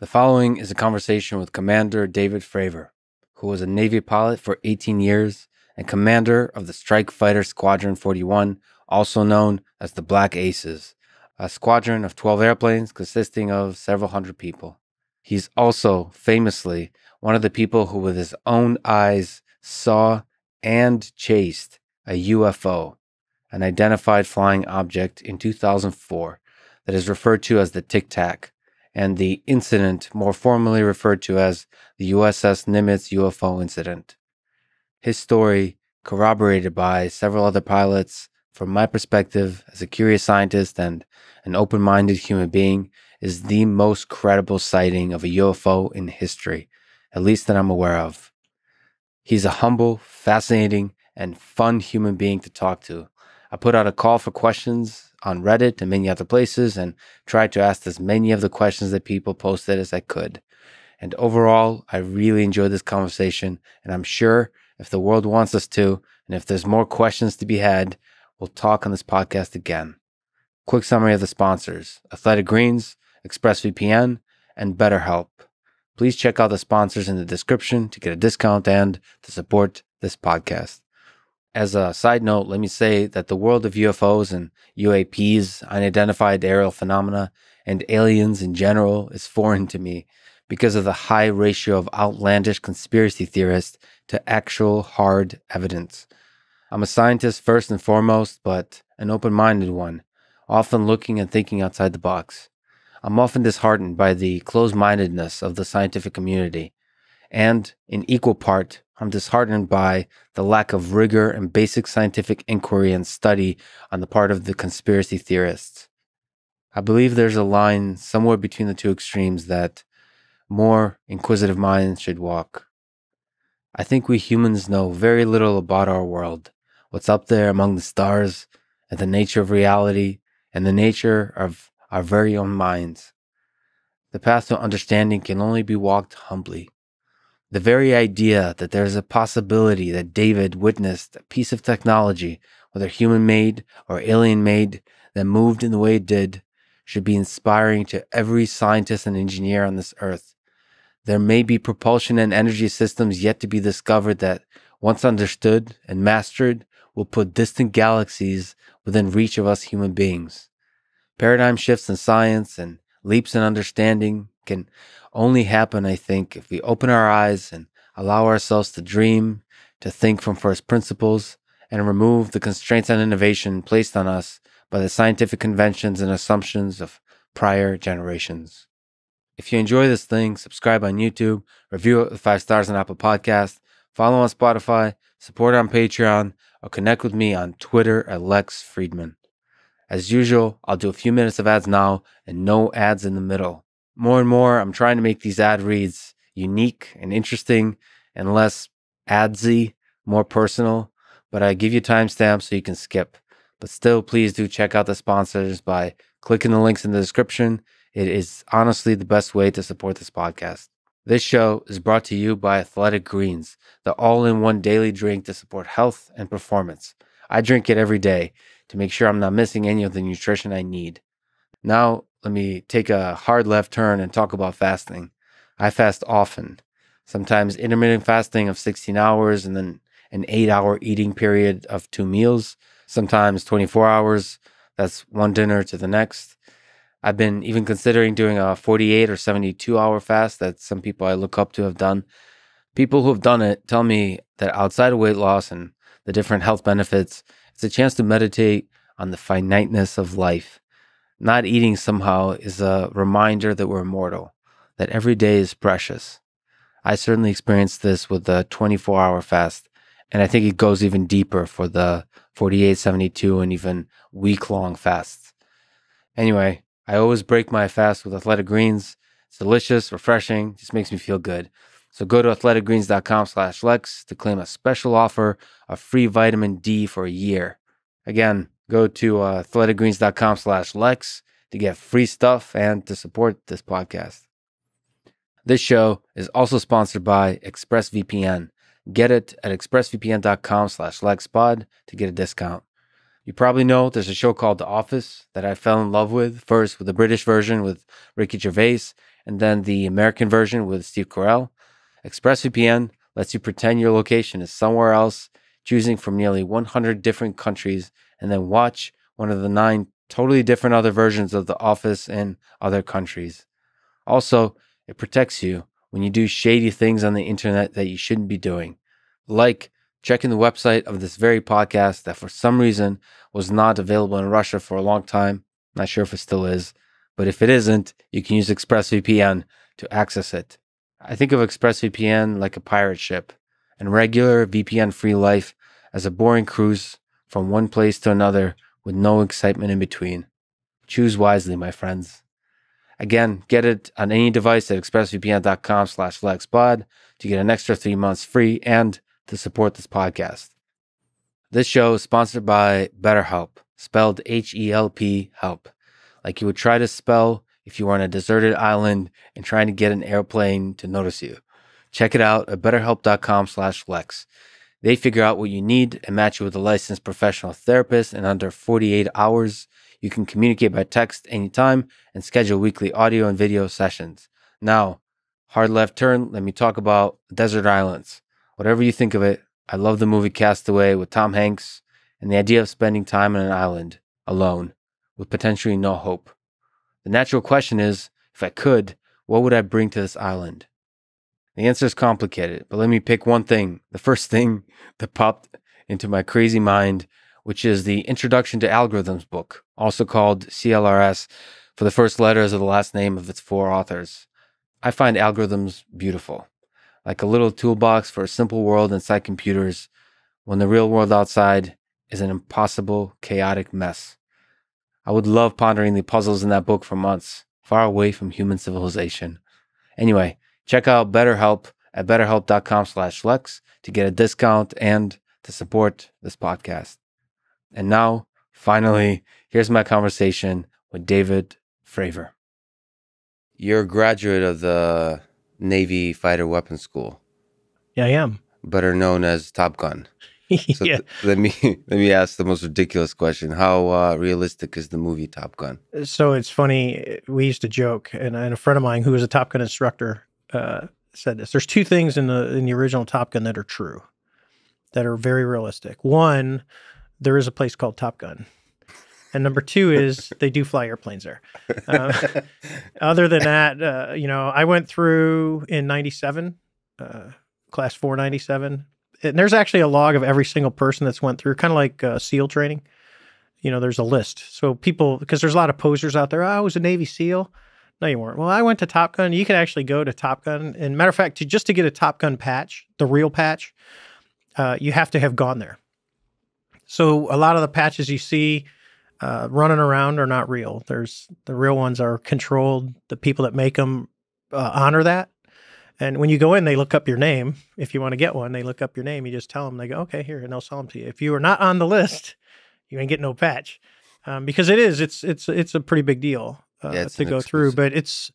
The following is a conversation with Commander David Fravor, who was a Navy pilot for 18 years and commander of the Strike Fighter Squadron 41, also known as the Black Aces, a squadron of 12 airplanes consisting of several hundred people. He's also famously one of the people who, with his own eyes, saw and chased a UFO, an identified flying object in 2004 that is referred to as the Tic Tac, and the incident more formally referred to as the USS Nimitz UFO incident. His story, corroborated by several other pilots, from my perspective as a curious scientist and an open minded human being, is the most credible sighting of a UFO in history, at least that I'm aware of. He's a humble, fascinating, and fun human being to talk to. I put out a call for questions on Reddit and many other places and tried to ask as many of the questions that people posted as I could. And overall, I really enjoyed this conversation, and I'm sure if the world wants us to, and if there's more questions to be had, we'll talk on this podcast again. Quick summary of the sponsors Athletic Greens, ExpressVPN, and BetterHelp. Please check out the sponsors in the description to get a discount and to support this podcast. As a side note, let me say that the world of UFOs and UAPs, unidentified aerial phenomena, and aliens in general is foreign to me because of the high ratio of outlandish conspiracy theorists to actual hard evidence. I'm a scientist first and foremost, but an open minded one, often looking and thinking outside the box. I'm often disheartened by the closed mindedness of the scientific community, and in equal part, I'm disheartened by the lack of rigor and basic scientific inquiry and study on the part of the conspiracy theorists. I believe there's a line somewhere between the two extremes that more inquisitive minds should walk. I think we humans know very little about our world, what's up there among the stars, and the nature of reality, and the nature of our very own minds. The path to understanding can only be walked humbly. The very idea that there is a possibility that David witnessed a piece of technology, whether human made or alien made, that moved in the way it did, should be inspiring to every scientist and engineer on this earth. There may be propulsion and energy systems yet to be discovered that, once understood and mastered, will put distant galaxies within reach of us human beings. Paradigm shifts in science and leaps in understanding can only happen, I think, if we open our eyes and allow ourselves to dream, to think from first principles, and remove the constraints on innovation placed on us by the scientific conventions and assumptions of prior generations. If you enjoy this thing, subscribe on YouTube, review it with five stars on Apple Podcast, follow on Spotify, support on Patreon, or connect with me on Twitter at Lex Fridman. As usual, I'll do a few minutes of ads now and no ads in the middle. More and more, I'm trying to make these ad reads unique and interesting and less adsy, more personal, but I give you timestamps so you can skip. But still, please do check out the sponsors by clicking the links in the description. It is honestly the best way to support this podcast. This show is brought to you by Athletic Greens, the all in one daily drink to support health and performance. I drink it every day to make sure I'm not missing any of the nutrition I need. Now, let me take a hard left turn and talk about fasting. I fast often, sometimes intermittent fasting of 16 hours and then an eight hour eating period of two meals, sometimes 24 hours. That's one dinner to the next. I've been even considering doing a 48 or 72 hour fast that some people I look up to have done. People who have done it tell me that outside of weight loss and the different health benefits, it's a chance to meditate on the finiteness of life. Not eating somehow is a reminder that we're mortal, that every day is precious. I certainly experienced this with the 24 hour fast, and I think it goes even deeper for the 48, 72, and even week long fasts. Anyway, I always break my fast with athletic greens. It's delicious, refreshing, just makes me feel good. So go to athleticgreens.com slash Lex to claim a special offer of free vitamin D for a year. Again, go to uh, athleticgreens.com slash Lex to get free stuff and to support this podcast. This show is also sponsored by ExpressVPN. Get it at expressvpn.com slash LexPod to get a discount. You probably know there's a show called The Office that I fell in love with, first with the British version with Ricky Gervais, and then the American version with Steve Carell. ExpressVPN lets you pretend your location is somewhere else, choosing from nearly 100 different countries, and then watch one of the nine totally different other versions of The Office in other countries. Also, it protects you when you do shady things on the internet that you shouldn't be doing, like checking the website of this very podcast that for some reason was not available in Russia for a long time. Not sure if it still is, but if it isn't, you can use ExpressVPN to access it. I think of ExpressVPN like a pirate ship and regular VPN free life as a boring cruise from one place to another with no excitement in between. Choose wisely, my friends. Again, get it on any device at expressvpn.com slash LexPod to get an extra three months free and to support this podcast. This show is sponsored by BetterHelp, spelled H-E-L-P help, like you would try to spell if you were on a deserted island and trying to get an airplane to notice you. Check it out at betterhelp.com slash Lex. They figure out what you need and match you with a licensed professional therapist in under 48 hours. You can communicate by text anytime and schedule weekly audio and video sessions. Now, hard left turn, let me talk about desert islands. Whatever you think of it, I love the movie Castaway with Tom Hanks and the idea of spending time on an island alone with potentially no hope. The natural question is if I could, what would I bring to this island? The answer is complicated, but let me pick one thing. The first thing that popped into my crazy mind, which is the Introduction to Algorithms book, also called CLRS, for the first letters of the last name of its four authors. I find algorithms beautiful, like a little toolbox for a simple world inside computers when the real world outside is an impossible, chaotic mess. I would love pondering the puzzles in that book for months, far away from human civilization. Anyway, Check out BetterHelp at betterhelp.com slash Lex to get a discount and to support this podcast. And now, finally, here's my conversation with David Fravor. You're a graduate of the Navy Fighter Weapons School. Yeah, I am. Better known as Top Gun. So yeah. Th- let me let me ask the most ridiculous question: How uh, realistic is the movie Top Gun? So it's funny. We used to joke, and, and a friend of mine who was a Top Gun instructor uh, said this. There's two things in the in the original Top Gun that are true, that are very realistic. One, there is a place called Top Gun, and number two is they do fly airplanes there. Uh, other than that, uh, you know, I went through in '97, uh, class 497, and there's actually a log of every single person that's went through, kind of like uh, SEAL training. You know, there's a list. So people, because there's a lot of posers out there. Oh, I was a Navy SEAL. No, you weren't. Well, I went to Top Gun. You can actually go to Top Gun. And matter of fact, to just to get a Top Gun patch, the real patch, uh, you have to have gone there. So a lot of the patches you see uh, running around are not real. There's the real ones are controlled. The people that make them uh, honor that. And when you go in, they look up your name. If you want to get one, they look up your name. You just tell them. They go, okay, here, and they'll sell them to you. If you are not on the list, you ain't get no patch, um, because it is. It's it's it's a pretty big deal uh, yeah, to go through. But it's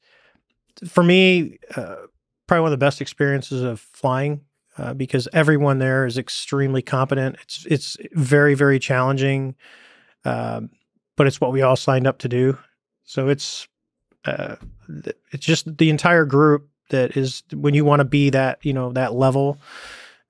for me uh, probably one of the best experiences of flying uh, because everyone there is extremely competent. It's it's very very challenging, um, but it's what we all signed up to do. So it's uh, it's just the entire group that is when you want to be that you know that level.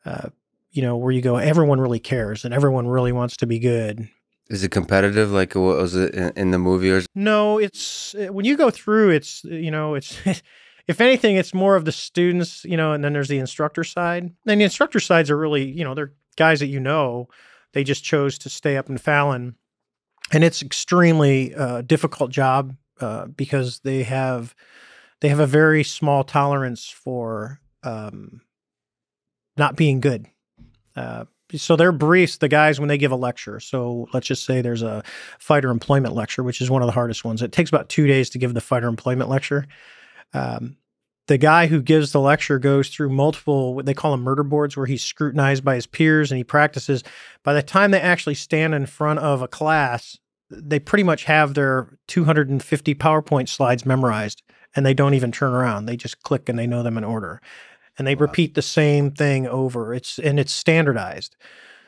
Uh, you know where you go everyone really cares and everyone really wants to be good is it competitive like what was it in, in the movie or No, it's when you go through it's you know, it's if anything it's more of the students, you know, and then there's the instructor side. And the instructor sides are really, you know, they're guys that you know. They just chose to stay up in Fallon. And it's extremely uh, difficult job uh, because they have they have a very small tolerance for um, not being good. Uh, so they're briefs, the guys, when they give a lecture. So let's just say there's a fighter employment lecture, which is one of the hardest ones. It takes about two days to give the fighter employment lecture. Um, the guy who gives the lecture goes through multiple, what they call them murder boards, where he's scrutinized by his peers and he practices. By the time they actually stand in front of a class, they pretty much have their 250 PowerPoint slides memorized and they don't even turn around. They just click and they know them in order and they wow. repeat the same thing over. It's and it's standardized.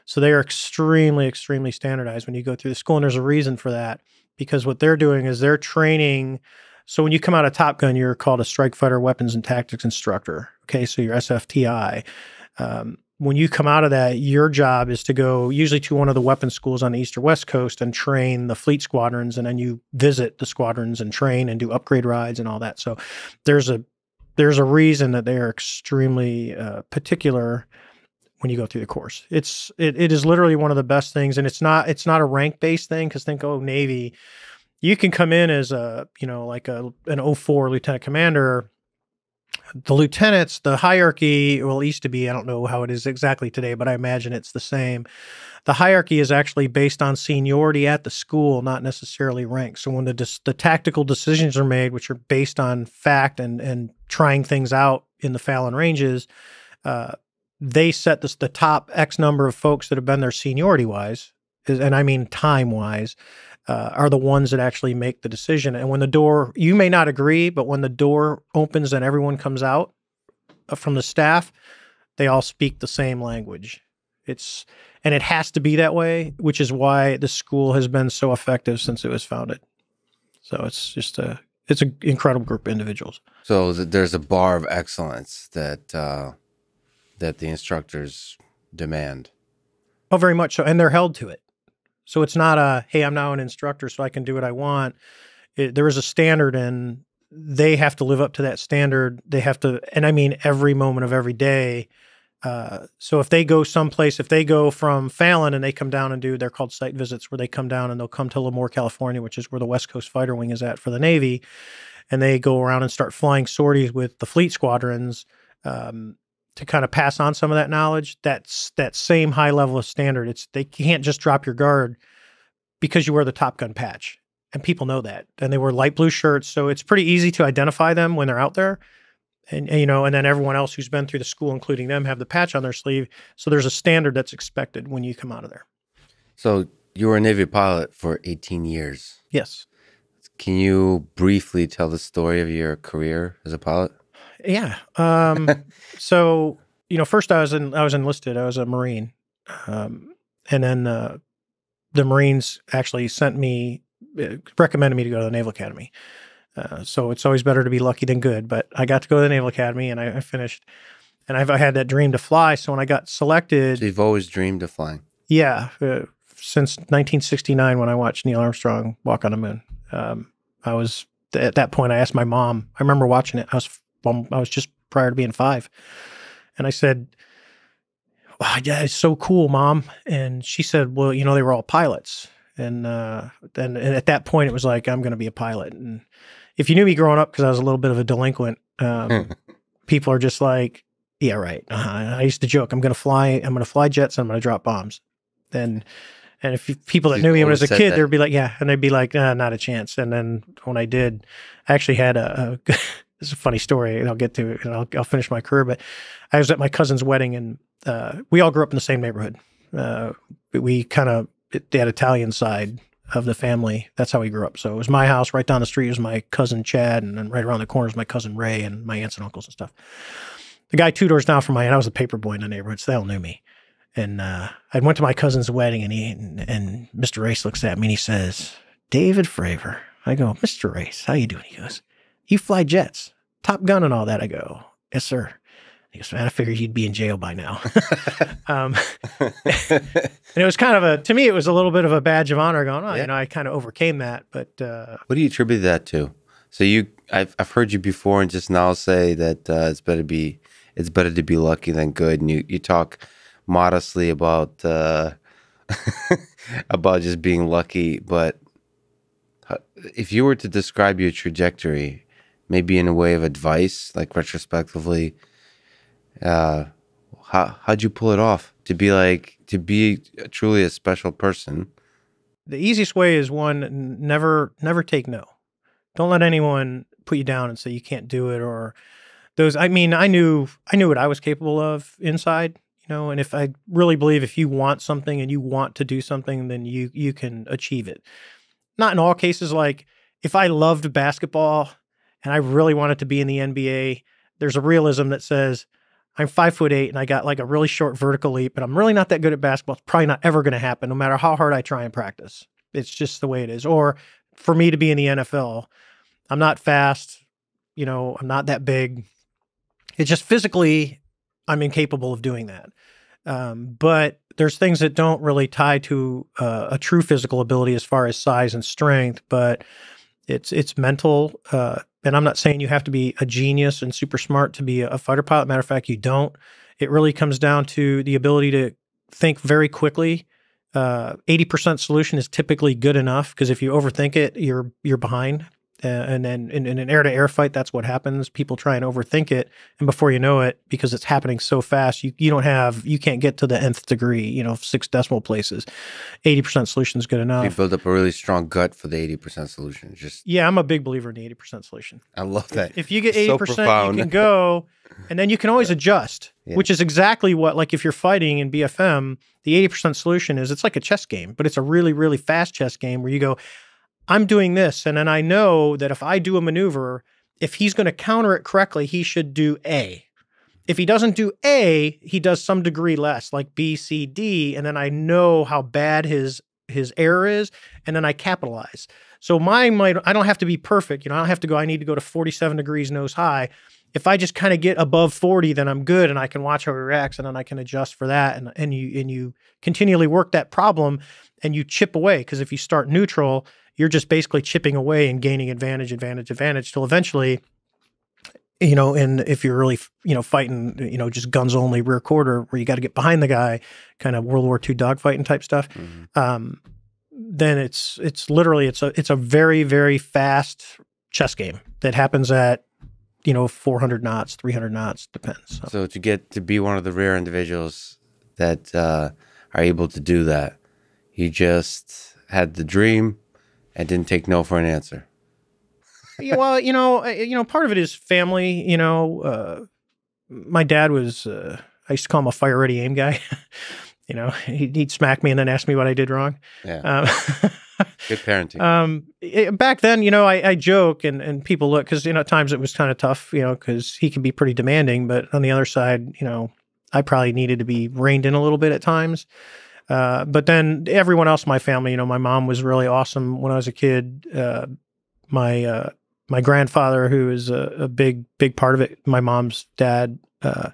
So they are extremely, extremely standardized when you go through the school. And there's a reason for that because what they're doing is they're training So when you come out of Top Gun, you're called a Strike Fighter Weapons and Tactics Instructor. Okay, so you're SFTI. Um, when you come out of that, your job is to go usually to one of the weapons schools on the east or west coast and train the fleet squadrons, and then you visit the squadrons and train and do upgrade rides and all that. So there's a there's a reason that they are extremely uh, particular when you go through the course. It's it, it is literally one of the best things, and it's not it's not a rank based thing because think oh Navy, you can come in as a you know like a an 04 lieutenant commander the lieutenants, the hierarchy, well, used to be, I don't know how it is exactly today, but I imagine it's the same. The hierarchy is actually based on seniority at the school, not necessarily rank. So when the the tactical decisions are made, which are based on fact and and trying things out in the Fallon ranges, uh, they set this, the top X number of folks that have been there seniority wise, and I mean time wise, uh, are the ones that actually make the decision. And when the door, you may not agree, but when the door opens and everyone comes out uh, from the staff, they all speak the same language. It's and it has to be that way, which is why the school has been so effective since it was founded. So it's just a it's an incredible group of individuals. So there's a bar of excellence that uh, that the instructors demand. Oh, very much so, and they're held to it. So it's not a, hey, I'm now an instructor, so I can do what I want. It, there is a standard, and they have to live up to that standard. They have to, and I mean every moment of every day. Uh, so if they go someplace, if they go from Fallon and they come down and do, they're called site visits, where they come down and they'll come to Lemoore, California, which is where the West Coast Fighter Wing is at for the Navy, and they go around and start flying sorties with the fleet squadrons. Um, to kind of pass on some of that knowledge, that's that same high level of standard. It's they can't just drop your guard because you wear the Top Gun patch. And people know that. And they wear light blue shirts. So it's pretty easy to identify them when they're out there. And, and, you know, and then everyone else who's been through the school, including them, have the patch on their sleeve. So there's a standard that's expected when you come out of there. So you were a Navy pilot for 18 years. Yes. Can you briefly tell the story of your career as a pilot? Yeah. Um, so you know, first I was in I was enlisted. I was a Marine, um, and then uh, the Marines actually sent me uh, recommended me to go to the Naval Academy. Uh, so it's always better to be lucky than good. But I got to go to the Naval Academy, and I, I finished. And I've I had that dream to fly. So when I got selected, so you've always dreamed of flying. Yeah, uh, since 1969 when I watched Neil Armstrong walk on the moon. Um, I was at that point. I asked my mom. I remember watching it. I was well, I was just prior to being five. And I said, oh, yeah, it's so cool, mom. And she said, well, you know, they were all pilots. And uh, then and at that point, it was like, I'm going to be a pilot. And if you knew me growing up, because I was a little bit of a delinquent, um, people are just like, yeah, right. Uh-huh. I used to joke, I'm going to fly, I'm going to fly jets and I'm going to drop bombs. Then, and if people that knew me when I was a kid, that. they'd be like, yeah. And they'd be like, uh, not a chance. And then when I did, I actually had a, a is a funny story, and I'll get to it, and I'll, I'll finish my career. But I was at my cousin's wedding, and uh, we all grew up in the same neighborhood. Uh, we kind of that Italian side of the family. That's how we grew up. So it was my house right down the street was my cousin Chad, and then right around the corner is my cousin Ray and my aunts and uncles and stuff. The guy two doors down from my aunt, I was a paper boy in the neighborhood, so they all knew me. And uh, I went to my cousin's wedding, and he and, and Mr. Race looks at me and he says, "David Fravor." I go, "Mr. Race, how you doing?" He goes, you fly jets, Top Gun and all that. I go, yes, sir. He goes, man, I figured you'd be in jail by now. um, and it was kind of a, to me, it was a little bit of a badge of honor going, oh, yeah. you know, I kind of overcame that. But uh, what do you attribute that to? So you, I've, I've heard you before and just now say that uh, it's better to be, it's better to be lucky than good. And you, you talk modestly about, uh, about just being lucky. But uh, if you were to describe your trajectory, maybe in a way of advice, like retrospectively, uh, how how'd you pull it off to be like to be truly a special person? The easiest way is one never never take no. Don't let anyone put you down and say you can't do it or those I mean I knew I knew what I was capable of inside, you know, and if I really believe if you want something and you want to do something then you you can achieve it. Not in all cases like if I loved basketball and I really wanted to be in the NBA, there's a realism that says I'm five foot eight and I got like a really short vertical leap, but I'm really not that good at basketball. It's probably not ever going to happen, no matter how hard I try and practice. It's just the way it is. Or for me to be in the NFL, I'm not fast. You know, I'm not that big. It's just physically, I'm incapable of doing that. Um, but there's things that don't really tie to uh, a true physical ability as far as size and strength, but it's it's mental. Uh, and I'm not saying you have to be a genius and super smart to be a fighter pilot. Matter of fact, you don't. It really comes down to the ability to think very quickly. Uh, 80% solution is typically good enough because if you overthink it, you're you're behind. Uh, and then in, in, an air to air fight, that's what happens. People try and overthink it. And before you know it, because it's happening so fast, you, you don't have, you can't get to the nth degree, you know, six decimal places. 80% solution is good enough. You build up a really strong gut for the 80% solution. Just Yeah, I'm a big believer in the 80% solution. I love that. If, if you get 80%, you can go and then you can always adjust, yeah. which is exactly what, like if you're fighting in BFM, the 80% solution is it's like a chess game, but it's a really, really fast chess game where you go, I'm doing this. And then I know that if I do a maneuver, if he's going to counter it correctly, he should do A. If he doesn't do A, he does some degree less, like B, C, D, and then I know how bad his his error is, and then I capitalize. So my might I don't have to be perfect. You know, I don't have to go, I need to go to 47 degrees nose high. If I just kind of get above 40, then I'm good and I can watch how he reacts and then I can adjust for that. And and you and you continually work that problem and you chip away. Because if you start neutral, you're just basically chipping away and gaining advantage, advantage, advantage till eventually, you know, and if you're really, you know, fighting, you know, just guns only rear quarter where you got to get behind the guy, kind of World War II dogfighting type stuff, mm-hmm. um, then it's it's literally it's a it's a very very fast chess game that happens at you know 400 knots 300 knots depends so, so to get to be one of the rare individuals that uh, are able to do that you just had the dream and didn't take no for an answer. yeah, well, you know, uh, you know, part of it is family. You know, uh, my dad was. Uh, I used to call him a fire ready aim guy. you know, he'd, he'd, smack me and then ask me what I did wrong. Yeah. Um, Good parenting. Um, it, back then, you know, I, I joke and, and people look because you know at times it was kind of tough, you know, because he can be pretty demanding. But on the other side, you know, I probably needed to be reined in a little bit at times. Uh, but then everyone else in my family, you know, my mom was really awesome when I was a kid. Uh, my uh, my grandfather, who is a, a, big big part of it, my mom's dad, uh,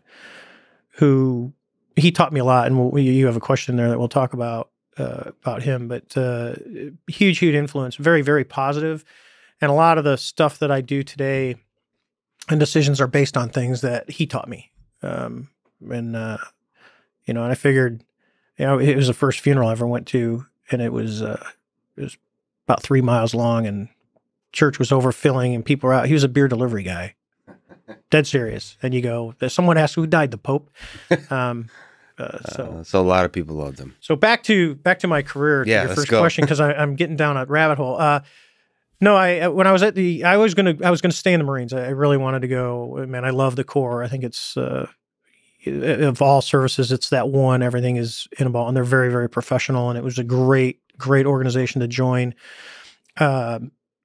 who he taught me a lot. And we'll, you have a question there that we'll talk about uh, about him, but huge huge influence, very very positive, and a lot of the stuff that I do today and decisions are based on things that he taught me. Um, and you know, and I figured you know, it was the first funeral I ever went to, and it was uh, it was about three miles long, and church was overfilling, and people were out. He was a beer delivery guy, dead serious. And you go, someone asked who died, the Pope. Um, uh, so, uh, so a lot of people loved him. So back to back to my career. Yeah, your first go. question because I'm getting down a rabbit hole. Uh, no, I uh, when I was at the, I was gonna I was gonna stay in the Marines. I really wanted to go. Man, I love the Corps. I think it's uh, of all services, it's that one. Everything is in a ball, and they're very, very professional. And it was a great, great organization to join. Uh,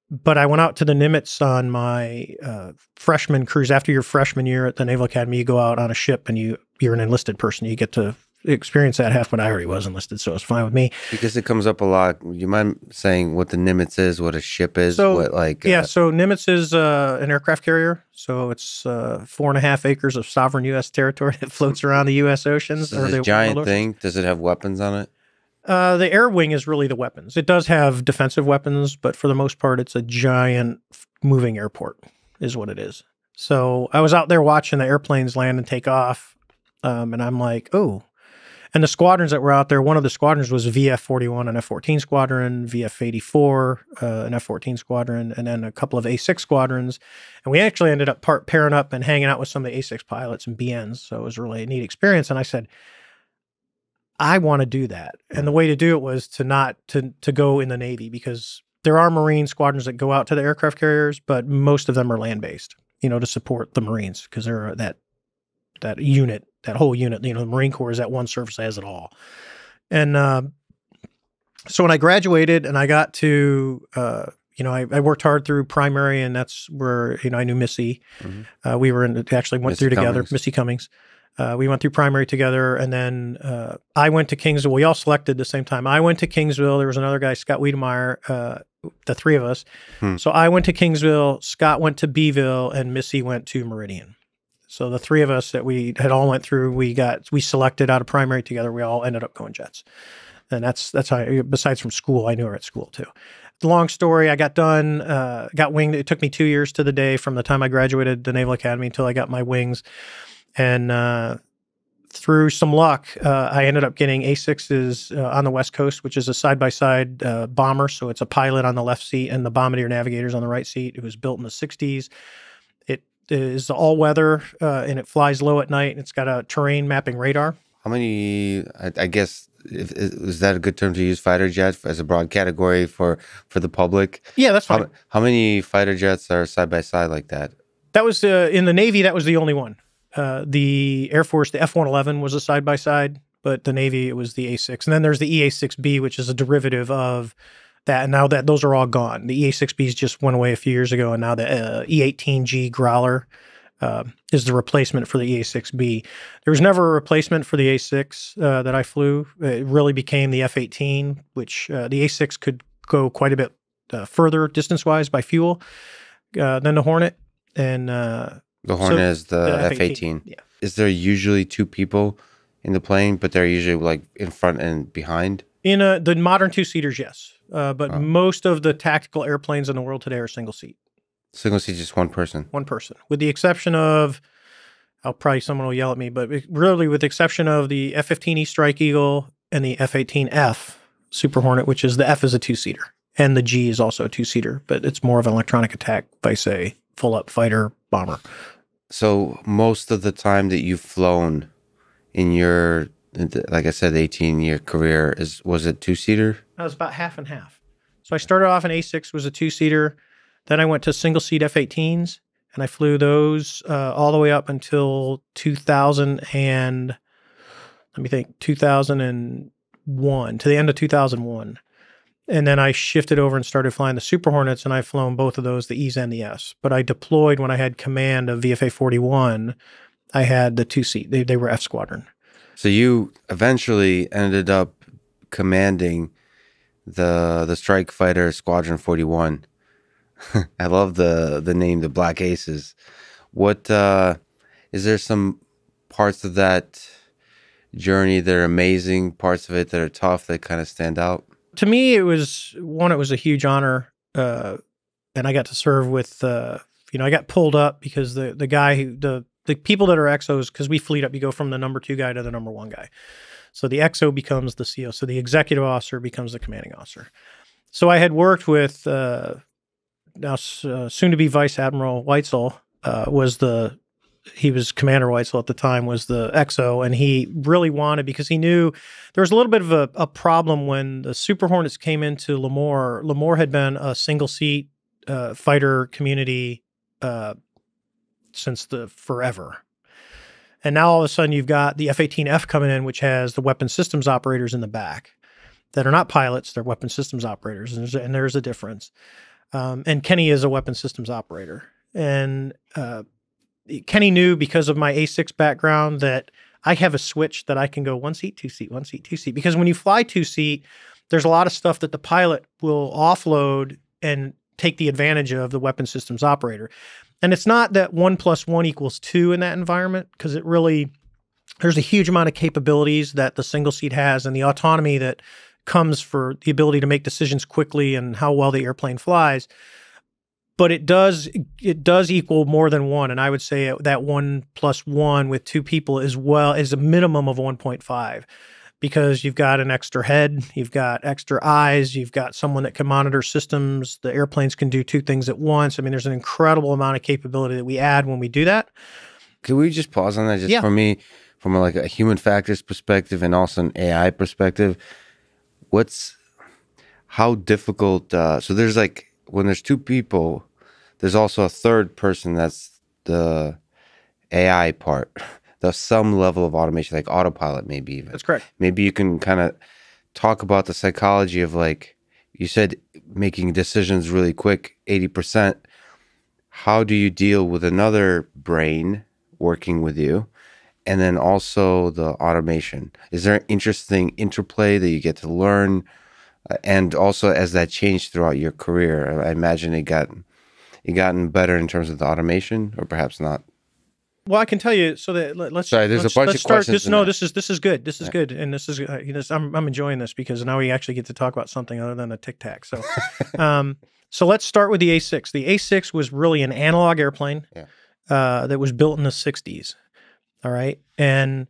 but I went out to the Nimitz on my uh, freshman cruise. After your freshman year at the Naval Academy, you go out on a ship, and you you're an enlisted person. You get to experience that half, but I already was enlisted, so it's fine with me. Because it comes up a lot. You mind saying what the Nimitz is, what a ship is, so, what like yeah. Uh, so Nimitz is uh, an aircraft carrier. So it's uh, four and a half acres of sovereign U.S. territory that floats around the U.S. oceans. or the giant thing. Does it have weapons on it? Uh, the air wing is really the weapons. It does have defensive weapons, but for the most part, it's a giant moving airport, is what it is. So I was out there watching the airplanes land and take off, um, and I'm like, oh, and the squadrons that were out there, one of the squadrons was VF 41 and F 14 squadron, VF 84, uh, an F 14 squadron, and then a couple of A 6 squadrons. And we actually ended up part pairing up and hanging out with some of the A 6 pilots and BNs. So it was really a neat experience. And I said, I want to do that. And the way to do it was to not to to go in the Navy because there are Marine squadrons that go out to the aircraft carriers, but most of them are land based, you know, to support the Marines because they're that that unit, that whole unit. You know, the Marine Corps is that one service that has it all. And uh, so when I graduated and I got to, uh, you know, I, I, worked hard through primary, and that's where you know I knew Missy. Mm-hmm. Uh, we were in actually went Missy through together, Cummings. Missy Cummings. Uh, we went through primary together, and then uh, I went to Kingsville. We all selected the same time. I went to Kingsville. There was another guy, Scott Wiedemeyer, uh, the three of us. Hmm. So I went to Kingsville. Scott went to Beeville, and Missy went to Meridian. So the three of us that we had all went through, we got we selected out of primary together. We all ended up going Jets, and that's that's how. Besides from school, I knew her at school too. Long story. I got done, uh, got winged. It took me two years to the day from the time I graduated the Naval Academy until I got my wings, and uh, through some luck, uh, I ended up getting A6s uh, on the West Coast, which is a side by side bomber. So it's a pilot on the left seat and the bombardier navigators on the right seat. It was built in the 60s. Is all weather uh, and it flies low at night. It's got a terrain mapping radar. How many? I, I guess if, is that a good term to use? Fighter jet as a broad category for for the public. Yeah, that's fine. How, how many fighter jets are side by side like that? That was uh, in the Navy. That was the only one. Uh, the Air Force, the F one eleven was a side by side, but the Navy it was the A six, and then there's the EA six B, which is a derivative of that. And now that those are all gone, the EA six Bs just went away a few years ago, and now the uh, E eighteen G Growler uh, is the replacement for the EA six B. There was never a replacement for the A six uh, that I flew. It really became the F eighteen, which uh, the A six could go quite a bit uh, further distance wise by fuel than the Hornet, and the Hornet so is the, F eighteen. Yeah. Is there usually two people in the plane, but they're usually like in front and behind? In a, the modern two seaters, yes. Uh, but oh. most of the tactical airplanes in the world today are single seat. Single seat, just one person. One person, with the exception of, I'll probably someone will yell at me, but really with the exception of the F-15E Strike Eagle and the F-18F Super Hornet, which is the F is a two seater, and the G is also a two seater, but it's more of an electronic attack by say full up fighter bomber. So most of the time that you've flown in your, like I said, eighteen year career is was it two seater? That was about half and half. So I started off in A six was a two seater, then I went to single seat F 18s and I flew those uh, all the way up until two thousand and let me think two thousand and one to the end of two thousand one. And then I shifted over and started flying the Super Hornets, and I've flown both of those, the E's and the S. But I deployed when I had command of VFA 41. I had the two seat, they, they were F Squadron. So you eventually ended up commanding the the Strike Fighter Squadron 41. I love the the name, the Black Aces. What uh, is there some parts of that journey that are amazing, parts of it that are tough that kind of stand out? to me, it was one. It was a huge honor, uh, and I got to serve with. Uh, you know, I got pulled up because the the guy who the the people that are XOs, because we fleet up. You go from the number two guy to the number one guy. So the XO becomes the CO. So the executive officer becomes the commanding officer. So I had worked with uh, now uh, soon to be Vice Admiral Whitesell uh, was the he was Commander Whitesell at the time was the XO, and he really wanted because he knew there was a little bit of a, a problem when the Super Hornets came into Lemoore. Lemoore had been a single seat uh, fighter community uh, since the forever. And now all of a sudden you've got the F 18F coming in, which has the weapon systems operators in the back that are not pilots, they're weapon systems operators. And there's a, and there's a difference. Um, and Kenny is a weapon systems operator. And uh, Kenny knew because of my A6 background that I have a switch that I can go one seat, two seat, one seat, two seat. Because when you fly two seat, there's a lot of stuff that the pilot will offload and take the advantage of the weapon systems operator. And it's not that one plus one equals two in that environment, because it really, there's a huge amount of capabilities that the single seat has and the autonomy that comes for the ability to make decisions quickly and how well the airplane flies. But it does it does equal more than one and i would say that one plus one with two people as well is a minimum of 1.5 because you've got an extra head you've got extra eyes you've got someone that can monitor systems the airplanes can do two things at once i mean there's an incredible amount of capability that we add when we do that can we just pause on that just yeah. for me from a, like a human factors perspective and also an ai perspective what's how difficult uh, so there's like when there's two people, there's also a third person that's the AI part. There's some level of automation, like autopilot, maybe even. That's correct. Maybe you can kind of talk about the psychology of like you said, making decisions really quick, eighty percent. How do you deal with another brain working with you, and then also the automation. Is there an interesting interplay that you get to learn? Uh, and also, as that changed throughout your career, I imagine it got it gotten better in terms of the automation, or perhaps not. Well, I can tell you. So that let, us Sorry, there's let's, a bunch let's of start questions This, no, this is this is good. This is Yeah. good, and this is uh, you know I'm I'm enjoying this because now we actually get to talk about something other than a tic tac. So, um, so let's start with the A6. The A6 was really an analog airplane Yeah. uh, that was built in the 60s. All right, and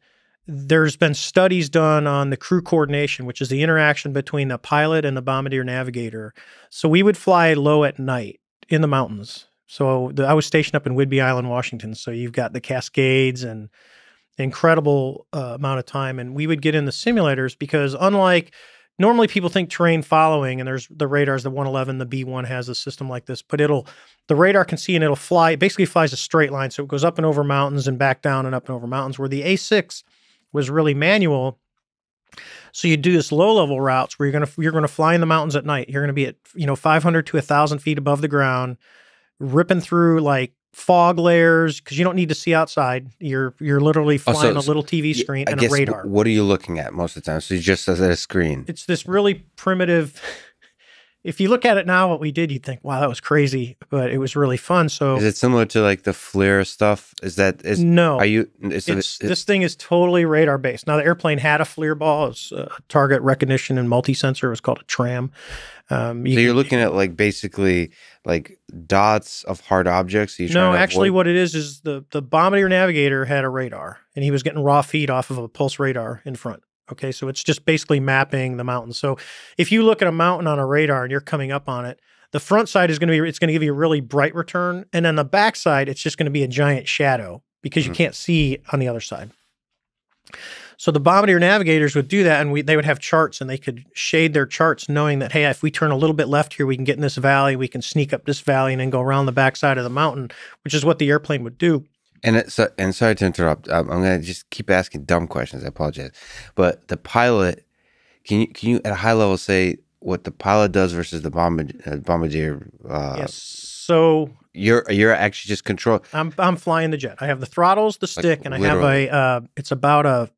there's been studies done on the crew coordination, which is the interaction between the pilot and the bombardier navigator. So we would fly low at night in the mountains. So the, I was stationed up in Whidbey Island, Washington. So you've got the Cascades and incredible uh, amount of time. And we would get in the simulators because unlike normally people think terrain following, and there's the radars, the 111, the B1 has a system like this, but it'll the radar can see and it'll fly. It basically flies a straight line, so it goes up and over mountains and back down and up and over mountains. Where the A6 was really manual. So you do this low level routes where you're gonna you're gonna fly in the mountains at night. You're gonna be at you know 500 to a 1,000 feet above the ground, ripping through like fog layers because you don't need to see outside. You're you're literally Oh, so flying a little TV screen I and a radar. what are you looking at most of the time? So you just as a screen. it's this really primitive. If you look at it now, what we did, you'd think, "Wow, that was crazy," but it was really fun. So Is it similar to like the FLIR stuff? Is that is no, are you? Is it, it's this thing is totally radar based. Now the airplane had a FLIR ball, it's uh, target recognition and multi-sensor. It was called a TRAM. Um, you so you're can- looking at like basically like dots of hard objects. You no, actually, what it is is the the bombardier navigator had a radar, and he was getting raw feed off of a pulse radar in front. Okay, so it's just basically mapping the mountain. So if you look at a mountain on a radar and you're coming up on it, the front side is going to be it's going to give you a really bright return, and then the back side it's just going to be a giant shadow because you Mhm. can't see on the other side. So the bombardier navigators would do that, and we they would have charts, and they could shade their charts, knowing that hey, if we turn a little bit left here, we can get in this valley, we can sneak up this valley, and then go around the backside of the mountain, which is what the airplane would do. And it, so, and sorry to interrupt. I'm, I'm gonna just keep asking dumb questions. I apologize, but the pilot can you can you at a high level say what the pilot does versus the bombard, uh, bombardier? Uh, yes. So you're you're actually just control. I'm I'm flying the jet. I have the throttles, the stick, and I have a. Uh, it's about a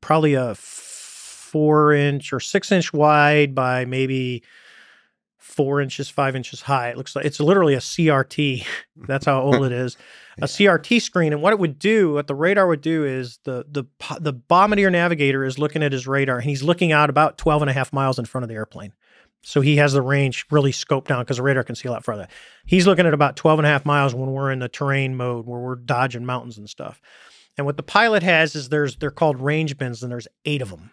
probably a four inch or six inch wide by maybe four inches, five inches high. It looks like it's literally a CRT. That's how old it is. A CRT screen, and what it would do, what the radar would do, is the the the bombardier navigator is looking at his radar, and he's looking out about 12 and a half miles in front of the airplane. So he has the range really scoped down because the radar can see a lot further. He's looking at about 12 and a half miles when we're in the terrain mode where we're dodging mountains and stuff. And what the pilot has is there's they're called range bins and there's eight of them.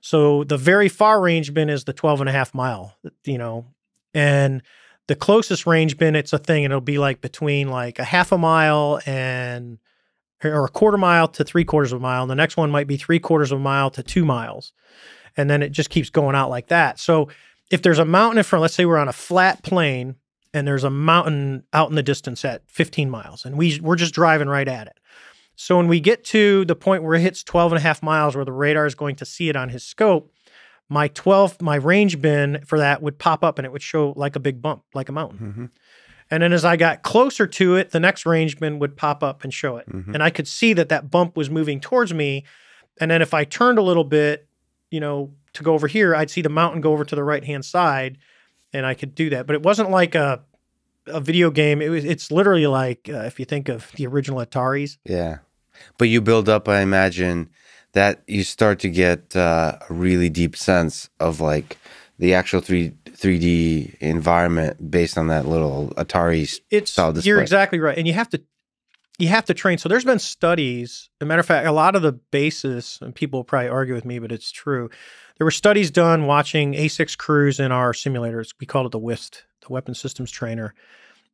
So the very far range bin is the 12 and a half mile, you know, and the closest range bin, it's a thing, and it'll be like between like a half a mile and or a quarter mile to three quarters of a mile. And the next one might be three quarters of a mile to two miles. And then it just keeps going out like that. So if there's a mountain in front, let's say we're on a flat plane and there's a mountain out in the distance at 15 miles, and we we're just driving right at it. So when we get to the point where it hits 12 and a half miles where the radar is going to see it on his scope, my 12 my range bin for that would pop up and it would show like a big bump, like a mountain. Mhm, And then as I got closer to it, the next range bin would pop up and show it. mhm. And I could see that that bump was moving towards me. And then if I turned a little bit, you know, to go over here, I'd see the mountain go over to the right hand side and I could do that. But it wasn't like a a video game. It was it's literally like uh, if you think of the original Ataris. Yeah, but you build up. I imagine that you start to get uh, a really deep sense of like the actual three three D environment based on that little Atari. It's Style you're exactly right, and you have to you have to train. So there's been studies. As a matter of fact, a lot of the basis, and people will probably argue with me, but it's true. There were studies done watching A6 crews in our simulators. We called it the WIST, the Weapon Systems Trainer,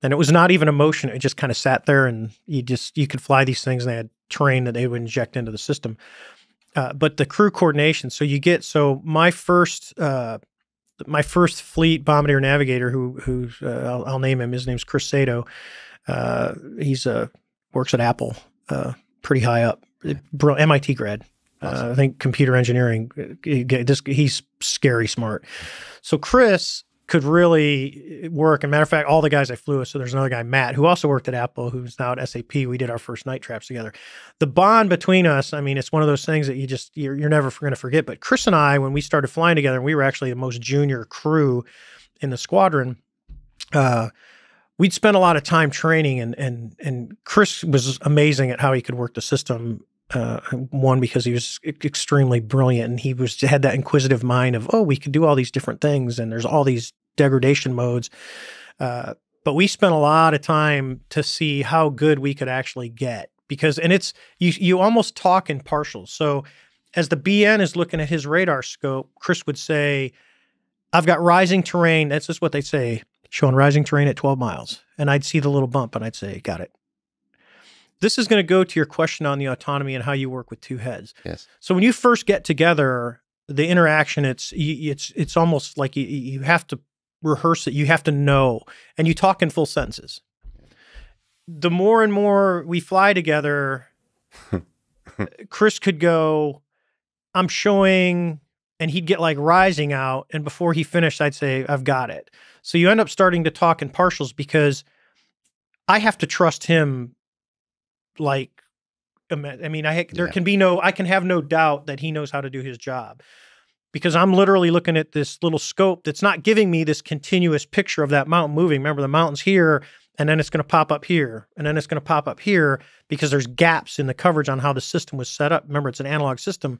and it was not even a motion. It just kind of sat there, and you just you could fly these things, and they had terrain that they would inject into the system. Uh, but the crew coordination. So you get so my first. Uh, my first fleet bombardier navigator, who who uh, I'll, I'll name him. His name's Chris Sato. Uh, he's uh, works at Apple, uh, pretty high up, MIT grad. Awesome. Uh, I think computer engineering. This he's scary smart. So Chris could really work. And matter of fact, all the guys I flew with, so there's another guy, Matt, who also worked at Apple, who's now at SAP. We did our first night traps together. The bond between us, I mean, it's one of those things that you just, you're, you're never going to forget. But Chris and I, when we started flying together, and we were actually the most junior crew in the squadron, uh, we'd spent a lot of time training and and and Chris was amazing at how he could work the system uh, one because he was extremely brilliant and he was had that inquisitive mind of oh we could do all these different things and there's all these degradation modes. Uh, but we spent a lot of time to see how good we could actually get because and it's you you almost talk in partials. So as the bn is looking at his radar scope chris would say i've got rising terrain that's just what they say showing rising terrain at 12 miles. And i'd see the little bump and i'd say got it this is going to go to your question on the autonomy and how you work with two heads. Yes. So when you first get together, the interaction it's it's it's almost like you, you have to rehearse it. You have to know, and you talk in full sentences. The more and more we fly together, Chris could go, "I'm showing." And he'd get like rising out. And before he finished, I'd say, I've got it. So you end up starting to talk in partials because I have to trust him like I mean, I there yeah. can be no, I can have no doubt that he knows how to do his job because I'm literally looking at this little scope that's not giving me this continuous picture of that mountain moving. Remember, the mountain's here, and then it's going to pop up here, and then it's going to pop up here because there's gaps in the coverage on how the system was set up. Remember, it's an analog system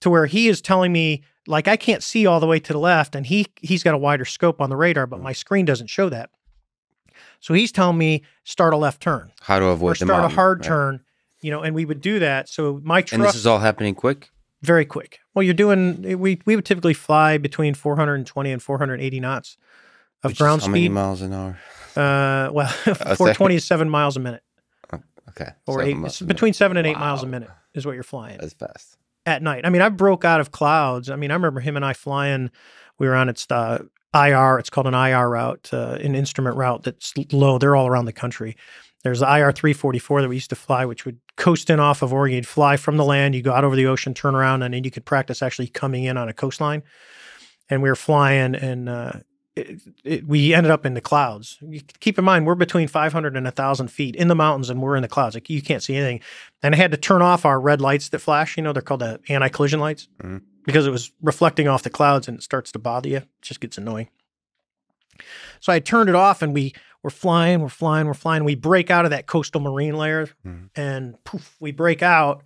to where he is telling me like I can't see all the way to the left, and he he's got a wider scope on the radar, but mm. my screen doesn't show that. So he's telling me start a left turn. How to avoid or start mountain, a hard right? turn, you know, and we would do that. So my truck And this is all happening quick? Very quick. Well, you're doing we we would typically fly between 420 and 480 knots of Which ground how speed. many miles an hour? Uh, well, 420 is seven miles a minute. Okay. Or eight, it's between seven and eight wow. miles a minute is what you're flying. That's fast. At night. I mean, I broke out of clouds. I mean, I remember him and I flying. We were on its the IR. It's called an IR route, uh, an instrument route that's low. They're all around the country. There's the IR 344 that we used to fly, which would coast in off of Oregon. You'd fly from the land, you go out over the ocean, turn around, and then you could practice actually coming in on a coastline. And we were flying, and uh, it, it, we ended up in the clouds. Keep in mind, we're between 500 and 1,000 feet in the mountains, and we're in the clouds. Like you can't see anything. And I had to turn off our red lights that flash. You know, they're called the anti-collision lights. Mm-hmm because it was reflecting off the clouds and it starts to bother you. It just gets annoying. So I turned it off and we were flying, we're flying, we're flying. We break out of that coastal marine layer mm. and poof, we break out.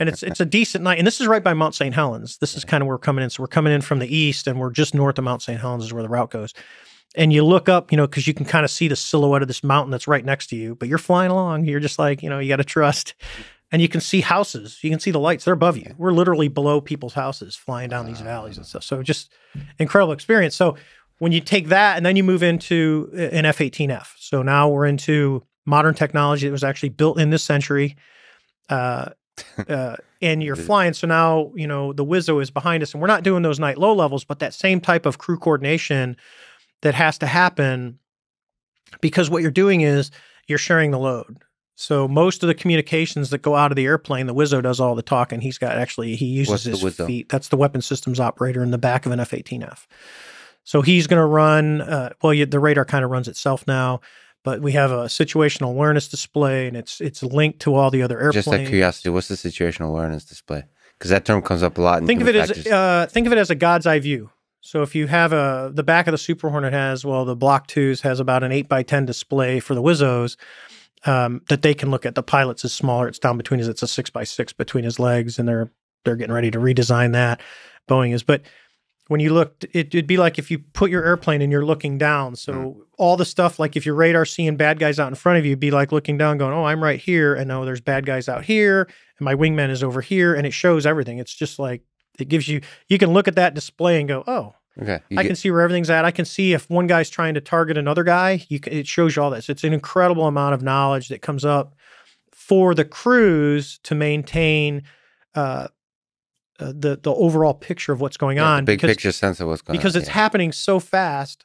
And it's it's a decent night. And this is right by Mount St. Helens. This is kind of where we're coming in. So we're coming in from the east and we're just north of Mount St. Helens is where the route goes. And you look up, you know, because you can kind of see the silhouette of this mountain that's right next to you, but you're flying along. You're just like, you know, you got to trust and you can see houses. You can see the lights. They're above you. We're literally below people's houses flying down these valleys and stuff. So just incredible experience. So when you take that and then you move into an F-18F. So now we're into modern technology that was actually built in this century. Uh, uh, and you're flying. So now, you know, the Wizzo is behind us and we're not doing those night low levels, but that same type of crew coordination that has to happen because what you're doing is you're sharing the load. So most of the communications that go out of the airplane, the Wizzo does all the talking. He's got actually he uses his feet. That's the weapon systems operator in the back of an F-18F. So he's going to run. Uh, well, you, the radar kind of runs itself now, but we have a situational awareness display, and it's it's linked to all the other airplanes. Just out of curiosity, what's the situational awareness display? Because that term comes up a lot. think of it as uh, think of it as a God's eye view. So if you have a the back of the Super Hornet has well the Block Twos has about an eight by ten display for the Wizzos um, that they can look at. The pilot's is smaller; it's down between his. It's a six by six between his legs, and they're they're getting ready to redesign that. Boeing is, but when you look, it, would be like if you put your airplane and you're looking down. So mm. all the stuff, like if your radar seeing bad guys out in front of you, be like looking down, going, "Oh, I'm right here, and oh, there's bad guys out here, and my wingman is over here," and it shows everything. It's just like it gives you. You can look at that display and go, "Oh, Okay. You I get, can see where everything's at. I can see if one guy's trying to target another guy. You can, it shows you all this. It's an incredible amount of knowledge that comes up for the crews to maintain uh, uh, the the overall picture of what's going yeah, on. big because, picture sense of what's going because on. Because it's yeah. happening so fast.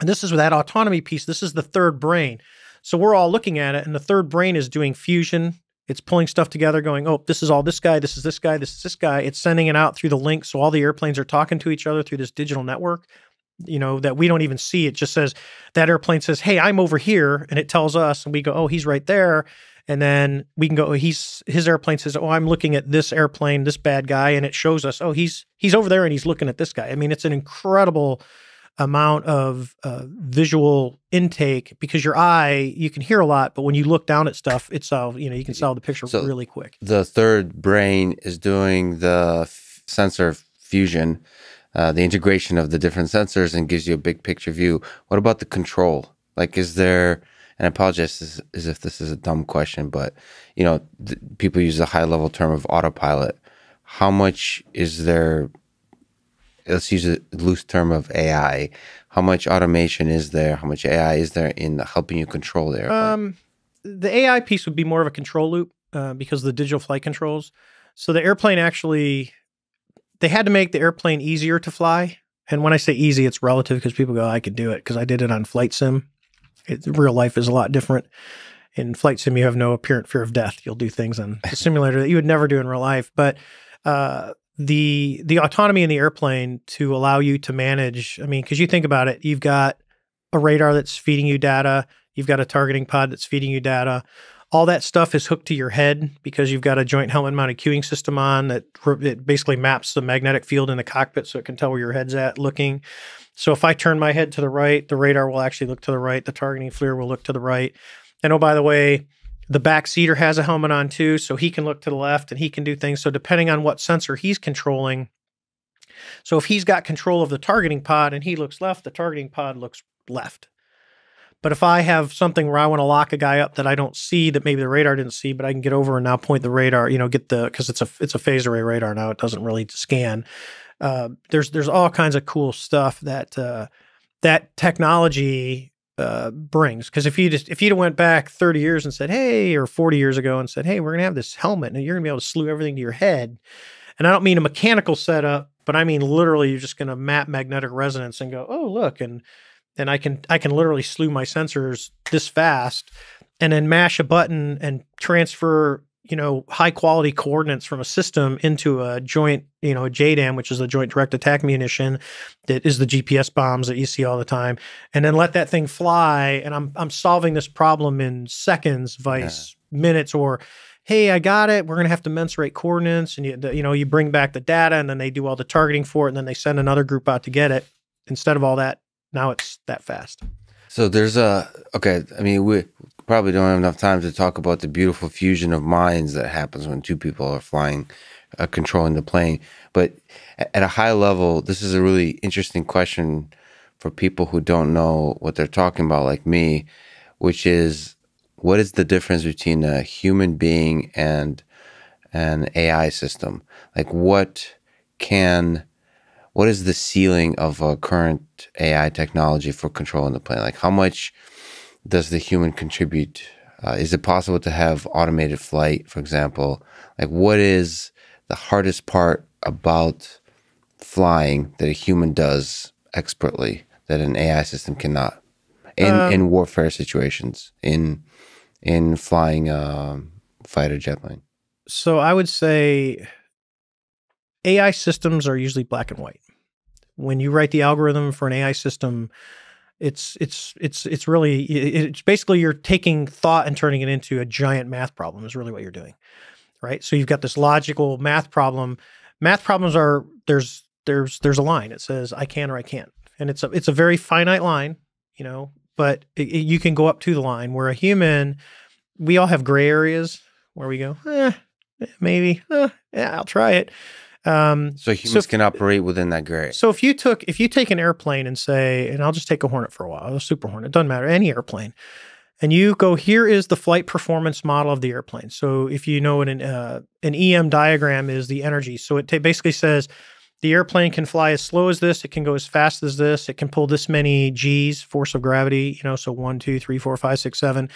And this is with that autonomy piece. This is the third brain. So we're all looking at it, and the third brain is doing fusion it's pulling stuff together, going, oh, this is all this guy, this is this guy, this is this guy. It's sending it out through the link. So all the airplanes are talking to each other through this digital network. you know, that we don't even see. It just says that airplane says, "Hey, I'm over here," and it tells us, and we go, "Oh, he's right there." And then we can go, oh, he's his airplane says, "Oh, I'm looking at this airplane, this bad guy," and it shows us, "Oh, he's he's over there and he's looking at this guy." I mean, it's an incredible amount of uh, visual intake because your eye you can hear a lot but when you look down at stuff it's all you know you can solve the picture So- really quick The third brain is doing the f- sensor fusion, uh, the integration of the different sensors, and gives you a big picture view. What about the control? Like, is there? And I apologize as, if this is a dumb question, but you know, people use the high level term of autopilot. How much is there? Let's use a loose term of AI. How much automation is there? How much AI is there in helping you control the airplane? Um, the AI piece would be more of a control loop uh, because of the digital flight controls. So the airplane actually, they had to make the airplane easier to fly. And when I say easy, it's relative because people go, I could do it because I did it on flight sim. It, real life is a lot different. In flight sim, you have no apparent fear of death. You'll do things on the simulator that you would never do in real life. But uh, the the autonomy in the airplane to allow you to manage. I mean, because you think about it, you've got a radar that's feeding you data. You've got a targeting pod that's feeding you data. All that stuff is hooked to your head because you've got a joint helmet mounted cueing system on that it basically maps the magnetic field in the cockpit so it can tell where your head's at looking. So if I turn my head to the right, the radar will actually look to the right, the targeting FLIR will look to the right. And oh, by the way, the back seater has a helmet on too, so he can look to the left and he can do things. So depending on what sensor he's controlling, so if he's got control of the targeting pod and he looks left, the targeting pod looks left. But if I have something where I want to lock a guy up that I don't see, that maybe the radar didn't see, but I can get over and now point the radar, you know, get the because it's a it's a phase array radar now. It doesn't really scan. Uh, there's there's all kinds of cool stuff that uh, that technology uh, brings. Because if you just if you'd went back 30 years and said, hey, or 40 years ago and said, hey, we're gonna have this helmet and you're gonna be able to slew everything to your head, and I don't mean a mechanical setup, but I mean literally you're just gonna map magnetic resonance and go, oh look, and and I can I can literally slew my sensors this fast, and then mash a button and transfer you know high quality coordinates from a system into a joint you know a JDAM, which is a joint direct attack munition that is the GPS bombs that you see all the time, and then let that thing fly, and I'm I'm solving this problem in seconds, vice minutes, or hey, I got it. We're gonna have to mensurate coordinates, and you you know you bring back the data, and then they do all the targeting for it, and then they send another group out to get it. Instead of all that, now it's that fast. So there's a okay. I mean, we probably don't have enough time to talk about the beautiful fusion of minds that happens when two people are flying, uh, controlling the plane. But at a high level, this is a really interesting question for people who don't know what they're talking about, like me, which is what is the difference between a human being and an AI system? Like, what can what is the ceiling of a current AI technology for controlling the plane? Like, how much does the human contribute? Uh, is it possible to have automated flight, for example? Like, what is the hardest part about flying that a human does expertly that an AI system cannot in Um, in warfare situations in in flying a fighter jet plane? So I would say AI systems are usually black and white. When you write the algorithm for an AI system, it's it's it's it's really it's basically you're taking thought and turning it into a giant math problem is really what you're doing. Right? So you've got this logical math problem. Math problems are there's there's there's a line. It says I can or I can't. And it's a it's a very finite line, you know, but it, it- you can go up to the line where a human we all have gray areas where we go, eh, maybe, eh, yeah, I'll try it. Um, So humans So- can operate within that gray. so if you took if you take an airplane and say, and I'll just take a Hornet for a while, a Super Hornet, doesn't matter, any airplane, and you go, here is the flight performance model of the airplane. So if you know what an uh, an EM diagram is, the energy. So it basically says the airplane can fly as slow as this, it can go as fast as this, it can pull this many G's, force of gravity, you know, so one, two, three, four, five, six, seven.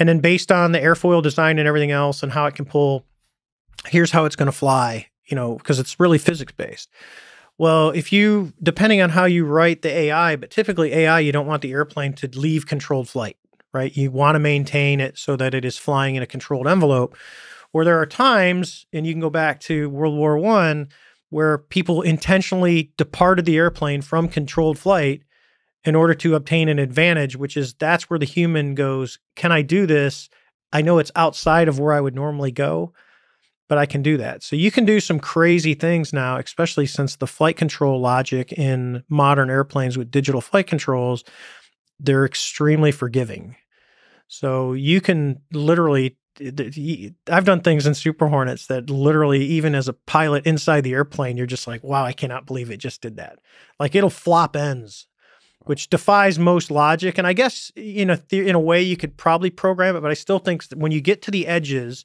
And then based on the airfoil design and everything else and how it can pull, here's how it's going to fly, you know, because it's really physics based. Well, if you, depending on how you write the AI, but typically AI, you don't want the airplane to leave controlled flight, right? You want to maintain it so that it is flying in a controlled envelope. Where there are times, and you can go back to World War One, where people intentionally departed the airplane from controlled flight in order to obtain an advantage, which is that's where the human goes, Can I do this? I know it's outside of where I would normally go, but I can do that. So you can do some crazy things now, especially since the flight control logic in modern airplanes with digital flight controls, they're extremely forgiving. So you can literally I've done things in Super Hornets that literally, even as a pilot inside the airplane, you're just like, wow, I cannot believe it just did that. Like it'll flop ends, which defies most logic. And I guess, you know, in a way, you could probably program it, but I still think when you get to the edges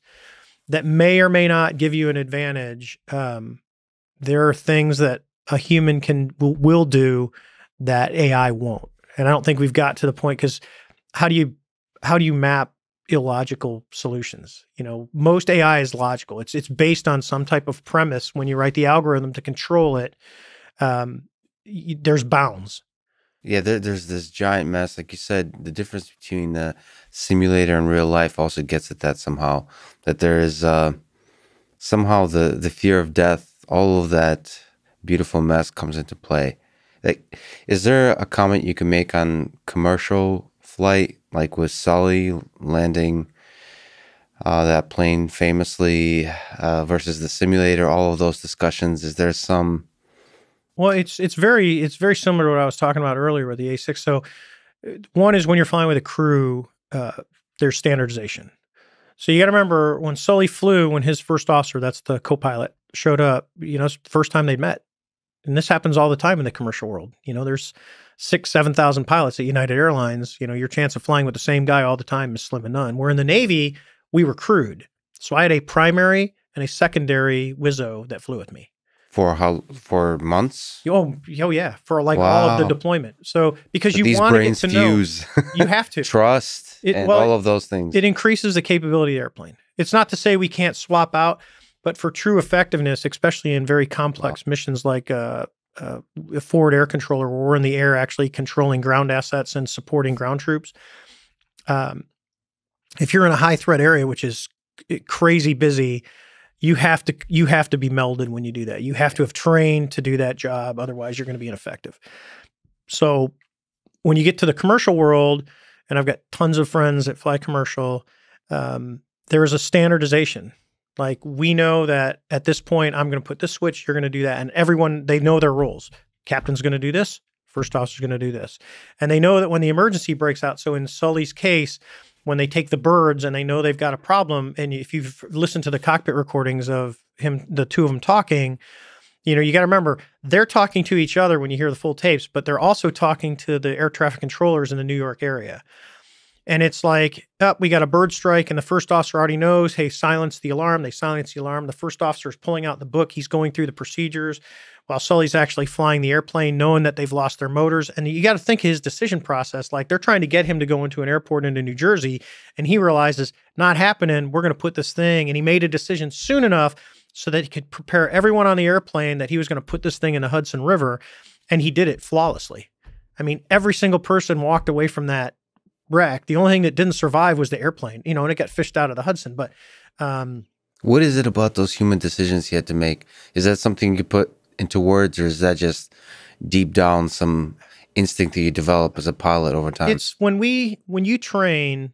that may or may not give you an advantage, um, there are things that a human can will do that AI won't. And I don't think we've got to the point because how do you how do you map illogical solutions. You know, most AI is logical. It's it's based on some type of premise. When you write the algorithm to control it, um, there's bounds. Yeah, there, there's this giant mess. Like you said, the difference between the simulator and real life also gets at that somehow. That there is uh, somehow the the fear of death. All of that beautiful mess comes into play. Like, is there a comment you can make on commercial flight, like with Sully landing uh, that plane famously uh, versus the simulator, all of those discussions. Is there some? Well, it's it's very it's very similar to what I was talking about earlier with the A6. So, uh, one is when you're flying with a crew, uh, there's standardization. So you got to remember when Sully flew, when his first officer, that's the co-pilot, showed up. You know, it's the first time they'd met, and this happens all the time in the commercial world. You know, there's six, 7,000 pilots at United Airlines, you know, your chance of flying with the same guy all the time is slim and none. Where in the Navy, we were crewed. So I had a primary and a secondary Wizzo that flew with me. For how for months? Oh, oh yeah, for like wow. all of the deployment. So because but you want to get to fuse. know, you have to trust it, and well, all of those things. It increases the capability of the airplane. It's not to say we can't swap out, but for true effectiveness, especially in very complex wow. missions like uh, uh, a forward air controller where we're in the air actually controlling ground assets and supporting ground troops. Um, if you're in a high threat area, which is crazy busy, you have to you have to be melded when you do that. You have to have trained to do that job, otherwise you're going to be ineffective. So when you get to the commercial world, and I've got tons of friends that fly commercial, um, there is a standardization like we know that at this point, I'm going to put this switch, you're going to do that. And everyone, they know their roles. Captain's going to do this, first officer's going to do this. And they know that when the emergency breaks out, so in Sully's case, when they take the birds and they know they've got a problem, and if you've listened to the cockpit recordings of him, the two of them talking, you know, you got to remember they're talking to each other when you hear the full tapes, but they're also talking to the air traffic controllers in the New York area. And it's like, oh, we got a bird strike, and the first officer already knows, hey, silence the alarm. They silence the alarm. The first officer is pulling out the book. He's going through the procedures while Sully's actually flying the airplane, knowing that they've lost their motors. And you got to think his decision process like they're trying to get him to go into an airport into New Jersey, and he realizes, not happening. We're going to put this thing. And he made a decision soon enough so that he could prepare everyone on the airplane that he was going to put this thing in the Hudson River. And he did it flawlessly. I mean, every single person walked away from that wreck. The only thing that didn't survive was the airplane, you know, and it got fished out of the Hudson. But um, what is it about those human decisions he had to make? Is that something you put into words, or is that just deep down some instinct that you develop as a pilot over time? It's when we when you train.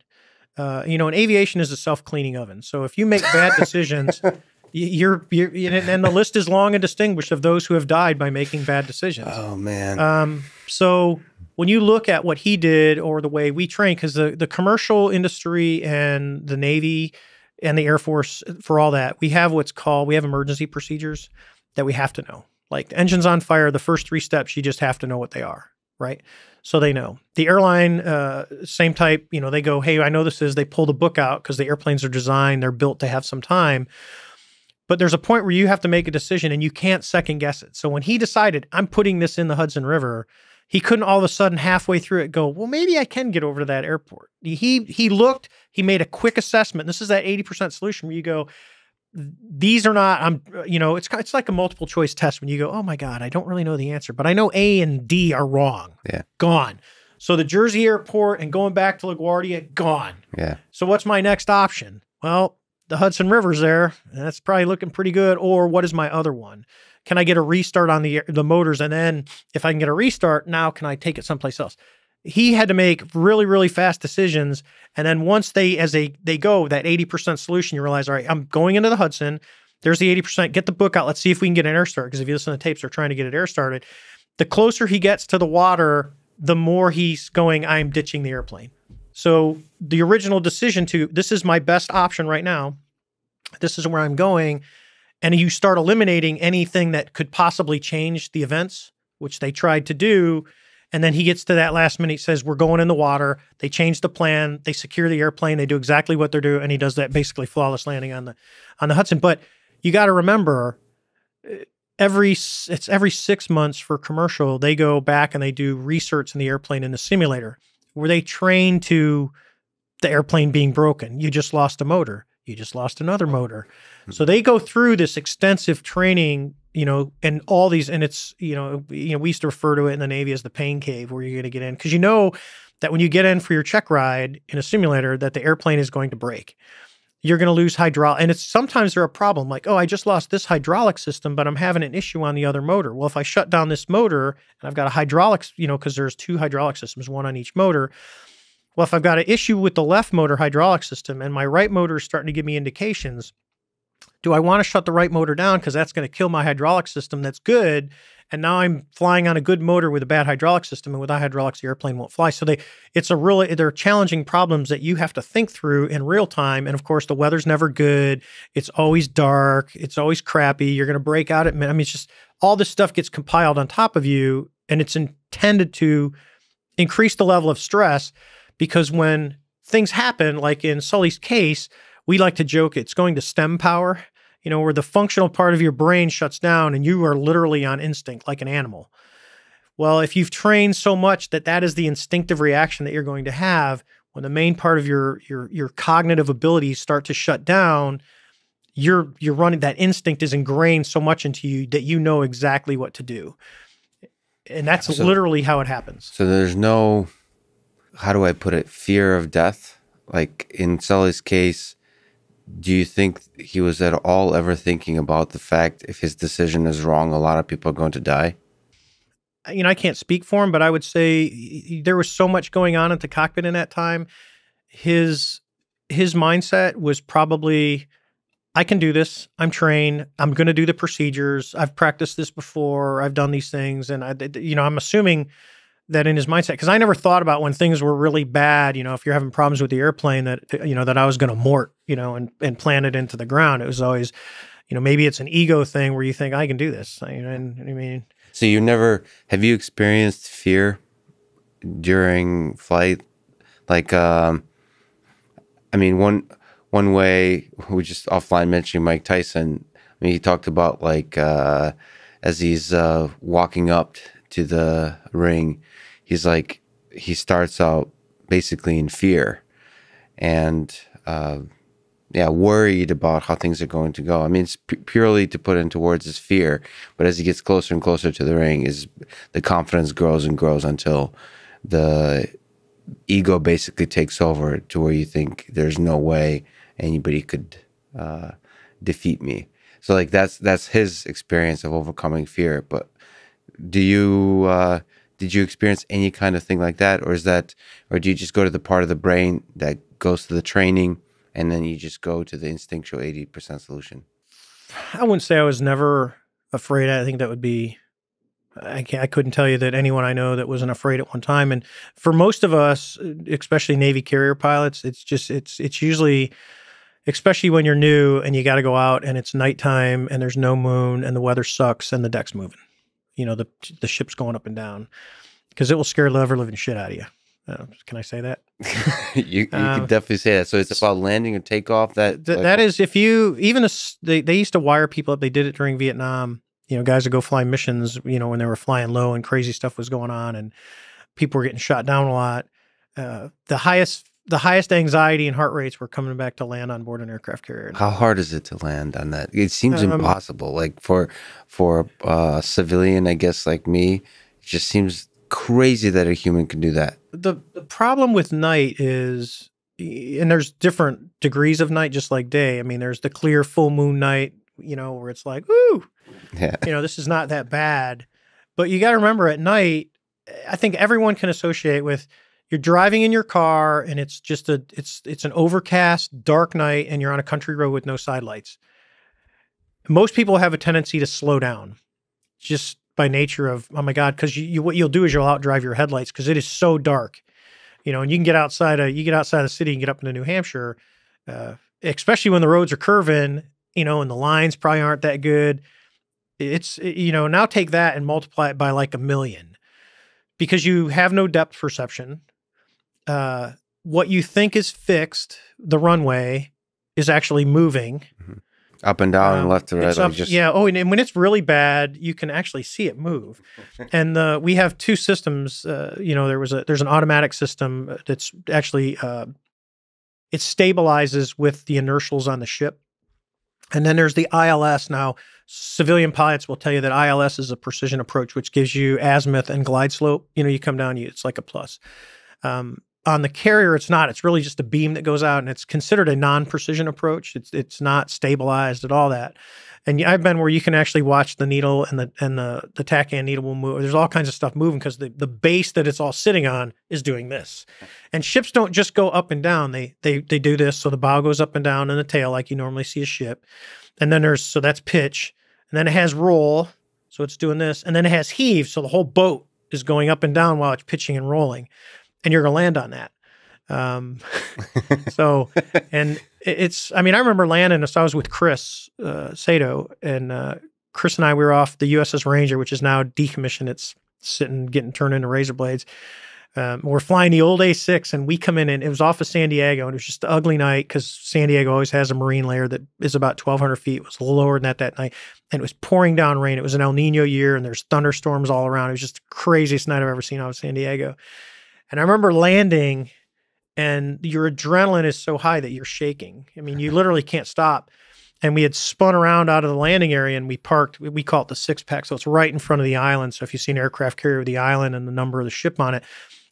Uh, you know, an aviation is a self-cleaning oven. So if you make bad decisions, you're, you're, and the list is long and distinguished of those who have died by making bad decisions. Oh man. Um, so when you look at what he did or the way we train, because the, the commercial industry and the Navy and the Air Force, for all that, we have what's called, we have emergency procedures that we have to know. Like the engine's on fire, the first three steps, you just have to know what they are, right? So they know. The airline, uh, same type, you know, they go, hey, I know this is, they pull the book out because the airplanes are designed, they're built to have some time. But there's a point where you have to make a decision and you can't second guess it. So when he decided, I'm putting this in the Hudson River, he couldn't all of a sudden halfway through it go, well, maybe I can get over to that airport. He he looked, he made a quick assessment. This is that 80% solution where you go, these are not, I'm, uh, you know, it's it's like a multiple choice test when you go, oh my God, I don't really know the answer, but I know A and D are wrong. Yeah. Gone. So the Jersey airport and going back to LaGuardia, gone. Yeah. So what's my next option? Well, the Hudson River's there. And that's probably looking pretty good. Or what is my other one? Can I get a restart on the the motors? And then if I can get a restart, now can I take it someplace else? He had to make really, really fast decisions. And then once they, as they they go, that 80% solution, you realize, all right, I'm going into the Hudson. There's the 80%. Get the book out. Let's see if we can get an air start. Because if you listen to the tapes, they're trying to get it air started. The closer he gets to the water, the more he's going, I'm ditching the airplane. So the original decision to this is my best option right now. This is where I'm going. And you start eliminating anything that could possibly change the events, which they tried to do. And then he gets to that last minute, says, We're going in the water. They change the plan, they secure the airplane, they do exactly what they're doing, and he does that basically flawless landing on the on the Hudson. But you got to remember every it's every six months for commercial, they go back and they do research in the airplane in the simulator where they trained to the airplane being broken. You just lost a motor. You just lost another motor. Hmm. So they go through this extensive training, you know, and all these, and it's, you know, you know, we used to refer to it in the Navy as the pain cave where you're going to get in because you know that when you get in for your check ride in a simulator, that the airplane is going to break you're going to lose hydraulic. And it's sometimes they're a problem like, oh, I just lost this hydraulic system, but I'm having an issue on the other motor. Well, if I shut down this motor and I've got a hydraulics, you know, because there's two hydraulic systems, one on each motor. Well, if I've got an issue with the left motor hydraulic system and my right motor is starting to give me indications, do I want to shut the right motor down because that's going to kill my hydraulic system that's good and now I'm flying on a good motor with a bad hydraulic system, and without hydraulics, the airplane won't fly. So they, it's a really, they're challenging problems that you have to think through in real time. And of course, the weather's never good. It's always dark. It's always crappy. You're going to break out at, I mean, it's just all this stuff gets compiled on top of you, and it's intended to increase the level of stress because when things happen, like in Sully's case, we like to joke it's going to stem power you know, where the functional part of your brain shuts down and you are literally on instinct like an animal. Well, if you've trained so much that that is the instinctive reaction that you're going to have when the main part of your your your cognitive abilities start to shut down, you're you're running that instinct is ingrained so much into you that you know exactly what to do. And that's so, literally how it happens. So there's no how do I put it, fear of death? Like in Sully's case, do you think he was at all ever thinking about the fact if his decision is wrong, a lot of people are going to die? You know, I can't speak for him, but I would say there was so much going on at the cockpit in that time. His his mindset was probably I can do this. I'm trained. I'm going to do the procedures. I've practiced this before. I've done these things and I you know, I'm assuming that in his mindset because I never thought about when things were really bad. You know, if you're having problems with the airplane, that you know that I was going to mort, you know, and and plant it into the ground. It was always, you know, maybe it's an ego thing where you think I can do this. and I mean, so you never have you experienced fear during flight? Like, um, I mean, one one way we just offline mentioning Mike Tyson. I mean, he talked about like uh, as he's uh, walking up to the ring he's like he starts out basically in fear and uh, yeah worried about how things are going to go. I mean it's purely to put into words is fear but as he gets closer and closer to the ring is the confidence grows and grows until the ego basically takes over to where you think there's no way anybody could uh, defeat me. So like that's that's his experience of overcoming fear. But do you uh, did you experience any kind of thing like that? Or is that or do you just go to the part of the brain that goes to the training and then you just go to the instinctual 80% solution? I wouldn't say i was never afraid. I think that would be I, I couldn't tell you that anyone I know that wasn't afraid at one time. And for most of us, especially Navy carrier pilots, it's just it's it's usually, especially when you're new and you got to go out and it's nighttime and there's no moon and the weather sucks and the deck's moving you know the the ship's going up and down because it will scare the ever living shit out of you. Uh, can I say that? you you um, can definitely say that. So it's about landing or takeoff. That th- that is if you even a, they they used to wire people up. They did it during Vietnam. You know, guys would go fly missions. You know, when they were flying low and crazy stuff was going on, and people were getting shot down a lot. Uh, the highest the highest anxiety and heart rates were coming back to land on board an aircraft carrier. How hard is it to land on that? It seems um, impossible. Like for for a civilian, I guess like me, it just seems crazy that a human can do that. The the problem with night is and there's different degrees of night, just like day. I mean, there's the clear full moon night, you know, where it's like, ooh, Yeah. you know, this is not that bad. But you got to remember at night, I think everyone can associate with you're driving in your car and it's just a it's it's an overcast dark night and you're on a country road with no side lights. Most people have a tendency to slow down just by nature of oh my god because you, you what you'll do is you'll outdrive your headlights because it is so dark you know and you can get outside of you get outside the city and get up into new hampshire uh, especially when the roads are curving you know and the lines probably aren't that good it's you know now take that and multiply it by like a million because you have no depth perception uh, what you think is fixed the runway is actually moving Up and down and um, left to right. up- just, yeah. Oh, and, and when it's really bad, you can actually see it move. and uh, we have two systems. Uh, you know, there was a there's an automatic system that's actually uh, it stabilizes with the inertials on the ship, and then there's the ILS. Now, civilian pilots will tell you that ILS is a precision approach, which gives you azimuth and glide slope. You know, you come down, you it's like a plus. Um, on the carrier, it's not. It's really just a beam that goes out, and it's considered a non-precision approach. It's it's not stabilized at all that. And I've been where you can actually watch the needle and the and the the TACAN needle will move. There's all kinds of stuff moving because the, the base that it's all sitting on is doing this. And ships don't just go up and down. They they they do this. So the bow goes up and down in the tail like you normally see a ship. And then there's so that's pitch. And then it has roll. So it's doing this. And then it has heave. So the whole boat is going up and down while it's pitching and rolling. And you're gonna land on that. Um, so, and it's, I mean, I remember landing, so I was with Chris uh, Sato, and uh, Chris and I, we were off the USS Ranger, which is now decommissioned. It's sitting, getting turned into razor blades. Um, we're flying the old A6, and we come in, and it was off of San Diego, and it was just an ugly night because San Diego always has a marine layer that is about 1,200 feet. It was lower than that that night, and it was pouring down rain. It was an El Nino year, and there's thunderstorms all around. It was just the craziest night I've ever seen out of San Diego. And I remember landing and your adrenaline is so high that you're shaking. I mean, you literally can't stop. And we had spun around out of the landing area and we parked, we- call it the six pack. So it's right in front of the island. So if you see an aircraft carrier with the island and the number of the ship on it,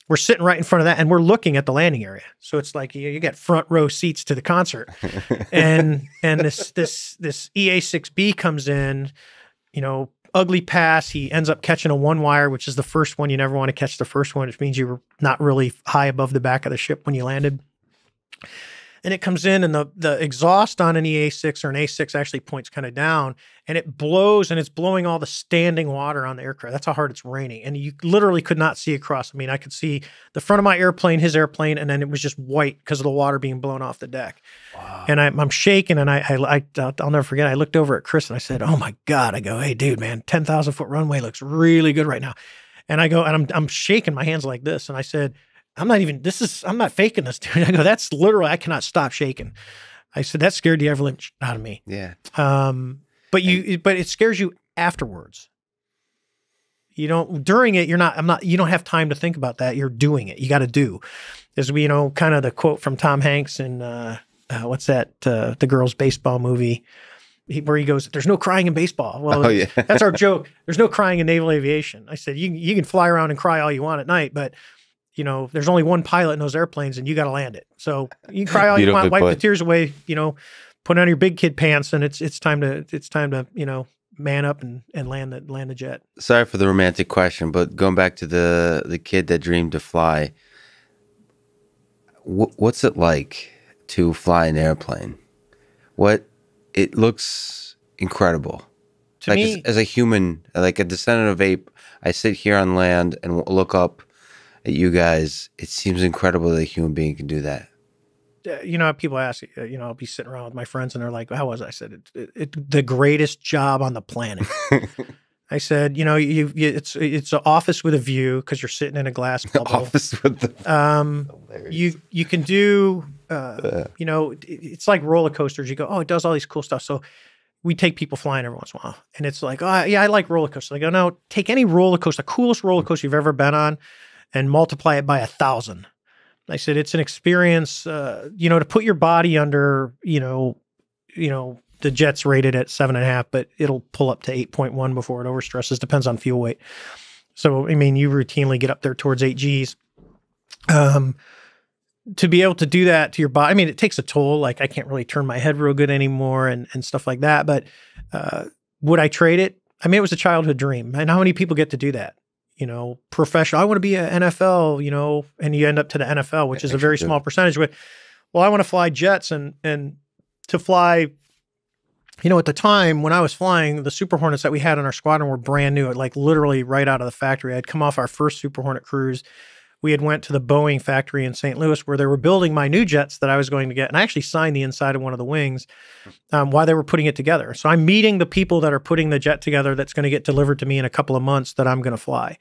we're sitting right in front of that and we're looking at the landing area. So it's like you, you get front row seats to the concert. and and this this this EA6B comes in, you know, ugly pass. He ends up catching a one wire, which is the first one. You never want to catch the first one, which means you were not really high above the back of the ship when you landed. And it comes in, and the the exhaust on an EA6 or an A6 actually points kind of down, and it blows, and it's blowing all the standing water on the aircraft. That's how hard it's raining, and you literally could not see across. I mean, I could see the front of my airplane, his airplane, and then it was just white because of the water being blown off the deck Wow. and I, I'm shaking, and I, I, I, I'll never forget. I looked over at Chris and I said, "Oh my god!" I go, "Hey, dude, man, ten thousand foot runway looks really good right now." And I go, and I'm, I'm shaking my hands like this, and I said, "I'm not even. This is. I'm not faking this, dude." I go, "That's literally. I cannot stop shaking." I said, "That scared the ever living out of me." yeah. Um, but you, but it scares you afterwards. You don't during it. You're not. I'm not. You don't have time to think about that. You're doing it. You got to do. As we, you know, kind of the quote from Tom Hanks in uh, uh, what's that? Uh, the girls' baseball movie, he, where he goes, "There's no crying in baseball." Well, Oh yeah. that's our joke. There's no crying in naval aviation. I said, you you can fly around and cry all you want at night, but you know, there's only one pilot in those airplanes, and you got to land it. So you cry all you want, wipe the tears away. You know, put on your big kid pants, and it's it's time to it's time to you know man up and and land the land the jet. Sorry for the romantic question, but going back to the the kid that dreamed to fly, wh- what's it like to fly an airplane? What it looks incredible. To like me, as, as a human, like a descendant of ape, I sit here on land and look up at you guys. It seems incredible that a human being can do that. you know, people ask, uh, you know, I'll be sitting around with my friends and they're like, how was it? I said, it, it, it, the greatest job on the planet. I said, you know, you, you it's, it's an office with a view because you're sitting in a glass bubble. Office with the Um, hilarious. you, you can do, uh, Uh, you know, it- it's like roller coasters. You go, oh, it does all these cool stuff. So we take people flying every once in a while. And it's like, oh, yeah, I like roller coasters. I go, no, take any roller coaster, the coolest roller coaster you've ever been on and multiply it by a thousand. I said, it's an experience, uh, you know, to put your body under, you know, you know, the jet's rated at seven and a half, but it'll pull up to 8.1 before it overstresses, depends on fuel weight. So, I mean, you routinely get up there towards eight Gs. Um, to be able to do that to your body, I mean, it takes a toll. Like I can't really turn my head real good anymore and, and stuff like that. But uh, would I trade it? I mean, it was a childhood dream. And how many people get to do that? You know, professional. I want to be an NFL, you know, and you end up to the NFL, which is a very small percentage. But well, I want to fly jets and and to fly you know, at the time when I was flying, the Super Hornets that we had in our squadron were brand new, like literally right out of the factory. I'd come off our first Super Hornet cruise we had went to the Boeing factory in St. Louis where they were building my new jets that I was going to get, and I actually signed the inside of one of the wings um, while they were putting it together. So I'm meeting the people that are putting the jet together that's going to get delivered to me in a couple of months that I'm going to fly.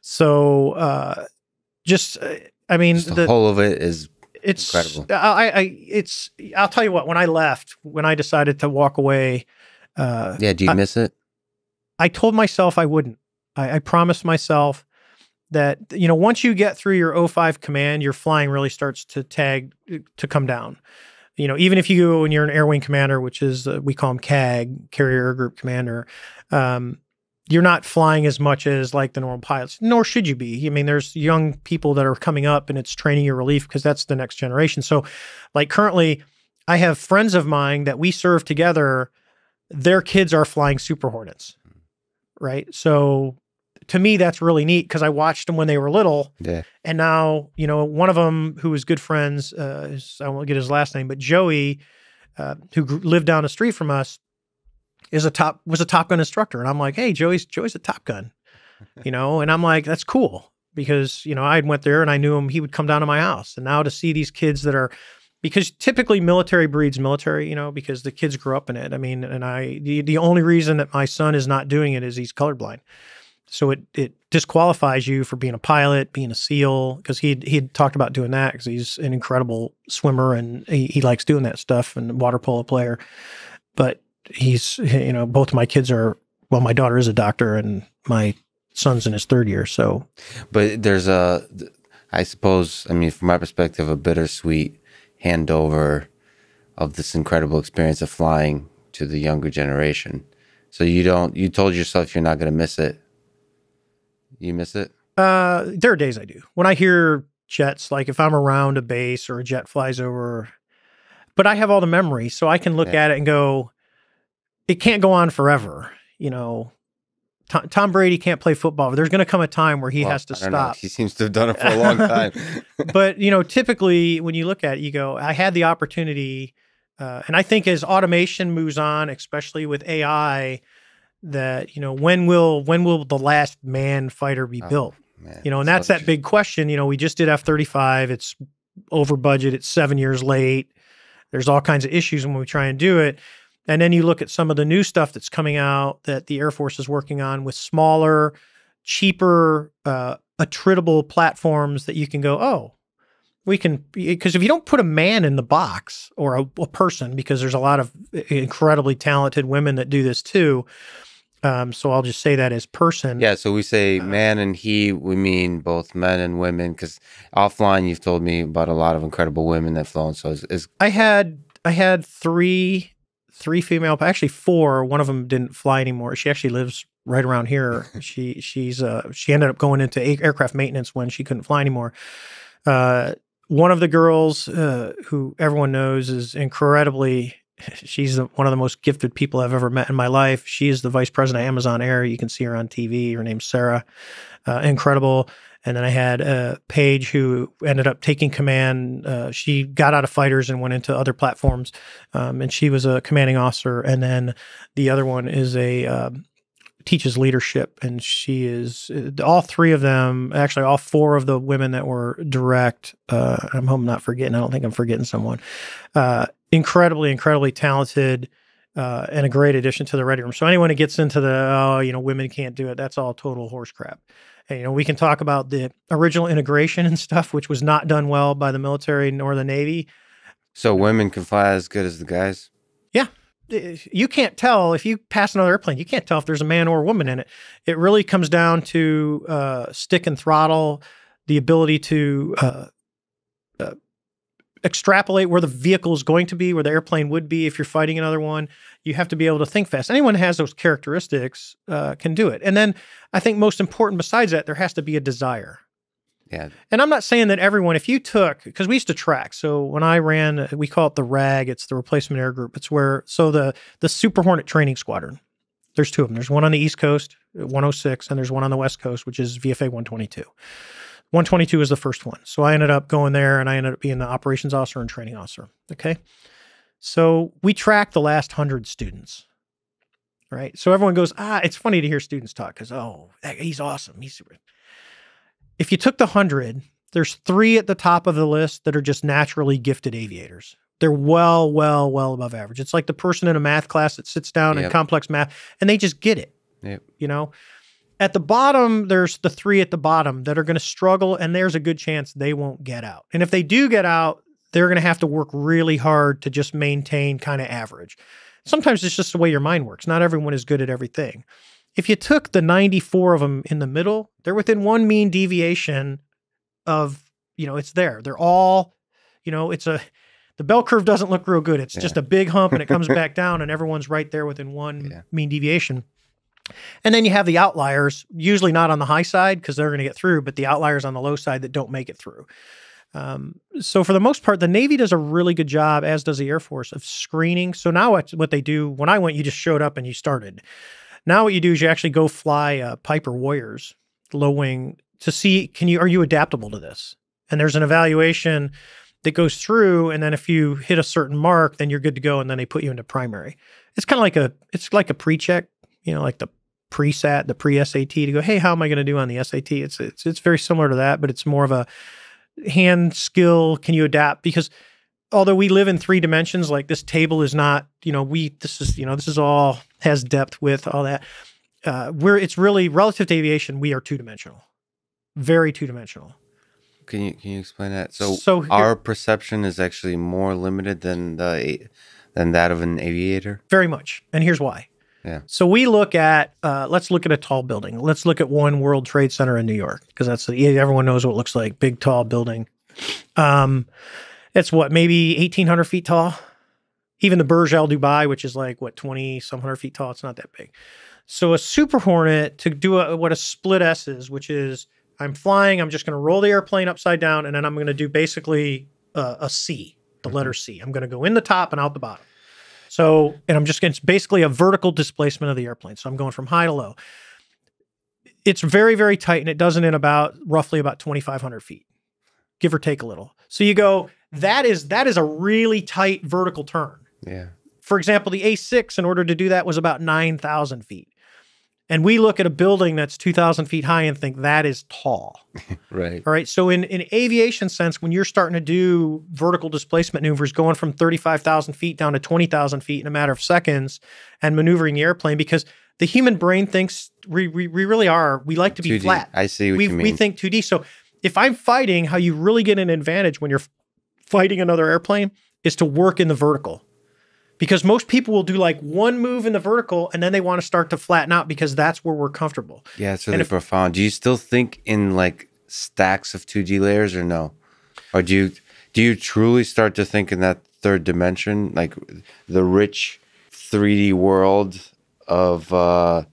So uh, just, uh, I mean, just the, the whole of it is it's incredible. I, I, it's. I'll tell you what. When I left, when I decided to walk away, uh, yeah. Do you I, miss it? I told myself I wouldn't. I, I promised myself that you know once you get through your 05 command your flying really starts to tag to come down. You know even if you go when you're an air wing commander which is uh, we call them cag carrier group commander um, you're not flying as much as like the normal pilots nor should you be. I mean there's young people that are coming up and it's training your relief because that's the next generation. So like currently i have friends of mine that we serve together their kids are flying super hornets right? So to me, that's really neat because I watched them when they were little. Yeah. And now, you know, one of them who was good friends, uh, is, I won't get his last name, but Joey, uh, who lived down the street from us, is a top was a Top Gun instructor, and I'm like, hey, Joey's Joey's a Top Gun, you know, and I'm like, that's cool because you know I went there and I knew him. He would come down to my house, and now to see these kids that are because typically military breeds military, you know, because the kids grew up in it. I mean, and I the, the only reason that my son is not doing it is he's colorblind. So it it disqualifies you for being a pilot, being a SEAL, because he he talked about doing that because he's an incredible swimmer and he, he likes doing that stuff and water polo player. But he's you know both of my kids are well, my daughter is a doctor and my son's in his third year. So, but there's a, I suppose, I mean, from my perspective, a bittersweet handover of this incredible experience of flying to the younger generation. So you don't, you told yourself you're not going to miss it you miss it? Uh, there are days I do. When I hear jets, like if I'm around a base or a jet flies over, but I have all the memory, so I can look yeah. at it and go, it can't go on forever. You know, Tom, Tom Brady can't play football. There's going to come a time where he well, has to stop. Know. He seems to have done it for a long time. but you know, typically when you look at it, you go, I had the opportunity, uh, and I think as automation moves on, especially with AI, that you know when will when will the last man fighter be oh, built? man, you know and that's that big question. You know we just did f-35 it's over budget. It's seven years late. There's all kinds of issues when we try and do it. And then you look at some of the new stuff that's coming out that the air force is working on with smaller cheaper uh, attritable platforms that you can go oh we can because if you don't put a man in the box or a, a, person because there's a lot of incredibly talented women that do this too um, so I'll just say that as person. Yeah. So we say uh, man and he, we mean both men and women. Because offline, you've told me about a lot of incredible women that flown. So is, is I had I had three three female, actually four. One of them didn't fly anymore. She actually lives right around here. she she's uh she ended up going into aircraft maintenance when she couldn't fly anymore. Uh, one of the girls uh, who everyone knows is incredibly she's one of the most gifted people I've ever met in my life. She is the vice president of Amazon Air. You can see her on TV. Her name's Sarah. Uh, incredible. And then I had uh, Paige, who ended up taking command. Uh, she got out of fighters and went into other platforms, um, and she was a commanding officer. And then the other one is a um, teaches leadership, and she is uh, all three of them. Actually, all four of the women that were direct. Uh, I'm I'm not forgetting. I don't think I'm forgetting someone. Incredibly, incredibly talented. Uh, and a great addition to the ready room. So anyone who gets into the oh, you know, women can't do it, that's all total horse crap. And, you know, we can talk about the original integration and stuff, which was not done well by the military nor the Navy. So women can fly as good as the guys. Yeah, you can't tell if you pass another airplane. You can't tell if there's a man or a woman in it. It really comes down to uh, stick and throttle, the ability to uh, extrapolate where the vehicle is going to be, where the airplane would be if you're fighting another one. You have to be able to think fast. Anyone who has those characteristics uh, can do it. And then I think most important besides that, there has to be a desire. Yeah. And I'm not saying that everyone, if you took, because we used to track. So when I ran, we call it the RAG. It's the Replacement Air Group. It's where so the the Super Hornet Training Squadron. There's two of them. There's one on the East Coast, 106, and there's one on the West Coast, which is VFA 122. 122 is the first one. So I ended up going there, and I ended up being the operations officer and training officer. Okay. So we track the last hundred students right? So everyone goes, ah, it's funny to hear students talk because, oh, he's awesome. He's super. If you took the hundred, there's three at the top of the list that are just naturally gifted aviators. They're well, well, well above average. It's like the person in a math class that sits down Yep. in complex math and they just get it. Yep. You know, at the bottom, there's the three at the bottom that are going to struggle, and there's a good chance they won't get out. And if they do get out, they're going to have to work really hard to just maintain kind of average. Sometimes it's just the way your mind works. Not everyone is good at everything. If you took the 94 of them in the middle, they're within one mean deviation of, you know, it's there. They're all, you know, it's a, the bell curve doesn't look real good. It's just a big hump and it comes back down and everyone's right there within one Yeah. mean deviation. And then you have the outliers, usually not on the high side because they're going to get through, but the outliers on the low side that don't make it through. Um, so for the most part, the Navy does a really good job, as does the Air Force, of screening. So now what, what they do, when I went, you just showed up and you started. Now what you do is you actually go fly uh, Piper Warriors, low wing, to see can you are you adaptable to this? And there's an evaluation that goes through, and then if you hit a certain mark, then you're good to go, and then they put you into primary. It's kind of like a it's like a pre-check, you know, like the pre-SAT, the pre-SAT to go, hey, how am I going to do on the SAT? It's it's it's very similar to that, but it's more of a hand skill. Can you adapt? Because although we live in three dimensions, like this table is not, you know, we this is you know this is all has depth, width, all that. Uh, we're it's really relative to aviation. We are two dimensional, very two dimensional. Can you can you explain that? So, So here- our perception is actually more limited than the than that of an aviator. Very much. And here's why. Yeah. So we look at, uh, let's look at a tall building. Let's look at One World Trade Center in New York because that's the, everyone knows what it looks like. Big, tall building. Um, it's what maybe eighteen hundred feet tall. Even the Burj Al Dubai, which is like what twenty some hundred feet tall, it's not that big. So a Super Hornet to do a, what a split S is, which is I'm flying, I'm just going to roll the airplane upside down, and then I'm going to do basically a C, the letter C. I'm going to go in the top and out the bottom. So, and I'm just it's basically a vertical displacement of the airplane. So I'm going from high to low. It's very, very tight and it doesn't in about roughly about 2,500 feet, give or take a little. So you go, that is, that is a really tight vertical turn. Yeah. For example, the A6, in order to do that, was about 9,000 feet. And we look at a building that's 2,000 feet high and think that is tall. Right. All right. So in in aviation sense, when you're starting to do vertical displacement maneuvers, going from 35,000 feet down to 20,000 feet in a matter of seconds, and maneuvering the airplane, because the human brain thinks we we, we really are. We like to be 2D. flat. I see what We you mean. we think 2D. So if I'm fighting, how you really get an advantage when you're fighting another airplane is to work in the vertical. Because most people will do like one move in the vertical and then they want to start to flatten out because that's where we're comfortable. yeah, it's really if- profound. Do you still think in like stacks of 2D layers or no? Or do you do you truly start to think in that third dimension, like the rich 3D world of uh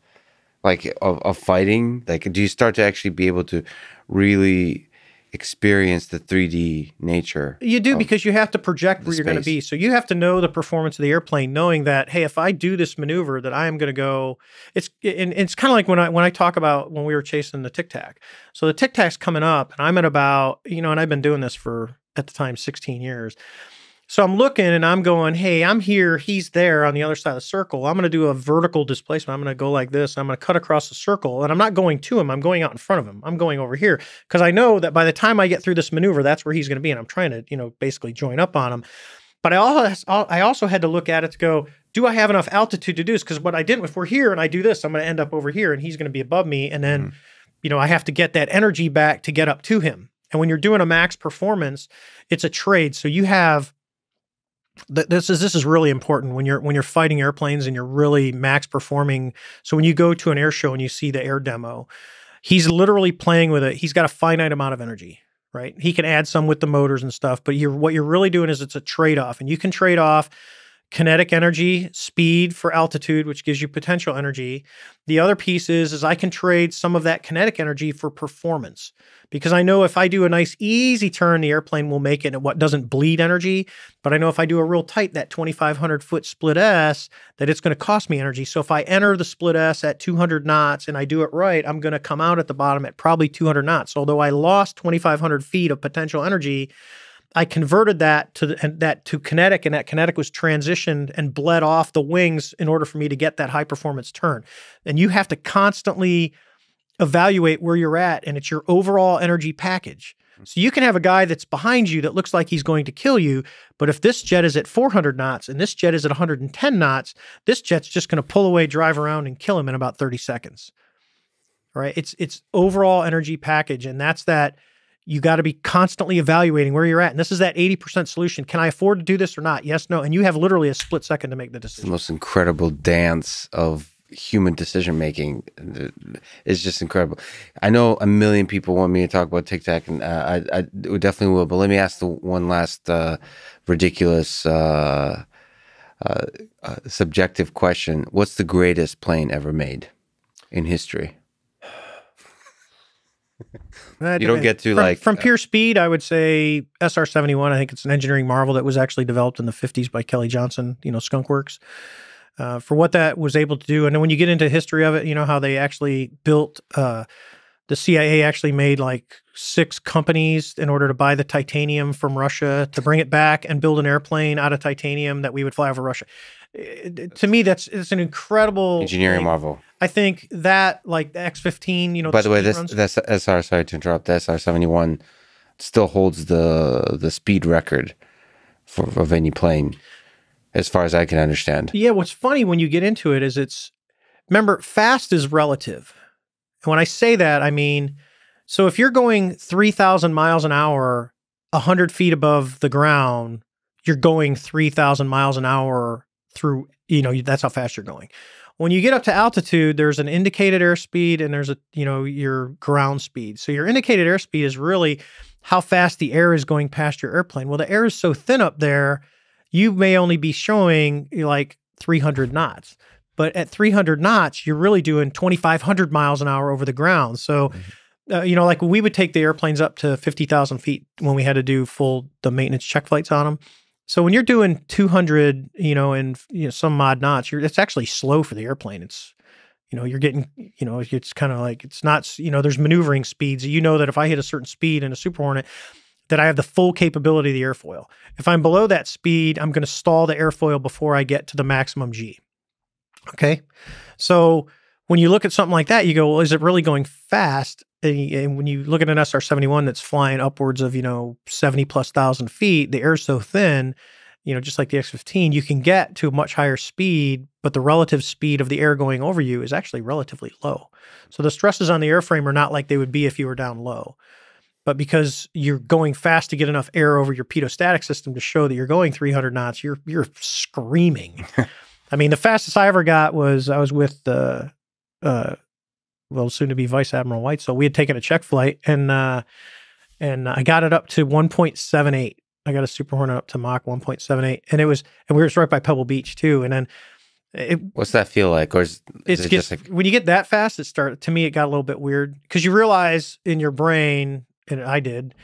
like of, of fighting? Like do you start to actually be able to really experience the 3D nature? You do because you have to project where you're going to be. So you have to know the performance of the airplane, knowing that hey, if I do this maneuver, that I am going to go. It's and it's kind of like when I when I talk about when we were chasing the tic tac. So the tic tac's coming up, and I'm at about you know, and I've been doing this for at the time 16 years. So I'm looking and I'm going, hey, I'm here, he's there on the other side of the circle. I'm going to do a vertical displacement. I'm going to go like this. I'm going to cut across the circle, and I'm not going to him. I'm going out in front of him. I'm going over here because I know that by the time I get through this maneuver, that's where he's going to be, and I'm trying to, you know, basically join up on him. But I also I also had to look at it to go, do I have enough altitude to do this? Because what I didn't, if we're here and I do this, I'm going to end up over here, and he's going to be above me, and then, mm-hmm. you know, I have to get that energy back to get up to him. And when you're doing a max performance, it's a trade. So you have th- this is this is really important when you're when you're fighting airplanes and you're really max performing. So when you go to an air show and you see the air demo, he's literally playing with it. He's got a finite amount of energy, right? He can add some with the motors and stuff, but you're what you're really doing is it's a trade off, and you can trade off kinetic energy, speed for altitude, which gives you potential energy. The other piece is, is I can trade some of that kinetic energy for performance because I know if I do a nice easy turn, the airplane will make it and what doesn't bleed energy. But I know if I do a real tight, that 2,500 foot split S, that it's going to cost me energy. So if I enter the split S at 200 knots and I do it right, I'm going to come out at the bottom at probably 200 knots. Although I lost 2,500 feet of potential energy, I converted that to the, that to kinetic, and that kinetic was transitioned and bled off the wings in order for me to get that high performance turn. And you have to constantly evaluate where you're at, and it's your overall energy package. Hmm. So you can have a guy that's behind you that looks like he's going to kill you, but if this jet is at 400 knots and this jet is at 110 knots, this jet's just going to pull away, drive around, and kill him in about 30 seconds. Right? It's it's overall energy package, and that's that you got to be constantly evaluating where you're at. And this is that 80% solution. Can I afford to do this or not? Yes, no. And you have literally a split second to make the decision. the most incredible dance of human decision making is just incredible. I know a million people want me to talk about Tic Tac, and uh, I, I definitely will. But let me ask the one last uh, ridiculous, uh, uh, uh subjective question: What's the greatest plane ever made in history? You don't get to from, like from uh, pure speed. I would say SR seventy one. I think it's an engineering marvel that was actually developed in the fifties by Kelly Johnson. You know, Skunk Works. Uh, for what that was able to do, and then when you get into history of it, you know how they actually built. Uh, the CIA actually made like six companies in order to buy the titanium from Russia to bring it back and build an airplane out of titanium that we would fly over Russia. It, to me, that's it's an incredible engineering thing. marvel. I think that like the X15, you know. By the, the way, this runs. this uh, SR sorry to interrupt. The SR seventy one still holds the the speed record for of any plane, as far as I can understand. Yeah, what's funny when you get into it is it's remember fast is relative, and when I say that, I mean so if you're going three thousand miles an hour, hundred feet above the ground, you're going three thousand miles an hour through. You know that's how fast you're going when you get up to altitude, there's an indicated airspeed and there's a, you know, your ground speed. So your indicated airspeed is really how fast the air is going past your airplane. Well, the air is so thin up there, you may only be showing like 300 knots. But at 300 knots, you're really doing 2,500 miles an hour over the ground. So, mm-hmm. uh, you know, like we would take the airplanes up to 50,000 feet when we had to do full the maintenance check flights on them. So when you're doing 200, you know, and you know some mod knots, you're it's actually slow for the airplane. It's you know, you're getting, you know, it's kind of like it's not, you know, there's maneuvering speeds. You know that if I hit a certain speed in a Super Hornet, that I have the full capability of the airfoil. If I'm below that speed, I'm going to stall the airfoil before I get to the maximum G. Okay. So when you look at something like that, you go, well, is it really going fast? and when you look at an SR 71 that's flying upwards of, you know, 70 plus thousand feet, the air's so thin, you know, just like the X15, you can get to a much higher speed, but the relative speed of the air going over you is actually relatively low. So the stresses on the airframe are not like they would be if you were down low. But because you're going fast to get enough air over your pitot-static system to show that you're going 300 knots, you're you're screaming. I mean, the fastest I ever got was I was with the uh, well, soon to be Vice Admiral White. So we had taken a check flight and uh, and I got it up to 1.78. I got a Super Hornet up to Mach 1.78, and it was and we were right by Pebble Beach too. And then it, what's that feel like? Or is, is it gets, like... when you get that fast, it started to me. It got a little bit weird because you realize in your brain, and I did,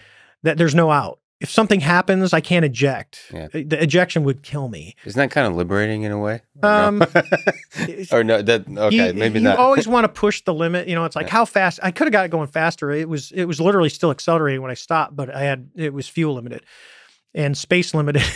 that there's no out if something happens, I can't eject. Yeah. Uh, the ejection would kill me. Isn't that kind of liberating in a way? Or um, no? or no, that okay, you, maybe you not. You always want to push the limit. You know, it's like yeah. how fast I could have got it going faster. It was it was literally still accelerating when I stopped, but I had it was fuel limited and space limited.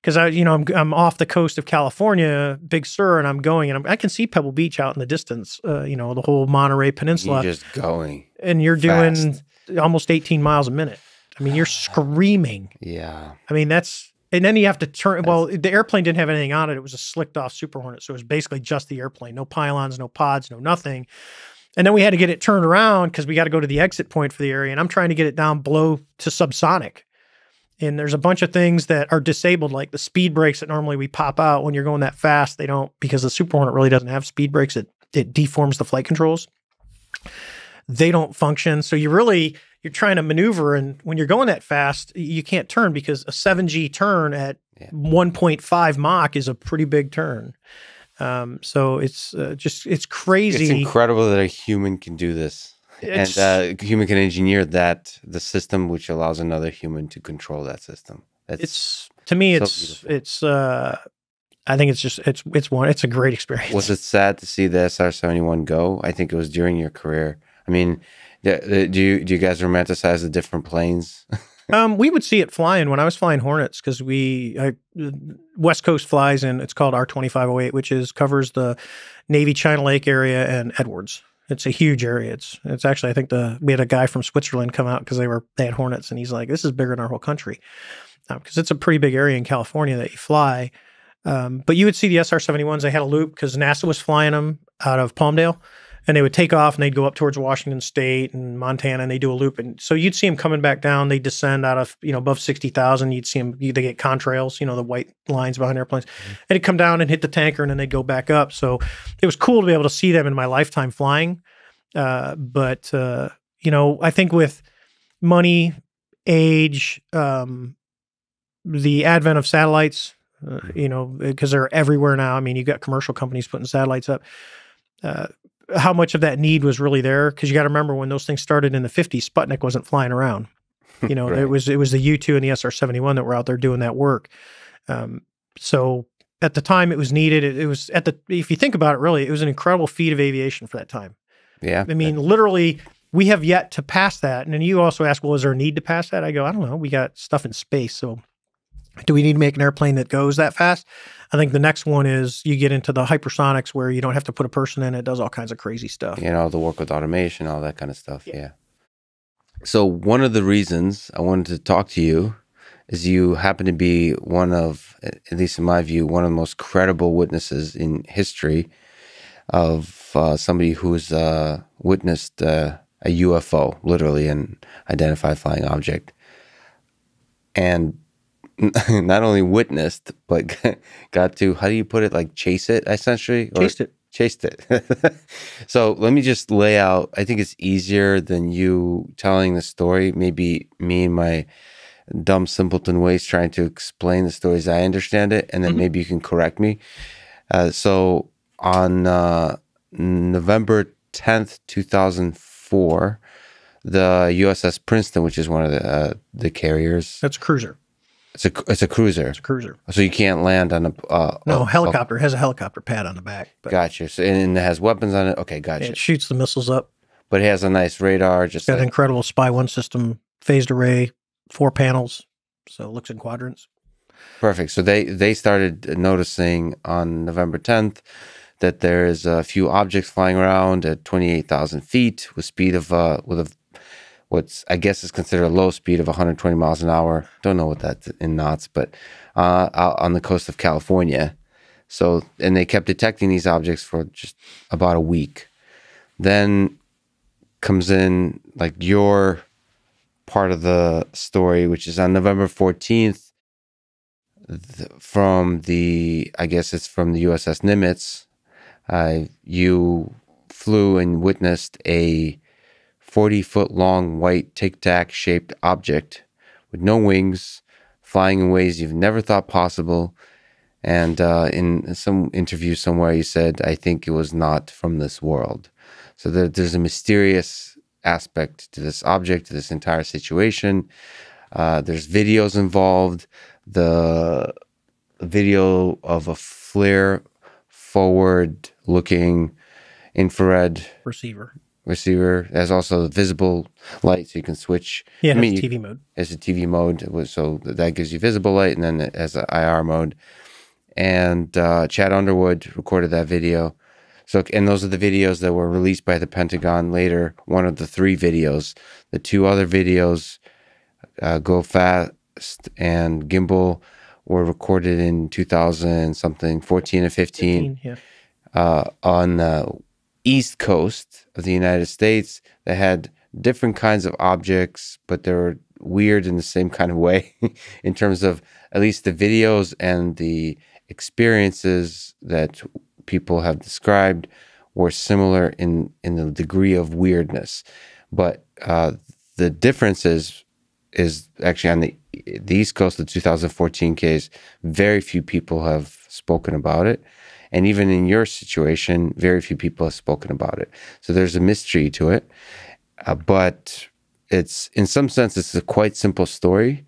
Because I, you know, I'm I'm off the coast of California, Big Sur, and I'm going, and I'm, i can see Pebble Beach out in the distance. Uh, you know, the whole Monterey Peninsula. You're just going, and you're fast. doing almost 18 miles a minute. I mean, you're screaming. Yeah. I mean, that's and then you have to turn. Well, the airplane didn't have anything on it. It was a slicked off Super Hornet, so it was basically just the airplane. No pylons, no pods, no nothing. And then we had to get it turned around because we got to go to the exit point for the area. And I'm trying to get it down below to subsonic. And there's a bunch of things that are disabled, like the speed brakes that normally we pop out when you're going that fast. They don't because the Super Hornet really doesn't have speed brakes. It it deforms the flight controls. They don't function. So you really you're trying to maneuver, and when you're going that fast, you can't turn because a 7G turn at Yeah. 1.5 Mach is a pretty big turn. Um, so it's uh, just it's crazy. It's incredible that a human can do this. It's- and uh, a human can engineer that the system which allows another human to control that system. That's it's to me so it's beautiful. it's uh I think it's just it's it's one it's a great experience. was it sad to see the SR seventy one go? I think it was during your career. I mean, the- the- do you do you guys romanticize the different planes? Um, we would see it flying when I was flying Hornets because we I, West Coast flies in. It's called R twenty five oh eight, which is covers the Navy China Lake area and Edwards. It's a huge area. It's it's actually I think the we had a guy from Switzerland come out because they were they had Hornets and he's like this is bigger than our whole country because it's a pretty big area in California that you fly. Um, but you would see the SR seventy ones. They had a loop because NASA was flying them out of Palmdale, and they would take off and they'd go up towards Washington State and Montana, and they do a loop. And so you'd see them coming back down. They descend out of you know above sixty thousand. You'd see them. They get contrails, you know, the white lines behind airplanes, and it'd come down and hit the tanker, and then they'd go back up. So it was cool to be able to see them in my lifetime flying. Uh, but uh, you know, I think with money, age, um, the advent of satellites, uh, you know, because they're everywhere now. I mean, you've got commercial companies putting satellites up. Uh, how much of that need was really there? Because you got to remember when those things started in the '50s, Sputnik wasn't flying around. You know, Right. it was it was the U two and the SR seventy one that were out there doing that work. Um, so at the time, it was needed. It, it was at the if you think about it, really, it was an incredible feat of aviation for that time. yeah, I mean, literally, we have yet to pass that. And then you also ask, well, is there a need to pass that? I go, I don't know. We got stuff in space. So do we need to make an airplane that goes that fast? I think the next one is you get into the hypersonics where you don't have to put a person in. It does all kinds of crazy stuff. you know, the work with automation, all that kind of stuff. Yeah. So one of the reasons I wanted to talk to you is you happen to be one of, at least in my view, one of the most credible witnesses in history of uh, somebody who's uh, witnessed uh, a UFO, literally an identified flying object, and not only witnessed but got to how do you put it like chase it essentially Chased it. chased it. so let me just lay out. I think it's easier than you telling the story. Maybe me and my dumb simpleton ways trying to explain the story stories I understand it, and then Mhm. maybe you can correct me. Uh, so on uh, November tenth, two thousand four, the USS Princeton, which is one of the uh, the carriers, That's a cruiser. It's a it's a cruiser, It's a cruiser. so you can't land on a uh, No, a- helicopter It has a helicopter pad on the back. But Gotcha. So and it has weapons on it. Okay, gotcha. It shoots the missiles up. but it has a nice radar. Just Got an incredible Spy One system, phased array, four panels. So it looks in quadrants. perfect. So they they started noticing on November 10th that there is a few objects flying around at 28,000 feet with speed of uh with a what's I guess is considered a low speed of 120 miles an hour. Don't know what that's in knots, but uh, out on the coast of California. So and they kept detecting these objects for just about a week. Then comes in like your part of the story, which is on November 14th th- from the, I guess it's from the USS Nimitz. Uh, you flew and witnessed a 40 foot long white tic tac shaped object with no wings, flying in ways you've never thought possible. And uh, in some interview somewhere, you said, I think it was not from this world. So there, there's a mysterious aspect to this object, to this entire situation. Uh, there's videos involved. The video of a FLIR forward looking infrared Receiver. Receiver. There's also the visible light, so you can switch. Yeah, it I has mean, you- TV mode. It's a TV mode, so that gives you visible light, and then it has an IR mode. And uh, Chad Underwood recorded that video. So, and those are the videos that were released by the Pentagon later. One of the three videos. The two other videos, uh, Go Fast and Gimbal, were recorded in 2000 something, 14 and 15 15, yeah. uh, on the east coast of the United States that had different kinds of objects, but they were weird in the same kind of way in terms of at least the videos and the experiences that people have described were similar in in the degree of weirdness. But uh, the difference is is actually on the the East Coast, the 2014 case. Very few people have spoken about it, and even in your situation, very few people have spoken about it. So there's a mystery to it, uh, but it's in some sense it's a quite simple story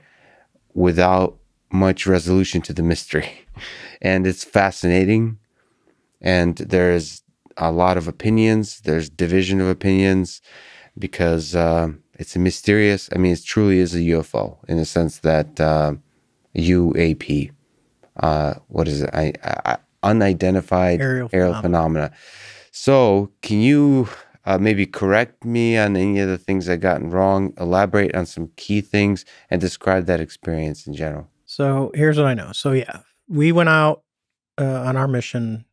without much resolution to the mystery, and it's fascinating, and there's a lot of opinions. There's division of opinions because uh, it's a mysterious. I mean, it truly is a UFO in the sense that uh, UAP. Uh, what is it? I, I unidentified Aerial aerial phenomena. phenomena. So, can you uh, maybe correct me on any of the things I've gotten wrong? Elaborate on some key things and describe that experience in general. So here's what I know. So yeah, we went out uh, on our mission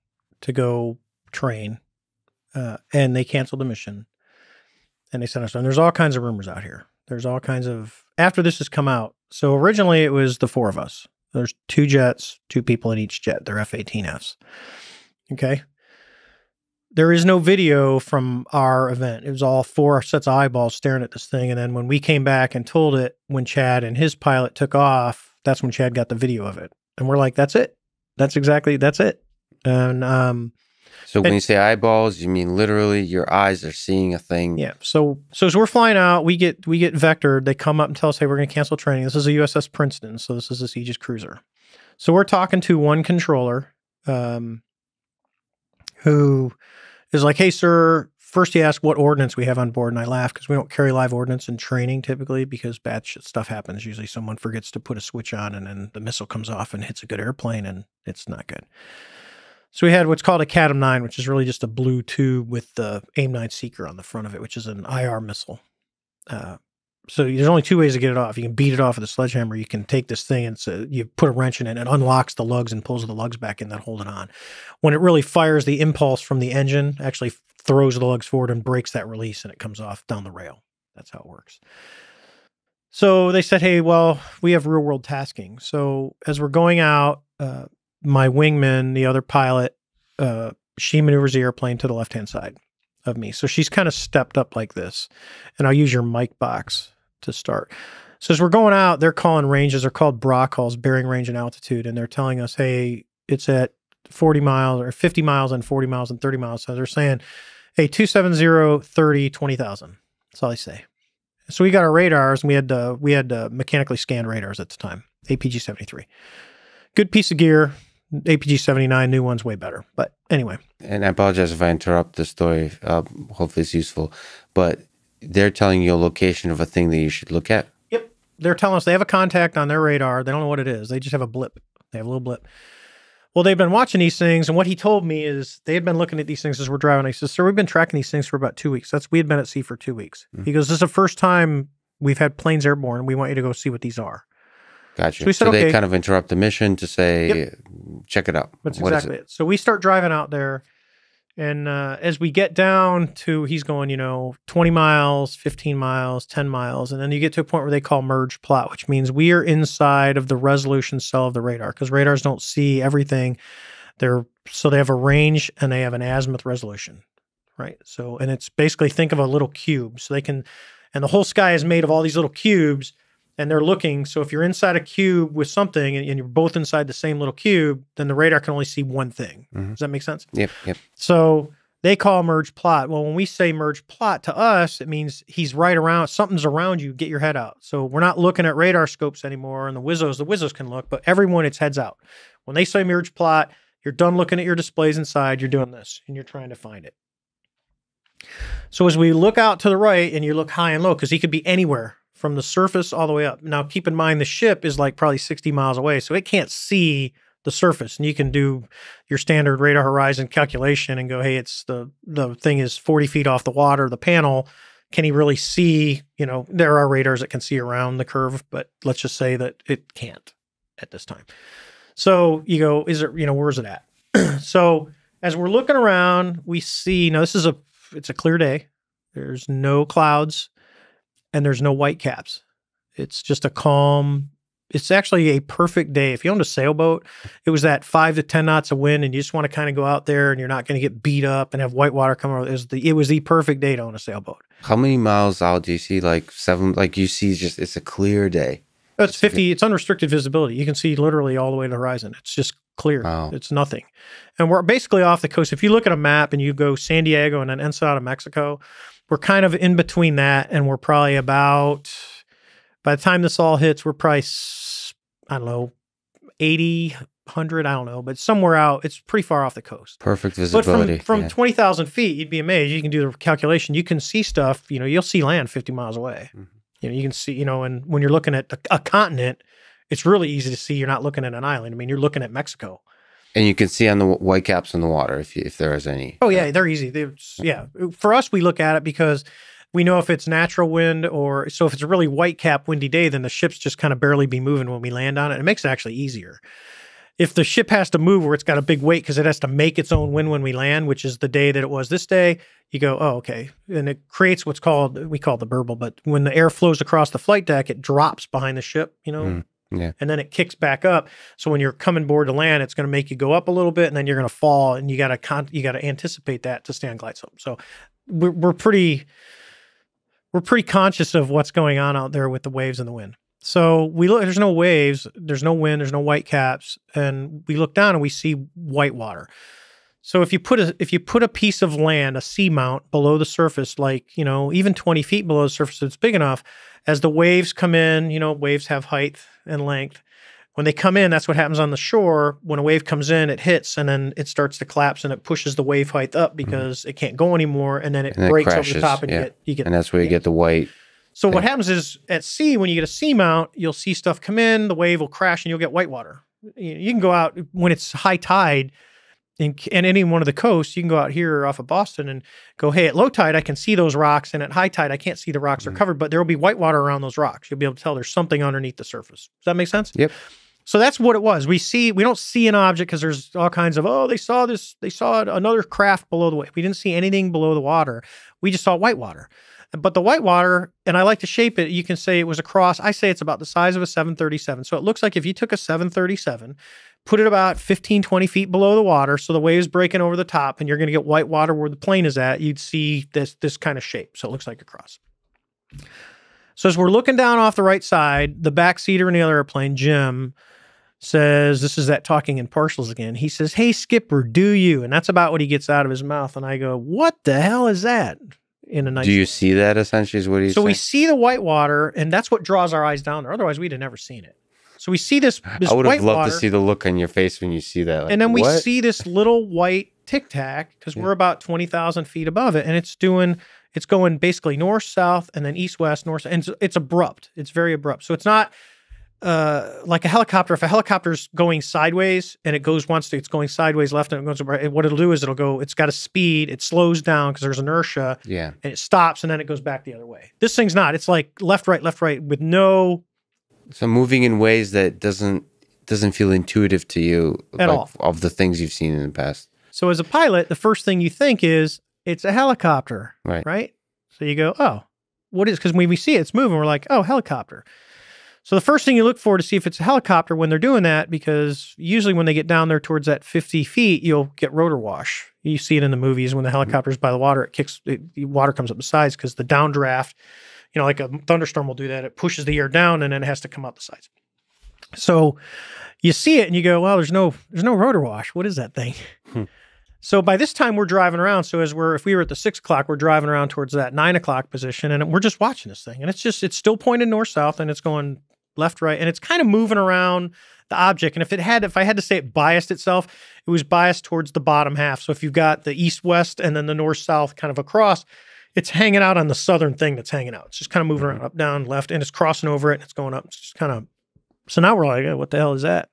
to go train, uh, and they canceled the mission, and they sent us. And there's all kinds of rumors out here. There's all kinds of after this has come out. So originally it was the four of us. There's two jets, two people in each jet. They're F-18Fs. Okay. There is no video from our event. It was all four sets of eyeballs staring at this thing. And then when we came back and told it, when Chad and his pilot took off, that's when Chad got the video of it. And we're like, that's it. That's exactly that's it. And um So, when And- you say eyeballs, you mean literally your eyes are seeing a thing. yeah. So so as we're flying out, we get we get vectored. They come up and tell us, hey, we're gonna cancel training. This is a USS Princeton. So this is a Aegis cruiser. So we're talking to one controller, um, who is like, hey, sir, first he asked what ordnance we have on board, and I laugh because we don't carry live ordnance in training typically because bad shit stuff happens. Usually someone forgets to put a switch on and then the missile comes off and hits a good airplane and it's not good. So we had what's called a CATM 9, which is really just a blue tube with the AIM 9 Seeker on the front of it, which is an IR missile. Uh, so there's only two ways to get it off. You can beat it off with a sledgehammer. You can take this thing and so you put a wrench in it and it unlocks the lugs and pulls the lugs back in that hold it on. When it really fires the impulse from the engine, actually throws the lugs forward and breaks that release and it comes off down the rail. That's how it works. So they said, hey, well, we have real world tasking. So as we're going out, uh, my wingman, the other pilot, uh, she maneuvers the airplane to the left hand side of me. So she's kind of stepped up like this. And I'll use your mic box to start. So as we're going out, they're calling ranges. They're called BRA calls, bearing range and altitude. And they're telling us, hey, it's at 40 miles or 50 miles and 40 miles and 30 miles. So they're saying, hey, 270, 30, 20,000. That's all they say. So we got our radars and we had uh, we had uh, mechanically scanned radars at the time, APG 73. Good piece of gear. APG 79, new one's way better. But anyway, and I apologize if I interrupt the story. Uh, hopefully, it's useful. But they're telling you a location of a thing that you should look at. Yep. They're telling us they have a contact on their radar. They don't know what it is. They just have a blip. They have a little blip. Well, they've been watching these things, and what he told me is they had been looking at these things as we're driving. He says, "Sir, we've been tracking these things for about two weeks. That's we had been at sea for two weeks." Mhm. He goes, "This is the first time we've had planes airborne. We want you to go see what these are." Gotcha. So we said, so they okay. kind of interrupt the mission to say, check it out. That's What exactly it? So we start driving out there, and uh, as we get down to, he's going, you know, 20 miles, 15 miles, 10 miles, and then you get to a point where they call merge plot, which means we are inside of the resolution cell of the radar because radars don't see everything. They're so they have a range and they have an azimuth resolution, right? So and it's basically think of a little cube, so they can, and the whole sky is made of all these little cubes and they're looking. So if you're inside a cube with something and, and you're both inside the same little cube, then the radar can only see one thing. Mhm. Does that make sense? Yep, yep. So they call merge plot. Well, when we say merge plot to us, it means he's right around, something's around you, get your head out. So we're not looking at radar scopes anymore and the Wizzos, the Wizzos can look, but everyone, it's heads out. When they say merge plot, you're done looking at your displays inside, you're doing this and you're trying to find it. So as we look out to the right and you look high and low, because he could be anywhere from the surface all the way up. Now, keep in mind the ship is like probably 60 miles away, so it can't see the surface. And you can do your standard radar horizon calculation and go, hey, it's the the thing is 40 feet off the water, the panel. Can he really see? You know, there are radars that can see around the curve, but let's just say that it can't at this time. So you go, is it, you know, where's it at? so as we're looking around, we see, now this is a it's a clear day. There's no clouds and there's no white caps. It's just a calm it's actually a perfect day. If you owned a sailboat, it was that five to ten knots of wind, and you just want to kind of go out there, and you're not going to get beat up and have white water come over. It was the it was the perfect day to own a sailboat. How many miles out do you see? Like seven. Like you see, just it's a clear day. It's fifty. It's unrestricted visibility. You can see literally all the way to the horizon. It's just clear. Wow. It's nothing, and we're basically off the coast. If you look at a map and you go San Diego and then Ensenada, Mexico, we're kind of in between that, and we're probably about by the time this all hits, we're probably, i don't know, 80, 100, I don't know, but somewhere out, it's pretty far off the coast. Perfect But visibility. from, from yeah. 20,000 feet, you'd be amazed. You can do the calculation. You can see stuff, you know, you'll see land 50 miles away. Mhm. You know, you can see, you know, and when you're looking at a, a continent, it's really easy to see you're not looking at an island. I mean, you're looking at Mexico. And you can see on the white caps in the water if you, if there is any. Oh yeah, they're easy. They're, yeah, for us, we look at it because we know if it's natural wind or so if it's a really white cap windy day, then the ships just kind of barely be moving when we land on it. It makes it actually easier. If the ship has to move where it's got a big weight because it has to make its own wind when we land, which is the day that it was this day, you go, oh, okay. And it creates what's called, we call it the burble, but when the air flows across the flight deck, it drops behind the ship, you know, Mm, yeah. and then it kicks back up. So when you're coming board to land, it's going to make you go up a little bit, and then you're going to fall, and you got to con- you got to anticipate that to stay on glide slope. So we're, we're pretty we're pretty conscious of what's going on out there with the waves and the wind. So we look. There's no waves. There's no wind. There's no white caps, and we look down and we see white water. So if you put a if you put a piece of land, a seamount below the surface, like you know even 20 feet below the surface, it's big enough. As the waves come in, you know waves have height and length. When they come in, that's what happens on the shore. When a wave comes in, it hits and then it starts to collapse and it pushes the wave height up because it can't go anymore, and then it Mm-hmm. And breaks over crashes, the top and yeah. you get you get And that's where you Yeah. get the white. so what happens is at sea, when you get a seamount, you'll see stuff come in, the wave will crash, and you'll get whitewater. You can go out when it's high tide in, in any one of the coasts. You can go out here off of Boston and go, hey, at low tide, I can see those rocks, and at high tide, I can't see the rocks Mhm. are covered, but there will be whitewater around those rocks. You'll be able to tell there's something underneath the surface. Does that make sense? Yep. So that's what it was. We see, we don't see an object because there's all kinds of, oh, they saw this, they saw another craft below the water. We didn't see anything below the water. We just saw whitewater. But the white water, and I like to shape it, you can say it was a cross. I say it's about the size of a 737. So it looks like if you took a 737, put it about 15, 20 feet below the water, so the wave's breaking over the top, and you're going to get white water where the plane is at, you'd see this this kind of shape. So it looks like a cross. So as we're looking down off the right side, the back seater in the other airplane, Jim, says, This is that talking in partials again. He says, Hey, Skipper, do you? And that's about what he gets out of his mouth. And I go, What the hell is that? In a nice Do you see that essentially? Is what he's so we see the white water, and that's what draws our eyes down there. Otherwise, we'd have never seen it. So we see this, this I would have loved water, to see the look on your face when you see that. Like, and then we what? see this little white tic tac because Yeah. we're about twenty thousand feet above it, and it's doing, it's going basically north south and then east west north, and it's, it's abrupt. It's very abrupt. So it's not uh like a helicopter. If a helicopter's going sideways and it goes once, it's going sideways left and it goes right. What it'll do is it'll go. It's got a speed. It slows down because there's inertia Yeah. and it stops and then it goes back the other way. This thing's not. It's like left, right, left, right with no So moving in ways that doesn't doesn't feel intuitive to you At like, all. of the things you've seen in the past. So as a pilot, the first thing you think is it's a helicopter, Right. right? So you go, oh, what is? Because when we see it, it's moving. We're like, oh, helicopter. So the first thing you look for to see if it's a helicopter when they're doing that, because usually when they get down there towards that 50 feet, you'll get rotor wash. You see it in the movies when the mm-hmm. helicopter's by the water, it kicks, it, the water comes up the sides because the downdraft, you know, like a thunderstorm will do that. It pushes the air down and then it has to come out the sides. So you see it and you go, well, there's no, there's no rotor wash. What is that thing? Hmm. So by this time we're driving around. So as we're if we were at the six o'clock, we're driving around towards that nine o'clock position, and we're just watching this thing, and it's just it's still pointed north south, and it's going left right, and it's kind of moving around the object. And if it had, if I had to say it biased itself, it was biased towards the bottom half. So if you've got the east west and then the north south kind of across, it's hanging out on the southern thing that's hanging out. It's just kind of moving around up, down, left, and it's crossing over it, and it's going up. It's just kind of. So now we're like, "Oh, what the hell is that?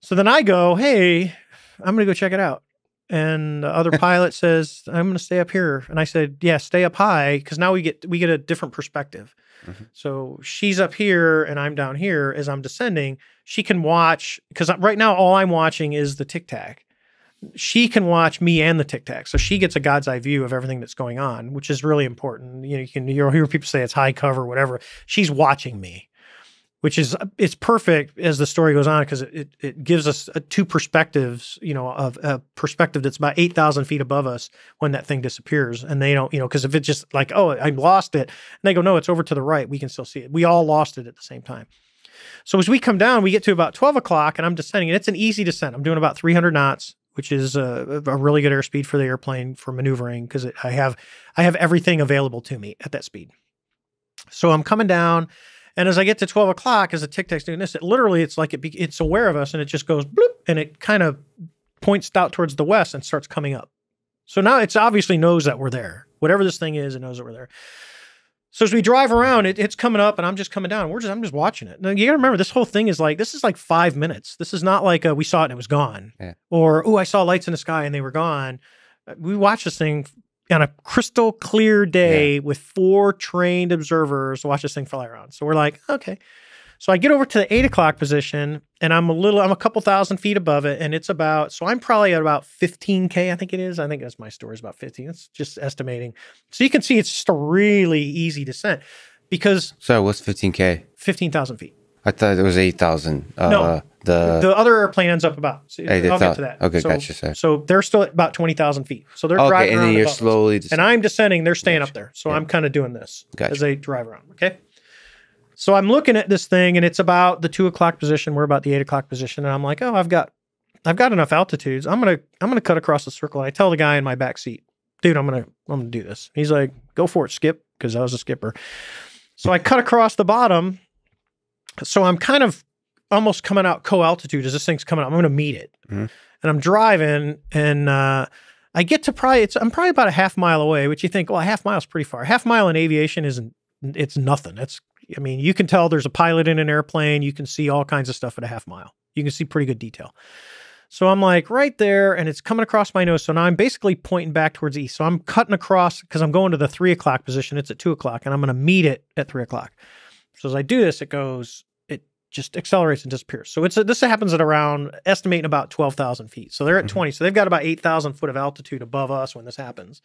So then I go, hey, I'm gonna go check it out. And the other pilot says, I'm gonna stay up here. And I said, Yeah, stay up high, because now we get we get a different perspective. Mhm. So she's up here and I'm down here as I'm descending. She can watch because right now all I'm watching is the tic tac. She can watch me and the tic tac, so she gets a God's eye view of everything that's going on, which is really important. You know, you can you'll hear people say it's high cover, whatever. She's watching me, which is it's perfect as the story goes on because it, it, it gives us uh, two perspectives, you know, of a perspective that's about eight thousand feet above us when that thing disappears, and they don't, you know, because if it's just like, oh, I lost it, and they go, no, it's over to the right, we can still see it. We all lost it at the same time. So as we come down, we get to about twelve o'clock, and I'm descending, and it's an easy descent. I'm doing about three hundred knots, which is a, a, really good airspeed for the airplane for maneuvering because I have I have everything available to me at that speed. So I'm coming down and as I get to 12 o'clock, as the tic tac's doing this, it literally, it's like it be, it's aware of us and it just goes bloop and it kind of points out towards the west and starts coming up. So now it's obviously knows that we're there. Whatever this thing is, it knows that we're there. So as we drive around, it, it's coming up and I'm just coming down. We're just, I'm just watching it. Now you gotta remember this whole thing is like, this is like five minutes. This is not like a, we saw it and it was gone. Yeah. Or, oh, I saw lights in the sky and they were gone. Uh, we watched this thing on a crystal clear day yeah. with four trained observers watch this thing fly around. So we're like, okay. So I get over to the eight o'clock position and I'm a little, I'm a couple thousand feet above it. And it's about, so I'm probably at about 15K, I think it is. I think that's my story is about 15. It's just estimating. So you can see it's just a really easy descent because. So what's 15K? 15,000 feet. I thought it was 8,000. Uh, no, the the other airplane ends up about. So I'll get to that. Okay, so, gotcha. Sir. So they're still at about twenty thousand feet. So they're okay, driving and then you're slowly, and I'm descending. They're staying gotcha. up there. So yeah. I'm kind of doing this gotcha. as they drive around. Okay. So I'm looking at this thing, and it's about the two o'clock position. We're about the eight o'clock position, and I'm like, oh, I've got, I've got enough altitudes. I'm gonna, I'm gonna cut across the circle. And I tell the guy in my back seat, dude, I'm gonna, I'm gonna do this. He's like, go for it, skip, because I was a skipper. So I cut across the bottom. So I'm kind of almost coming out co-altitude as this thing's coming out. I'm going to meet it, mm-hmm. and I'm driving, and uh, I get to probably it's I'm probably about a half mile away, which you think, well, a half mile is pretty far. Half mile in aviation isn't it's nothing. It's I mean, you can tell there's a pilot in an airplane. You can see all kinds of stuff at a half mile. You can see pretty good detail. So I'm like right there, and it's coming across my nose. So now I'm basically pointing back towards east. So I'm cutting across because I'm going to the three o'clock position. It's at two o'clock, and I'm going to meet it at three o'clock. So as I do this, it goes it just accelerates and disappears. So it's a, this happens at around estimating about twelve thousand feet. So they're at mm-hmm. twenty. So they've got about eight thousand foot of altitude above us when this happens,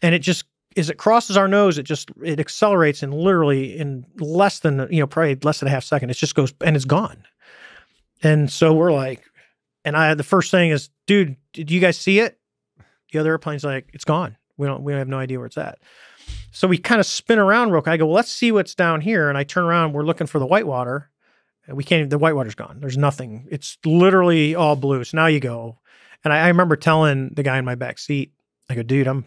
and it just as it crosses our nose, it just it accelerates and literally in less than you know probably less than a half second. It just goes and it's gone. And so we're like, and I the first thing is, dude, did you guys see it? The other airplane's like, it's gone. We don't we have no idea where it's at. So we kind of spin around real quick. I go, well, let's see what's down here. And I turn around. We're looking for the whitewater And we can't. The whitewater's gone. There's nothing. It's literally all blue. So now you go, and I, I remember telling the guy in my back seat, I go, dude, I'm.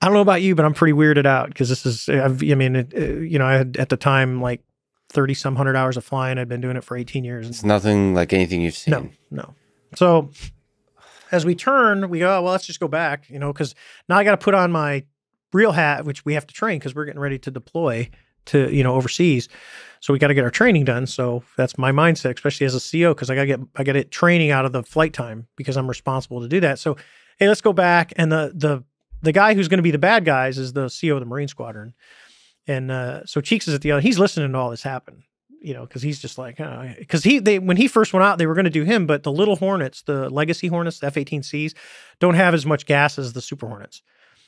I don't know about you, but I'm pretty weirded out because this is. I've, I mean, it, uh, you know, I had at the time like thirty some hundred hours of flying. I'd been doing it for 18 years. It's nothing like anything you've seen. No, no. So as we turn, we go, oh, well, let's just go back, you know, because now I got to put on my real hat, which we have to train because we're getting ready to deploy to you know overseas. So we got to get our training done. So that's my mindset, especially as a CEO, because I got to get I got to get training out of the flight time because I'm responsible to do that. So hey, let's go back. And the the the guy who's going to be the bad guys is the CO of the Marine Squadron. And uh, so Cheeks is at the other. He's listening to all this happen, you know, because he's just like, because oh. he they when he first went out, they were going to do him, but the little Hornets, the Legacy Hornets, the F-18Cs, don't have as much gas as the Super Hornets.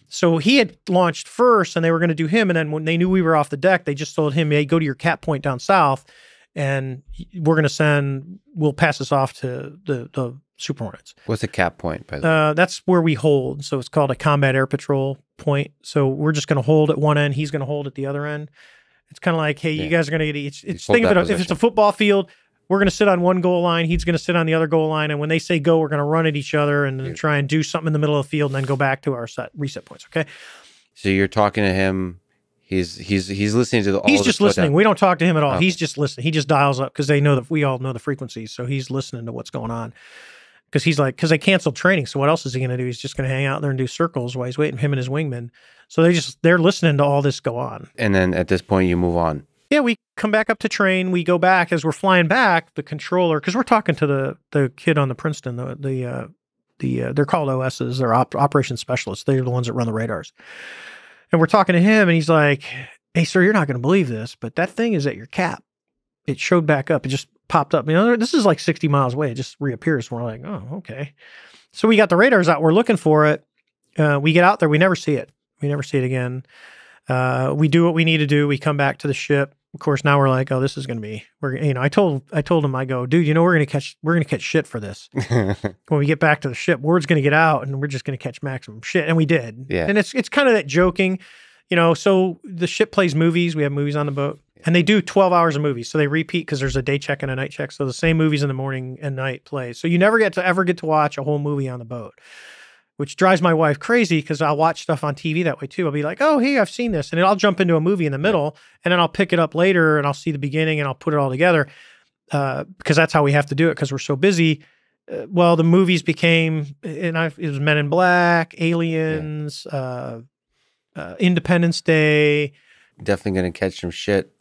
So he had launched first and they were going to do him. And then when they knew we were off the deck, they just told him, hey, go to your cap point down south and we're going to send, we'll pass this off to the, the Super Hornets. What's a cap point, by the way? Uh, that's where we hold. So it's called a combat air patrol point. So we're just going to hold at one end, he's going to hold at the other end. It's kind of like, hey, yeah. you guys are going to get, it's, it's think of it, position. if it's a football field, we're going to sit on one goal line. He's going to sit on the other goal line. And when they say go, we're going to run at each other and yeah. try and do something in the middle of the field and then go back to our set reset points. Okay. So you're talking to him. He's he's he's listening to the. He's just listening. We don't talk to him at all. Okay. He's just listening. He just dials up because they know that we all know the frequencies. So he's listening to what's going on. Because he's like, because they canceled training. So what else is he going to do? He's just going to hang out there and do circles while he's waiting him and his wingman. So they just they're listening to all this go on. And then at this point, you move on yeah, we come back up to train. We go back as we're flying back. The controller, because we're talking to the the kid on the Princeton, the the uh, the uh, they're called OSs. They're op- operations specialists. They're the ones that run the radars. And we're talking to him, and he's like, "Hey, sir, you're not going to believe this, but that thing is at your cap. It showed back up. It just popped up. You know, this is like 60 miles away. It just reappears. We're like, oh, okay. So we got the radars out. We're looking for it. Uh, we get out there. We never see it. We never see it again. Uh, we do what we need to do. We come back to the ship of course, now we're like, oh, this is going to be. We're you know, I told I told him, I go, dude, you know, we're going to catch we're going to catch shit for this. when we get back to the ship, word's going to get out, and we're just going to catch maximum shit, and we did. Yeah. And it's it's kind of that joking, you know. So the ship plays movies. We have movies on the boat, and they do twelve hours of movies, so they repeat because there's a day check and a night check. So the same movies in the morning and night play. So you never get to ever get to watch a whole movie on the boat which drives my wife crazy because I'll watch stuff on TV that way too. I'll be like, oh, hey, I've seen this. And then I'll jump into a movie in the middle and then I'll pick it up later and I'll see the beginning and I'll put it all together uh, because that's how we have to do it because we're so busy. Uh, well, the movies became, and I, it was Men in Black, Aliens, yeah. uh, uh, Independence Day. Definitely going to catch some shit.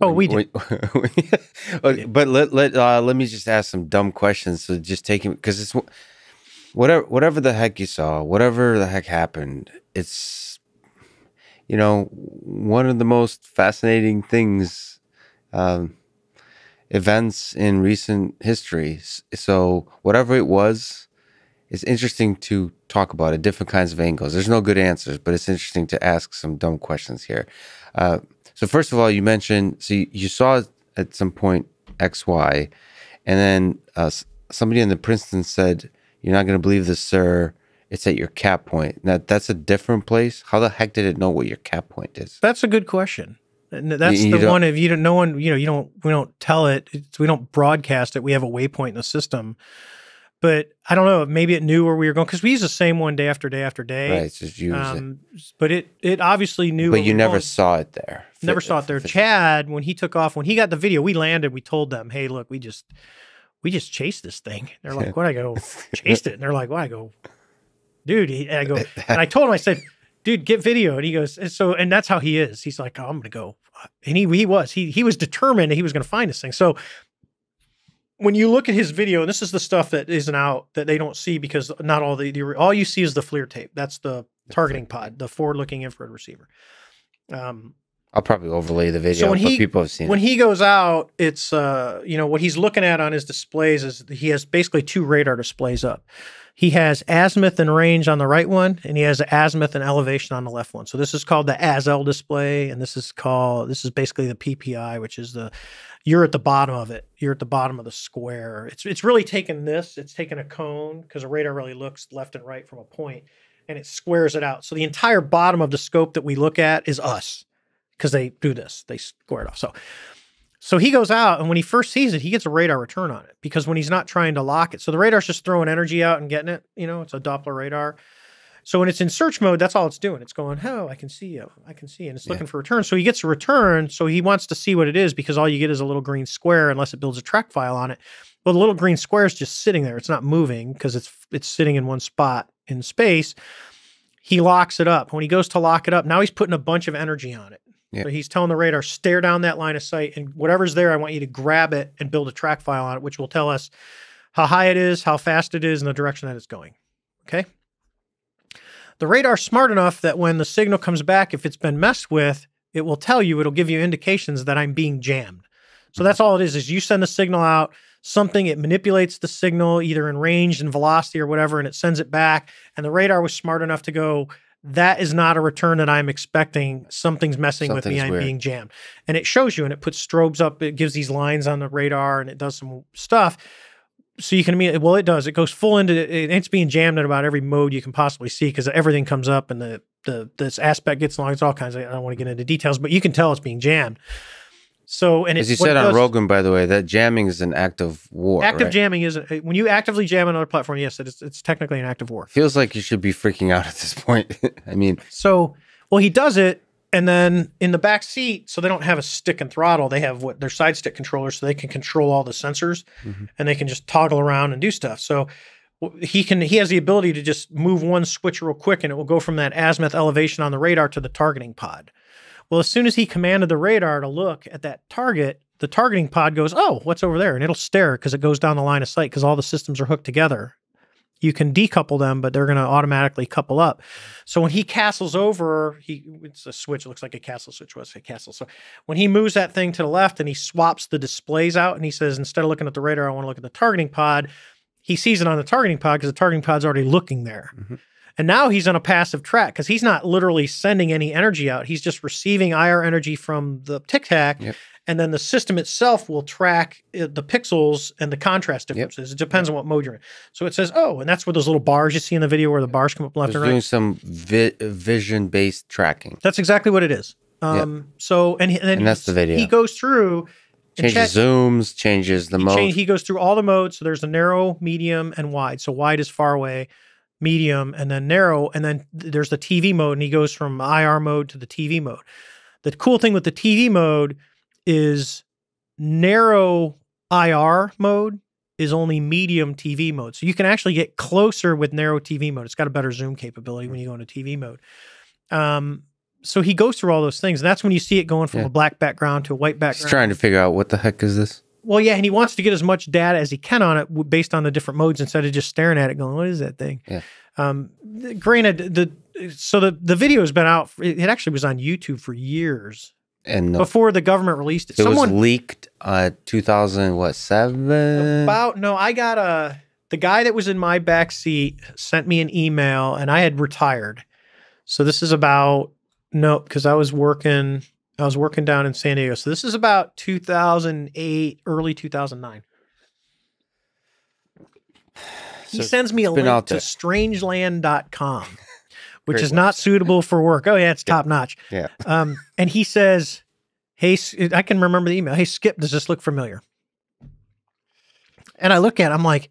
Oh, we did. but let let uh, let me just ask some dumb questions. So just taking because it's whatever whatever the heck you saw, whatever the heck happened, it's you know one of the most fascinating things, um, events in recent history. So whatever it was, it's interesting to talk about it, different kinds of angles. There's no good answers, but it's interesting to ask some dumb questions here. Uh, so first of all, you mentioned so you, you saw at some point X Y, and then uh, somebody in the Princeton said you're not going to believe this, sir. It's at your cap point. Now, that's a different place. How the heck did it know what your cap point is? That's a good question. That's you, you the one if you don't no one you know you don't we don't tell it it's, we don't broadcast it we have a waypoint in the system but I don't know maybe it knew where we were going because we use the same one day after day after day right just use um, it but it it obviously knew but you never going. saw it there never saw it there Chad when he took off when he got the video we landed we told them hey look we just we just chased this thing. They're like, what? I go, chased it. And they're like, what? I go, dude. and I go, and I told him, I said, dude, get video. And he goes, and so, and that's how he is. He's like, oh, I'm going to go. And he, he was, he, he was determined he was going to find this thing. So when you look at his video, and this is the stuff that isn't out that they don't see because not all the, the all you see is the FLIR tape. That's the targeting pod, the forward looking infrared receiver. Um, I'll probably overlay the video, so when he, people have seen when it. he goes out, it's uh, you know, what he's looking at on his displays is he has basically two radar displays up. He has azimuth and range on the right one, and he has azimuth and elevation on the left one. So this is called the AZEL display, and this is called this is basically the PPI, which is the you're at the bottom of it. You're at the bottom of the square. It's it's really taken this. It's taken a cone because a radar really looks left and right from a point, and it squares it out. So the entire bottom of the scope that we look at is us because they do this. They square it off. So so he goes out and when he first sees it, he gets a radar return on it because when he's not trying to lock it. So the radar's just throwing energy out and getting it, you know, it's a Doppler radar. So when it's in search mode, that's all it's doing. It's going, oh, I can see you. I can see. And it's yeah. looking for return. So he gets a return. So he wants to see what it is because all you get is a little green square unless it builds a track file on it. Well, the little green square is just sitting there. It's not moving because it's it's sitting in one spot in space. He locks it up. When he goes to lock it up, now he's putting a bunch of energy on it. Yeah. He's telling the radar, stare down that line of sight, and whatever's there, I want you to grab it and build a track file on it, which will tell us how high it is, how fast it is, and the direction that it's going. Okay. The radar's smart enough that when the signal comes back, if it's been messed with, it will tell you, it'll give you indications that I'm being jammed. So that's all it is, is you send a signal out, something, it manipulates the signal either in range and velocity or whatever, and it sends it back. And the radar was smart enough to go, that is not a return that I'm expecting. Something's messing Something's with me. I'm weird. being jammed. And it shows you and it puts strobes up. It gives these lines on the radar and it does some stuff. So you can mean well, it does. It goes full into it, it's being jammed in about every mode you can possibly see because everything comes up and the the this aspect gets long. It's all kinds of I don't want to get into details, but you can tell it's being jammed. So, and as you said on does, Rogan, by the way, that jamming is an act of war. Active right? jamming is when you actively jam another platform. Yes, it's it's technically an act of war. Feels like you should be freaking out at this point. I mean, so well, he does it, and then in the back seat, so they don't have a stick and throttle. They have what their side stick controllers, so they can control all the sensors, mm-hmm. and they can just toggle around and do stuff. So he can he has the ability to just move one switch real quick, and it will go from that azimuth elevation on the radar to the targeting pod. Well, as soon as he commanded the radar to look at that target, the targeting pod goes, "Oh, what's over there?" and it'll stare because it goes down the line of sight because all the systems are hooked together. You can decouple them, but they're going to automatically couple up. So when he castles over, he it's a switch. It looks like a castle switch was a castle. So when he moves that thing to the left and he swaps the displays out, and he says, instead of looking at the radar, I want to look at the targeting pod. He sees it on the targeting pod because the targeting pod's already looking there. Mm-hmm. And now he's on a passive track because he's not literally sending any energy out. He's just receiving IR energy from the Tic Tac. Yep. And then the system itself will track uh, the pixels and the contrast Yep. differences. It depends on what mode you're in. So it says, oh, and that's where those little bars you see in the video where the bars come up left and doing right. some vi- vision based tracking. That's exactly what it is. Yep. Um, So, and, he- and then And that's the video. He goes through Changes check- zooms, changes the he, mode. change- he goes through all the modes. So there's a narrow, medium, and wide. So wide is far away, medium, and then narrow. And then there's the TV mode, and he goes from IR mode to the TV mode. The cool thing with the TV mode is narrow IR mode is only medium TV mode. So you can actually get closer with narrow TV mode. It's got a better zoom capability when you go into TV mode. Um, so he goes through all those things. And that's when you see it going from Yeah. a black background to a white He's background. trying to figure out what the heck is this. Well, yeah, and he wants to get as much data as he can on it based on the different modes instead of just staring at it, going, "What is that thing?" Yeah. Um, granted, the so the the video has been out. It actually was on YouTube for years And no, before the government released it. it Someone was leaked uh 2000 what 7 about no, I got a the guy that was in my back seat sent me an email, and I had retired. So this is about no, because I was working. I was working down in San Diego. So this is about 2008, early 2009. He sends me a link to strangeland.com, which Great is not suitable for work. Oh, yeah, it's top notch. Yeah. Um, and he says, Hey, I can remember the email. Hey, Skip, does this look familiar? And I look at it, I'm like,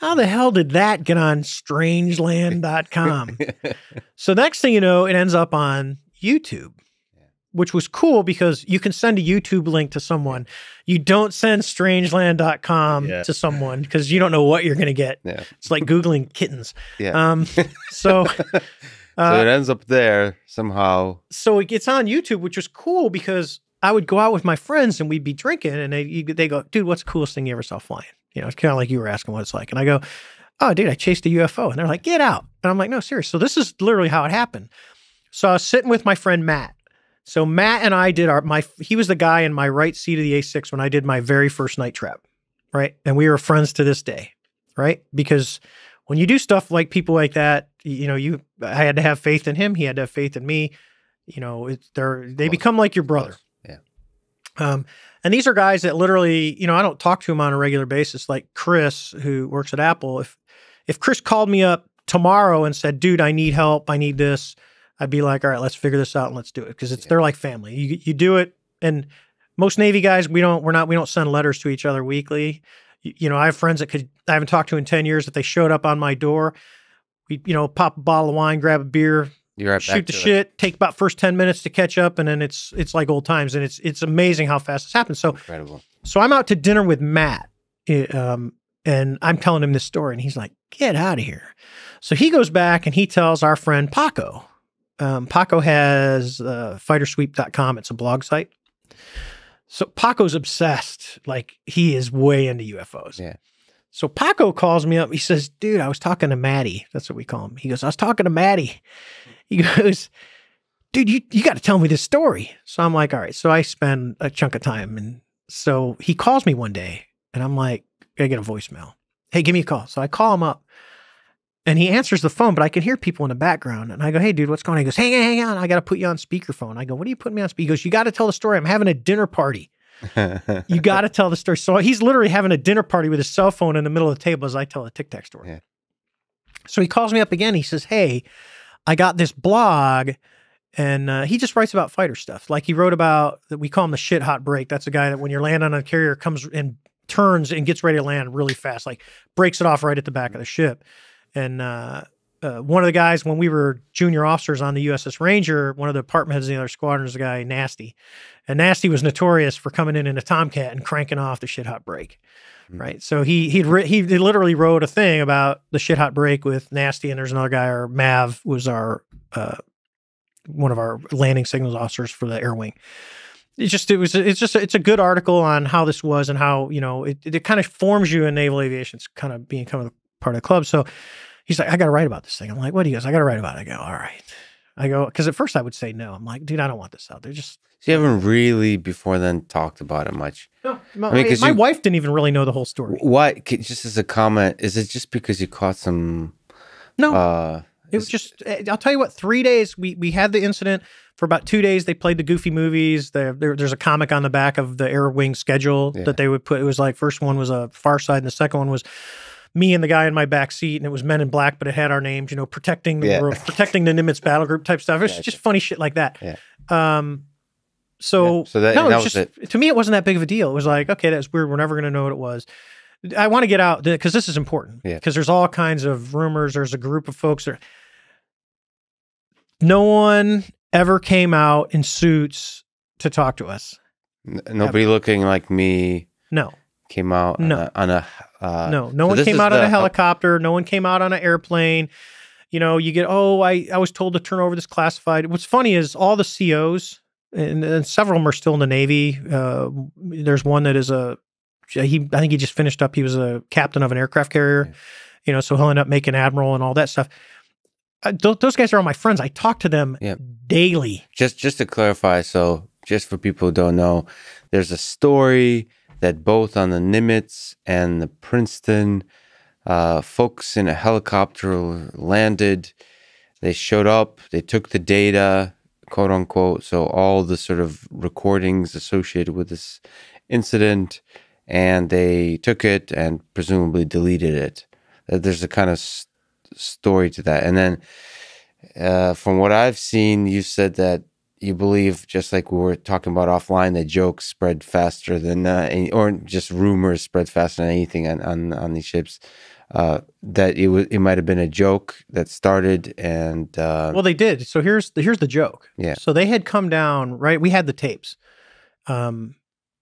how the hell did that get on strangeland.com? so next thing you know, it ends up on YouTube, which was cool because you can send a YouTube link to someone. You don't send strangeland.com Yeah. to someone because you don't know what you're going to get. Yeah. It's like Googling kittens. Yeah. Um, so, so uh, it ends up there somehow. so it gets on YouTube, which was cool because I would go out with my friends and we'd be drinking, and they they go, "Dude, what's the coolest thing you ever saw flying?" You know, it's kind of like you were asking what it's like, and I go, "Oh, dude, I chased a UFO," and they're like, "Get out!" And I'm like, "No, serious." So this is literally how it happened. So I was sitting with my friend Matt. So Matt and I did our my he was the guy in my right seat of the A6 when I did my very first night trap, right? And we were friends to this day, right? Because when you do stuff like people like that, you know, you I had to have faith in him. He had to have faith in me. You know, it's they're they Close. become like your brother. Close. Yeah. Um, and these are guys that literally, you know, I don't talk to him on a regular basis. Like Chris, who works at Apple, if if Chris called me up tomorrow and said, "Dude, I need help. I need this," I'd be like, "All right, let's figure this out and let's do it." Because it's Yeah. they're like family. You you do it, and most Navy guys, we don't we're not we don't send letters to each other weekly. You, you know, I have friends that could I haven't talked to in ten years. If they showed up on my door, we you know pop a bottle of wine, grab a beer, right shoot the to it. shit, take about first 10 minutes to catch up, and then it's it's like old times. And it's it's amazing how fast this happens. So Incredible. so I'm out to dinner with Matt, eh, um, and I'm telling him this story, and he's like, "Get out of here!" So he goes back and he tells our friend Paco. Um, Paco has uh, FighterSweep.com. It's a blog site. So Paco's obsessed. Like he is way into UFOs. Yeah. So Paco calls me up. He says, "Dude, I was talking to Maddie. That's what we call him." He goes, "I was talking to Maddie." He goes, "Dude, you you got to tell me this story." So I'm like, "All right." So I spend a chunk of time, and so he calls me one day, and I'm like, I get a voicemail. Hey, give me a call. So I call him up, and he answers the phone, but I can hear people in the background, and I go, "Hey, dude, what's going on?" He goes, "Hang on, hang on. I got to put you on speakerphone." I go, "What are you putting me on speaker?" He goes, "You got to tell the story. I'm having a dinner party." You got to tell the story. So he's literally having a dinner party with his cell phone in the middle of the table as I tell a tic tac story. Yeah. So he calls me up again. He says, Hey, I got this blog. And uh, he just writes about fighter stuff. Like he wrote about that we call him the shit hot break. That's a guy that when you're landing on a carrier comes and turns and gets ready to land really fast, like breaks it off right at the back of the ship. And uh, uh, one of the guys when we were junior officers on the USS Ranger, one of the department heads of the other squadron is a guy Nasty, and Nasty was notorious for coming in in a Tomcat and cranking off the shit hot break. Mhm. Right. So he he'd writ- he literally wrote a thing about the shit hot break with Nasty, and there's another guy, our Mav was our uh, one of our landing signals officers for the air wing. It just it was it's just it's a good article on how this was and how you know it it kind of forms you in naval aviation. It's kind of being kind of part of the club. So he's like, I got to write about this thing. I'm like, what? He goes, I got to write about it. I go, all right. I go because at first I would say no. I'm like, dude, I don't want this out there. Just So you haven't really before then talked about it much. no. My, I mean, my you- wife didn't even really know the whole story. What? Just as a comment, is it just because you caught some No, uh It was just, eh, I'll tell you what, three days, we, we had the incident for about two days. They played the goofy movies. There, there there's a comic on the back of the Air Wing schedule Yeah. that they would put. It was like, first one was a Far Side, and the second one was me and the guy in my back seat, and it was Men in Black, but it had our names, you know, protecting the Yeah. world, protecting the Nimitz battle group type stuff. It's Gotcha. just funny shit like that. Yeah. Um, so, Yeah. So that- no, that just to me, it wasn't that big of a deal. It was like, okay, that's weird. We're never going to know what it was. I want to get out because this is important. Yeah. Because there's all kinds of rumors. There's a group of folks that no one ever came out in suits to talk to us. N- nobody looking like me No, came out No. on a, on a uh, no, no so one came out on the a hel- helicopter. No one came out on an airplane. You know, you get, oh, I, I was told to turn over this classified. What's funny is all the COs, and, and several of them are still in the Navy. Uh, there's one that is a, he, I think he just finished up. He was a captain of an aircraft carrier, Yeah. you know, so he'll end up making admiral and all that stuff. Uh, th- those guys are all my friends. I talk to them Yeah. daily. just just to clarify so just for people who don't know there's a story that both on the nimitz and the princeton uh, folks in a helicopter landed. They showed up they took the data quote unquote so all the sort of recordings associated with this incident and they took it and presumably deleted it. Uh, there's a kind of story to that. And then uh, from what I've seen, you said that you believe, just like we were talking about offline, that jokes spread faster than, uh, any, or just rumors spread faster than anything on on, on these ships. Uh, that it was it might have been a joke that started, and uh, Well, they did. So here's the here's the joke. Yeah. So they had come down, right? We had the tapes. Um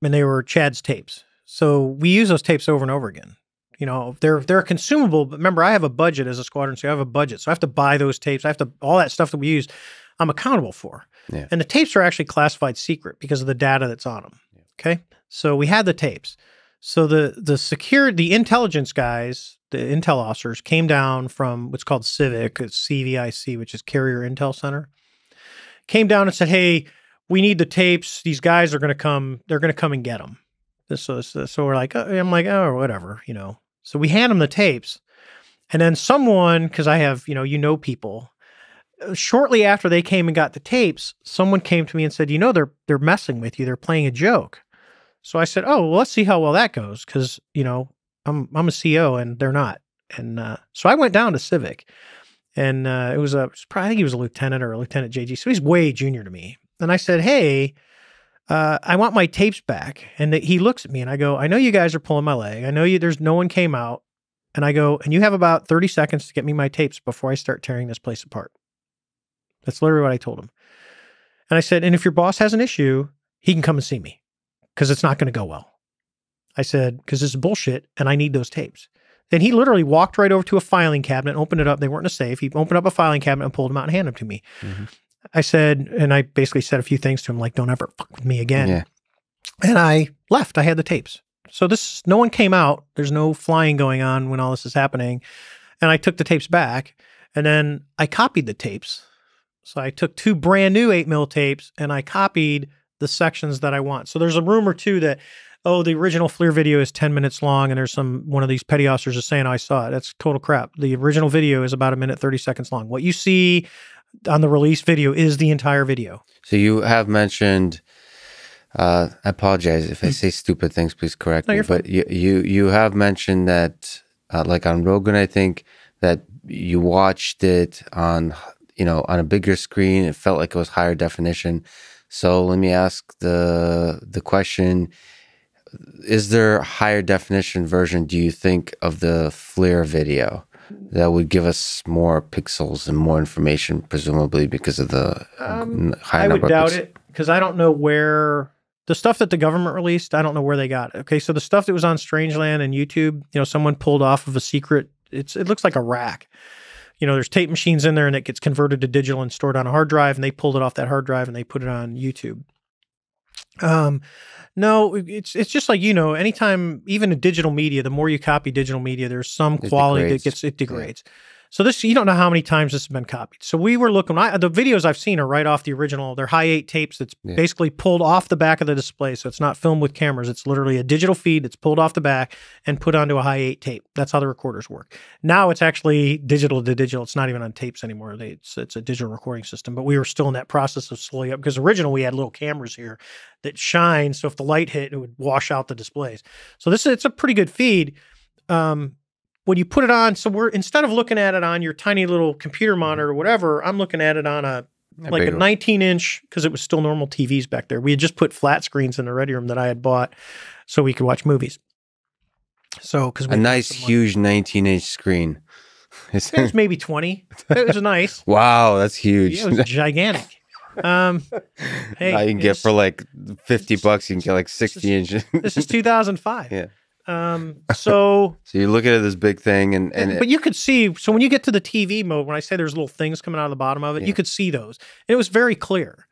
and they were Chad's tapes. So we use those tapes over and over again. You know, they're they're consumable, but remember I have a budget as a squadron, so I have a budget. So I have to buy those tapes. I have to all that stuff that we use, I'm accountable for. Yeah. And the tapes are actually classified secret because of the data that's on them. Okay? So we had the tapes. So the the secure the intelligence guys, the intel officers came down from what's called Civic, it's CVIC, which is Carrier Intel Center. Came down and said, "Hey, we need the tapes. These guys are going to come. They're going to come and get them." So, so, so we're like, uh, I'm like, oh, whatever, you know. So we hand them the tapes, and then someone, because I have, you know, you know people. Uh, Shortly after they came and got the tapes, someone came to me and said, "You know, they're they're messing with you. They're playing a joke." So I said, "Oh, well, let's see how well that goes, because you know, I'm I'm a CO and they're not." And uh, so I went down to Civic, and uh, it was a I think he was a lieutenant or a lieutenant JG, so he's way junior to me. And I said, "Hey, uh, I want my tapes back." And th- he looks at me and I go, "I know you guys are pulling my leg. I know you. There's no one came out." And I go, "And you have about 30 seconds to get me my tapes before I start tearing this place apart." That's literally what I told him. And I said, "And if your boss has an issue, he can come and see me because it's not going to go well." I said, "Because this is bullshit, and I need those tapes." Then he literally walked right over to a filing cabinet, opened it up. They weren't in a safe. He opened up a filing cabinet and pulled them out and handed them to me. Mhm. I said, and I basically said a few things to him, like, don't ever fuck with me again. Yeah. And I left. I had the tapes. So this, no one came out. There's no flying going on when all this is happening. And I took the tapes back and then I copied the tapes. So I took two brand new eight mil tapes and I copied the sections that I want. So there's a rumor too that, oh, the original FLIR video is 10 minutes long and there's some, one of these petty officers is saying, oh, I saw it. That's total crap. The original video is about a minute, 30 seconds long. What you see on the release video is the entire video. so you have mentioned. Uh, I apologize if I say stupid things. Please correct No, me. But you, you you have mentioned that, uh, like on Rogan, I think that you watched it on you know on a bigger screen. It felt like it was higher definition. So let me ask the the question: Is there a higher definition version? Do you think of the FLIR video that would give us more pixels and more information, presumably because of the Um, high I would number? of doubt pixels? it because I don't know where the stuff that the government released. I don't know where they got it. Okay, so the stuff that was on Strangeland and YouTube, you know, someone pulled off of a secret. It's it looks like a rack. You know, there's tape machines in there, and it gets converted to digital and stored on a hard drive, and they pulled it off that hard drive and they put it on YouTube. Um, no, it's it's just like you know, anytime even a digital media, the more you copy digital media, there's some It quality degrades. that gets it degrades. So this you don't know how many times this has been copied. So we were looking. I, the videos I've seen are right off the original. They're high eight tapes that's Yeah. basically pulled off the back of the display. So it's not filmed with cameras. It's literally a digital feed that's pulled off the back and put onto a high eight tape. That's how the recorders work. Now it's actually digital to digital. It's not even on tapes anymore. They, it's it's a digital recording system. But we were still in that process of slowly up because original we had little cameras here that shine. So if the light hit, it would wash out the displays. So this is it's a pretty good feed. Um, when you put it on, so we're instead of looking at it on your tiny little computer monitor or whatever, I'm looking at it on a like a 19 inch because it was still normal TVs back there. We had just put flat screens in the ready room that I had bought so we could watch movies. So because a nice, huge 19 inch screen. It was maybe 20. It was nice. wow, that's huge. Yeah, it was gigantic. Um, hey, now you can get for like 50 bucks, you can get like 60 inches. this is 2005. Yeah. Um, so so you look at this big thing and, and but you could see so when you get to the TV mode, when I say there's little things coming out of the bottom of it, Yeah. you could see those. And it was very clear.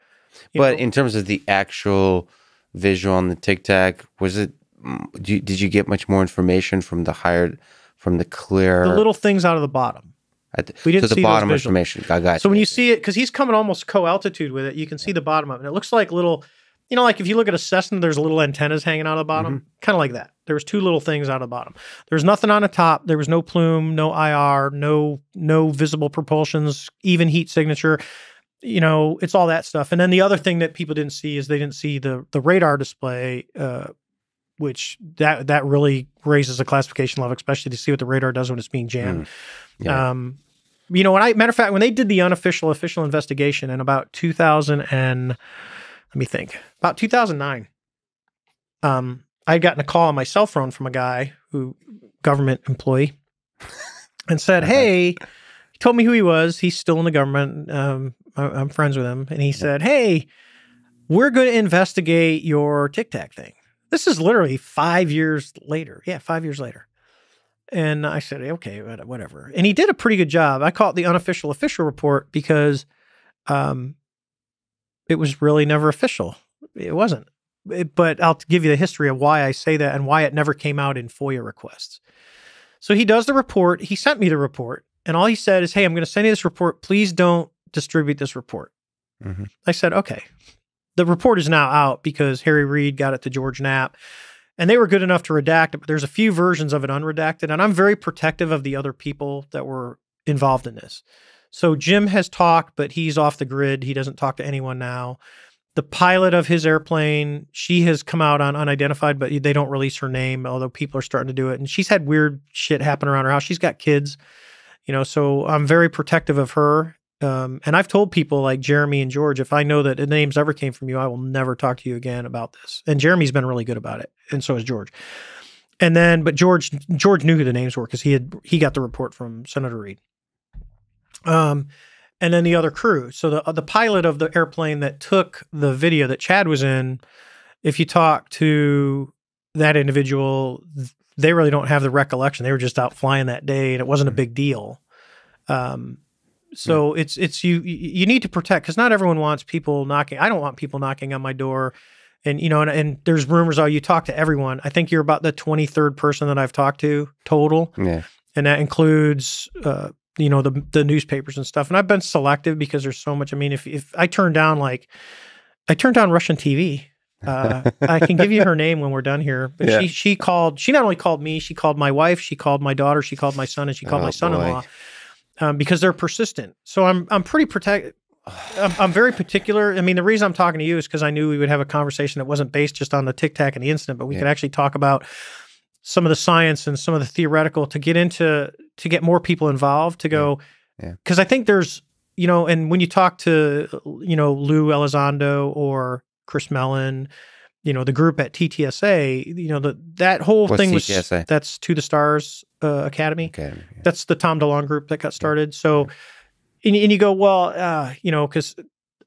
But know, in terms of the actual visual on the Tic Tac, was it? mm, Did you, did you get much more information from the higher, from the clear? the little things out of the bottom. at the, we didn't see the those bottom visually. information. I got So when you see it, because he's coming almost co-altitude with it, you can see the bottom of it. And it looks like little, you know, like if you look at a Cessna, there's little antennas hanging out of the bottom, Mm-hmm. kind of like that. There was two little things out of the bottom. There was nothing on the top. There was no plume, no IR, no no visible propulsions, even heat signature. You know, it's all that stuff. And then the other thing that people didn't see is they didn't see the the radar display. Uh, which that that really raises a classification level, especially to see what the radar does when it's being jammed. Mm. Yeah. Um, you know, when I matter of fact, when they did the unofficial official investigation in about 2000 and let me think, about 2009, um, I had gotten a call on my cell phone from a guy who government employee and said, Uh-huh. "Hey." He told me who he was. He's still in the government. Um, I, I'm friends with him, and he said, "Hey, we're going to investigate your Tic Tac thing." This is literally five years later. Yeah, five years later. And I said, okay, whatever. And he did a pretty good job. I call it the unofficial official report because um, it was really never official. It wasn't. But I'll give you the history of why I say that and why it never came out in FOIA requests. So he does the report. He sent me the report. And all he said is, hey, I'm going to send you this report. Please don't distribute this report. Mhm. I said, okay. The report is now out because Harry Reid got it to George Knapp and they were good enough to redact it, but there's a few versions of it unredacted. And I'm very protective of the other people that were involved in this. So Jim has talked, but he's off the grid. He doesn't talk to anyone now. The pilot of his airplane, she has come out on unidentified, but they don't release her name, although people are starting to do it. And she's had weird shit happen around her house. She's got kids, you know, so I'm very protective of her. Um, and I've told people like Jeremy and George, if I know that the names ever came from you, I will never talk to you again about this. And Jeremy's been really good about it, and so has George. And then, but George George knew who the names were because he had he got the report from Senator Reid. Um, and then the other crew. So the the pilot of the airplane that took the video that Chad was in, if you talk to that individual, they really don't have the recollection. They were just out flying that day, and it wasn't a big deal. Um, so it's it's you you you need to protect because not everyone wants people knocking. I don't want people knocking on my door, and you know, and, and there's rumors. Oh, you talk to everyone. I think you're about the 23rd person that I've talked to total yeah. and that includes uh, you know the the newspapers and stuff. And I've been selective because there's so much. I mean, if if I turn down like I turned down Russian TV. Uh, I can give you her name when we're done here. But Yeah. she she called. She not only called me, she called my wife, she called my daughter, she called my son, and she called Oh, my son-in-law um, because they're persistent. So I'm I'm pretty protect. I'm, I'm very particular. I mean, the reason I'm talking to you is because I knew we would have a conversation that wasn't based just on the tic tac and the incident, but we Yeah. could actually talk about some of the science and some of the theoretical to get into to get more people involved to go Yeah. because I think there's you know and when you talk to you know Lou Elizondo or Chris Mellon you know the group at TTSA you know the that whole What's thing was TTSA? that's to the stars uh, academy Okay. yeah. that's the Tom DeLonge group that got started. So, and, and you go, well, uh, you know, because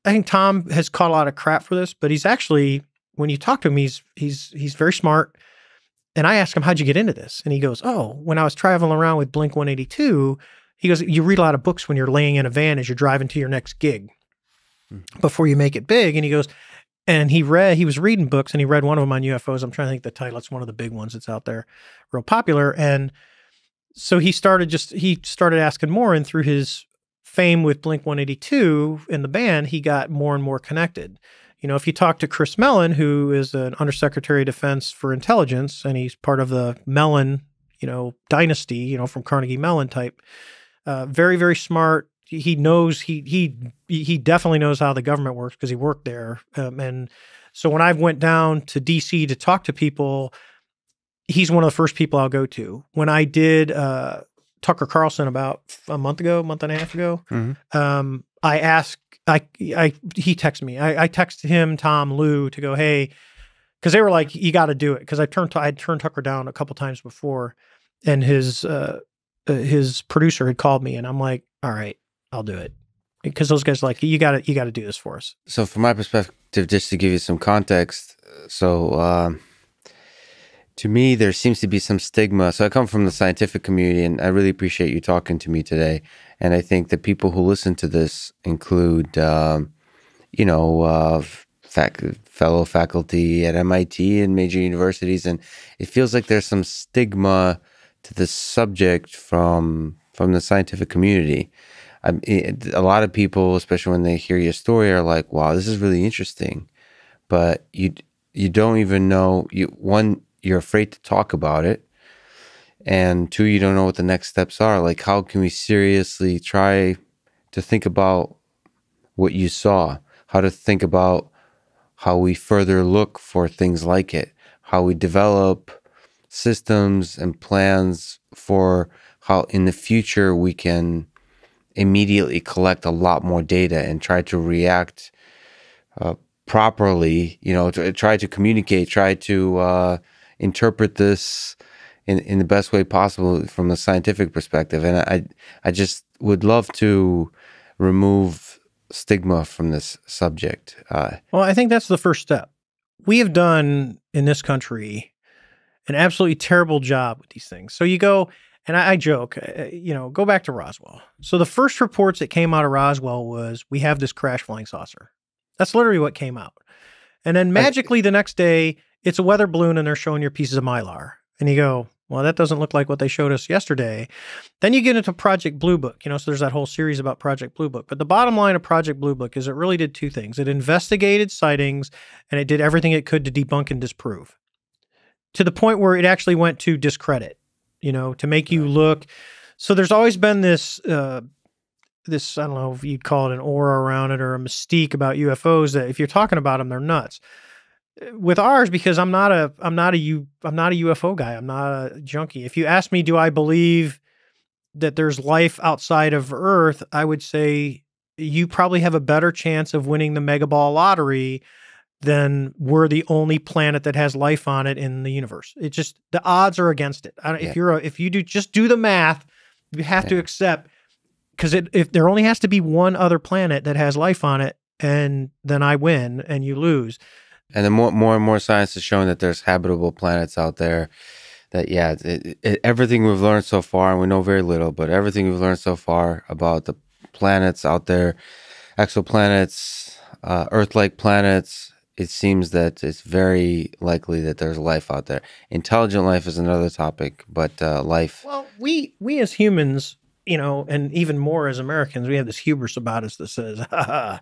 I think Tom has caught a lot of crap for this, but he's actually, when you talk to him, he's he's he's very smart. And I asked him, how'd you get into this? And he goes, oh, when I was traveling around with Blink 182, he goes, you read a lot of books when you're laying in a van as you're driving to your next gig Hmm. before you make it big. And he goes, and he read, he was reading books and he read one of them on UFOs. I'm trying to think the title. It's one of the big ones that's out there, real popular. And so he started just he started asking more, and through his fame with Blink 182 in the band, he got more and more connected. You know, if you talk to Chris Mellon, who is an undersecretary of defense for intelligence, and he's part of the Mellon, you know, dynasty, you know, from Carnegie Mellon type, uh, very, very smart. He knows he he he definitely knows how the government works because he worked there. Um, and so when I went down to DC to talk to people, he's one of the first people I'll go to. When I did uh, Tucker Carlson about a month ago, month and a half ago, Mhm. um, I asked, I, I, he texted me. I, I texted him, Tom, Lou, to go, hey, because they were like, you got to do it. Because I turned, I would turned Tucker down a couple times before, and his, uh, uh, his producer had called me, and I'm like, all right, I'll do it. Because those guys like, you got to, you got to do this for us. So, from my perspective, just to give you some context, so um, to me, there seems to be some stigma. So, I come from the scientific community, and I really appreciate you talking to me today. And I think the people who listen to this include, um, you know, uh, fac- fellow faculty at MIT and major universities, and it feels like there's some stigma to the subject from from the scientific community. I, it, a lot of people, especially when they hear your story, are like, "Wow, this is really interesting," but you you don't even know. You one, you're afraid to talk about it, and two, you don't know what the next steps are. Like, how can we seriously try to think about what you saw? How to think about how we further look for things like it? How we develop systems and plans for how in the future we can immediately collect a lot more data and try to react uh, properly you know to try to communicate try to uh, interpret this in, in the best way possible from a scientific perspective and i i just would love to remove stigma from this subject uh, Well, I think that's the first step. We have done in this country an absolutely terrible job with these things. So you go, and I, I joke, uh, you know, go back to Roswell. So the first reports that came out of Roswell was we have this crash flying saucer. That's literally what came out. And then magically the next day, it's a weather balloon and they're showing you pieces of mylar. And you go, well, that doesn't look like what they showed us yesterday. Then you get into Project Blue Book, you know, so there's that whole series about Project Blue Book. But the bottom line of Project Blue Book is it really did two things it investigated sightings and it did everything it could to debunk and disprove to the point where it actually went to discredit, you know, to make you look. So there's always been this, uh, this, I don't know if you'd call it an aura around it or a mystique about UFOs that if you're talking about them, they're nuts with ours because I'm not a I'm not a U I'm not a UFO guy. I'm not a junkie. If you ask me, do I believe that there's life outside of Earth? I would say you probably have a better chance of winning the mega ball lottery than we're the only planet that has life on it in the universe. It just the odds are against it. I Yeah. If you're a, if you do just do the math, you have to accept because it if there only has to be one other planet that has life on it, and then I win and you lose. And then more, more and more science is showing that there's habitable planets out there that yeah it, it, everything we've learned so far and we know very little but everything we've learned so far about the planets out there exoplanets uh, earth-like planets it seems that it's very likely that there's life out there. Intelligent life is another topic but uh, life Well, we we as humans, you know, and even more as Americans, we have this hubris about us that says, ha, ha,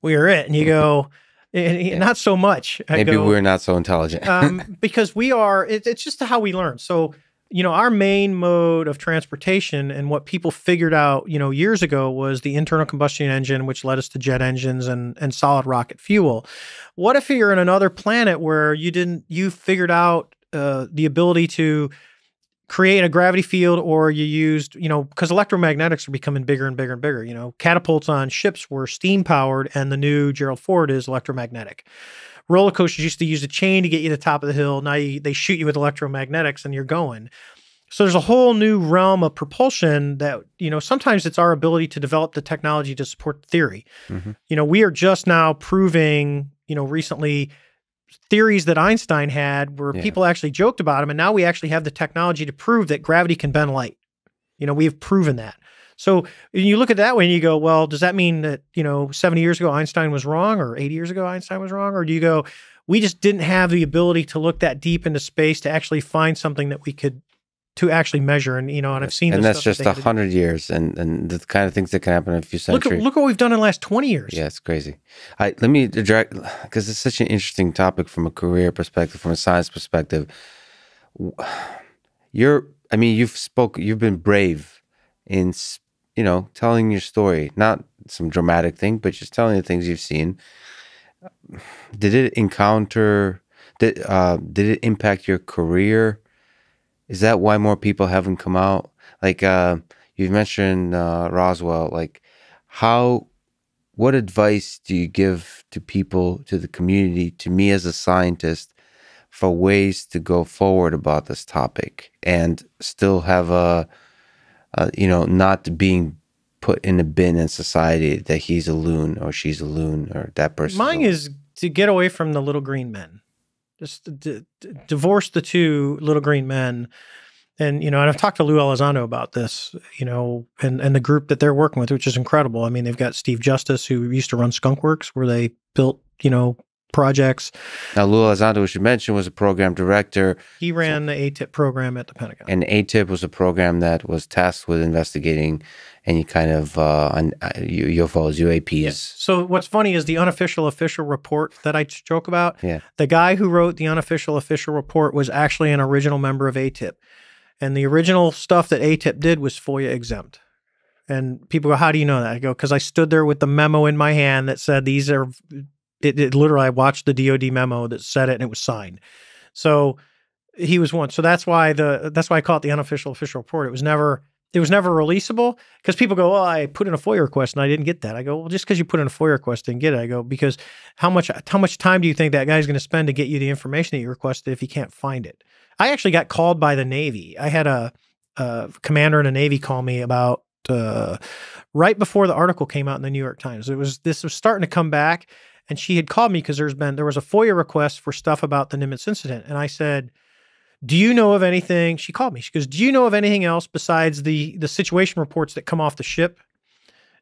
"We are it," and you go, "Eh, eh, "Not so much." I maybe go, we're not so intelligent um, because we are. It, it's just how we learn. So you know, our main mode of transportation and what people figured out, you know, years ago was the internal combustion engine, which led us to jet engines and and solid rocket fuel. What if you're in another planet where you didn't, you figured out uh, the ability to create a gravity field or you used, you know, because electromagnetics are becoming bigger and bigger and bigger. You know, catapults on ships were steam powered and the new Gerald Ford is electromagnetic. Roller coasters used to use a chain to get you to the top of the hill. Now you, they shoot you with electromagnetics and you're going. So there's a whole new realm of propulsion that, you know, sometimes it's our ability to develop the technology to support the theory. Mhm. You know, we are just now proving, you know, recently theories that Einstein had where Yeah. people actually joked about them. And now we actually have the technology to prove that gravity can bend light. You know, we have proven that. So you look at that way and you go, well, does that mean that, you know, 70 years ago Einstein was wrong or 80 years ago Einstein was wrong? Or do you go, we just didn't have the ability to look that deep into space to actually find something that we could to actually measure. And you know, and I've seen, and that's just a hundred years, and and the kind of things that can happen in a few Look centuries. at look what we've done in the last twenty years. Yeah, it's crazy. I let me direct because it's such an interesting topic from a career perspective, from a science perspective. You're, I mean, you've spoke, you've been brave in, you know, telling your story, not some dramatic thing, but just telling the things you've seen. Did it encounter? Did uh, did it impact your career? Is that why more people haven't come out? Like uh, you've mentioned uh, Roswell. Like how what advice do you give to people to the community to me as a scientist for ways to go forward about this topic and still have a, a you know not being put in a bin in society that he's a loon or she's a loon or that person Mine is to get away from the little green men. Just d- d- divorce the two little green men. And you know, and I've talked to Lou Elizondo about this, you know, and and the group that they're working with, which is incredible. I mean, they've got Steve Justice, who used to run Skunkworks, where they built, you know, projects. now Lou Elizondo, we should mention was a program director He ran the ATIP program at the Pentagon. and ATIP was a program that was tasked with investigating any kind of uh, un- uh, UFOs, UAPs. So what's funny is the unofficial official report that I joke about. Yeah. The guy who wrote the unofficial official report was actually an original member of ATIP. And the original stuff that ATIP did was FOIA exempt. And people go, How do you know that? I go, Because I stood there with the memo in my hand that said these are it, it literally I watched the DOD memo that said it and it was signed. So he was one. So that's why the that's why I call it the unofficial official report. It was never it was never releasable because people go, "Well, I put in a FOIA request and I didn't get that." I go, "Well, just because you put in a FOIA request and get it," I go, "Because how much how much time do you think that guy's going to spend to get you the information that you requested if he can't find it?" I actually got called by the Navy. I had a, a commander in the Navy call me about uh, right before the article came out in the New York Times. It was this was starting to come back, and she had called me because there's been there was a FOIA request for stuff about the Nimitz incident, and I said do you know of anything she called me. She goes do you know of anything else besides the the situation reports that come off the ship?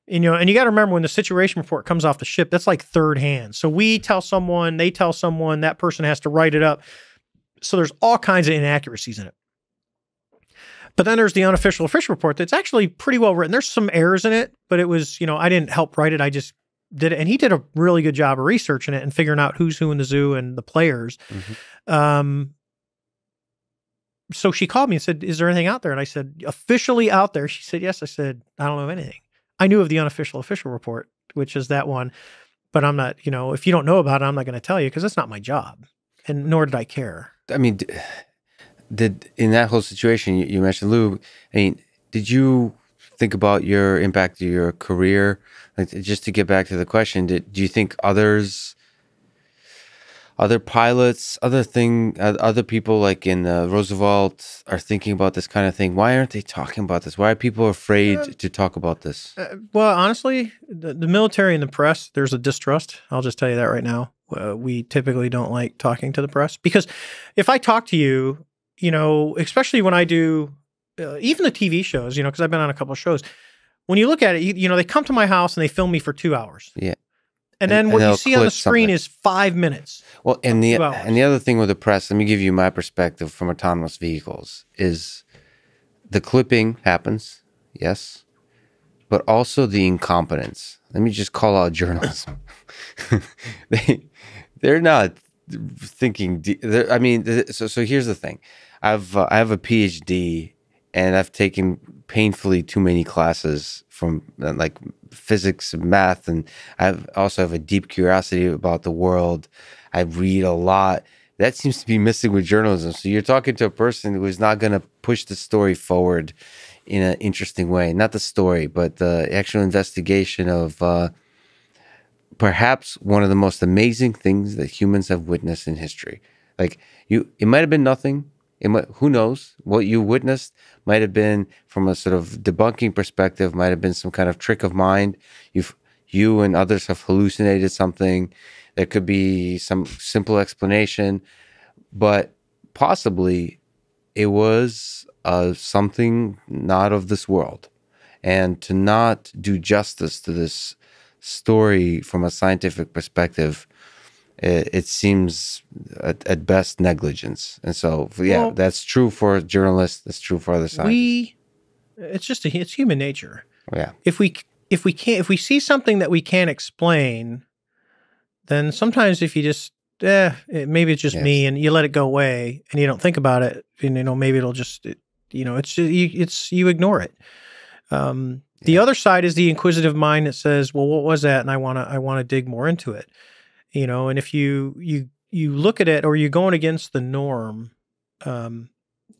And, you know and you got to remember when the situation report comes off the ship that's like third hand. So we tell someone they tell someone that person has to write it up. So there's all kinds of inaccuracies in it. But then there's the unofficial official report that's actually pretty well written. There's some errors in it but it was you know i didn't help write it. I just did it and he did a really good job of researching it and figuring out who's who in the zoo and the players Mhm. um so she called me and said, Is there anything out there? And I said, Officially out there? She said, Yes. I said, I don't know of anything. I knew of the unofficial official report, which is that one, but I'm not, you know, if you don't know about it, I'm not going to tell you because it's not my job. And nor did I care. I mean, did in that whole situation you, you mentioned Lou? I mean, did you think about your impact to your career? Like, just to get back to the question, did do you think others, other pilots, other thing, other people like in uh, Roosevelt are thinking about this kind of thing? Why aren't they talking about this? Why are people afraid Uh, to talk about this? Uh, well, honestly, the, the military and the press, there's a distrust. I'll just tell you that right now. Uh, we typically don't like talking to the press because if I talk to you, you know, especially when I do uh, even the TV shows, you know, because I've been on a couple of shows. When you look at it, you, you know, they come to my house and they film me for two hours. Yeah. And And- then and what you see on the screen something. is five minutes. Well, and the and the other thing with the press, let me give you my perspective from autonomous vehicles is the clipping happens, yes, but also the incompetence. Let me just call out journalism. they they're not thinking. de- they're- I mean, so so here's the thing. I've uh, I have a PhD and I've taken painfully too many classes from uh, like physics and math and I also have a deep curiosity about the world. I read a lot. That seems to be missing with journalism. So you're talking to a person who is not going to push the story forward in an interesting way. Not the story, but the actual investigation of uh, perhaps one of the most amazing things that humans have witnessed in history. Like you, it might have been nothing. It might, who knows what you witnessed might have been from a sort of debunking perspective, might have been some kind of trick of mind. You've, you and others have hallucinated something. There could be some simple explanation, but possibly it was uh, something not of this world. And to not do justice to this story from a scientific perspective, it, it seems at, at best negligence. And so, yeah, Well- that's true for journalists. That's true for other scientists. We, it's just a, it's human nature. yeah, If we if we can't if we see something that we can't explain, then sometimes if you just eh, it, maybe it's just me, and you let it go away, and you don't think about it, and you know maybe it'll just it, you know it's you, it's you ignore it. Um, the Yeah. other side is the inquisitive mind that says, "Well, what was that?" and I want to I want to dig more into it. You know, and if you you you look at it or you're going against the norm, um,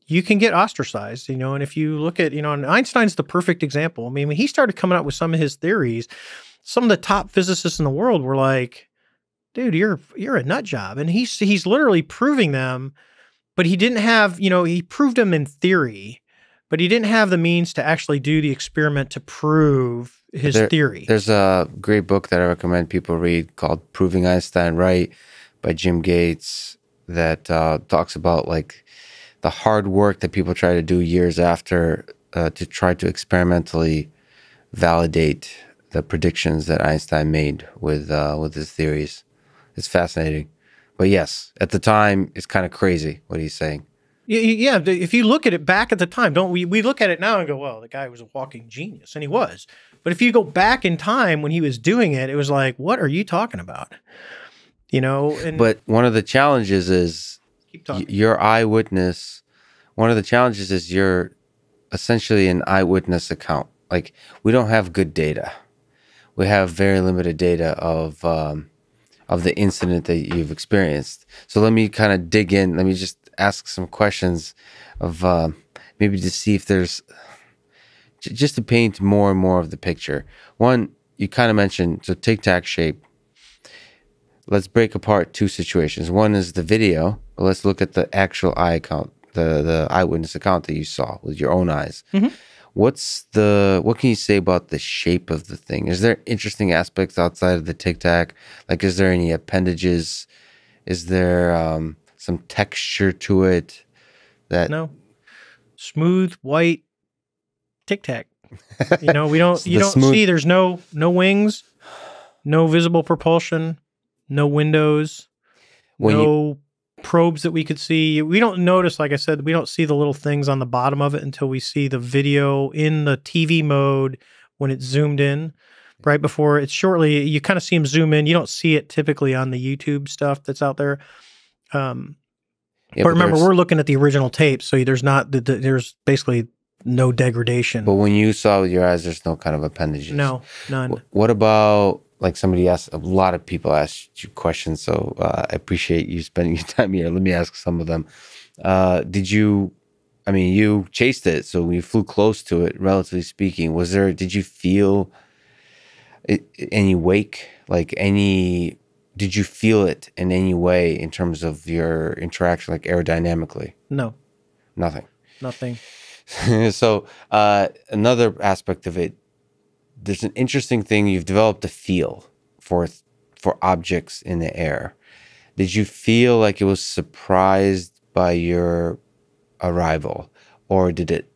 you can get ostracized, you know. And if you look at, you know, and Einstein's the perfect example. I mean, when he started coming out with some of his theories, some of the top physicists in the world were like, "Dude, you're you're a nut job," and he's he's literally proving them, but he didn't have, you know, he proved them in theory, but he didn't have the means to actually do the experiment to prove his There- theory. there's a great book that I recommend people read called "Proving Einstein Right" by Jim Gates that uh, talks about like the hard work that people try to do years after uh, to try to experimentally validate the predictions that Einstein made with uh, with his theories. It's fascinating, but yes, at the time, it's kind of crazy what he's saying. Yeah. If you look at it back at the time, don't we? We look at it now and go, "Well, the guy was a walking genius," and he was. But if you go back in time when he was doing it, it was like, "What are you talking about?" You know. And But one of the challenges is keep talking. your eyewitness one of the challenges is you're essentially an eyewitness account like we don't have good data we have very limited data of um, of the incident that you've experienced so let me kind of dig in let me just ask some questions of um maybe to see if there's just to paint more and more of the picture one you kind of mentioned so tic tac shape let's break apart two situations. One is the video, but let's look at the actual eye account, the the eyewitness account that you saw with your own eyes. Mhm. What's the what can you say about the shape of the thing? Is there interesting aspects outside of the tic tac? Like, is there any appendages? Is there um, some texture to it? That No, smooth white tic tac. You know, we don't. You don't smooth- see. There's no no wings, no visible propulsion, no windows, when you no probes that we could see. We don't notice, like I said, we don't see the little things on the bottom of it until we see the video in the TV mode when it's zoomed in. Right before it's shortly, you kind of see them zoom in. You don't see it typically on the YouTube stuff that's out there. Um, yeah, but remember, there's- we're looking at the original tape, so there's not the, the, there's basically no degradation. but when you saw with your eyes, there's no kind of appendages. no, none. Wh- What about like somebody asked? A lot of people asked you questions, so uh, I appreciate you spending your time here. Let me ask some of them. Uh, did you? I mean, you chased it, so you flew close to it. Relatively speaking, was there? Did you feel it, any wake? Like any? Did you feel it in any way in terms of your interaction, like aerodynamically? No, Nothing. nothing. so uh, another aspect of it, there's an interesting thing. You've developed a feel for for objects in the air. Did you feel like it was surprised by your arrival, or did it?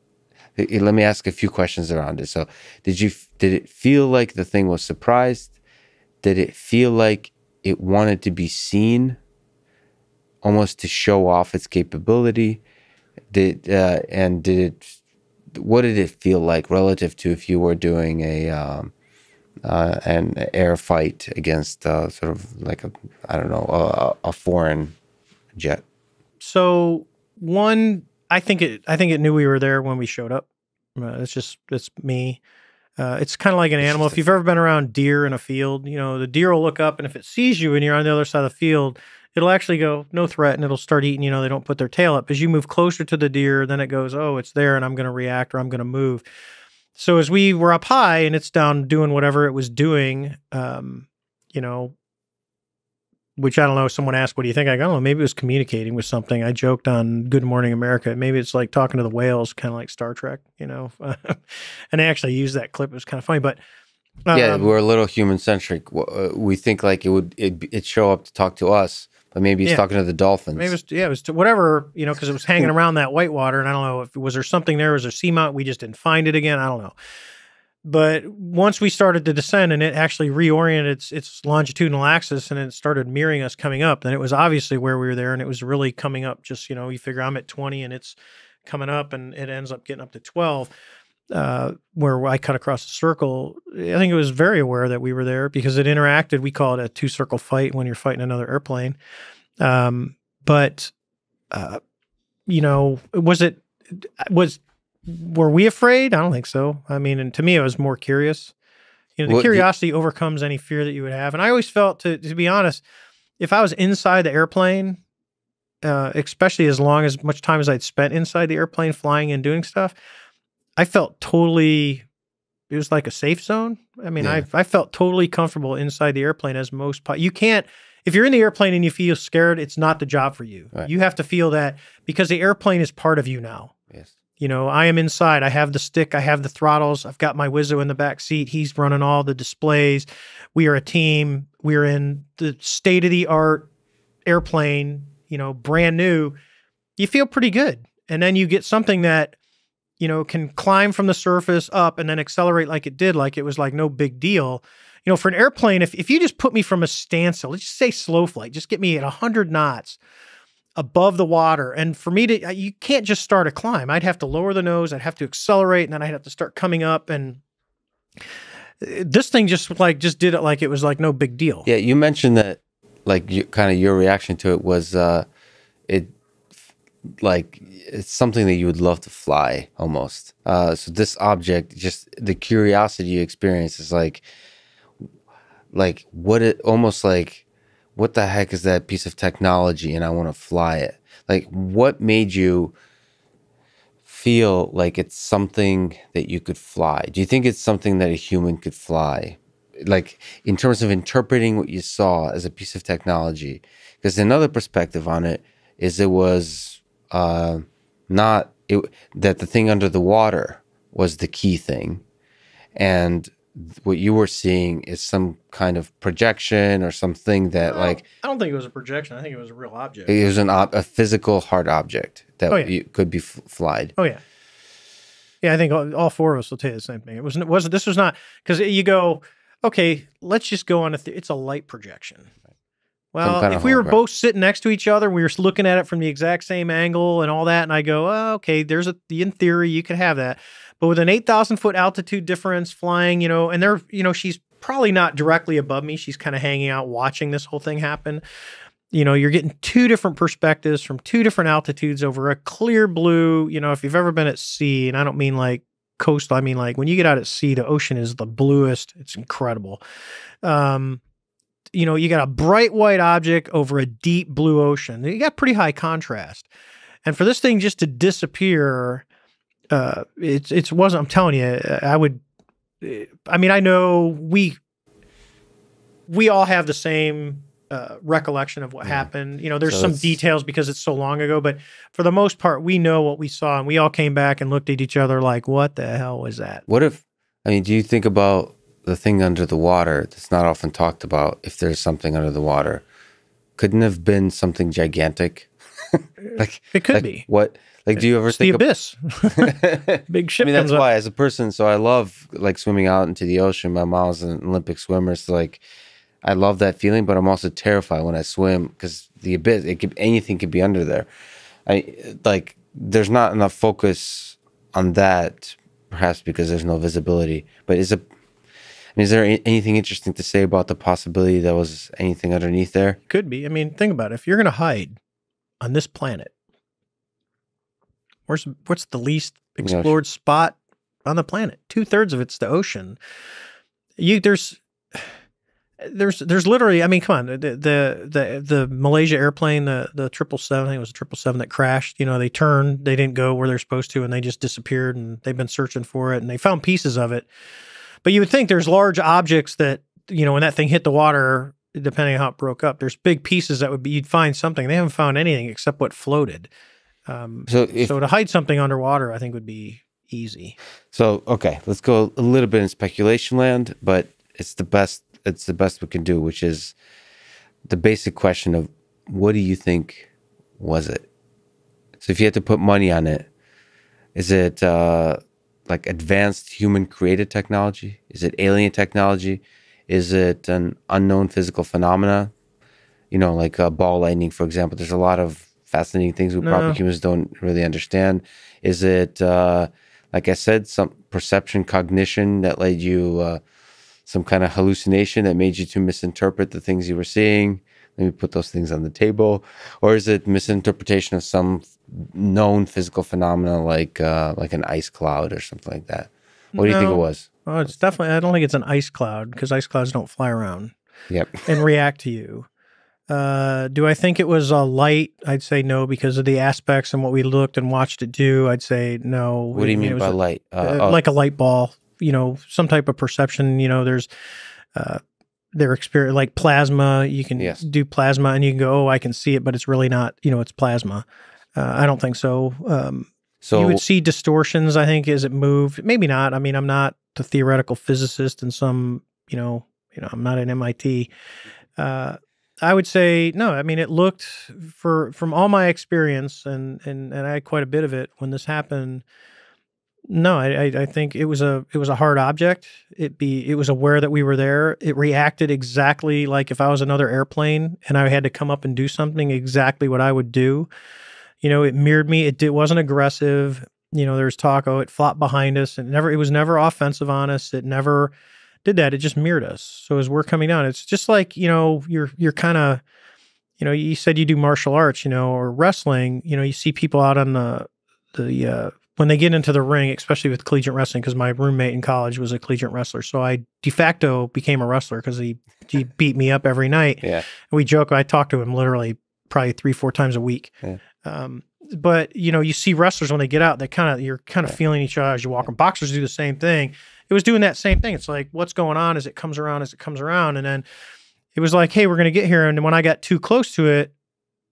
Let me ask a few questions around it. So, did you did it feel like the thing was surprised? Did it feel like it wanted to be seen, almost to show off its capability? did uh, and did it what did it feel like relative to if you were doing a um, uh, an air fight against uh, sort of like a I don't know a, a foreign jet? So one, I think it. I think it knew we were there when we showed up. Uh, it's just it's me. Uh, it's kind of like an animal. If you've ever been around deer in a field, you know the deer will look up, and if it sees you and you're on the other side of the field, it'll actually go no threat, and it'll start eating. You know they don't put their tail up. As you move closer to the deer, then it goes, oh, it's there, and I'm going to react or I'm going to move. So as we were up high and it's down doing whatever it was doing, um, you know, which I don't know. Someone asked, "What do you think?" I go, "I don't know. Maybe it was communicating with something." I joked on Good Morning America. Maybe it's like talking to the whales, kind of like Star Trek, you know. and I actually used that clip. It was kind of funny, but yeah, um, we're a little human centric. We think like it would it it show up to talk to us, but maybe it's Yeah. talking to the dolphins. maybe it was yeah, it was to whatever you know because it was hanging around that white water, and I don't know if was there something there, was there seamount? We just didn't find it again. I don't know. But once we started to descend and it actually reoriented its, its longitudinal axis and it started mirroring us coming up, then it was obviously where we were there and it was really coming up. Just, you know, you figure I'm at 20 and it's coming up and it ends up getting up to 12 uh, where I cut across the circle, I think it was very aware that we were there because it interacted. We call it a two circle fight when you're fighting another airplane. Um, but, uh, you know, was it, was, were we afraid? I don't think so. I mean, and to me, I was more curious. You know, the What- curiosity overcomes any fear that you would have. And I always felt, to, to be honest, if I was inside the airplane, uh, especially as long as much time as I'd spent inside the airplane flying and doing stuff, I felt totally. It was like a safe zone. I mean, Yeah. I I felt totally comfortable inside the airplane as most. pi- You can't if you're in the airplane and you feel scared. It's not the job for you. Right. You have to feel that because the airplane is part of you now. You know, I am inside. I have the stick. I have the throttles. I've got my Wizzo in the back seat. He's running all the displays. We are a team. We're in the state of the art airplane, you know, brand new. You feel pretty good. And then you get something that, you know, can climb from the surface up and then accelerate like it did, like it was like no big deal. You know, for an airplane, if, if you just put me from a standstill, let's just say slow flight, just get me at 100 knots above the water. And for me to, you can't just start a climb. I'd have to lower the nose, I'd have to accelerate, and then I'd have to start coming up. And uh, this thing just like, just did it like it was like no big deal. Yeah, you mentioned that, like, you, kind of your reaction to it was, uh, it, like, it's something that you would love to fly almost. Uh, so this object, just the curiosity you experience is like, like what it almost like, what the heck is that piece of technology, and I want to fly it. Like, what made you feel like it's something that you could fly? Do you think it's something that a human could fly? like in terms of interpreting what you saw as a piece of technology because another perspective on it is it was uh, not it, that the thing under the water was the key thing and what you were seeing is some kind of projection or something that like I don't think it was a projection. I think it was a real object. it was an ob- a physical hard object that Oh, yeah. you, could be f- flied Oh yeah, yeah. I think all, all four of us will tell you the same thing. It wasn't. It wasn't. This was not because you go. Okay, let's just go on a. Th- it's a light projection. Well, if we were both sitting next to each other, we were looking at it from the exact same angle and all that, and I go, oh, okay, there's a. In theory, you could have that, but with an eight thousand foot altitude difference, flying, you know, and they're, you know, she's probably not directly above me. She's kind of hanging out, watching this whole thing happen you know, you're getting two different perspectives from two different altitudes over a clear blue. You know, if you've ever been at sea, and I don't mean like coastal, I mean like when you get out at sea, the ocean is the bluest. It's incredible. Um, you know, you got a bright white object over a deep blue ocean. You got pretty high contrast. And for this thing just to disappear, uh, it's it's wasn't. I'm telling you, I would. I mean, I know we we all have the same uh, recollection of what Yeah. happened. You know, there's So some details because it's so long ago, but for the most part, we know what we saw, and we all came back and looked at each other like, "What the hell was that?" What if, I mean, do you think about the thing under the water that's not often talked about? If there's something under the water, couldn't have been something gigantic. like It could like be What? Like, do you ever it's the think? abyss. Of, Big I mean, that's up. why, as a person, so I love like swimming out into the ocean. My mom's an Olympic swimmer, so like, I love that feeling. But I'm also terrified when I swim because the abyss. It could anything could be under there. I like. There's not enough focus on that, perhaps because there's no visibility. But is it? I mean, is there anything interesting to say about the possibility that was anything underneath there? Could be. I mean, think about it. If you're going to hide on this planet, where's what's the least explored spot on the planet? Two thirds of it's the ocean. You there's there's there's literally. I mean, come on. The the the, the Malaysia airplane, the the triple seven. I think it was a triple seven that crashed. You know, they turned, they didn't go where they're supposed to, and they just disappeared. And they've been searching for it, and they found pieces of it. But you would think there's large objects that you know when that thing hit the water, depending on how it broke up, there's big pieces that would be you'd find something. They haven't found anything except what floated. Um, So if so to hide something underwater, I think would be easy. So okay, let's go a little bit in speculation land, but it's the best. It's the best we can do, which is the basic question of what do you think was it? So if you had to put money on it, is it uh, like advanced human created technology? Is it alien technology? Is it an unknown physical phenomena? You know, like uh, ball lightning, for example. There's a lot of fascinating things we No. probably humans don't really understand. Is it, uh, like I said, some perception cognition that led you, uh, some kind of hallucination that made you to misinterpret the things you were seeing? Let me put those things on the table. Or is it misinterpretation of some known physical phenomena like uh, like an ice cloud or something like that? What do you think it was? Oh, it's definitely. I don't think it's an ice cloud because ice clouds don't fly around Yep. and react to you. Uh, do I think it was a light? I'd say no because of the aspects and what we looked and watched it do. I'd say no. What do you mean by a- light? Uh, uh, oh, like a light ball, you know, some type of perception. You know, there's uh, their experience, like plasma. You can Yes. do plasma, and you can go, "Oh, I can see it," but it's really not. You know, it's plasma. Uh, I don't think so. Um, so you would see distortions. I think as it moved. Maybe not. I mean, I'm not a theoretical physicist, and some, you know, you know, I'm not at MIT. Uh, I would say no. I mean, it looked for from all my experience, and and and I had quite a bit of it when this happened. No, I, I think it was a it was a hard object. It be it was aware that we were there. It reacted exactly like if I was another airplane and I had to come up and do something exactly what I would do. You know, it mirrored me. It did, wasn't aggressive. You know, there's talk. Oh, it flopped behind us. and never. It was never offensive on us. It never did that. It just mirrored us. So as we're coming down, it's just like you know, you're you're kind of, you know, you said you do martial arts, you know, or wrestling. You know, you see people out on the the uh, when they get into the ring, especially with collegiate wrestling, because my roommate in college was a collegiate wrestler, so I de facto became a wrestler because he he beat me up every night. yeah, We joke. I talk to him literally probably three, four times a week. Yeah. Um, but you know, you see wrestlers when they get out, they kind of you're kind of Yeah. feeling each other as you walk. And boxers do the same thing. It was doing that same thing. It's like what's going on as it comes around, as it comes around, and then it was like, hey, we're gonna get here. And when I got too close to it,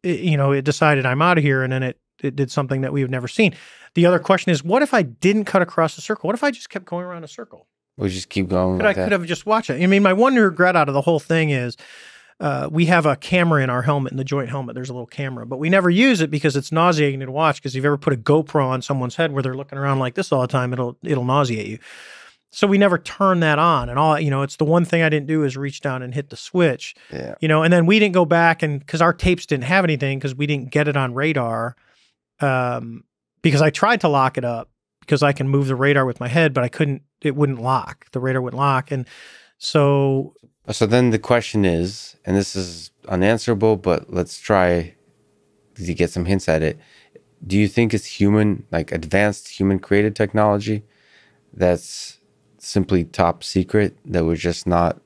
it you know, it decided I'm out of here, and then it it did something that we've never seen. The other question is, what if I didn't cut across the circle? What if I just kept going around a circle? we just keep going. Could like I that. could have just watched it? I mean, my one regret out of the whole thing is uh, we have a camera in our helmet, in the joint helmet. There's a little camera, but we never use it because it's nauseating to watch. Because if you've ever put a GoPro on someone's head where they're looking around like this all the time, it'll it'll nauseate you. So we never turned that on, and all you know, it's the one thing I didn't do is reach down and hit the switch Yeah. you know and then we didn't go back and because our tapes didn't have anything because we didn't get it on radar um because i tried to lock it up because i can move the radar with my head but i couldn't it wouldn't lock the radar wouldn't lock and so So then the question is, and this is unanswerable, but let's try to get some hints at it. Do you think it's human, like advanced human created technology that's simply top secret that we're just not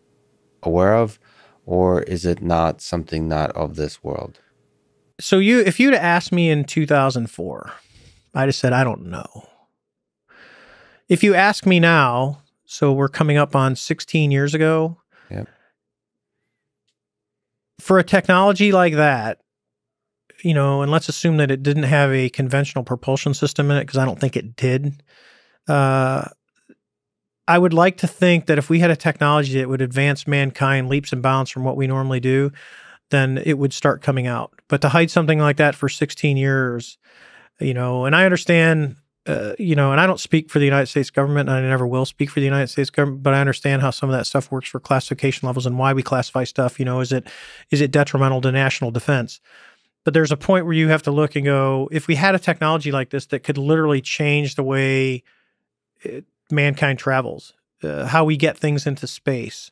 aware of? Or is it not something not of this world? so you if you'd asked me in 2004 i'd have said i don't know if you ask me now so we're coming up on 16 years ago Yep. for a technology like that you know and let's assume that it didn't have a conventional propulsion system in it because i don't think it did uh, i would like to think that if we had a technology that would advance mankind leaps and bounds from what we normally do then it would start coming out. But to hide something like that for 16 years, you know, and I understand, uh, you know, and I don't speak for the United States government, and I never will speak for the United States government, but I understand how some of that stuff works for classification levels and why we classify stuff. You know, is it is it detrimental to national defense? But there's a point where you have to look and go, if we had a technology like this that could literally change the way it, mankind travels, uh, how we get things into space,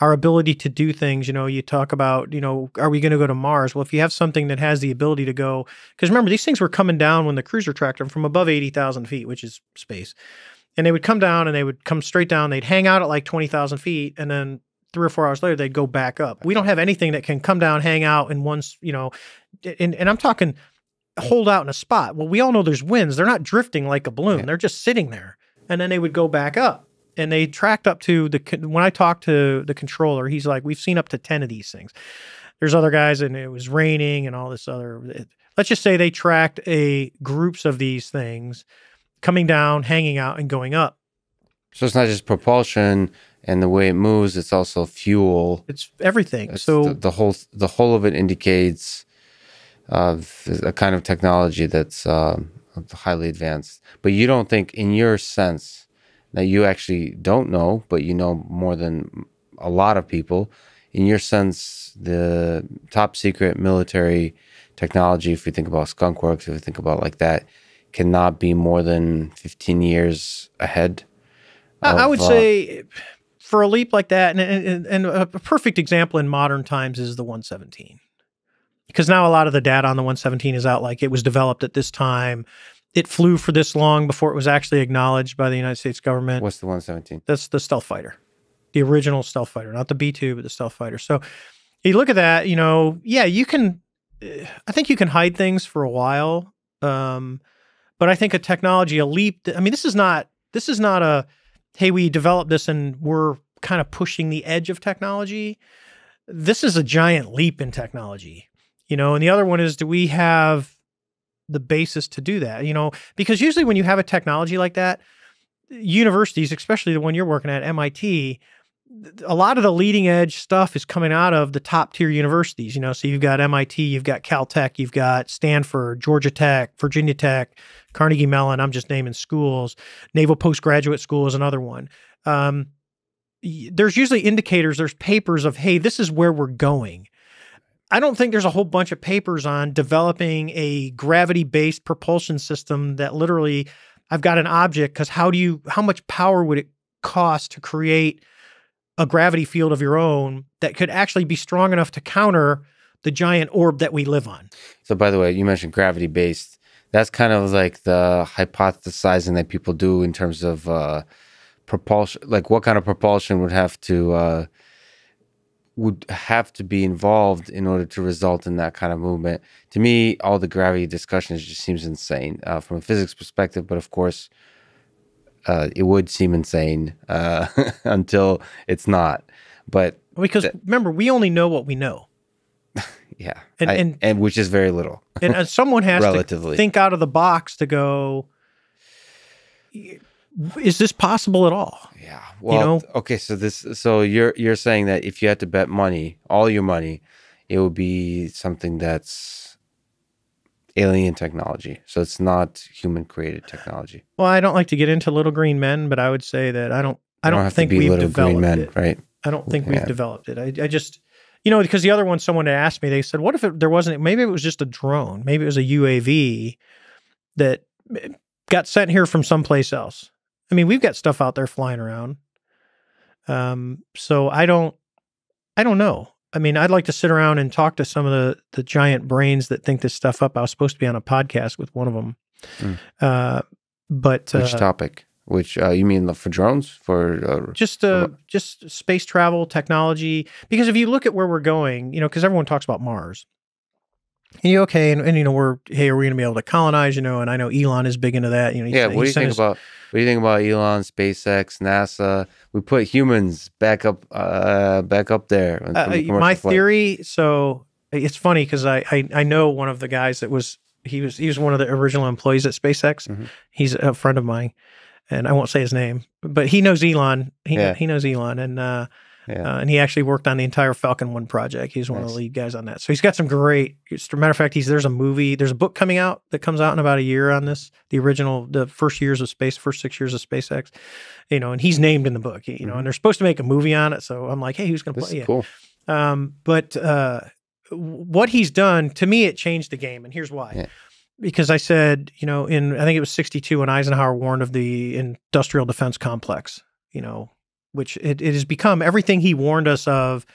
our ability to do things. You know, you talk about, you know, are we going to go to Mars? Well, if you have something that has the ability to go, because remember, these things were coming down when the cruiser tracked them from above 80,000 feet, which is space. And they would come down and they would come straight down. They'd hang out at like 20,000 feet. And then three or four hours later, they'd go back up. We don't have anything that can come down, hang out in one, you know, and, and I'm talking hold out in a spot. Well, we all know there's winds. They're not drifting like a balloon. Yeah. They're just sitting there. And then they would go back up and they tracked up to the when I talked to the controller, he's like, "We've seen up to ten of these things." There's other guys, and it was raining and all this other. Let's just say they tracked a groups of these things coming down, hanging out, and going up. So it's not just propulsion and the way it moves; it's also fuel. It's everything. It's so the, the whole the whole of it indicates uh, a kind of technology that's um, highly advanced. But you don't think, in your sense, that you actually don't know, but you know more than a lot of people. In your sense, the top secret military technology, if you think about Skunk Works, if you think about like that, cannot be more than 15 years ahead. I, I would uh, say for a leap like that, and, and, and a perfect example in modern times is the 117. Because now a lot of the data on the 117 is out, like it was developed at this time. It flew for this long before it was actually acknowledged by the United States government. What's the 117? That's the stealth fighter, the original stealth fighter, not the B 2, but the stealth fighter. So you look at that, you know, yeah, you can, I think you can hide things for a while. Um, but I think a technology, a leap, I mean, this is not, this is not a, hey, we developed this and we're kind of pushing the edge of technology. This is a giant leap in technology, you know, and the other one is do we have the basis to do that, you know, because usually when you have a technology like that, universities, especially the one you're working at, MIT, a lot of the leading edge stuff is coming out of the top tier universities, you know. So you've got MIT, you've got Caltech, you've got Stanford, Georgia Tech, Virginia Tech, Carnegie Mellon. I'm just naming schools. Naval Postgraduate School is another one. Um, there's usually indicators, there's papers of, hey, this is where we're going. I don't think there's a whole bunch of papers on developing a gravity based propulsion system that literally I've got an object because how do you, how much power would it cost to create a gravity field of your own that could actually be strong enough to counter the giant orb that we live on? So, by the way, you mentioned gravity based. That's kind of like the hypothesizing that people do in terms of uh, propulsion. Like, what kind of propulsion would have to uh, would have to be involved in order to result in that kind of movement? To me, all the gravity discussions just seems insane uh, from a physics perspective. But of course, uh, it would seem insane uh, until it's not. But Because That- remember, we only know what we know. yeah, And- I- and- and which is very little. And uh, someone has to think out of the box to go, is this possible at all? Yeah. Well, know? okay. So this, so you're you're saying that if you had to bet money, all your money, it would be something that's alien technology. So it's not human created technology. Well, I don't like to get into little green men, but I would say that I don't. I You don't, think we've developed men, it. right? I don't think Yeah. we've developed it. I, I just, you know, because the other one, someone had asked me, they said, what if it, there wasn't, maybe it was just a drone, maybe it was a UAV that got sent here from someplace else. I mean, we've got stuff out there flying around. Um, so I don't, I don't know. I mean, I'd like to sit around and talk to some of the the giant brains that think this stuff up. I was supposed to be on a podcast with one of them, Mm. uh, but Which uh, topic? Which uh, you mean for drones? For uh, just uh, just space travel technology because if you look at where we're going you know because everyone talks about mars and you okay and, and you know we're hey are we going to be able to colonize you know and i know elon is big into that you know he yeah. What do you think about? What do you think about Elon, SpaceX, NASA? We put humans back up, uh, back up there. uh, my flight. theory so it's funny because I, I i know one of the guys that was he was he was one of the original employees at spacex Mhm. he's a friend of mine and i won't say his name but he knows elon he, Yeah. he knows elon and uh Yeah. Uh, and he actually worked on the entire Falcon One project. He's one of the lead guys on that. So he's got some great. As a matter of fact, he's there's a movie, there's a book coming out that comes out in about a year on this. The original, the first years of space, first six years of SpaceX, you know, and he's named in the book. You know, Mhm. and they're supposed to make a movie on it. So I'm like, hey, who's going to play? Yeah. cool. Um, but uh, what he's done to me, it changed the game, and here's why. Yeah. Because I said, you know, in I think it was '62 when Eisenhower warned of the industrial defense complex. You know, which it, it has become everything he warned us of.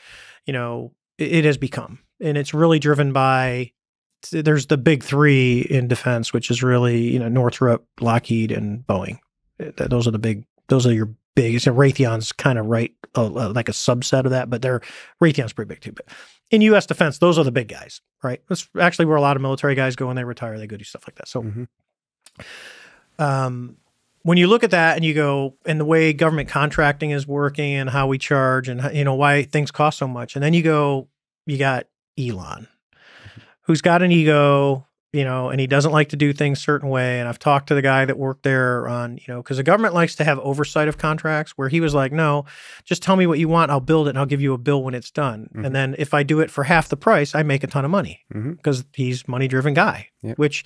You know, it, it has become, and it's really driven by. There's the big three in defense, which is really you know Northrop, Lockheed, and Boeing. Uh, Those are the big. Those are your biggest. And Raytheon's kind of right, uh, uh, like a subset of that, but they're Raytheon's pretty big too. But in U.S. defense, those are the big guys, right? That's actually where a lot of military guys go when they retire. They go do stuff like that. So, Mhm. um, when you look at that and you go, and the way government contracting is working and how we charge and you know why things cost so much, and then you go, you got Elon, who's got an ego, you know, and he doesn't like to do things a certain way. And I've talked to the guy that worked there on, you know, because the government likes to have oversight of contracts where he was like, no, just tell me what you want. I'll build it and I'll give you a bill when it's done. Mhm. And then if I do it for half the price, I make a ton of money because he's money driven guy, Yep. which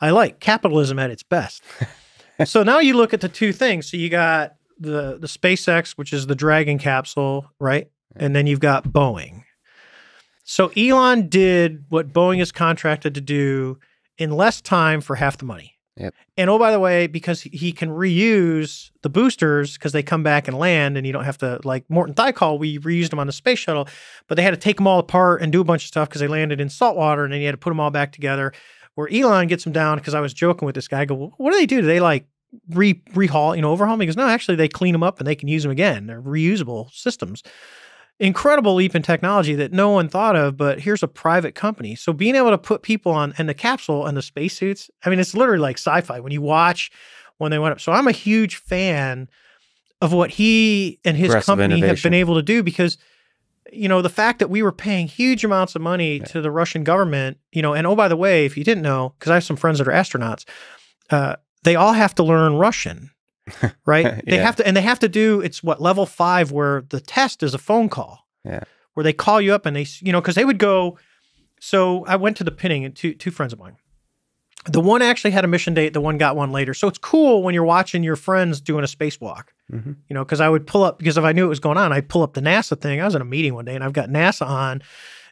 I like capitalism at its best. so now you look at the two things. So you got the the SpaceX, which is the Dragon capsule, right? And then you've got Boeing. So Elon did what Boeing is contracted to do in less time for half the money. Yep. And oh, by the way, because he can reuse the boosters because they come back and land, and you don't have to like Morton Thiokol. We reused them on the space shuttle, but they had to take them all apart and do a bunch of stuff because they landed in salt water, and then you had to put them all back together. Where Elon gets him down because I was joking with this guy. I go, well, what do they do? Do they like re rehaul, you know, overhaul them? He goes, no, actually, they clean them up and they can use them again. They're reusable systems incredible leap in technology that no one thought of, but here's a private company. So being able to put people on and the capsule and the spacesuits, I mean, it's literally like sci-fi when you watch when they went up. So I'm a huge fan of what he and his company have been able to do because you know the fact that we were paying huge amounts of money yeah. to the Russian government, you know, and oh by the way, if you didn't know, because I have some friends that are astronauts, uh, they all have to learn Russian right? yeah. They have to, and they have to do it's what level five where the test is a phone call. Yeah. Where they call you up and they, you know, because they would go. So I went to the pinning and two two friends of mine. The one actually had a mission date. The one got one later. So it's cool when you're watching your friends doing a spacewalk. Mm-hmm. You know, because I would pull up because if I knew it was going on, I'd pull up the NASA thing. I was in a meeting one day and I've got NASA on,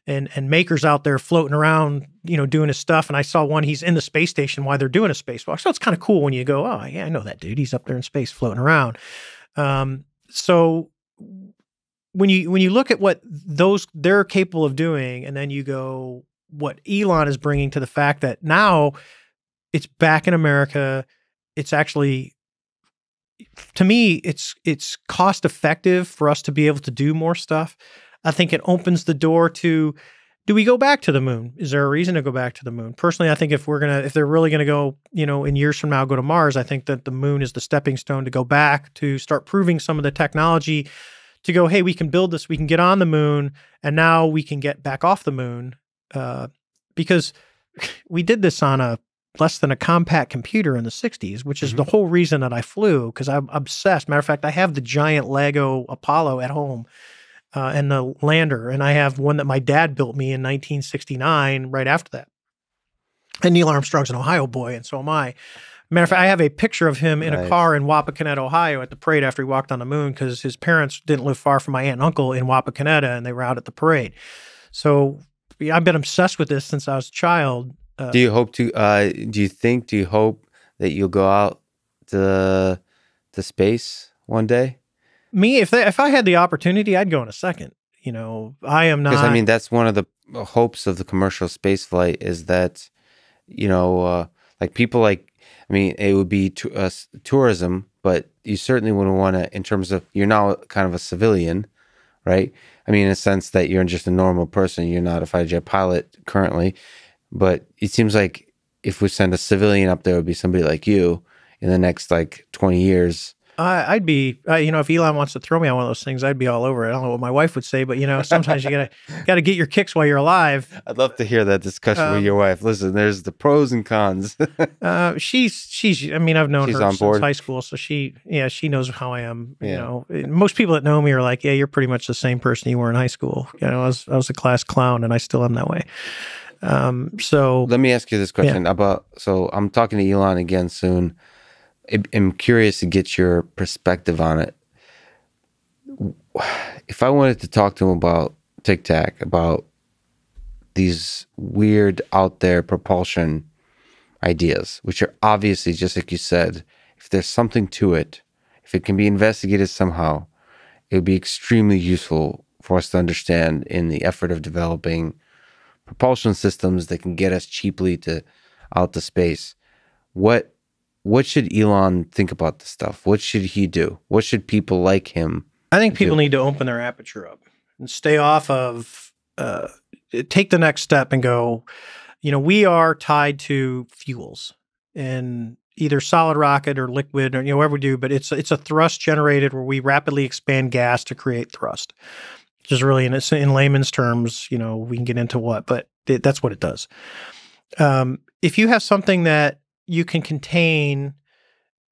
and and makers out there floating around, you know, doing his stuff. And I saw one he's in the space station while they're doing a spacewalk. So it's kind of cool when you go, oh yeah, I know that dude. He's up there in space floating around. Um, so when you when you look at what those they're capable of doing, and then you go what Elon is bringing to the fact that now it's back in America. It's actually to me it's it's cost effective for us to be able to do more stuff I think it opens the door to do we go back to the moon? Is there a reason to go back to the moon? Personally, I think if we're gonna if they're really gonna go, you know, in years from now go to Mars, I think that the moon is the stepping stone to go back to start proving some of the technology to go, hey, we can build this, we can get on the moon, and now we can get back off the moon. Uh, because we did this on a less than a compact computer in the 60s, which is mm-hmm. the whole reason that I flew, because I'm obsessed. Matter of fact, I have the giant Lego Apollo at home uh, and the lander. And I have one that my dad built me in 1969 right after that. And Neil Armstrong's an Ohio boy, and so am I. Matter of fact, I have a picture of him in nice. a car in Wapakoneta, Ohio at the parade after he walked on the moon because his parents didn't live far from my aunt and uncle in Wapakoneta and they were out at the parade. So I've been obsessed with this since I was a child. Uh, do you hope to, uh, do you think, do you hope that you'll go out to, to space one day? me if they, if I had the opportunity, I'd go in a second. You know, I am not. Because I mean, that's one of the hopes of the commercial space flight is that, you know, uh, like people like, I mean, it would be to, uh, tourism, but you certainly wouldn't want to, in terms of you're now kind of a civilian, right? I mean, in a sense that you're just a normal person. You're not a fighter jet pilot currently, but it seems like if we send a civilian up there, it would be somebody like you in the next like 20 years I'd be, uh, you know, if Elon wants to throw me on one of those things, I'd be all over it. I don't know what my wife would say, but you know, sometimes you gotta gotta get your kicks while you're alive. I'd love to hear that discussion um, with your wife. Listen, there's the pros and cons. uh, she's she's. I mean, I've known she's her since board. high school, so she, yeah, she knows how I am. You yeah. know, most people that know me are like, yeah, you're pretty much the same person you were in high school. You know, I was I was a class clown, and I still am that way. Um, so let me ask you this question yeah. about. So I'm talking to Elon again soon I'm curious to get your perspective on it. If I wanted to talk to him about Tic Tac, about these weird out there propulsion ideas, which are obviously, just like you said, if there's something to it, if it can be investigated somehow, it would be extremely useful for us to understand in the effort of developing propulsion systems that can get us cheaply to out to space. What what should Elon think about this stuff? What should he do? What should people like him? I think people do? need to open their aperture up and stay off of, uh, take the next step and go, you know, we are tied to fuels and either solid rocket or liquid or, you know, whatever we do, but it's, it's a thrust generated where we rapidly expand gas to create thrust. Just really in, in layman's terms, you know, we can get into what, but it, that's what it does. Um, if you have something that you can contain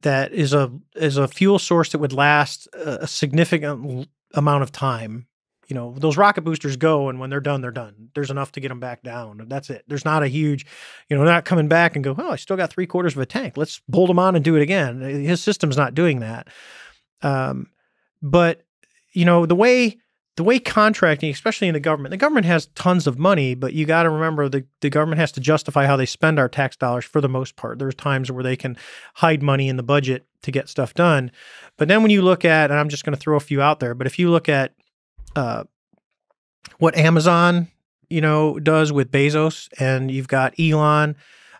that is a is a fuel source that would last a significant amount of time. You know those rocket boosters go, and when they're done, they're done. There's enough to get them back down. That's it. There's not a huge, you know, not coming back and go, oh, I still got three quarters of a tank. Let's bolt them on and do it again. His system's not doing that. Um, but you know the way the way contracting, especially in the government, the government has tons of money, but you got to remember the, the government has to justify how they spend our tax dollars for the most part. There's times where they can hide money in the budget to get stuff done. But then when you look at, and I'm just going to throw a few out there, but if you look at uh, what Amazon, you know, does with Bezos, and you've got Elon,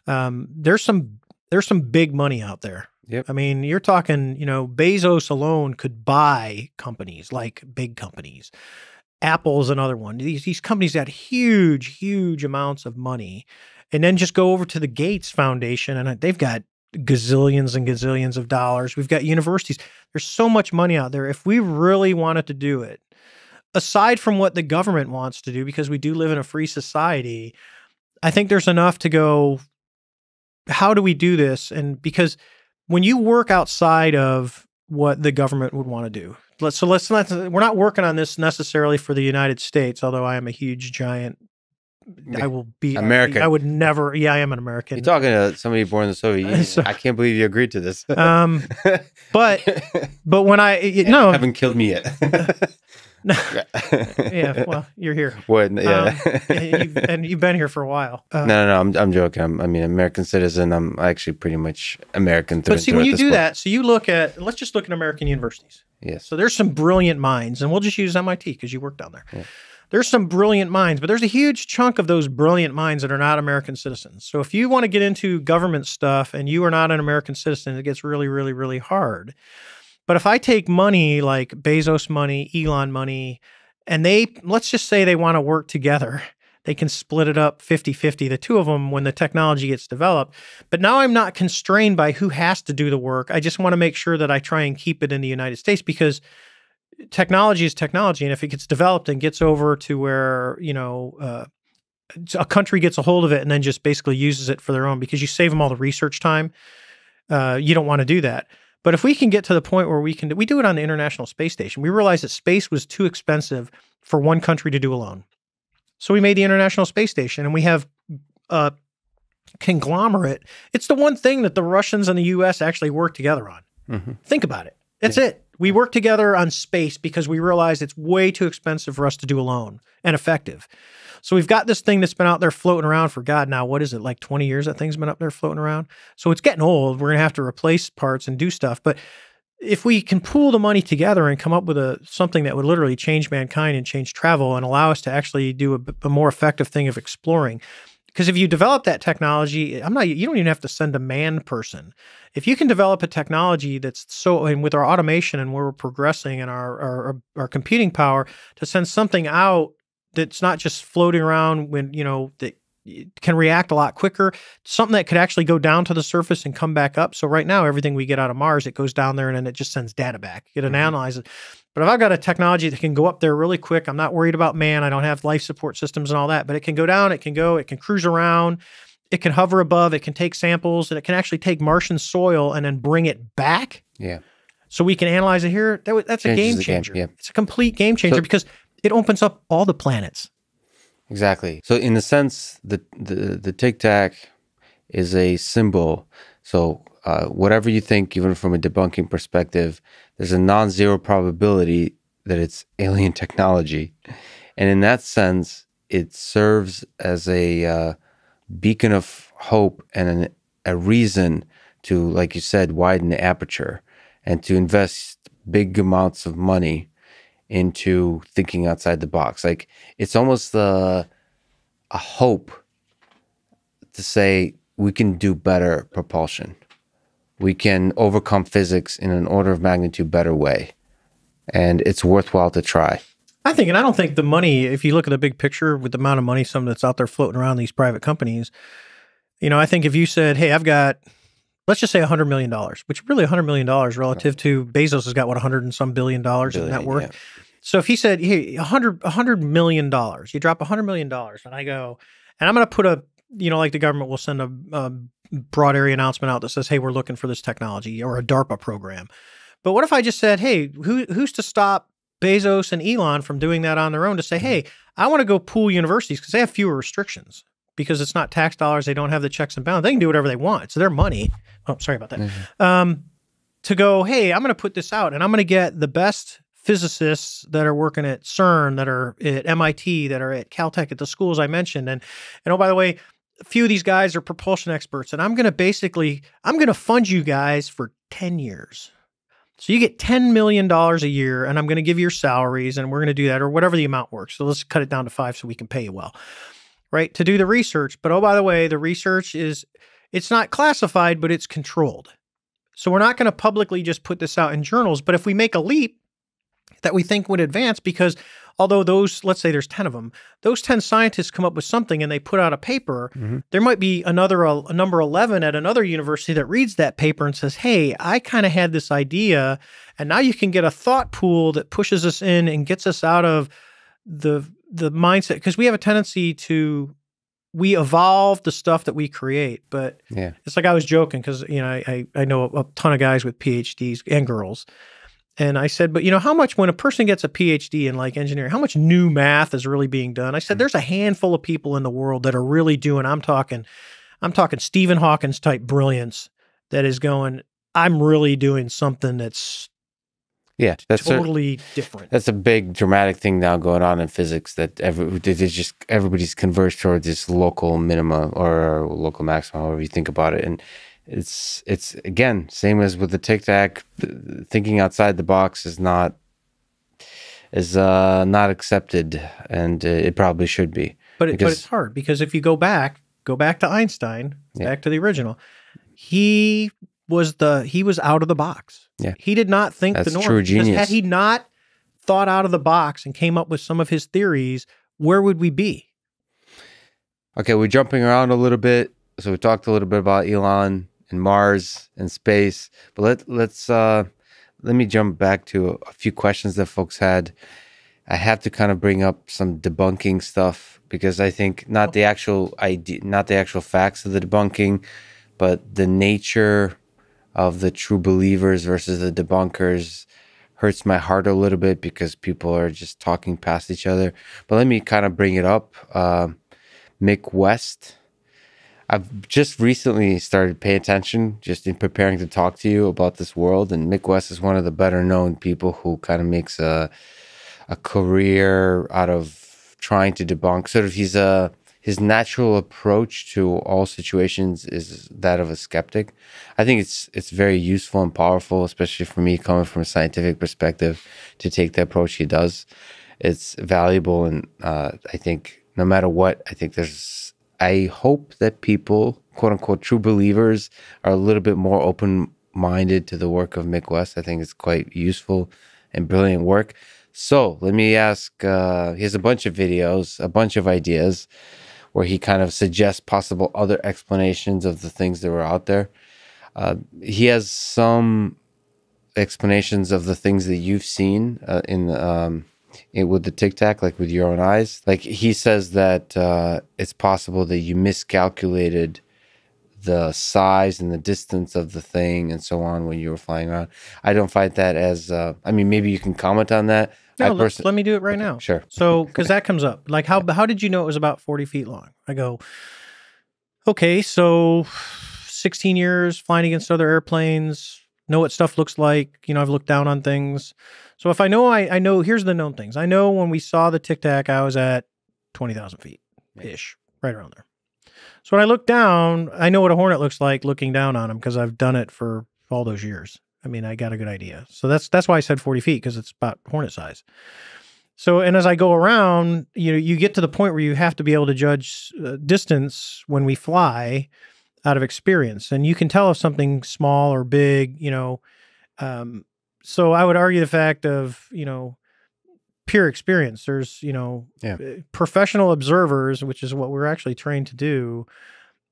um, there's some there's some big money out there Yep. I mean, you're talking, you know, Bezos alone could buy companies like big companies. Apple's another one. These these companies got huge, huge amounts of money, and then just go over to the Gates Foundation, and uh, they've got gazillions and gazillions of dollars. We've got universities. There's so much money out there. If we really wanted to do it, aside from what the government wants to do, because we do live in a free society, I think there's enough to go. How do we do this? And because when you work outside of what the government would want to do, let's so let's not we're not working on this necessarily for the United States, although I am a huge giant. I will be American. I, I would never. Yeah, I am an American. You're talking to somebody born in the Soviet Union. So- I can't believe you agreed to this. um, but but when I y- no haven't killed me yet. no yeah well you're here What? Yeah. Um, you've, and you've been here for a while. Uh, no, no, no. I'm, I'm joking. I'm, I mean, American citizen. I'm actually pretty much American. through But see, when you do point. that, so you look at let's just look at American universities. yes. So there's some brilliant minds, and we'll just use MIT because you work down there. Yeah. There's some brilliant minds, but there's a huge chunk of those brilliant minds that are not American citizens. So if you want to get into government stuff and you are not an American citizen, it gets really, really, really hard. But if I take money like Bezos money, Elon money, and they, let's just say they want to work together, they can split it up 50 50, the two of them, when the technology gets developed. But now I'm not constrained by who has to do the work. I just want to make sure that I try and keep it in the United States because technology is technology. And if it gets developed and gets over to where, you know, uh, a country gets a hold of it and then just basically uses it for their own because you save them all the research time, uh, you don't want to do that. But if we can get to the point where we can, we do it on the International Space Station. We realized that space was too expensive for one country to do alone. So we made the International Space Station and we have a conglomerate. It's the one thing that the Russians and the US actually work together on. Mhm. Think about it. That's it. We work together on space because we realize it's way too expensive for us to do alone and effective. So we've got this thing that's been out there floating around for God now, what is it, like 20 years that thing's been up there floating around? So it's getting old. We're going to have to replace parts and do stuff. But if we can pool the money together and come up with a something that would literally change mankind and change travel and allow us to actually do a, a more effective thing of exploring, because if you develop that technology, I'm not. You don't even have to send a man person. If you can develop a technology that's so, and with our automation and where we're progressing and our our, our computing power, to send something out that's not just floating around when you know that can react a lot quicker. Something that could actually go down to the surface and come back up. So right now, everything we get out of Mars, it goes down there and then it just sends data back. It Mhm. analyzes. But if I've got a technology that can go up there really quick, I'm not worried about man. I don't have life support systems and all that, but it can go down, it can go, it can cruise around, it can hover above, it can take samples, and it can actually take Martian soil and then bring it back Yeah. so we can analyze it here. That, that's a game the game, changer. yeah. It's a complete game changer So- because it opens up all the planets. Exactly. So in a sense, the the the Tic Tac is a symbol. So uh, whatever you think, even from a debunking perspective, there's a non-zero probability that it's alien technology, and in that sense, it serves as a uh, beacon of hope and an, a reason to, like you said, widen the aperture and to invest big amounts of money into thinking outside the box. Like it's almost a, a hope to say we can do better propulsion. We can overcome physics in an order of magnitude better way. And it's worthwhile to try. I think, and I don't think the money, if you look at the big picture with the amount of money, some that's out there floating around these private companies, you know, I think if you said, hey, I've got, let's just say $100 million, which really $100 million relative to Bezos has got what, 100 and some billion dollars in net worth. yeah. So if he said, hey, 100, $100 million, you drop $100 million, and I go, and I'm going to put a, you know, like the government will send a, a broad area announcement out that says, hey, we're looking for this technology or a DARPA program. But what if I just said, hey, who, who's to stop Bezos and Elon from doing that on their own to say, hey, I want to go pool universities because they have fewer restrictions because it's not tax dollars. They don't have the checks and balance. They can do whatever they want. It's their money. Oh, sorry about that. Mm-hmm. Um, to go, hey, I'm going to put this out and I'm going to get the best physicists that are working at CERN, that are at MIT, that are at Caltech, at the schools I mentioned. And, and oh, by the way, a few of these guys are propulsion experts. And I'm going to basically, I'm going to fund you guys for 10 years. So you get $10 million a year and I'm going to give you your salaries and we're going to do that or whatever the amount works. So let's cut it down to five so we can pay you well, right? To do the research. But oh, by the way, the research is, it's not classified, but it's controlled. So we're not going to publicly just put this out in journals. But if we make a leap that we think would advance, because although those, let's say there's 10 of them, those 10 scientists come up with something and they put out a paper, mm-hmm. there might be another, a, a number 11 at another university that reads that paper and says, Hey, I kind of had this idea. And now you can get a thought pool that pushes us in and gets us out of the, the mindset. Cause we have a tendency to we evolve the stuff that we create. But yeah, it's like I was joking because you know I I know a ton of guys with PhDs and girls, and I said, but you know how much when a person gets a PhD in like engineering, how much new math is really being done? I said, mm-hmm. there's a handful of people in the world that are really doing. I'm talking, I'm talking Stephen Hawkins type brilliance that is going. I'm really doing something that's yeah, that's totally a, different. That's a big dramatic thing now going on in physics that every just everybody's converged towards this local minima or local maxima, however you think about it, and it's it's again same as with the tic tac. Thinking outside the box is not is uh, not accepted, and uh, it probably should be. But it, but it's hard because if you go back, go back to Einstein, yeah. back to the original, he was the he was out of the box. Yeah. He did not think That's the norm. True genius. Had he not thought out of the box and came up with some of his theories, where would we be? Okay, we're jumping around a little bit. So we talked a little bit about Elon and Mars and space, but let let's uh let me jump back to a few questions that folks had. I have to kind of bring up some debunking stuff because I think not the actual idea, not the actual facts of the debunking, but the nature of the true believers versus the debunkers hurts my heart a little bit because people are just talking past each other. But let me kind of bring it up. Uh, Mick West. I've just recently started paying attention just in preparing to talk to you about this world. And Mick West is one of the better known people who kind of makes a, a career out of trying to debunk. Sort of, he's a his natural approach to all situations is that of a skeptic. I think it's it's very useful and powerful, especially for me coming from a scientific perspective, to take the approach he does. It's valuable, and uh, I think no matter what, I think there's. I hope that people, quote unquote, true believers, are a little bit more open minded to the work of Mick West. I think it's quite useful and brilliant work. So let me ask. Uh, he has a bunch of videos, a bunch of ideas where he kind of suggests possible other explanations of the things that were out there. Uh, he has some explanations of the things that you've seen uh, in, um, in, with the tic tac, like with your own eyes. Like he says that uh, it's possible that you miscalculated the size and the distance of the thing and so on when you were flying around. I don't find that as. Uh, I mean, maybe you can comment on that. No, let, let, me do it right okay, now. Sure. So, because that comes up, like how how did you know it was about forty feet long? I go, okay, so sixteen years flying against other airplanes, know what stuff looks like. You know, I've looked down on things. So if I know, I I know. Here's the known things. I know when we saw the Tic Tac, I was at twenty thousand feet ish, right around there. So when I look down, I know what a hornet looks like looking down on them because I've done it for all those years. I mean, I got a good idea. So that's that's why I said 40 feet because it's about hornet size. So, and as I go around, you know, you get to the point where you have to be able to judge uh, distance when we fly out of experience, and you can tell if something small or big, you know. Um, so I would argue the fact of you know pure experience. There's you know yeah. Uh, professional observers, which is what we're actually trained to do.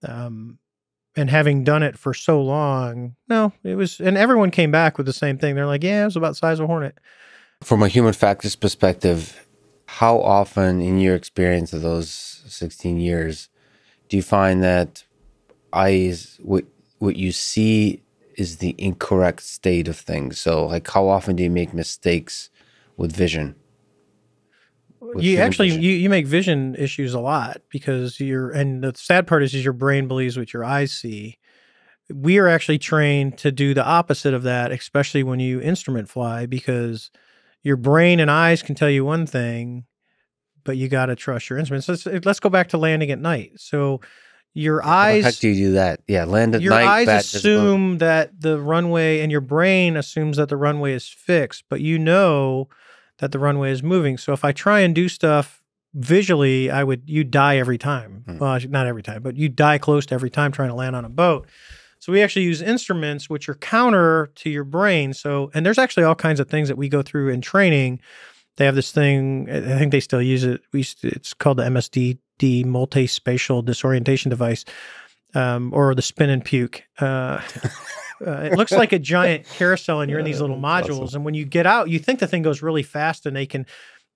Um, and having done it for so long, no, it was, and everyone came back with the same thing. They're like, yeah, it was about the size of a hornet. From a human factors perspective, how often in your experience of those 16 years do you find that eyes, what, what you see is the incorrect state of things? So, like, how often do you make mistakes with vision. with you actually vision. you, you make vision issues a lot because you're and the sad part is, is your brain believes what your eyes see we are actually trained to do the opposite of that especially when you instrument fly because your brain and eyes can tell you one thing but you got to trust your instruments let's, let's go back to landing at night so your eyes. How the heck do you do that? Yeah, land at your night. eyes assume that the runway and your brain assumes that the runway is fixed but you know that the runway is moving so if i try and do stuff visually i would you die every time Hmm. well not every time but you die close to every time trying to land on a boat so we actually use instruments which are counter to your brain so and there's actually all kinds of things that we go through in training they have this thing i think they still use it we it's called the msd multi-spatial disorientation device um, or the spin and puke uh, uh, it looks like a giant carousel and you're in these little modules awesome. and when you get out you think the thing goes really fast and they can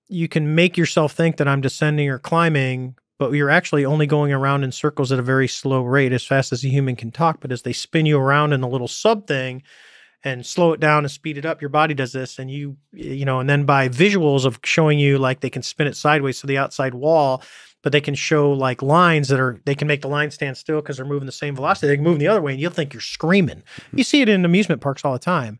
you can make yourself think that i'm descending or climbing but you're actually only going around in circles at a very slow rate as fast as a human can talk but as they spin you around in the little sub thing and slow it down and speed it up your body does this and you you know and then by visuals of showing you like they can spin it sideways to the outside wall but they can show like lines that are they can make the line stand still because they're moving the same velocity. They can move the other way and you'll think you're screaming. You see it in amusement parks all the time.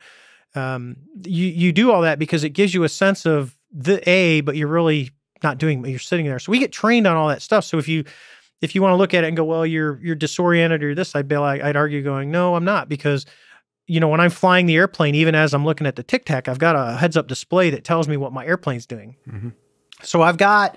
Um, you you do all that because it gives you a sense of the a but you're really not doing you're sitting there. So we get trained on all that stuff. So if you if you want to look at it and go well you're you're disoriented or this i'd be like i'd argue going no i'm not because you know when i'm flying the airplane even as i'm looking at the tic tac i've got a heads up display that tells me what my airplane's doing. Mhm. so i've got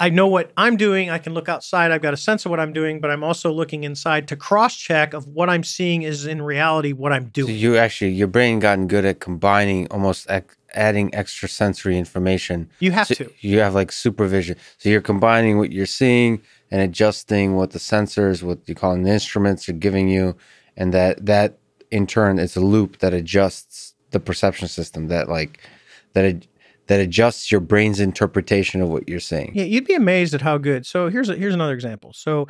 i know what i'm doing i can look outside i've got a sense of what i'm doing but i'm also looking inside to cross check of what i'm seeing is in reality what i'm So doing you actually, your brain gotten good at combining almost adding extra sensory information. you have So to You have like supervision. So you're combining what you're seeing and adjusting what the sensors, what you call them, the instruments are giving you, and that that in turn is a loop that adjusts the perception system. That like that ad, that adjusts your brain's interpretation of what you're seeing. Yeah, you'd be amazed at how good. So here's a, here's another example. So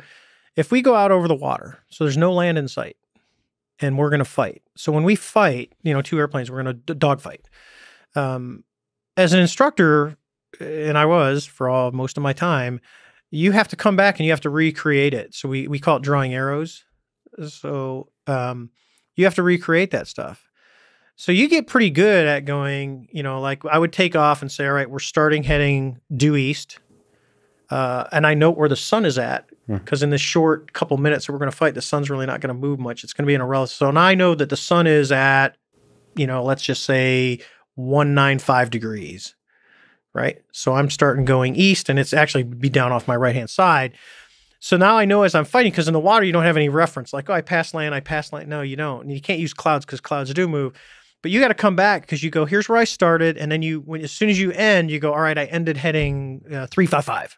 if we go out over the water, so there's no land in sight, and we're going to fight. So when we fight, you know, two airplanes, we're going to dogfight. Um, as an instructor, and I was for all most of my time, you have to come back and you have to recreate it. So we we call it drawing arrows. So um, you have to recreate that stuff. So you get pretty good at going, you know, like I would take off and say, all right, we're starting heading due east. Uh, and I note where the sun is at Hmm. because in this short couple minutes that we're going to fight, the sun's really not going to move much. It's going to be in a relative. So now I know that the sun is at, you know, let's just say 195 degrees, right? So I'm starting going east and it's actually be down off my right hand side. So now I know as I'm fighting, because in the water you don't have any reference, like, oh, I pass land, I pass land. No, you don't. And you can't use clouds because clouds do move. But you got to come back because you go, here's where I started. And then you, when as soon as you end, you go, all right, I ended heading uh, 355.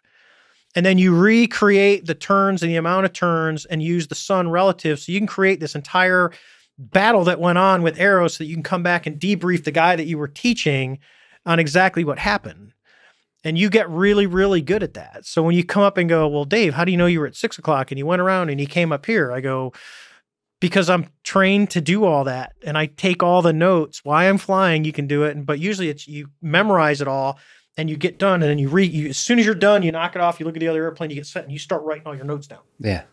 And then you recreate the turns and the amount of turns and use the sun relative. So you can create this entire battle that went on with arrows so that you can come back and debrief the guy that you were teaching on exactly what happened. And you get really, really good at that. So when you come up and go, Well, Dave, how do you know you were at six o'clock and you went around and he came up here? I go, Because I'm trained to do all that and I take all the notes. Why I'm flying, you can do it. And but usually it's you memorize it all and you get done and then you read you as soon as you're done, you knock it off, you look at the other airplane, you get set and you start writing all your notes down Yeah.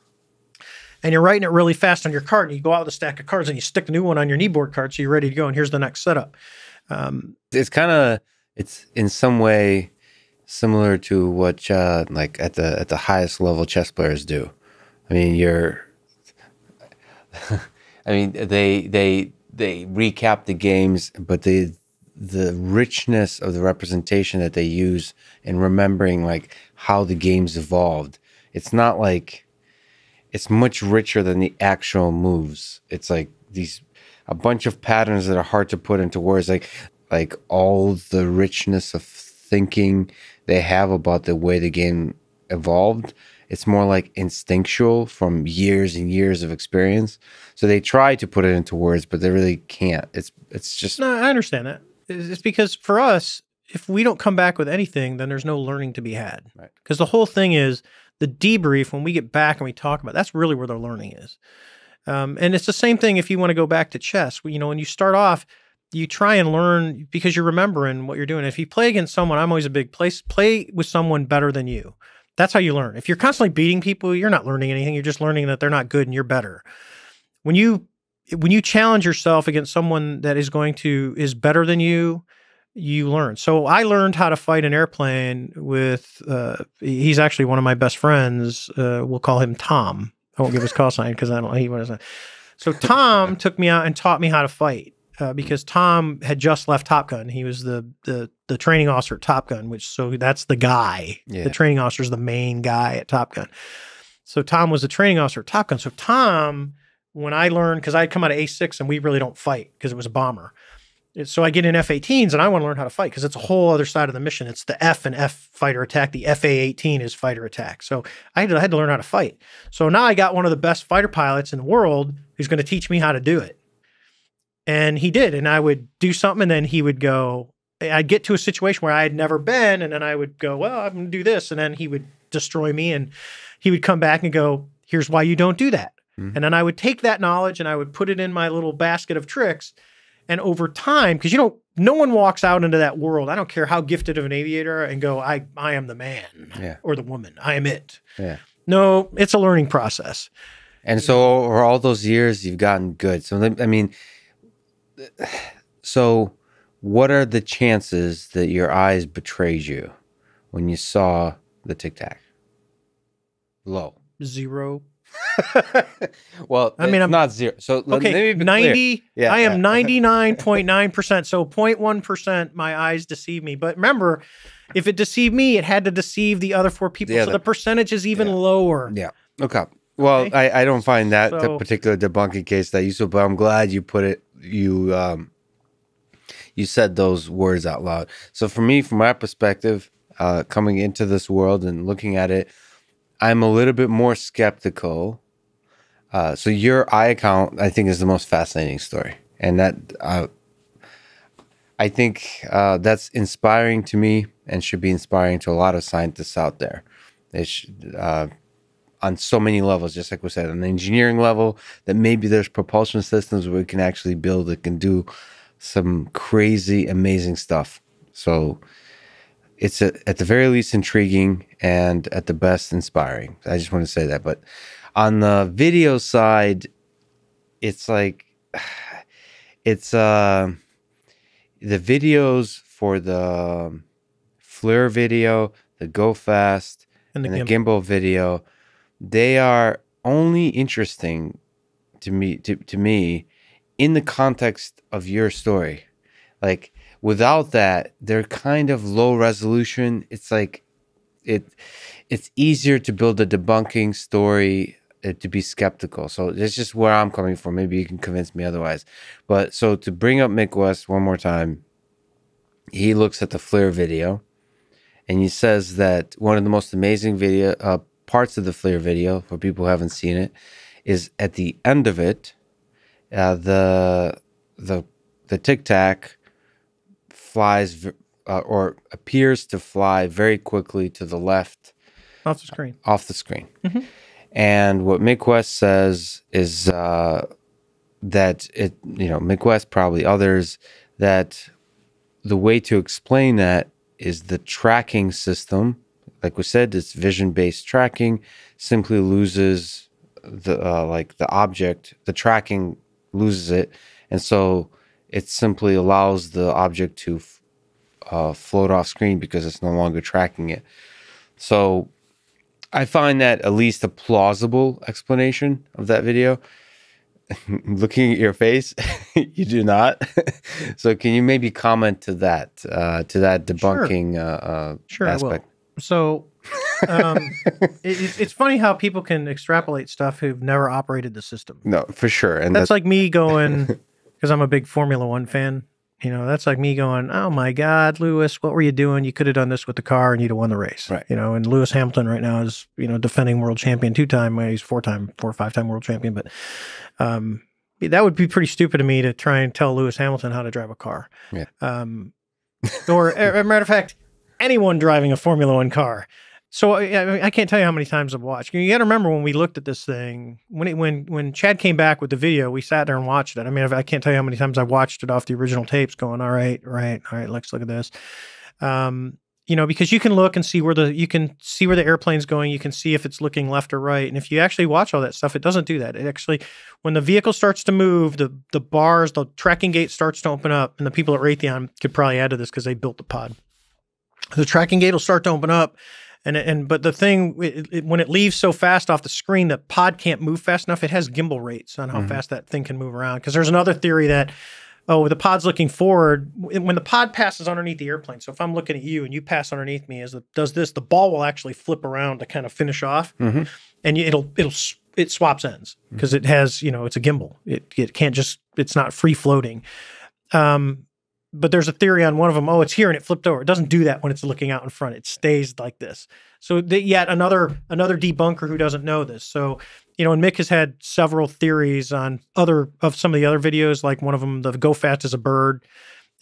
and you're writing it really fast on your card, and you go out with a stack of cards and you stick the new one on your kneeboard card, so you're ready to go. And here's the next setup. Um, it's kind of it's in some way similar to what uh, like at the at the highest level chess players do. I mean, you're. I mean, they they they recap the games, but the the richness of the representation that they use in remembering like how the games evolved. It's not like it's much richer than the actual moves. It's like these a bunch of patterns that are hard to put into words like like all the richness of thinking they have about the way the game evolved it's more like instinctual from years and years of experience so they try to put it into words but they really can't it's it's just no, I understand that. It's because for us, if we don't come back with anything, then there's no learning to be had. Right. Because the whole thing is the debrief when we get back and we talk about that's really where the learning is. Um, and it's the same thing if you want to go back to chess. You know, when you start off, you try and learn because you're remembering what you're doing. If you play against someone, I'm always a big place. Play with someone better than you. That's how you learn. If you're constantly beating people, you're not learning anything. You're just learning that they're not good and you're better. When you when you challenge yourself against someone that is going to is better than you, you learn. So I learned how to fight an airplane with. Uh, he's actually one of my best friends. Uh, we'll call him Tom. I won't give his call sign because I don't. He was. So Tom took me out and taught me how to fight uh, because Tom had just left Top Gun. He was the the the training officer at Top Gun, which so that's the guy. Yeah. The training officer is the main guy at Top Gun. So Tom was the training officer at Top Gun. So Tom, when I learned, because I come out of A6 and we really don't fight because it was a bomber. So I get in F-18s and I want to learn how to fight because it's a whole other side of the mission. It's the F and F fighter attack. The FA-18 is fighter attack. So I had, to, I had to learn how to fight. So now I got one of the best fighter pilots in the world who's going to teach me how to do it. And he did. And I would do something and then he would go, I'd get to a situation where I had never been. And then I would go, well, I'm going to do this. And then he would destroy me. And he would come back and go, here's why you don't do that. Mhm. And then I would take that knowledge and I would put it in my little basket of tricks. And over time, because you know, no one walks out into that world. I don't care how gifted of an aviator and go, I, I am the man Yeah. or the woman. I am it. Yeah. No, it's a learning process. And so over all those years, you've gotten good. So I mean, so what are the chances that your eyes betrayed you when you saw the Tic Tac? Low. Zero. well, I mean, I'm- not zero. So Okay, let me be clear. 90. Yeah, I am yeah. 99.9%. So 0.1%, my eyes deceive me. But remember, if it deceived me, it had to deceive the other four people. Yeah, so the- the percentage is even yeah. lower. Yeah. Okay. Well, Okay. I, I don't find that So- particular debunking case that useful, but I'm glad you put it. You um, you said those words out loud. So for me, from my perspective, uh, coming into this world and looking at it, I'm a little bit more skeptical. Uh, so your eye account, I think, is the most fascinating story, and that uh, I think uh, that's inspiring to me and should be inspiring to a lot of scientists out there. They should, uh, on so many levels, just like we said, on the engineering level, that maybe there's propulsion systems we can actually build it can do some crazy, amazing stuff. So it's a, at the very least intriguing and at the best inspiring. I just want to say that. But on the video side, it's like it's uh the videos for the FLIR video, the Go Fast, And the and the gimbal. gimbal video, they are only interesting to me to, to me in the context of your story. Like without that, they're kind of low resolution. It's like it it's easier to build a debunking story uh, to be skeptical. So that's just where I'm coming from. Maybe you can convince me otherwise. But so to bring up Mick West one more time, he looks at the FLIR video and he says that one of the most amazing video uh, parts of the FLIR video for people who haven't seen it is at the end of it, uh, the the the Tic Tac flies v- uh, or appears to fly very quickly to the left off the screen. off the screen. Mhm. And what Mick West says is uh, that it, you know, Mick West, probably others, that the way to explain that is the tracking system. Like we said, it's vision based tracking simply loses the, uh, like the object, the tracking loses it. And so it simply allows the object to uh, float off screen because it's no longer tracking it. So I find that at least a plausible explanation of that video. Looking at your face, you do not. so, can you maybe comment to that, uh, to that debunking uh, uh, Sure, aspect? So um, it, it's- it's funny how people can extrapolate stuff who've never operated the system. No, for sure. And That's that's, like me going, because I'm a big Formula One fan. You know, that's like me going, oh my God, Lewis, what were you doing? You could have done this with the car and you'd have won the race. Right. You know, and Lewis Hamilton right now is, you know, defending world champion two time. He's four time, four or five time world champion. But um, that would be pretty stupid of me to try and tell Lewis Hamilton how to drive a car. Yeah. Um, or, as a matter of fact, anyone driving a Formula One car. So I, I can't tell you how many times I've watched. You got to remember when we looked at this thing when it, when when Chad came back with the video, we sat there and watched it. I mean, I can't tell you how many times I watched it off the original tapes, going, "All right, right, all right, let's look at this." Um, you know, because you can look and see where the you can see where the airplane's going. You can see if it's looking left or right, and if you actually watch all that stuff, it doesn't do that. It actually, when the vehicle starts to move, the the bars, the tracking gate starts to open up, and the people at Raytheon could probably add to this because they built the pod. The tracking gate will start to open up, and and but the thing it, it, when it leaves so fast off the screen, the pod can't move fast enough. It has gimbal rates on how mm-hmm. fast that thing can move around. Because there's another theory that oh, the pod's looking forward. When the pod passes underneath the airplane, so if I'm looking at you and you pass underneath me, as it does this, the ball will actually flip around to kind of finish off, mm-hmm. and it'll it'll it swaps ends because mm-hmm. it has you know it's a gimbal. It it can't just it's not free floating. Um, but there's a theory on one of them. Oh, it's here and it flipped over. It doesn't do that when it's looking out in front. It stays like this. So the, yet another another debunker who doesn't know this. So you know, and Mick has had several theories on other of some of the other videos, like one of them, the go fast as a bird.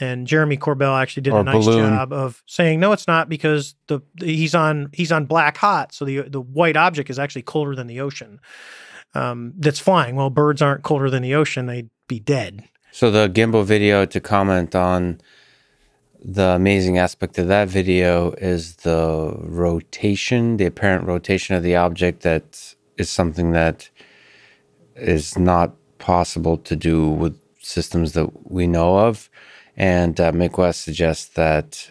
And Jeremy Corbell actually did or a nice balloon. job of saying no, it's not because the, the, he's on he's on black hot, so the the white object is actually colder than the ocean. Um, that's flying. Well, birds aren't colder than the ocean; they'd be dead. So the gimbal video to comment on the amazing aspect of that video is the rotation, the apparent rotation of the object that is something that is not possible to do with systems that we know of. And uh, West suggests that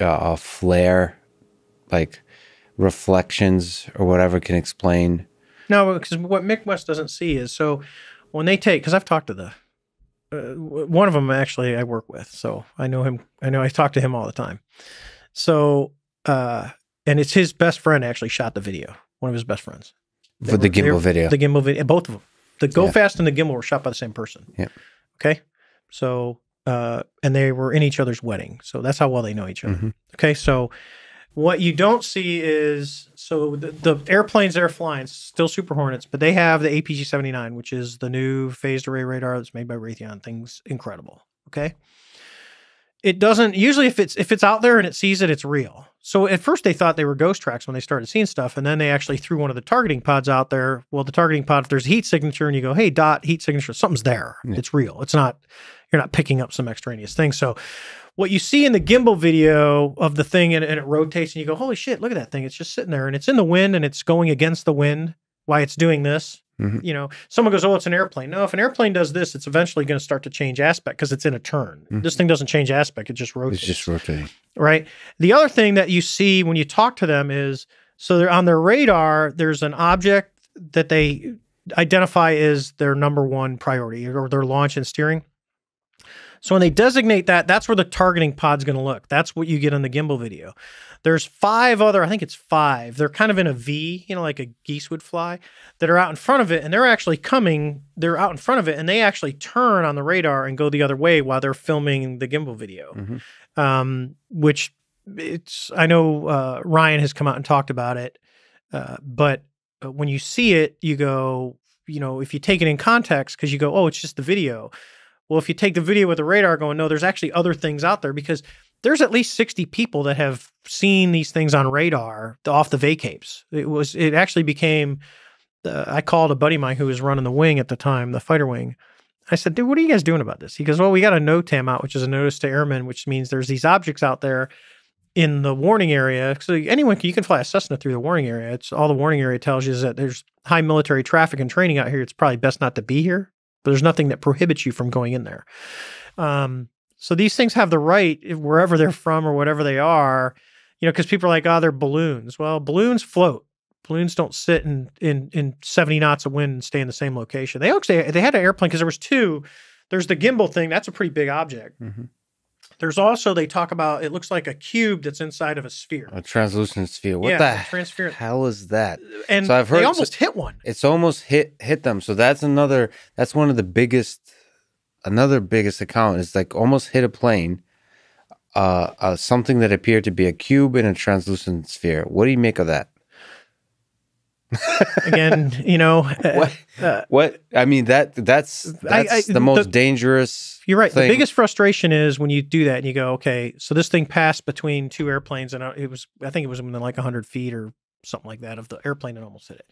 uh, a flare, like reflections or whatever, can explain. No, because what Mick West doesn't see is so when they take, because I've talked to the, uh, one of them actually I work with, so I know him. I know I talk to him all the time. So, uh, and it's his best friend actually shot the video. One of his best friends, for the gimbal video. The gimbal video, both of them. The Go yeah. Fast and the gimbal were shot by the same person. Yeah. Okay. So, uh, and they were in each other's wedding. So that's how well they know each other. Mm-hmm. Okay. So, what you don't see is so the, the airplanes they're flying, still Super Hornets, but they have the APG 79, which is the new phased array radar that's made by Raytheon. Things incredible. Okay it doesn't usually if it's if it's out there and it sees it it's real so at first they thought they were ghost tracks when they started seeing stuff and then they actually threw one of the targeting pods out there well the targeting pod if there's a heat signature and you go hey dot heat signature something's there yeah. it's real it's not you're not picking up some extraneous thing so what you see in the gimbal video of the thing and, and it rotates and you go holy shit look at that thing it's just sitting there and it's in the wind and it's going against the wind why it's doing this Mm-hmm. You know, someone goes, "Oh, it's an airplane." No, if an airplane does this, it's eventually going to start to change aspect because it's in a turn. Mm-hmm. This thing doesn't change aspect; it just rotates. It's just rotating, right? The other thing that you see when you talk to them is so they're on their radar. There's an object that they identify as their number one priority or their launch and steering. So when they designate that, that's where the targeting pod's going to look. That's what you get in the gimbal video. There's five other, I think it's five. They're kind of in a V, you know, like a geese would fly, that are out in front of it, and they're actually coming. They're out in front of it, and they actually turn on the radar and go the other way while they're filming the gimbal video. Mm-hmm. Um, which it's, I know uh, Ryan has come out and talked about it, uh, but uh, when you see it, you go, you know, if you take it in context, because you go, oh, it's just the video well, if you take the video with the radar going, no, there's actually other things out there because there's at least 60 people that have seen these things on radar off the vacapes. It was, it actually became, uh, I called a buddy of mine who was running the wing at the time, the fighter wing. I said, dude, what are you guys doing about this? He goes, well, we got a NOTAM out, which is a notice to airmen, which means there's these objects out there in the warning area. So anyone you can fly a Cessna through the warning area. It's all the warning area tells you is that there's high military traffic and training out here. It's probably best not to be here but there's nothing that prohibits you from going in there. Um, so these things have the right, wherever they're from or whatever they are, you know, because people are like, oh, they're balloons. Well, balloons float. Balloons don't sit in in in 70 knots of wind and stay in the same location. They actually they had an airplane because there was two. There's the gimbal thing. That's a pretty big object. Mm-hmm. There's also they talk about it looks like a cube that's inside of a sphere. A translucent sphere. What yeah, the transparent. hell is that? And so I've heard they almost hit one. It's almost hit hit them. So that's another that's one of the biggest another biggest account is like almost hit a plane. Uh, uh something that appeared to be a cube in a translucent sphere. What do you make of that? Again, you know, uh, What? uh, What? I mean that that's that's I- the most the- dangerous. You're right. thing. The biggest frustration is when you do that and you go, okay, so this thing passed between two airplanes and uh, it was, I think it was within like 100 feet or something like that of the airplane that almost hit it.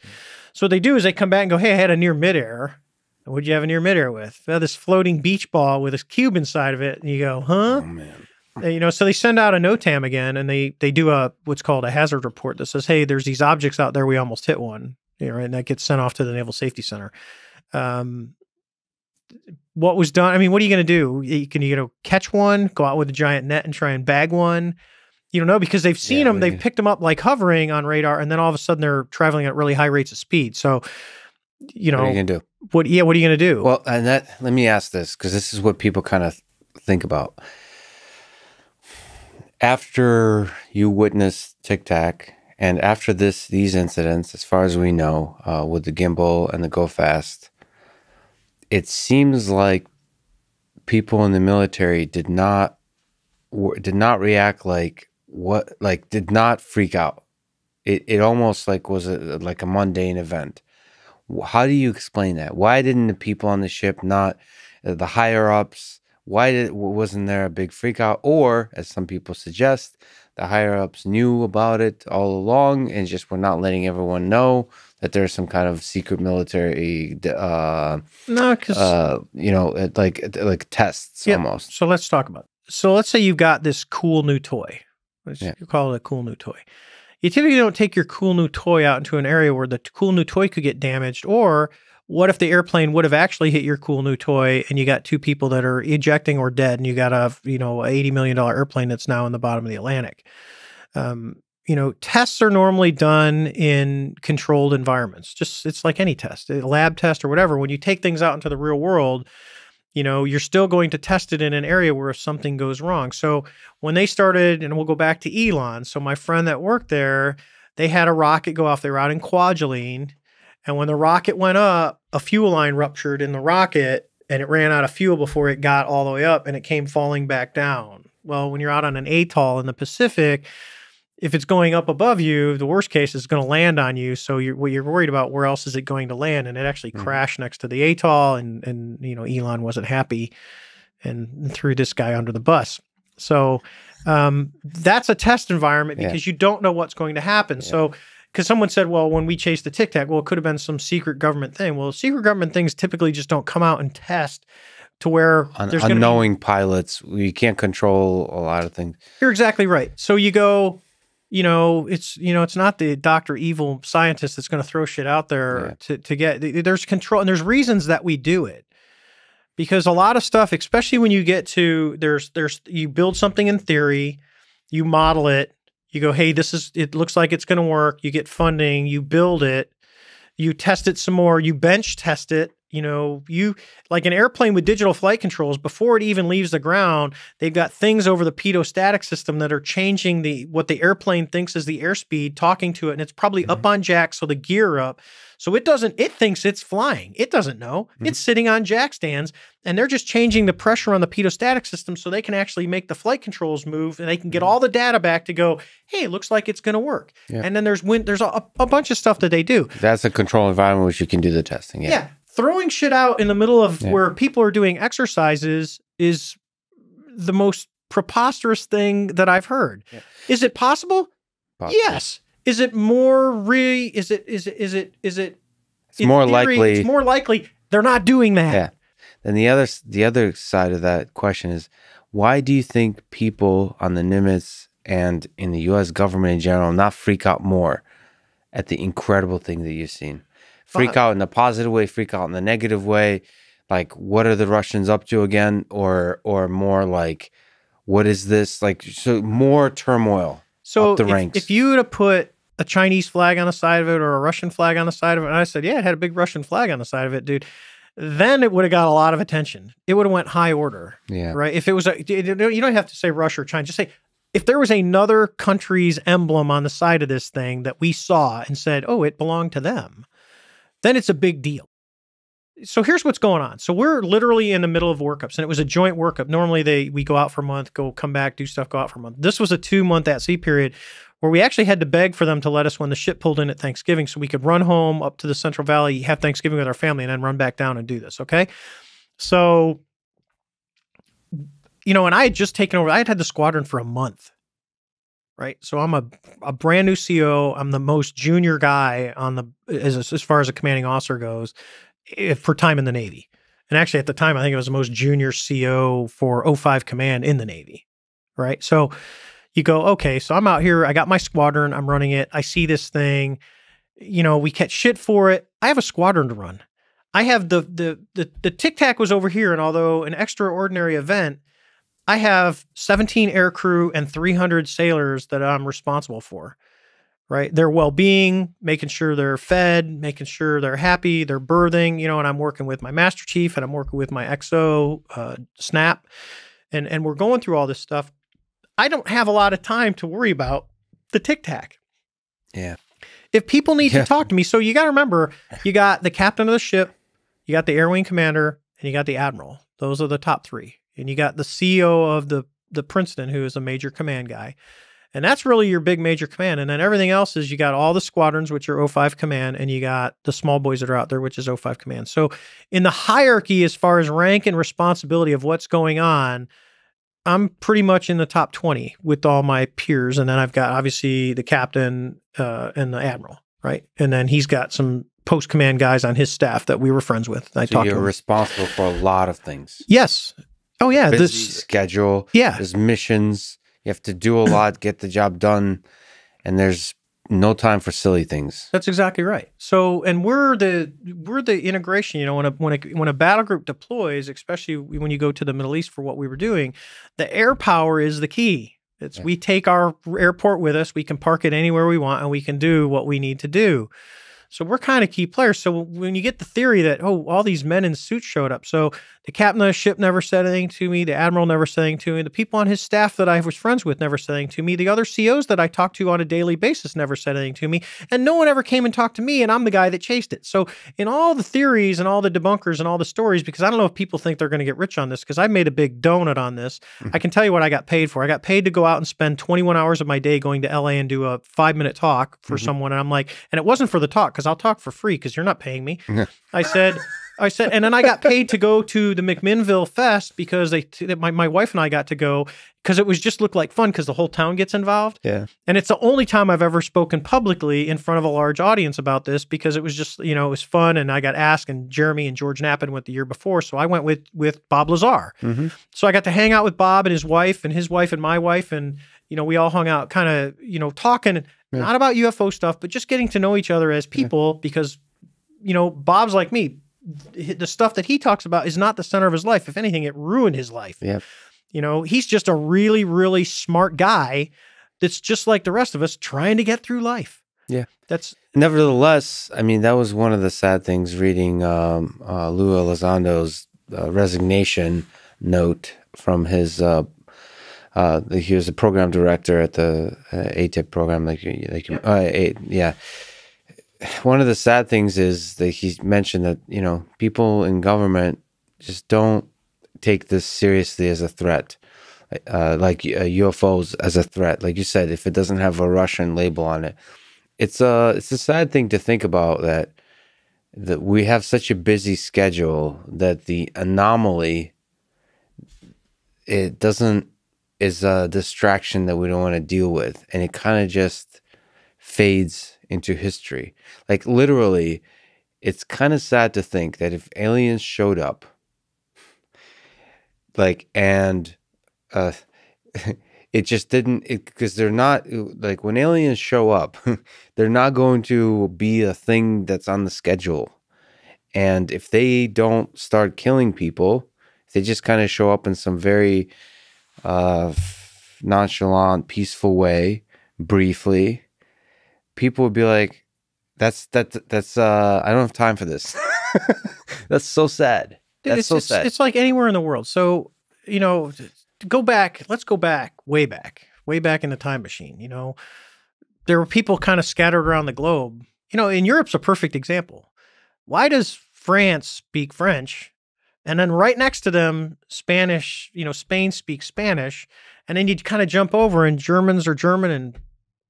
So what they do is they come back and go, hey, I had a near midair. What'd you have a near midair with? Well, this floating beach ball with this cube inside of it. And you go, huh? Oh man. Uh, you know so they send out a notam again and they they do a what's called a hazard report that says hey there's these objects out there we almost hit one you know, and that gets sent off to the naval safety center. Um what was done i mean what are you going to do? You- can you, know catch one go out with a giant net and try and bag one? You don't know because they've seen Yeah, them they've picked them up like hovering on radar and then all of a sudden they're traveling at really high rates of speed. So you know, what are you gonna do? what yeah what are you going to do? Well, and that let me ask this because this is what people kind of think about. After you witness Tic Tac, and after this, these incidents, as far as we know, uh, with the gimbal and the Go Fast, it seems like people in the military did not did not react like what like did not freak out. It it almost like was a like a mundane event. How do you explain that? Why didn't the people on the ship not uh, the higher ups? Why did wasn't there a big freak out? Or as some people suggest, the higher ups knew about it all along and just were not letting everyone know that there's some kind of secret military, uh, no because uh, you know, like like tests Yep. almost. So let's talk about. It. So let's say you've got this cool new toy. Let's Yeah. you call it a cool new toy. You typically don't take your cool new toy out into an area where the cool new toy could get damaged. Or what if the airplane would have actually hit your cool new toy and you got two people that are ejecting or dead, and you got a you know eighty million dollar airplane that's now in the bottom of the Atlantic. Um, you know, tests are normally done in controlled environments. Just it's like any test, a lab test or whatever. When you take things out into the real world, you know, you're still going to test it in an area where if something goes wrong. So when they started, and we'll go back to Elon. So my friend that worked there, they had a rocket go off. They were out in Kwajalein, and when the rocket went up, a fuel line ruptured in the rocket, and it ran out of fuel before it got all the way up, and it came falling back down. Well, when you're out on an atoll in the Pacific, if it's going up above you, the worst case is going to land on you. So you're what you're worried about where else is it going to land? And it actually Mhm. crashed next to the atoll, and and you know Elon wasn't happy and threw this guy under the bus. So um, that's a test environment Yeah. because you don't know what's going to happen. Yeah. So because someone said, well, when we chased the Tic Tac, well, it could have been some secret government thing. Well, secret government things typically just don't come out and test to where Un- there's to be unknowing pilots, we can't control a lot of things. you're exactly right. So you go, you know, it's you know, it's not the Doctor Evil scientist that's going to throw shit out there Yeah. to to get. There's control, and there's reasons that we do it because a lot of stuff, especially when you get to there's there's you build something in theory, you model it, you go, hey, this is it looks like it's going to work. You get funding, you build it, you test it some more, you bench test it. You know, you like an airplane with digital flight controls before it even leaves the ground they've got things over the pitot-static system that are changing the what the airplane thinks is the airspeed talking to it and it's probably up mm-hmm. on jack so the gear up so it doesn't it thinks it's flying it doesn't know Mhm. it's sitting on jack stands and they're just changing the pressure on the pitot-static system so they can actually make the flight controls move and they can get Mhm. all the data back to go hey it looks like it's going to work Yeah. and then there's wind there's a, a bunch of stuff that they do That's a control environment which you can do the testing. yeah. Yeah. Throwing shit out in the middle of Yeah. where people are doing exercises is the most preposterous thing that I've heard. Is it possible? Possibly. Yes. Is it more re is it is it is it is it It's more theory, likely. it's more likely they're not doing that. Yeah. Then the other the other side of that question is why do you think people on the Nimitz and in the U.S. government in general not freak out more at the incredible thing that you've seen? Freak Uh, out in the positive way, freak out in the negative way. Like, what are the Russians up to again? Or or more like, what is this? Like, so more turmoil. So the if, ranks. if you would have put a Chinese flag on the side of it or a Russian flag on the side of it, and I said, yeah, it had a big Russian flag on the side of it, dude, then it would have got a lot of attention. It would have went high order. Yeah. right? If it was a, you don't have to say Russia or China. Just say if there was another country's emblem on the side of this thing that we saw and said, "Oh, it belonged to them," then it's a big deal. So here's what's going on. So we're literally in the middle of workups, and it was a joint workup. Normally, they we go out for a month, go come back, do stuff, go out for a month. This was a two month at sea period where we actually had to beg for them to let us when the ship pulled in at Thanksgiving so we could run home up to the Central Valley, have Thanksgiving with our family, and then run back down and do this. Okay. So, you know, and I had just taken over, I had had the squadron for a month. Right. So I'm a, a brand new CO. I'm the most junior guy on the, as, as far as a commanding officer goes, if, for time in the Navy. And actually, at the time, I think it was the most junior CO for 05 Command in the Navy. Right. So you go, okay, so I'm out here. I got my squadron. I'm running it. I see this thing. You know, we catch shit for it. I have a squadron to run. I have the the the the tic tac was over here, and although an extraordinary event, I have 17 air crew and 300 sailors that I'm responsible for. Right, their well-being, making sure they're fed, making sure they're happy, they're berthing. You know, and I'm working with my master chief, and I'm working with my XO uh, Snap, and and we're going through all this stuff. I don't have a lot of time to worry about the tic tac. Yeah. If people need Yeah. to talk to me, so you got to remember, you got the captain of the ship, you got the air wing commander, and you got the admiral. Those are the top three. And you got the CEO of the the Princeton, who is a major command guy. And that's really your big major command. And then everything else is you got all the squadrons, which are 05 command, and you got the small boys that are out there, which is 05 command. So in the hierarchy, as far as rank and responsibility of what's going on, I'm pretty much in the top 20 with all my peers. And then I've got obviously the captain uh, and the admiral, right? And then he's got some post command guys on his staff that we were friends with. I So talked to you're them. responsible for a lot of things. yes. Oh, yeah. Busy This, schedule. yeah. There's missions. You have to do a lot, get the job done, and there's no time for silly things. That's exactly right. So, and we're the we're the integration. You know, when a when a when a battle group deploys, especially when you go to the Middle East for what we were doing, the air power is the key. It's Yeah. we take our airport with us. We can park it anywhere we want, and we can do what we need to do. So we're kind of key players. So when you get the theory that oh, all these men in suits showed up, so the captain of the ship never said anything to me, the admiral never said anything to me, the people on his staff that I was friends with never said anything to me, the other COs that I talked to on a daily basis never said anything to me, and no one ever came and talked to me, and I'm the guy that chased it. So in all the theories and all the debunkers and all the stories, because I don't know if people think they're going to get rich on this, because I made a big donut on this. I can tell you what I got paid for. I got paid to go out and spend 21 hours of my day going to LA and do a five minute talk for Mhm. someone, and I'm like, and it wasn't for the talk because I'll talk for free because you're not paying me. I said. I said, and then I got paid to go to the McMinnville Fest because they, that my, my wife and I got to go because it was just looked like fun because the whole town gets involved. Yeah. And it's the only time I've ever spoken publicly in front of a large audience about this because it was just, you know, it was fun. And I got asked, and Jeremy and George Knapp went the year before. So I went with with Bob Lazar. Mm-hmm. So I got to hang out with Bob and his wife and his wife and my wife. And, you know, we all hung out kind of, you know, talking Yeah. not about UFO stuff, but just getting to know each other as people because, you know, Bob's like me. The stuff that he talks about is not the center of his life. If anything, it ruined his life. Yep. You know, he's just a really, really smart guy that's just like the rest of us trying to get through life. Yeah. That's Nevertheless, I mean, that was one of the sad things reading um, uh, Lou Elizondo's uh, resignation note from his. Uh, uh, he was a program director at the uh, AATIP program, like like you- uh, A- yeah. One of the sad things is that he mentioned that you know people in government just don't take this seriously as a threat, uh, like uh, UFOs as a threat. Like you said, if it doesn't have a Russian label on it, it's a it's a sad thing to think about that that we have such a busy schedule that the anomaly it doesn't is a distraction that we don't want to deal with and it kind of just fades into history. Like literally it's kind of sad to think that if aliens showed up like and uh it just didn't because they're not like when aliens show up they're not going to be a thing that's on the schedule. And if they don't start killing people they just kind of show up in some very uh nonchalant peaceful way briefly people would be like that's that that's uh i don't have time for this that's so sad Dude, That's it's, so it's, sad. it's like anywhere in the world. So, you know, go back, let's go back, way back, way back in the time machine. You know, there were people kind of scattered around the globe. You know, in Europe's a perfect example. Why does France speak French? And then right next to them, Spanish, you know, Spain speaks Spanish. And then you kind of jump over and Germans are German and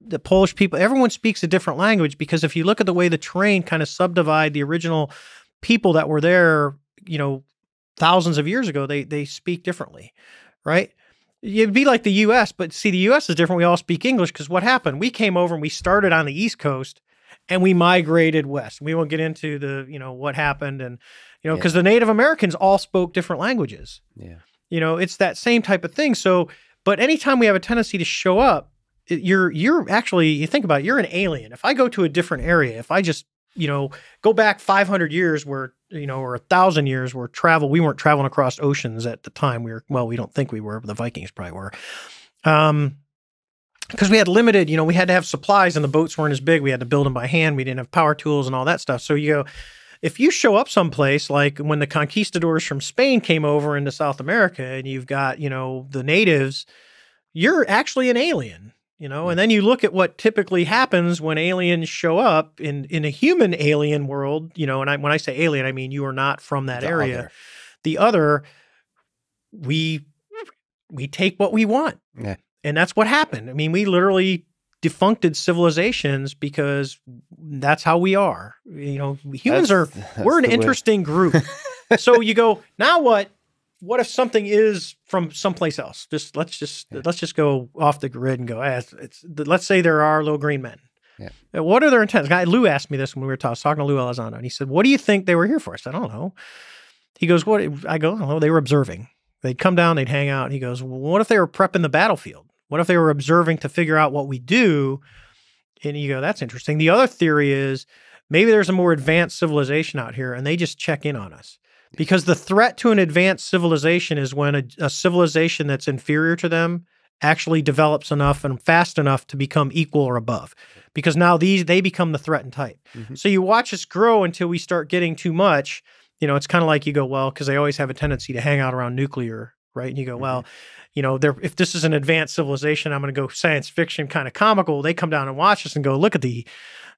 the Polish people, everyone speaks a different language because if you look at the way the terrain kind of subdivide the original people that were there, you know, thousands of years ago, they they speak differently, right? It'd be like the U.S., but see, the U.S. is different. We all speak English because what happened? We came over and we started on the East Coast, and we migrated west. We won't get into the you know what happened and you know because yeah. the Native Americans all spoke different languages. Yeah, you know it's that same type of thing. So, but anytime we have a tendency to show up, you're you're actually you think about it, you're an alien. If I go to a different area, if I just you know go back 500 years where you know or a thousand years where travel we weren't traveling across oceans at the time we were well we don't think we were but the vikings probably were um because we had limited you know we had to have supplies and the boats weren't as big we had to build them by hand we didn't have power tools and all that stuff so you go if you show up someplace like when the conquistadors from spain came over into south america and you've got you know the natives you're actually an alien you know? And then you look at what typically happens when aliens show up in in a human alien world you know and I, when i say alien i mean you are not from that the area. other. the other we we take what we want. Yeah. and that's what happened. I mean we literally defuncted civilizations because that's how we are. You know humans That's- are we're an the way- interesting group. So you go now what? What if something is from someplace else? Just let's just Yeah. let's just go off the grid and go eh, it's, it's let's say there are little green men. Yeah. Uh, what are their intents? Guy lou asked me this when we were talking, talking to lou elizondo and he said what do you think they were here for? I said i don't know. He goes what i go oh they were observing. They'd come down they'd hang out he goes well, what if they were prepping the battlefield what if they were observing to figure out what we do? And you go that's interesting. The other theory is maybe there's a more advanced civilization out here and they just check in on us. Because the threat to an advanced civilization is when a, a civilization that's inferior to them actually develops enough and fast enough to become equal or above. Because now these they become the threatened type. Mhm. so you watch us grow until we start getting too much. You know it's kind of like you go well because they always have a tendency to hang out around nuclear right? And you go well you know they're, if this is an advanced civilization i'm going to go science fiction kind of comical they come down and watch us and go look at the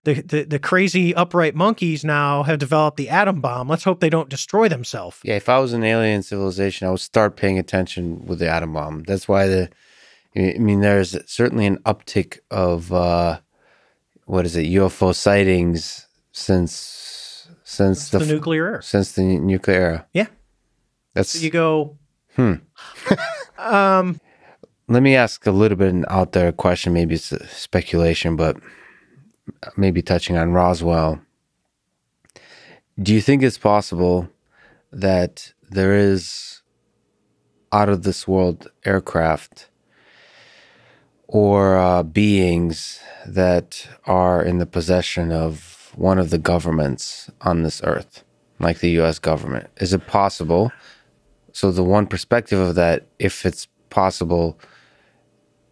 the, the the crazy upright monkeys now have developed the atom bomb. Let's hope they don't destroy themselves. Yeah, if I was an alien civilization, I would start paying attention with the atom bomb. That's why the, I mean, there's certainly an uptick of uh, what is it, UFO sightings since since the, the, nuclear era. since the nuclear era. Yeah. That's. So you go. Hmm. um. let me ask a little bit out there question. Maybe it's speculation, but maybe touching on Roswell. Do you think it's possible that there is out of this world aircraft or uh, beings that are in the possession of one of the governments on this earth, like the US government? Is it possible? So, the one perspective of that, if it's possible,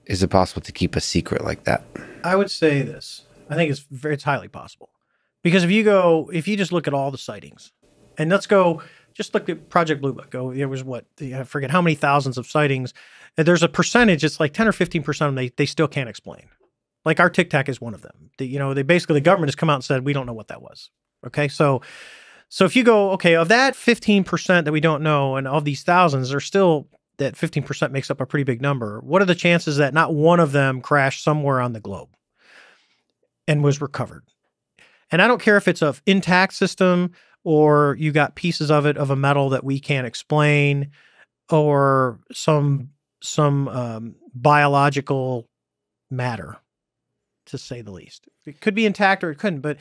is it possible to keep a secret like that? I would say this. I think it's very, it's highly possible because if you go, if you just look at all the sightings, and let's go, just look at Project Blue Book. Go, there was what I forget how many thousands of sightings. There's a percentage. It's like ten or fifteen percent. They they still can't explain. Like our Tic Tac is one of them. The, you know, they basically the government has come out and said we don't know what that was. Okay, so so if you go, okay, of that fifteen percent that we don't know, and of these thousands, there's still that fifteen percent makes up a pretty big number. What are the chances that not one of them crashed somewhere on the globe and was recovered? And I don't care if it's a intact system or you got pieces of it of a metal that we can't explain, or some some um, biological matter, to say the least. It could be intact or it couldn't, but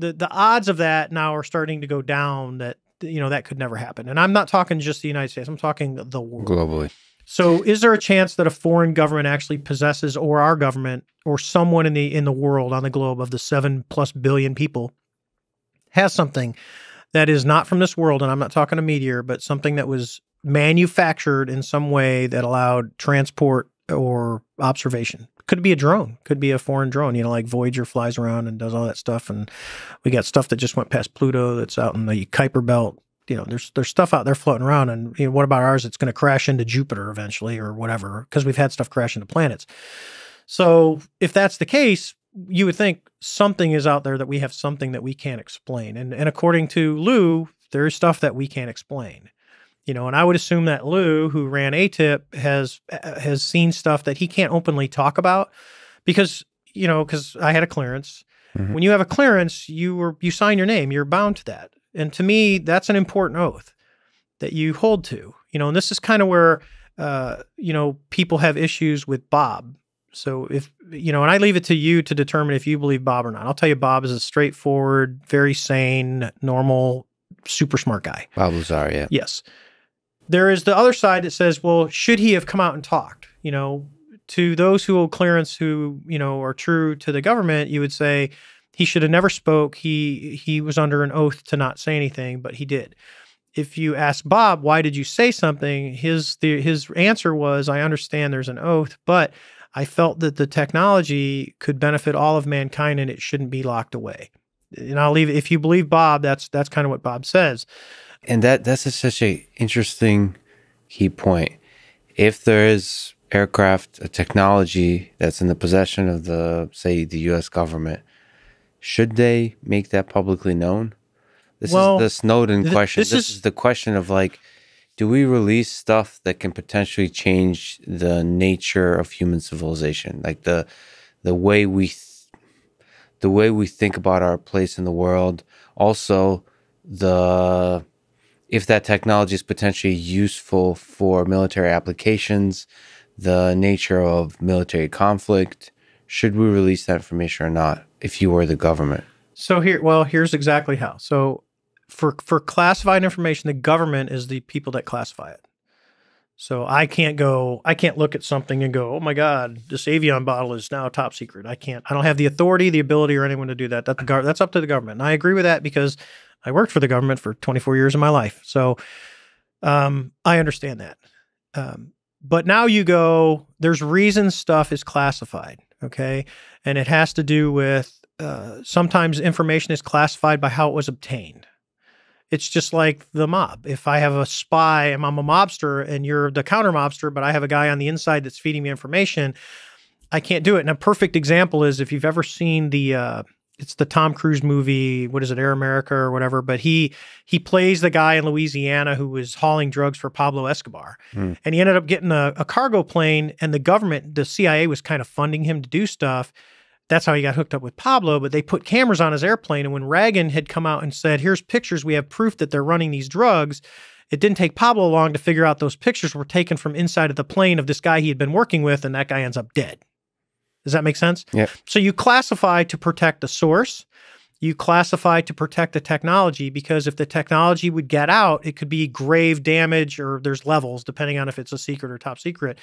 the the odds of that now are starting to go down. That you know that could never happen. And I'm not talking just the United States. I'm talking the world. globally? So, is there a chance that a foreign government actually possesses, or our government, or someone in the in the world on the globe of the seven plus billion people, has something that is not from this world? And I'm not talking a meteor, but something that was manufactured in some way that allowed transport or observation. Could be a drone, could be a foreign drone. You know, like Voyager flies around and does all that stuff, and we got stuff that just went past Pluto that's out in the Kuiper Belt you know, there's there's stuff out there floating around, and you know, what about ours? It's going to crash into Jupiter eventually, or whatever, because we've had stuff crash into planets. So if that's the case, you would think something is out there that we have something that we can't explain, and and according to Lou, there is stuff that we can't explain. You know, and I would assume that Lou, who ran AATIP, has has seen stuff that he can't openly talk about because you know, because I had a clearance. Mhm. When you have a clearance, you were you sign your name. You're bound to that. And to me, that's an important oath that you hold to. You know, and this is kind of where uh, you know people have issues with Bob. So if you know, and I leave it to you to determine if you believe Bob or not. I'll tell you, Bob is a straightforward, very sane, normal, super smart guy. Bob Lazar, yeah. Yes. There is the other side that says, well, should he have come out and talked? You know, to those who hold clearance who, you know, are true to the government, you would say he should have never spoke. He he was under an oath to not say anything, but he did. If you ask Bob, why did you say something? His the, his answer was, I understand there's an oath, but I felt that the technology could benefit all of mankind and it shouldn't be locked away. And I'll leave if you believe Bob, that's that's kind of what Bob says. And that that's a, such a interesting key point. If there is aircraft, a technology that's in the possession of the say the U.S. government, should they make that publicly known? This Well, is the Snowden th- question. this This, is- is, the question of like, do we release stuff that can potentially change the nature of human civilization, like the the way we th- the way we think about our place in the world, also the if that technology is potentially useful for military applications, the nature of military conflict, should we release that information or not if you were the government? So here, well, here's exactly how. So for for classified information, the government is the people that classify it. So I can't go, I can't look at something and go, oh my God, this Evian bottle is now top secret. I can't, I don't have the authority, the ability, or anyone to do that. That the gov- that's up to the government. And I agree with that because I worked for the government for 24 years of my life. So um, I understand that. Um, but now you go, there's reasons stuff is classified. Okay. And it has to do with uh, sometimes information is classified by how it was obtained. It's just like the mob. If I have a spy and I'm a mobster and you're the counter mobster, but I have a guy on the inside that's feeding me information, I can't do it. And a perfect example is if you've ever seen the uh, it's the Tom Cruise movie, what is it, Air America or whatever, but he he plays the guy in Louisiana who was hauling drugs for Pablo Escobar. Hmm. And he ended up getting a, a cargo plane and the government, the CIA was kind of funding him to do stuff. That's how he got hooked up with Pablo, but they put cameras on his airplane. And when Reagan had come out and said, Here's pictures, we have proof that they're running these drugs, it didn't take Pablo long to figure out those pictures were taken from inside of the plane of this guy he had been working with, and that guy ends up dead. Does that make sense? Yeah. So you classify to protect the source. You classify to protect the technology because if the technology would get out, it could be grave damage or there's levels depending on if it's a secret or top secret.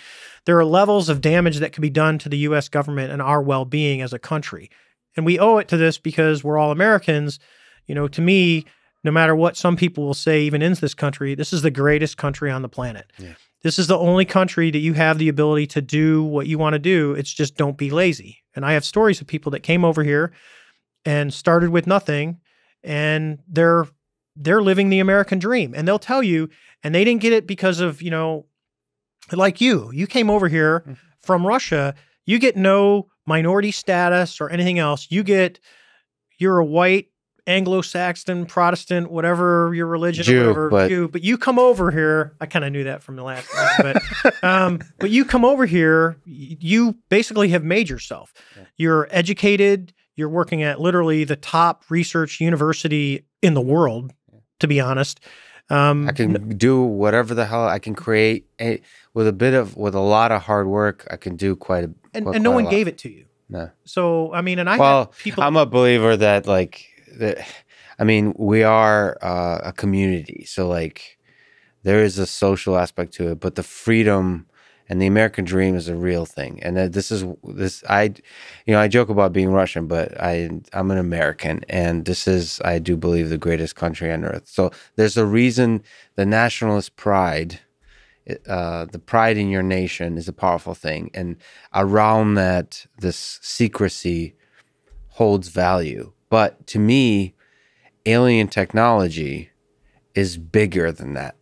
There are levels of damage that could be done to the US government and our well being as a country. And we owe it to this because we're all Americans. You know, to me, no matter what some people will say, even in this country, this is the greatest country on the planet. Yeah. This is the only country that you have the ability to do what you want to do. It's just don't be lazy. And I have stories of people that came over here and started with nothing and they're they're living the American dream. And they'll tell you, and they didn't get it because of, you know, like you. You came over here Mhm. from Russia, you get no minority status or anything else. You get you're a white Anglo-Saxon, Protestant, whatever your religion, Jew, whatever, but- Jew. But you come over here. I kind of knew that from the last one, but um, but you come over here. You basically have made yourself. You're educated. You're working at literally the top research university in the world. To be honest, um, I can do whatever the hell I can create a, with a bit of with a lot of hard work. I can do quite a and, quite- and no one gave it to you. No. So I mean, and I well, people. I'm a believer that like that. I mean, we are uh, a community, so like there is a social aspect to it, but the freedom and the American dream is a real thing. And this is this I, you know, I joke about being Russian, but I I'm an American, and this is I do believe the greatest country on earth. So there's a reason the nationalist pride. Uh, the pride in your nation is a powerful thing, and around that, this secrecy holds value. But to me, alien technology is bigger than that.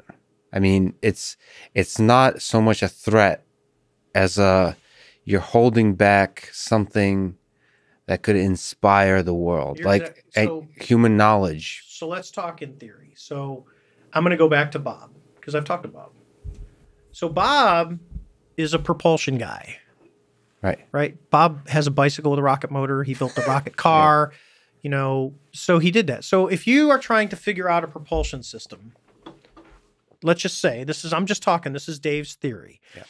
I mean, it's it's not so much a threat as a you're holding back something that could inspire the world, like that- so- human knowledge. So let's talk in theory. So I'm going to go back to Bob because I've talked to Bob. So Bob is a propulsion guy. Right. Right. Bob has a bicycle with a rocket motor. He built a rocket car. You know, so he did that. So if you are trying to figure out a propulsion system, let's just say this is I'm just talking. This is Dave's theory. Yeah.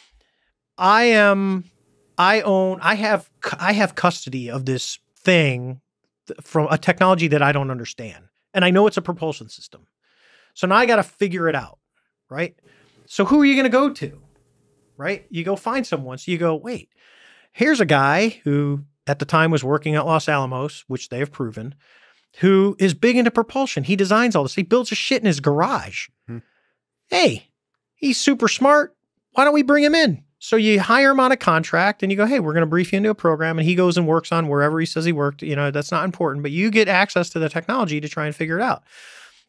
I am. I own. I have. I have custody of this thing from a technology that I don't understand, and I know it's a propulsion system. So now I got to figure it out, right? So who are you going to go to? Right? You go find someone. So you go, wait, here's a guy who at the time was working at Los Alamos, which they have proven, who is big into propulsion. He designs all this. He builds a shit in his garage. Hmm. Hey, he's super smart. Why don't we bring him in? So you hire him on a contract and you go, hey, we're going to brief you into a program. And he goes and works on wherever he says he worked. You know, that's not important, but you get access to the technology to try and figure it out.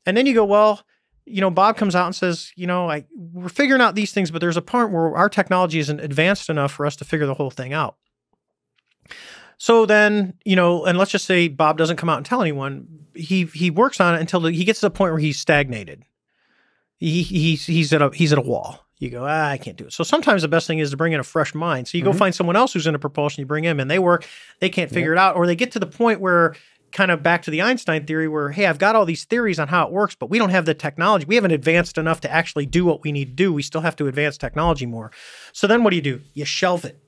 And then you go, well, you know, Bob comes out and says, you know, I, we're figuring out these things, but there's a part where our technology isn't advanced enough for us to figure the whole thing out. So then, you know, and let's just say Bob doesn't come out and tell anyone. He he works on it until he gets to the point where he's stagnated. He he's he's at a he's at a wall. You go, ah, I can't do it. So sometimes the best thing is to bring in a fresh mind. So you go Mhm. find someone else who's into propulsion. You bring him in. They work. They can't figure it out, or they get to the point where kind of back to the Einstein theory, where hey, I've got all these theories on how it works, but we don't have the technology. We haven't advanced enough to actually do what we need to do. We still have to advance technology more. So then what do you do? You shelve it.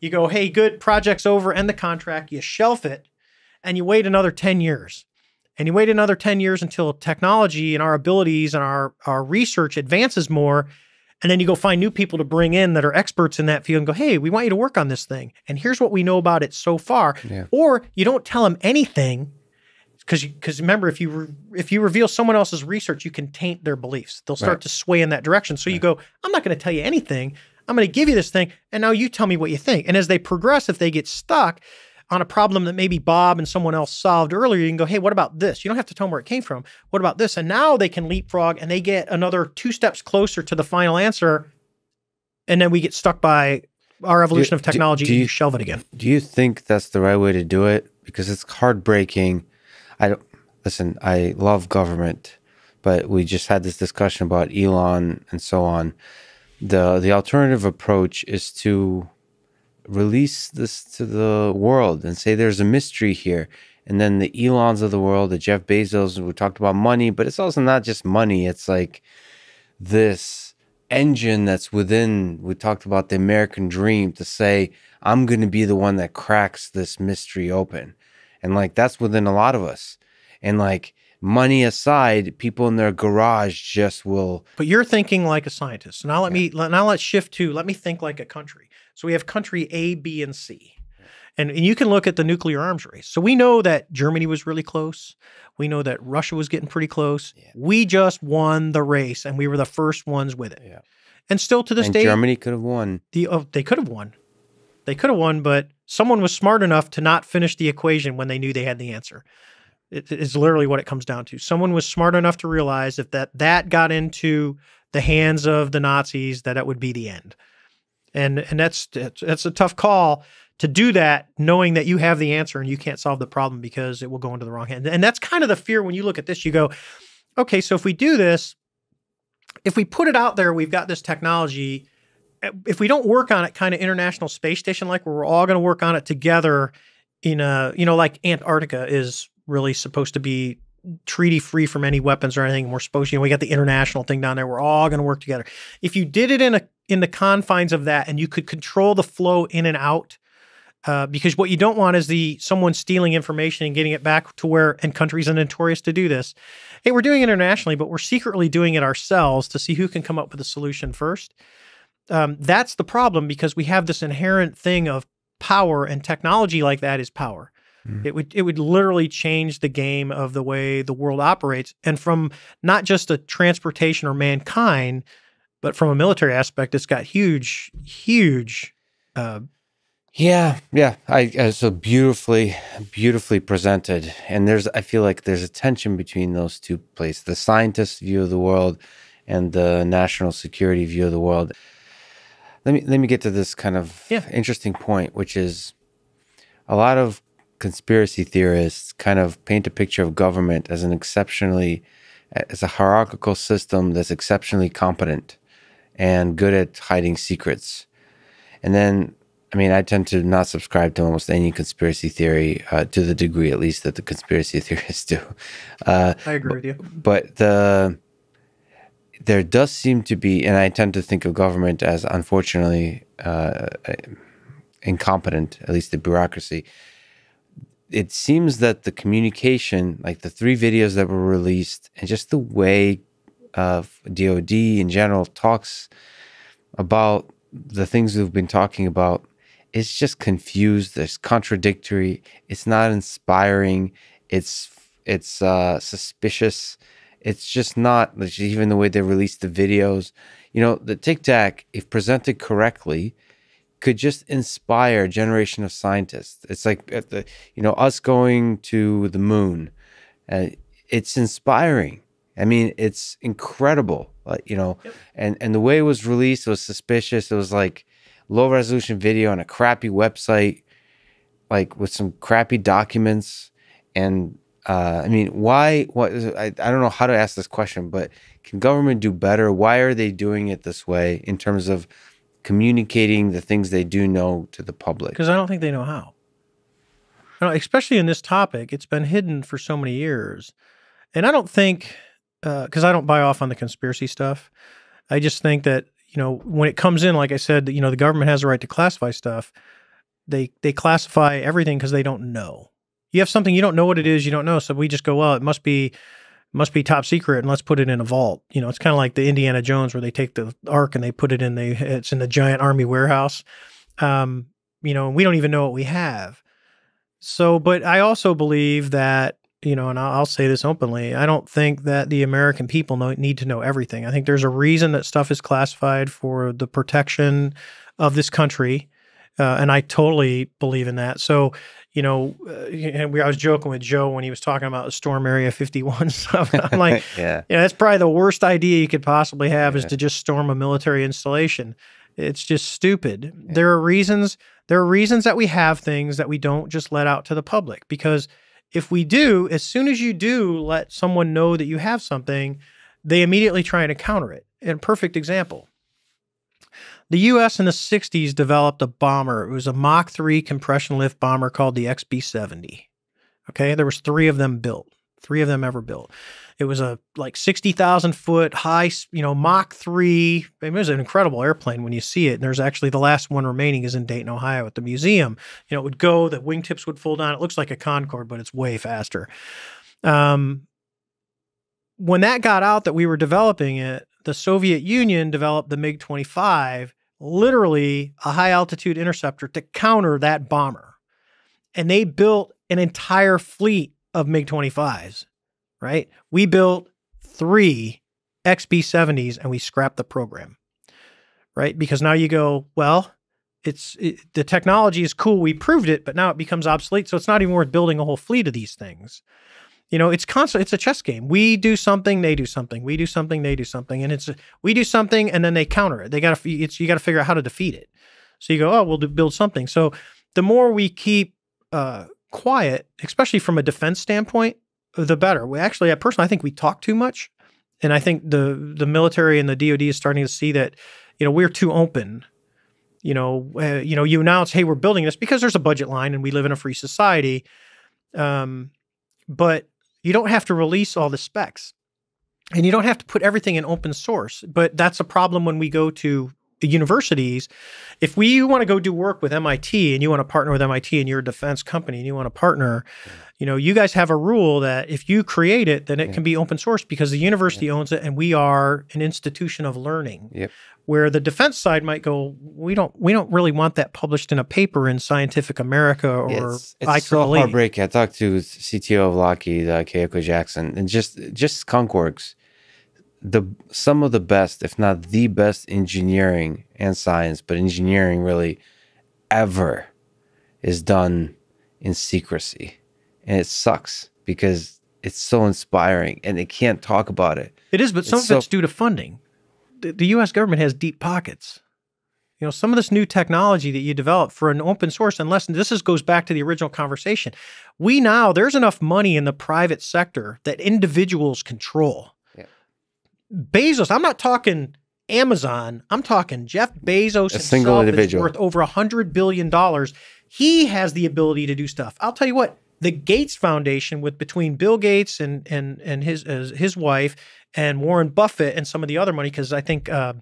You go, hey, good, project's over, end the contract. You shelf it and you wait another 10 years. And you wait another 10 years until technology and our abilities and our, our research advances more. And then you go find new people to bring in that are experts in that field and go, hey, we want you to work on this thing. And here's what we know about it so far. Yeah. Or you don't tell them anything because because remember if you if you reveal someone else's research, you can taint their beliefs. They'll start Right. to sway in that direction. So you go, I'm not going to tell you anything. I'm going to give you this thing, and now you tell me what you think. And as they progress, if they get stuck on a problem that maybe Bob and someone else solved earlier, you can go, hey, what about this? You don't have to tell them where it came from. What about this? And now they can leapfrog and they get another two steps closer to the final answer. And then we get stuck by our evolution of technology do and you- you shelve it again. Do you think that's the right way to do it? Because it's heartbreaking. I don't listen. I love government, but we just had this discussion about Elon and so on. The The alternative approach is to release this to the world and say there's a mystery here, and then the Elons of the world, the Jeff Bezos. We talked about money, but it's also not just money. It's like this engine that's within we talked about the american dream to say i'm going to be the one that cracks this mystery open and like that's within a lot of us and like money aside people in their garage just will But you're thinking like a scientist. Now let me let, now let's shift to let me think like a country. So we have country A, B, and C. And, and you can look at the nuclear arms race. So we know that Germany was really close. We know that Russia was getting pretty close. Yeah. We just won the race and we were the first ones with it. Yeah. And still to this and day, germany could have won the oh, they could have won. They could have won, but someone was smart enough to not finish the equation when they knew they had the answer. It is literally what it comes down to. Someone was smart enough to realize if that that got into the hands of the Nazis, that it would be the end. And and that's that's, that's a tough call to do that, knowing that you have the answer and you can't solve the problem because it will go into the wrong hand. And that's kind of the fear when you look at this. You go, okay, so if we do this, if we put it out there, we've got this technology. eh, If we don't work on it, kind of international space station like, where we're all going to work on it together, in a you know, like Antarctica is really supposed to be treaty free from any weapons or anything. We're supposed, you know, we got the international thing down there. We're all going to work together. If you did it in a in the confines of that, and you could control the flow in and out, uh, because what you don't want is the someone stealing information and getting it back to where and countries are notorious to do this. Hey, we're doing it internationally, but we're secretly doing it ourselves to see who can come up with a solution first. Um, that's the problem because we have this inherent thing of power and technology like that is power. Mhm. It would it would literally change the game of the way the world operates, and from not just a transportation or mankind, but from a military aspect, it's got huge, huge. Uh, Yeah, yeah. I uh, so beautifully, beautifully presented, and there's I feel like there's a tension between those two places: the scientist view of the world and the national security view of the world. Let me let me get to this kind of Yeah. interesting point, which is a lot of conspiracy theorists kind of paint a picture of government as an exceptionally as a hierarchical system that's exceptionally competent and good at hiding secrets. And then I mean, I tend to not subscribe to almost any conspiracy theory uh, to the degree, at least, that the conspiracy theorists do. Uh, I agree with you. But the there does seem to be, and I tend to think of government as unfortunately uh, incompetent, at least the bureaucracy. It seems that the communication, like the three videos that were released, and just the way of DoD in general talks about the things we've been talking about, it's just confused. It's contradictory. It's not inspiring. It's it's uh, suspicious it's just not even the way they release the videos. You know, the Tic Tac, if presented correctly, could just inspire a generation of scientists. It's like uh, the, you know us going to the moon. Uh, it's inspiring. I mean, it's incredible. Uh, you know, yep. and and the way it was released it was suspicious. It was like low resolution video on a crappy website, like with some crappy documents, and uh, I mean, why? What? I, I don't know how to ask this question, but can government do better? Why are they doing it this way in terms of communicating the things they do know to the public? Because I don't think they know how. Especially in this topic, it's been hidden for so many years, and I don't think because uh, I don't buy off on the conspiracy stuff. I just think that you know when it comes in, like I said, you know the government has a right to classify stuff. They they classify everything because they don't know you have something you don't know what it is, you don't know. So we just go, well, it must be must be top secret and let's put it in a vault. You know, it's kind of like the Indiana Jones where they take the ark and they put it in the it's in the giant army warehouse. Um, you know, we don't even know what we have. So, but I also believe that you know, and I'll say this openly, I don't think that the American people know, need to know everything. I think there's a reason that stuff is classified for the protection of this country. Uh, and I totally believe in that. So, you know, uh, and we, I was joking with Joe when he was talking about the Storm Area 51 stuff. I'm like, yeah, you know, that's probably the worst idea you could possibly have yeah. is to just storm a military installation. It's just stupid. Yeah. There are reasons. There are reasons that we have things that we don't just let out to the public because if we do, as soon as you do let someone know that you have something, they immediately try to counter it. And perfect example the US in the 60s developed a bomber. It was a Mach 3 compression lift bomber called the XB-70. Okay, there was 3 of them built. 3 of them ever built. It was a like 60,000 foot high, you know, Mach 3. it was an incredible airplane when you see it. And there's actually the last one remaining is in Dayton, Ohio at the museum. You know, it would go, the wingtips would fold down. It looks like a Concorde, but it's way faster. Um, when that got out that we were developing it, the Soviet Union developed the MiG 25, literally a high altitude interceptor to counter that bomber. And they built an entire fleet of MiG 25s, right? We built three XB 70s and we scrapped the program, right? Because now you go, well, it's it, the technology is cool. We proved it, but now it becomes obsolete. So it's not even worth building a whole fleet of these things. You know, it's constant. It's a chess game. We do something, they do something. We do something, they do something, and it's we do something, and then they counter it. They got to. You got to figure out how to defeat it. So you go, oh, we'll do, build something. So the more we keep uh, quiet, especially from a defense standpoint, the better. We actually, I personally, I think we talk too much, and I think the the military and the DoD is starting to see that, you know, we're too open. You know, uh, you know, you announce, hey, we're building this because there's a budget line and we live in a free society. Um, but you don't have to release all the specs and you don't have to put everything in open source. But that's a problem when we go to universities. If we want to go do work with MIT and you want to partner with MIT and you're a defense company and you want to partner, you know, you guys have a rule that if you create it, then it yeah. can be open source because the university yeah. owns it and we are an institution of learning. Yep where the defense side might go, we don't we don't really want that published in a paper in Scientific America or it's, it's so heartbreaking. I talked to CTO of Lockheed, uh, Keoki Jackson, and just just Skunkworks, the some of the best, if not the best, engineering and science, but engineering really ever is done in secrecy, and it sucks because it's so inspiring, and they can't talk about it. It is, but some it's of so, it's due to funding the U.S. government has deep pockets. You know, some of this new technology that you develop for an open source, unless this is, goes back to the original conversation. We now there's enough money in the private sector that individuals control. Bezos, I'm not talking Amazon, I'm talking Jeff Bezos A single individual. is worth over a hundred billion dollars. He has the ability to do stuff. I'll tell you what, the Gates Foundation, with between Bill Gates and and and his uh, his wife and Warren Buffett and some of the other money, because I think uh,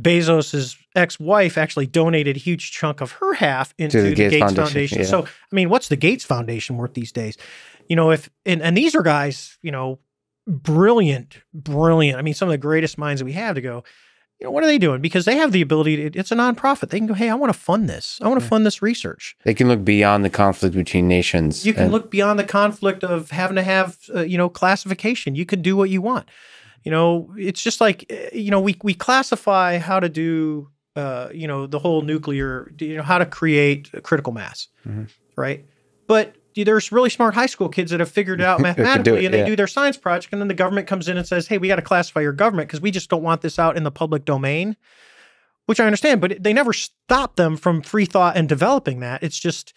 Bezos's ex-wife actually donated a huge chunk of her half into the the, Gates Gates, Foundation, Foundation. yeah. So, I mean, what's the Gates Foundation worth these days? You know, if and, and these are guys, you know, brilliant, brilliant. I mean, some of the greatest minds that we have to go. You know, what are they doing? Because they have the ability. To, it's a nonprofit. They can go, hey, I want to fund this. I want to Yeah. fund this research. They can look beyond the conflict between nations. You can and- look beyond the conflict of having to have, uh, you know, classification. You can do what you want. You know, it's just like, uh, you know, we we classify how to do, uh, you know, the whole nuclear, you know, how to create a critical mass, Mhm. right? But there's really smart high school kids that have figured it out That can do mathematically, it, and they yeah. do their science project, and then the government comes in and says, "Hey, we got to classify your government because we just don't want this out in the public domain." Which I understand, but they never stop them from free thought and developing that. It's just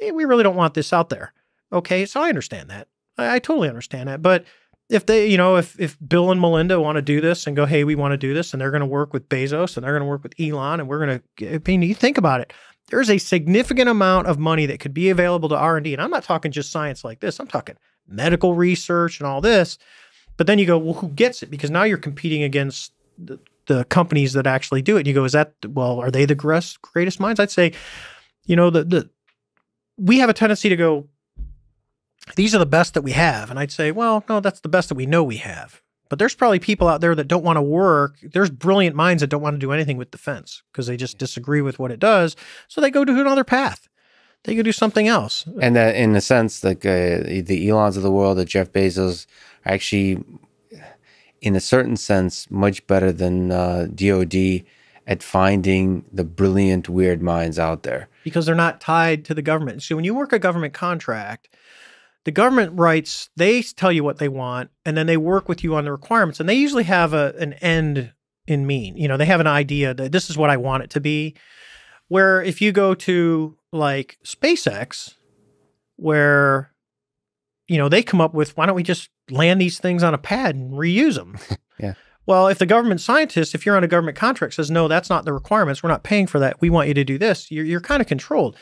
eh, we really don't want this out there. Okay, so I understand that. I, I totally understand that. But if they, you know, if if Bill and Melinda want to do this and go, hey, we want to do this, and they're going to work with Bezos and they're going to work with Elon, and we're going to, I mean, you think about it. There's a significant amount of money that could be available to R and I'm not talking just science like this. I'm talking medical research and all this. But then you go, well, who gets it? Because now you're competing against the, the companies that actually do it. And you go, is that well? Are they the greatest greatest minds? I'd say, you know, the the we have a tendency to go, these are the best that we have. And I'd say, well, no, that's the best that we know we have. But there's probably people out there that don't want to work. There's brilliant minds that don't want to do anything with defense because they just disagree with what it does. So they go to another path. They go do something else. and that in a sense, like uh, the Elons of the world, the Jeff Bezos, are actually, in a certain sense, much better than uh, DoD at finding the brilliant, weird minds out there. because they're not tied to the government. So when you work a government contract, the government writes, they tell you what they want, and then they work with you on the requirements. And they usually have a an end in mean. You know, they have an idea that this is what I want it to be. Where if you go to like SpaceX, where you know they come up with, why don't we just land these things on a pad and reuse them? Yeah. Well, if the government scientist, if you're on a government contract, says no, that's not the requirements. We're not paying for that. We want you to do this. You're you're kind of controlled.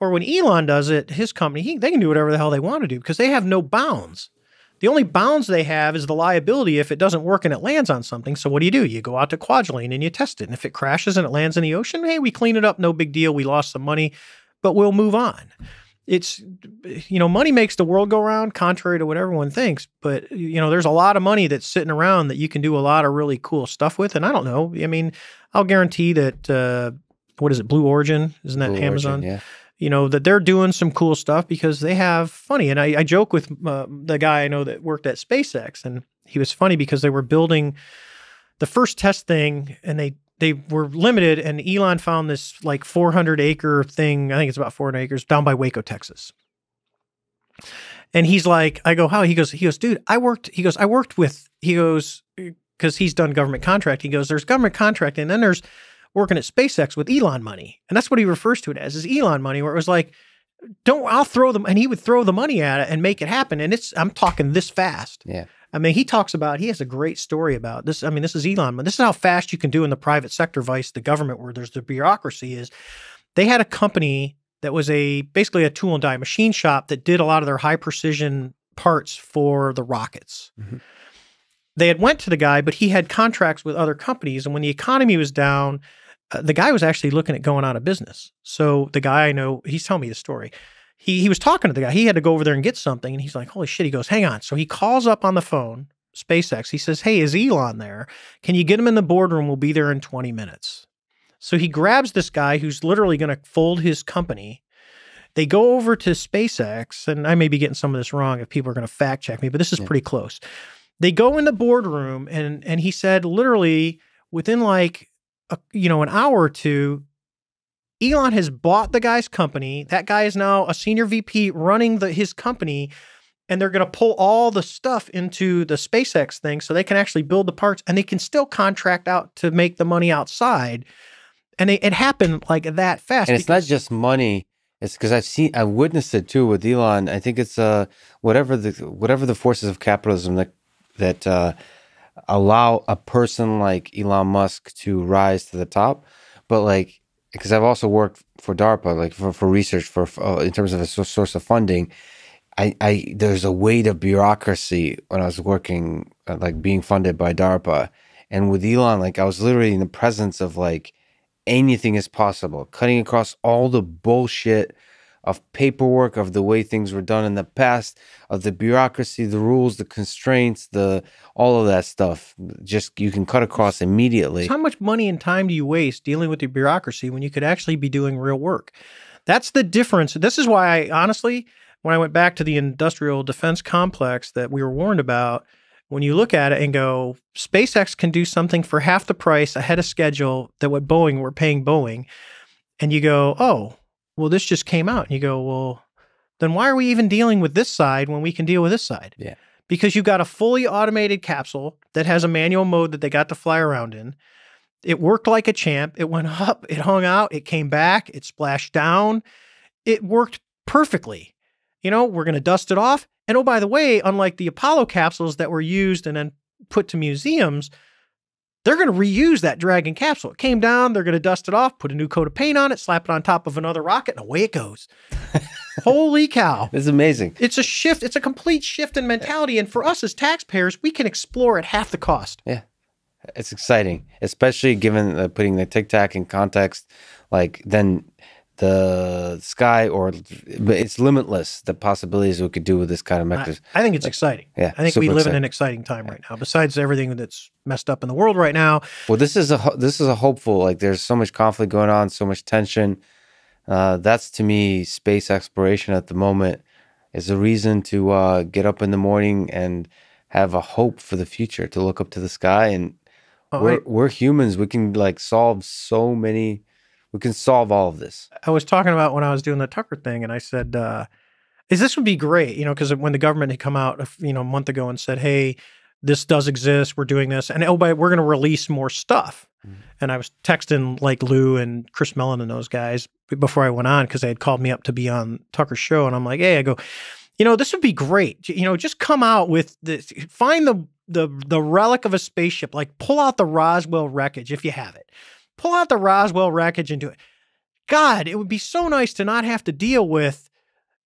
Or when Elon does it, his company, he, they can do whatever the hell they want to do because they have no bounds. The only bounds they have is the liability if it doesn't work and it lands on something. So what do you do? You go out to Kwajalein and you test it. And if it crashes and it lands in the ocean, hey, we clean it up, no big deal. We lost some money, but we'll move on. It's you know, money makes the world go round, contrary to what everyone thinks. But you know, there's a lot of money that's sitting around that you can do a lot of really cool stuff with. And I don't know. I mean, I'll guarantee that uh, what is it, Blue Origin? Isn't that Blue Amazon? Origin, yeah. You know that they're doing some cool stuff because they have funny and i, I joke with uh, the guy i know that worked at spacex and he was funny because they were building the first test thing and they they were limited and elon found this like 400 acre thing i think it's about 400 acres down by waco texas. And he's like i go how? He goes he goes dude i worked he goes i worked with he goes because he's done government contract he goes there's government contract and then there's working at SpaceX with Elon money. And that's what he refers to it as is Elon money, where it was like, don't I'll throw them and he would throw the money at it and make it happen. And it's I'm talking this fast. Yeah. I mean, he talks about he has a great story about this. I mean, this is Elon. This is how fast you can do in the private sector, vice the government, where there's the bureaucracy is. They had a company that was a basically a tool and die machine shop that did a lot of their high precision parts for the rockets. Mhm. They had went to the guy, but he had contracts with other companies, and when the economy was down, uh, the guy was actually looking at going out of business. So the guy I know, he's telling me the story. He he was talking to the guy. He had to go over there and get something, and he's like, "Holy shit!" He goes, "Hang on." So he calls up on the phone, SpaceX. He says, "Hey, is Elon there? Can you get him in the boardroom? We'll be there in 20 minutes." So he grabs this guy who's literally going to fold his company. They go over to SpaceX, and I may be getting some of this wrong if people are going to fact check me, but this is Yeah. pretty close. They go in the boardroom, and and he said literally within like a, you know an hour or two, Elon has bought the guy's company. That guy is now a senior VP running the his company, and they're going to pull all the stuff into the SpaceX thing so they can actually build the parts, and they can still contract out to make the money outside. And they, it happened like that fast. and it's not just money it's because i've seen i witnessed it too with elon i think it's uh whatever the whatever the forces of capitalism that that uh allow a person like Elon Musk to rise to the top, but like because I've also worked for DARPA, like for, for research for uh, in terms of a source of funding. I, I there's a weight of bureaucracy when I was working, uh, like being funded by DARPA, and with Elon, like I was literally in the presence of like anything is possible, cutting across all the bullshit of paperwork, of the way things were done in the past, of the bureaucracy, the rules, the constraints, the all of that stuff. Just you can cut across immediately. So how much money and time do you waste dealing with the bureaucracy when you could actually be doing real work? That's the difference. This is why I honestly, when I went back to the industrial defense complex that we were warned about, when you look at it and go, SpaceX can do something for half the price ahead of schedule that what Boeing we're paying Boeing, and you go, oh, well, this just came out. And you go, well, then why are we even dealing with this side when we can deal with this side? Yeah. Because you've got a fully automated capsule that has a manual mode that they got to fly around in. It worked like a champ. It went up, it hung out, it came back, it splashed down. It worked perfectly. You know, we're going to dust it off. And oh, by the way, unlike the Apollo capsules that were used and then put to museums, they're going to reuse that Dragon capsule. It came down, they're going to dust it off, put a new coat of paint on it, slap it on top of another rocket, and away it goes. Holy cow. It's amazing. It's a shift, it's a complete shift in mentality. And for us as taxpayers, we can explore at half the cost. Yeah. It's exciting, especially given uh, putting the tic tac in context. Like, then the sky or it's limitless the possibilities we could do with this kind of mechanism. I, I think it's exciting. Yeah, I think we live exciting. in an exciting time right now. Besides everything that's messed up in the world right now. Well, this is a this is a hopeful. Like there's so much conflict going on, so much tension. Uh, that's to me space exploration at the moment is a reason to uh, get up in the morning and have a hope for the future. To look up to the sky and oh, we're we're humans. We can like solve so many we can solve all of this. I was talking about when I was doing the Tucker thing, and I said, uh, "Is this would be great?" You know, because when the government had come out, you know, a month ago and said, "Hey, this does exist. We're doing this, and oh, but we're going to release more stuff." Mm-hmm. And I was texting like Lou and Chris Mellon and those guys before I went on because they had called me up to be on Tucker's show, and I'm like, "Hey, I go." You know, this would be great. You know, just come out with this, find the the the relic of a spaceship, like pull out the Roswell wreckage if you have it Pull out the Roswell wreckage and do it. God, it would be so nice to not have to deal with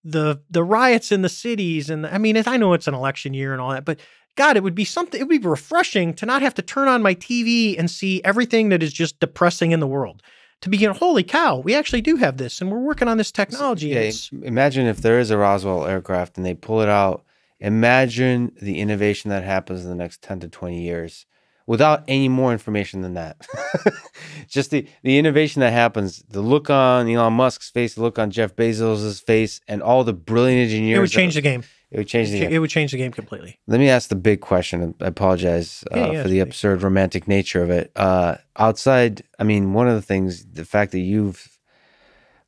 the the riots in the cities and the, I mean, I know it's an election year and all that, but God, it would be something. It would be refreshing to not have to turn on my TV and see everything that is just depressing in the world. To begin, holy cow, we actually do have this, and we're working on this technology. Yeah, imagine if there is a Roswell aircraft and they pull it out. Imagine the innovation that happens in the next ten to twenty years without any more information than that. Just the, the innovation that happens, the look on Elon Musk's face, the look on Jeff Bezos's face, and all the brilliant engineers. It would change that, the game. It would change the game. It would change the game completely. Let me ask the big question. I apologize uh, yeah, yeah, for the absurd romantic nature of it. Uh, outside, I mean, one of the things, the fact that you've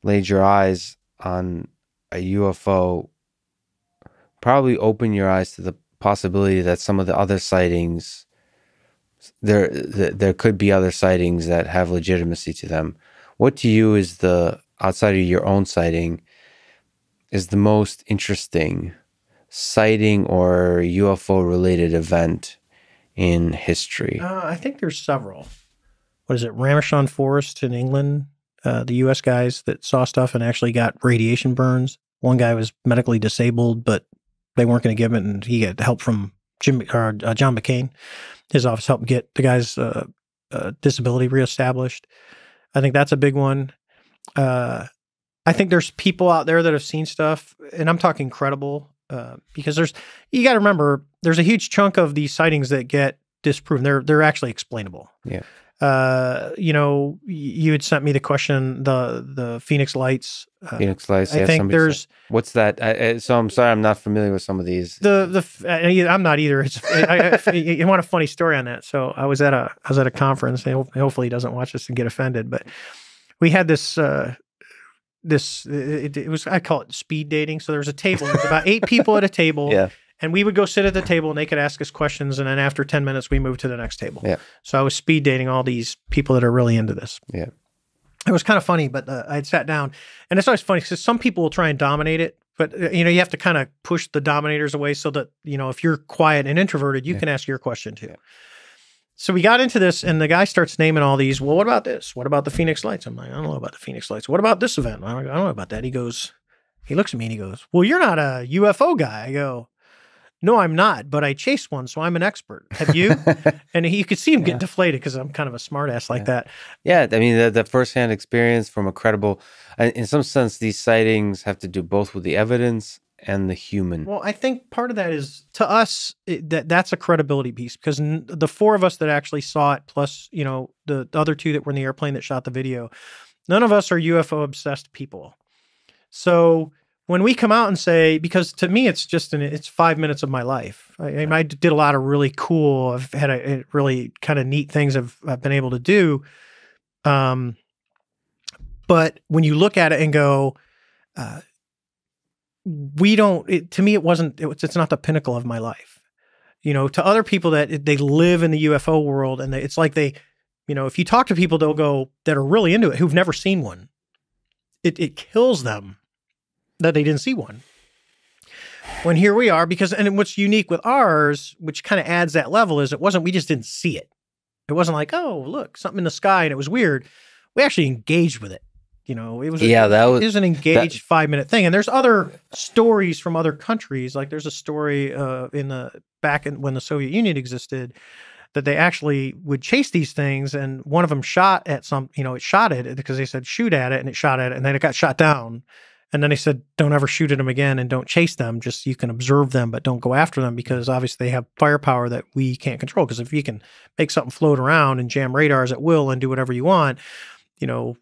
laid your eyes on a UFO probably opened your eyes to the possibility that some of the other sightings there there could be other sightings that have legitimacy to them. What to you is the outside of your own sighting is the most interesting sighting or UFO related event in history? Uh, I think there's several. What is it? Rendlesham Forest in England. Uh, the U.S. guys that saw stuff and actually got radiation burns. One guy was medically disabled, but they weren't going to give it, and he got help from Jim or uh, John McCain his office helped get the guy's uh, uh, disability reestablished. I think that's a big one. Uh, I think there's people out there that have seen stuff, and I'm talking credible uh, because there's you got to remember there's a huge chunk of these sightings that get disproven. They're they're actually explainable. Yeah uh, you know, you had sent me the question, the the Phoenix Lights. Uh, Phoenix Lights. I yeah, think there's. Said. What's that? I, so I'm sorry, I'm not familiar with some of these. The the I'm not either. It's I, I, you want a funny story on that? So I was at a I was at a conference. And hopefully he doesn't watch this and get offended, but we had this. Uh, this it, it was I call it speed dating. So there was a table. Was about eight people at a table. Yeah and we would go sit at the table and they could ask us questions and then after 10 minutes we moved to the next table yeah so i was speed dating all these people that are really into this yeah it was kind of funny but uh, i had sat down and it's always funny because some people will try and dominate it but uh, you know you have to kind of push the dominators away so that you know if you're quiet and introverted you yeah. can ask your question too yeah. so we got into this, and the guy starts naming all these. Well, what about this? What about the Phoenix Lights? I'm like, I don't know about the Phoenix Lights. What about this event? I don't know about that. He goes, he looks at me and he goes, Well, you're not a UFO guy. I go, No, I'm not, but I chased one, so I'm an expert. Have you? and you could see him get Yeah. deflated because I'm kind of a smartass like Yeah. that. Yeah, I mean the, the firsthand experience from a credible. uh, In some sense, these sightings have to do both with the evidence and the human. Well, I think part of that is to us it, that that's a credibility piece because n- the four of us that actually saw it, plus you know the, the other two that were in the airplane that shot the video, none of us are UFO obsessed people. So when we come out and say, because to me it's just an it's five minutes of my life. I, I did a lot of really cool. I've had a, a really kind of neat things I've, I've been able to do. Um, but when you look at it and go, uh, we don't it, to me it wasn't it, it's not the pinnacle of my life you know to other people that they live in the ufo world and they, it's like they you know if you talk to people they'll go that are really into it who've never seen one it, it kills them that they didn't see one. When here we are because and what's unique with ours which kind of adds that level is it wasn't we just didn't see it. It wasn't like oh look something in the sky and it was weird. We actually engaged with it you know? It was a- Yeah, that was- it was an engaged five minute thing and there's other stories from other countries like there's a story uh, in the back in when the soviet union existed that they actually would chase these things and one of them shot at some you know it shot at it because they said shoot at it and it shot at it and then it got shot down and then they said don't ever shoot at them again and don't chase them just you can observe them but don't go after them because obviously they have firepower that we can't control because if you can make something float around and jam radars at will and do whatever you want you know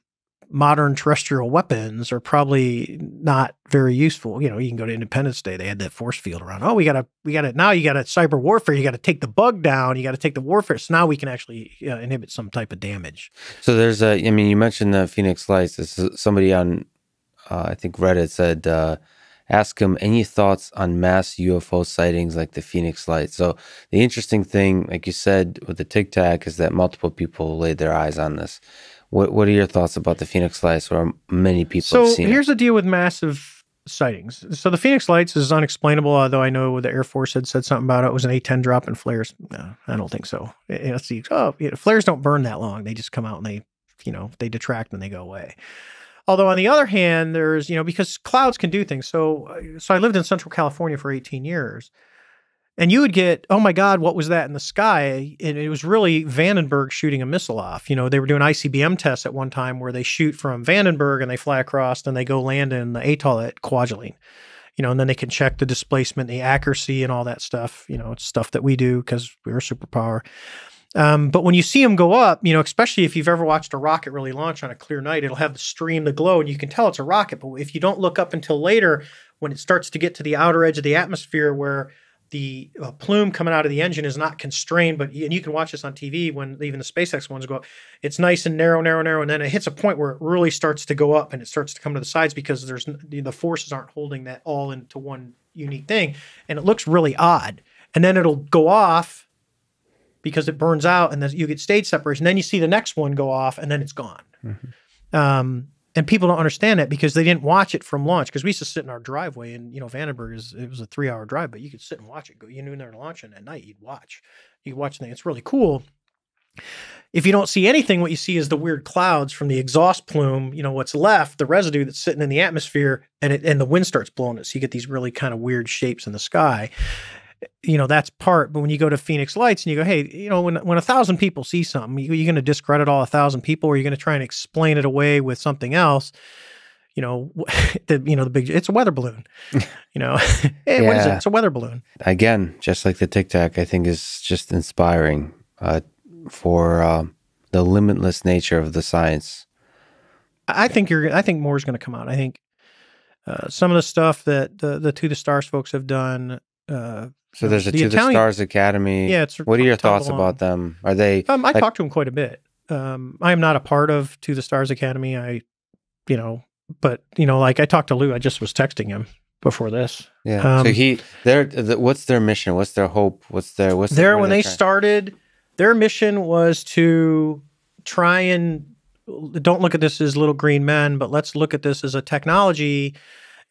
modern terrestrial weapons are probably not very useful. You know, you can go to Independence Day; they had that force field around. Oh, we got to, we got to now. You got to cyber warfare. You got to take the bug down. You got to take the warfare. So now we can actually uh, inhibit some type of damage. So there's a. I mean, you mentioned the Phoenix Lights. This is somebody on, uh, I think Reddit said, uh, ask him any thoughts on mass UFO sightings like the Phoenix Lights. So the interesting thing, like you said, with the Tic Tac, is that multiple people laid their eyes on this. What What are your thoughts about the Phoenix Lights, where many people So have seen here's the deal with massive sightings. So the Phoenix Lights is unexplainable, although I know the Air Force had said something about it. It was an A-10 drop in flares. No, I don't think so. Let's see. Oh, flares don't burn that long. They just come out and they, you know, they detract and they go away. Although on the other hand, there's you know because clouds can do things. So uh, so I lived in Central California for 18 years, and you would get oh my god what was that in the sky? And it was really Vandenberg shooting a missile off. You know they were doing ICBM tests at one time where they shoot from Vandenberg and they fly across and they go land in the atoll at Kwajalein. You know, and then they can check the displacement, the accuracy, and all that stuff. You know, it's stuff that we do because we're a superpower. Um, but when you see them go up, you know, especially if you've ever watched a rocket really launch on a clear night, it'll have the stream, the glow, and you can tell it's a rocket. But if you don't look up until later, when it starts to get to the outer edge of the atmosphere where the uh, plume coming out of the engine is not constrained, but and you can watch this on TV when even the SpaceX ones go up. It's nice and narrow, narrow, narrow, and then it hits a point where it really starts to go up and it starts to come to the sides because there's the forces aren't holding that all into one unique thing, and it looks really odd. And then it'll go off because it burns out, and then you get stage separation. Then you see the next one go off, and then it's gone. Um, and people don't understand that because they didn't watch it from launch. Because we used to sit in our driveway, and you know, Vandenberg is it was a three hour drive, but you could sit and watch it go. You knew they're launching at night, you'd watch. You watch the thing. It's really cool. If you don't see anything, what you see is the weird clouds from the exhaust plume. You know what's left, the residue that's sitting in the atmosphere, and it and the wind starts blowing it. So you get these really kind of weird shapes in the sky. You know that's part. But when you go to Phoenix Lights and you go, hey, you know, when when a thousand people see something, you, you're going to discredit all a thousand people, or you're going to try and explain it away with something else you know, the you know the big it's a weather balloon. You know, hey, what is it? It's a weather balloon. again, just like the Tic Tac, I think is just inspiring uh, for uh, the limitless nature of the science. I I think you're. I think more is going to come out. I think uh, some of the stuff that the the To the Stars folks have done. Uh, So there's a The To Italian- the Stars Academy. yeah, it's What are your thoughts along. about them? Are they Um, I like- talked to him quite a bit. Um, I am not a part of To the Stars Academy. I, you know, but you know, like I talked to Lou. I just was texting him before this. Yeah. so Um, he, they're, the, what's their mission? What's their hope? What's their, what's there what are when they trying- started their mission was to try and don't look at this as little green men but let's look at this as a technology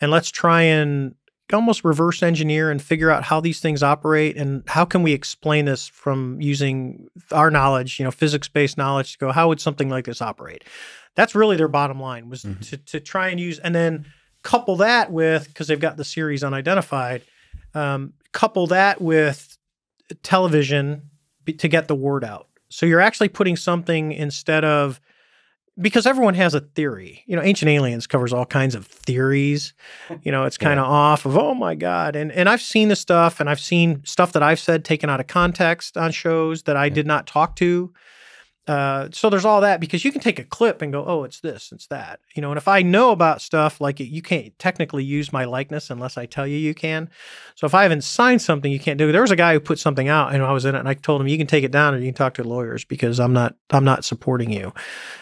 and let's try and almost reverse engineer and figure out how these things operate and how can we explain this from using our knowledge, you know, physics-based knowledge to go, how would something like this operate? That's really their bottom line was Mhm. to, to try and use and then couple that with because they've got the series unidentified, um, couple that with television to get the word out. So you're actually putting something instead of because everyone has a theory. You know, Ancient Aliens covers all kinds of theories. You know, it's kind of off of oh my god, and and I've seen the stuff, and I've seen stuff that I've said taken out of context on shows that I did not talk to. Uh, so there's all that because you can take a clip and go, oh, it's this, it's that, you know. And if I know about stuff like it, you can't technically use my likeness unless I tell you you can. So if I haven't signed something, you can't do. it. There was a guy who put something out, and I was in it, and I told him you can take it down, or you can talk to lawyers because I'm not, I'm not supporting you.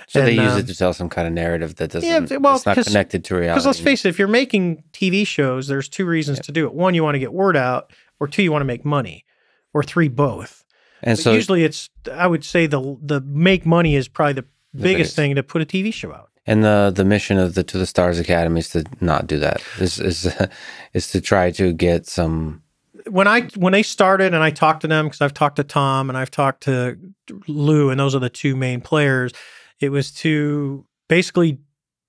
So they use um, it to tell some kind of narrative that doesn't. Yeah, well, it's not connected to reality. Because let's face it, if you're making TV shows, there's two reasons to do it. One, you want to get word out, or two, you want to make money, or three, both. And But so usually, it's I would say the the make money is probably the, The biggest, biggest. thing to put a TV show out. And the the mission of the To the Stars Academy is to not do that. Is is is to try to get some. when I when they started and I talked to them because I've talked to Tom and I've talked to Lou and those are the two main players. It was to basically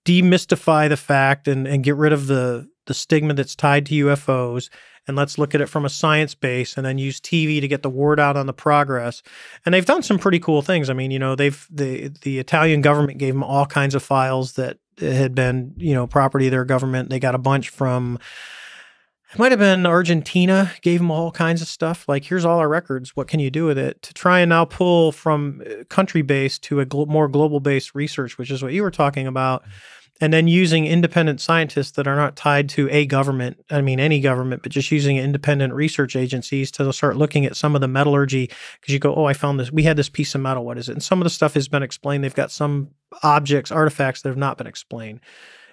demystify the fact and and get rid of the the stigma that's tied to UFOs and let's look at it from a science base and then use TV to get the word out on the progress. And they've done some pretty cool things. I mean, you know, they've the the Italian government gave them all kinds of files that had been, you know, property of their government. They got a bunch from it might have been Argentina gave them all kinds of stuff. Like, here's all our records. What can you do with it? To try and now pull from uh, country based to a more global based research, which is what you were talking about. And then using independent scientists that are not tied to a government, I mean, any government, but just using independent research agencies to start looking at some of the metallurgy. Because you go, oh, I found this. We had this piece of metal. What is it? And some of the stuff has been explained. They've got some objects, artifacts that have not been explained.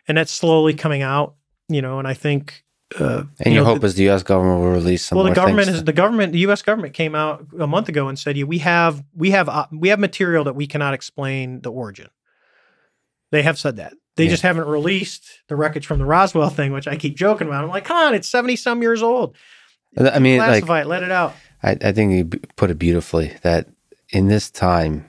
And that's slowly coming out, you know, and I think. Uh, And you your know, hope is the U.S. government will release some. well, the government is the government. The U.S. government came out a month ago and said, "Yeah, we have we have uh, we have material that we cannot explain the origin." They have said that. They Yeah. just haven't released the wreckage from the Roswell thing, which I keep joking about. I'm like, come on, it's seventy some years old. I mean, like Classify it, let it out. I, I think you put it beautifully that in this time,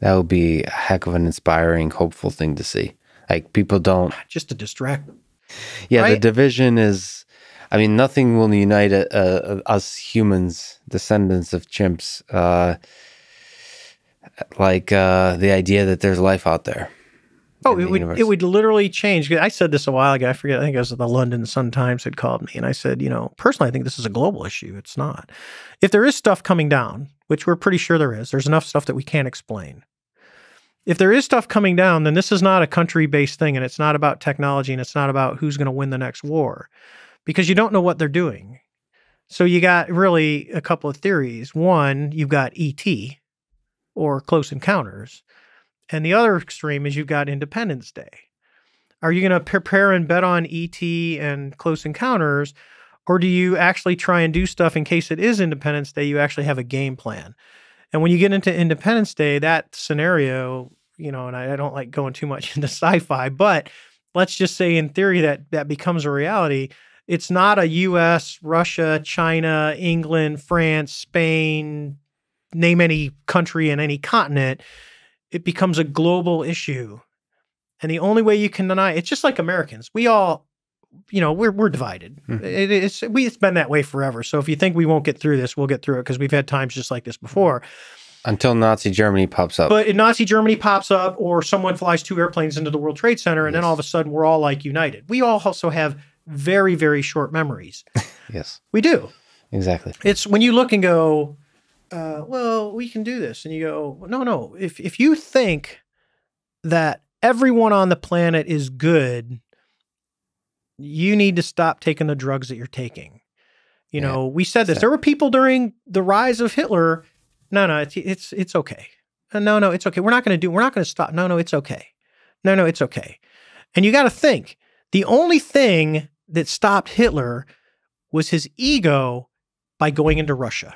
that would be a heck of an inspiring, hopeful thing to see. Like people don't. just to distract them. Yeah, the division is. I mean, nothing will unite uh, uh, us humans, descendants of chimps, uh, like uh, the idea that there's life out there. Oh, it would universe. it would literally change. I said this a while ago. I forget. I think it was the London Sun Times had called me, and I said, you know, personally, I think this is a global issue. It's not. If there is stuff coming down, which we're pretty sure there is, there's enough stuff that we can't explain. If there is stuff coming down, then this is not a country based thing, and it's not about technology, and it's not about who's going to win the next war, because you don't know what they're doing. So you got really a couple of theories. One, you've got ET or Close Encounters. And the other extreme is you've got Independence Day. Are you going to prepare and bet on ET and Close Encounters, or do you actually try and do stuff in case it is Independence Day? You actually have a game plan. And when you get into Independence Day, that scenario, you know, and I, I don't like going too much into sci-fi, but let's just say in theory that that becomes a reality. It's not a U.S., Russia, China, England, France, Spain, name any country in any continent it becomes a global issue. And the only way you can deny it's just like Americans. We all, you know, we're we're divided. Mhm. It, it's we it's been that way forever. So if you think we won't get through this, we'll get through it because we've had times just like this before. Until Nazi Germany pops up. But in Nazi Germany pops up, or someone flies two airplanes into the World Trade Center, and then all of a sudden we're all like united. We all also have very very short memories. yes, We do. exactly. It's when you look and go, uh, well, we can do this. And you go, no, no. If if you think that everyone on the planet is good, you need to stop taking the drugs that you're taking. You Yeah. know, we said this. So- There were people during the rise of Hitler. No, no, it's it's it's okay. Uh, No, no, it's okay. We're not going to do. We're not going to stop. No, no, it's okay. No, no, it's okay. And you got to think the only thing that stopped Hitler was his ego by going into Russia.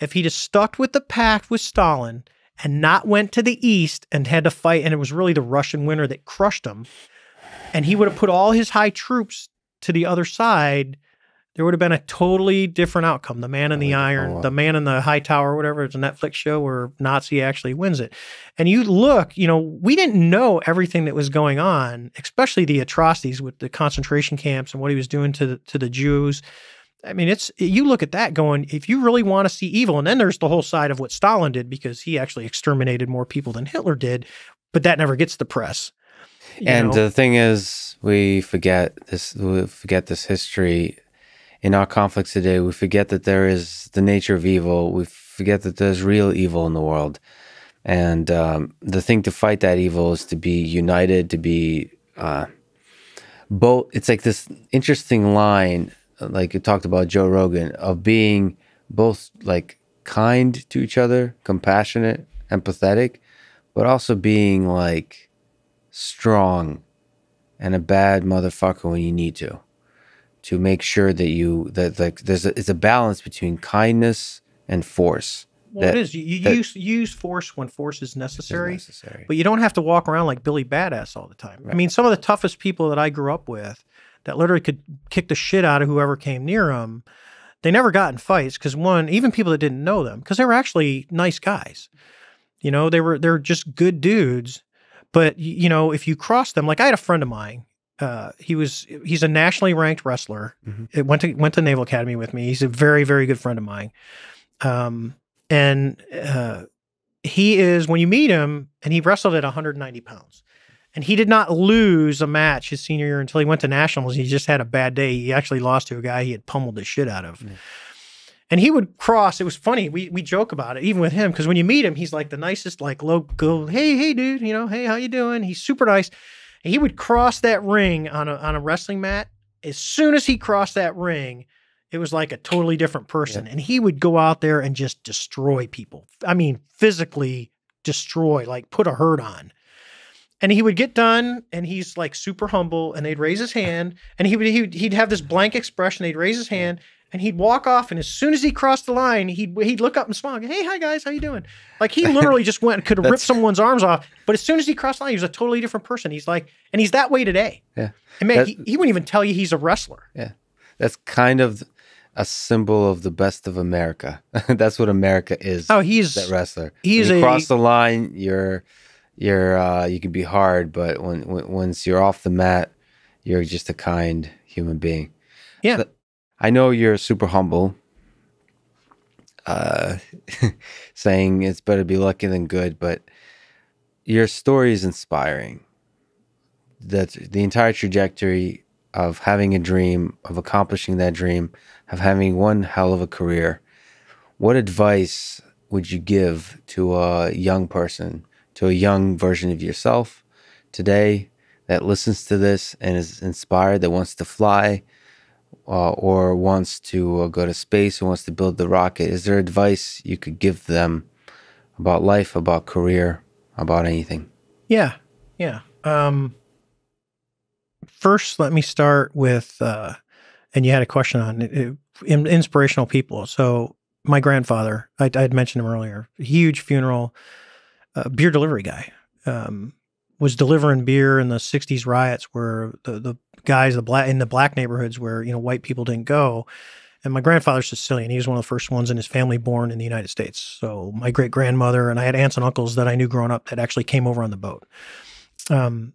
If he'd have stuck with the pact with Stalin and not went to the east and had to fight, and it was really the Russian winter that crushed him, and he would have put all his high troops to the other side, there would have been a totally different outcome. The Man in the Iron, the Man in the High Tower, whatever. It's a Netflix show where Nazi actually wins it. And you look, you know, we didn't know everything that was going on, especially the atrocities with the concentration camps and what he was doing to the, to the Jews. I mean, it's you look at that going, if you really want to see evil, and then there's the whole side of what Stalin did because he actually exterminated more people than Hitler did, but that never gets the press. and know? the thing is, we forget this. We forget this history in our conflicts today. We forget that there is the nature of evil. We forget that there's real evil in the world, and um, the thing to fight that evil is to be united. To be uh, both. It's like this interesting line, like you talked about Joe Rogan, of being both like kind to each other, compassionate, empathetic, but also being like strong and a bad motherfucker when you need to to make sure that you that like there's a, it's a balance between kindness and force well, that- it is. You, that- use use force when force is This is necessary. necessary But you don't have to walk around like Billy Badass all the time. I mean, some of the toughest people that I grew up with that literally could kick the shit out of whoever came near them, they never got in fights because one, even people that didn't know them, because they were actually nice guys. You know, they were they're just good dudes. But you know, if you cross them, like I had a friend of mine. Uh, he was he's a nationally ranked wrestler. Mhm. It went to went to Naval Academy with me. He's a very very good friend of mine. Um, and uh, he is when you meet him, and he wrestled at 190 pounds, and he did not lose a match his senior year until he went to nationals. He just had a bad day. He actually lost to a guy he had pummeled the shit out of. Yeah. And he would cross. It was funny. We we joke about it even with him because when you meet him, he's like the nicest, like local. Hey hey dude, you know, hey how you doing? He's super nice. And he would cross that ring on a on a wrestling mat. As soon as he crossed that ring, it was like a totally different person. And he would go out there and just destroy people. I mean, physically destroy, like put a hurt on. And he would get done and he's like super humble and they'd raise his hand and he would he'd, he'd have this blank expression. They'd raise his hand and he'd walk off and as soon as he crossed the line, he'd he'd look up and smile. Hey, hi guys, how you doing? Like he literally just went and could ripped someone's arms off. But as soon as he crossed the line, he was a totally different person. He's like, and he's that way today. Yeah. And man, That- he, he wouldn't even tell you he's a wrestler. Yeah. That's kind of a symbol of the best of america that's what america is Oh, he's that wrestler he's when you a- cross the line you're you're uh you can be hard but when, when once you're off the mat you're just a kind human being. Yeah. I know you're super humble. Uh saying it's better to be lucky than good but your story is inspiring. That the entire trajectory of having a dream of accomplishing that dream of having one hell of a career. What advice would you give to a young person, to a young version of yourself today that listens to this and is inspired, that wants to fly uh, or wants to uh, go to space or wants to build the rocket? Is there advice you could give them about life, about career, about anything? Yeah, yeah. Um, first, let me start with, uh, and you had a question on it, in- inspirational people. So, my grandfather, I had mentioned him earlier, huge funeral, uh, beer delivery guy, um, was delivering beer in the '60s riots where the the guys, the black in the black neighborhoods where you know white people didn't go. And my grandfather's Sicilian. He was one of the first ones in his family born in the United States. So my great grandmother and I had aunts and uncles that I knew growing up that actually came over on the boat. Um,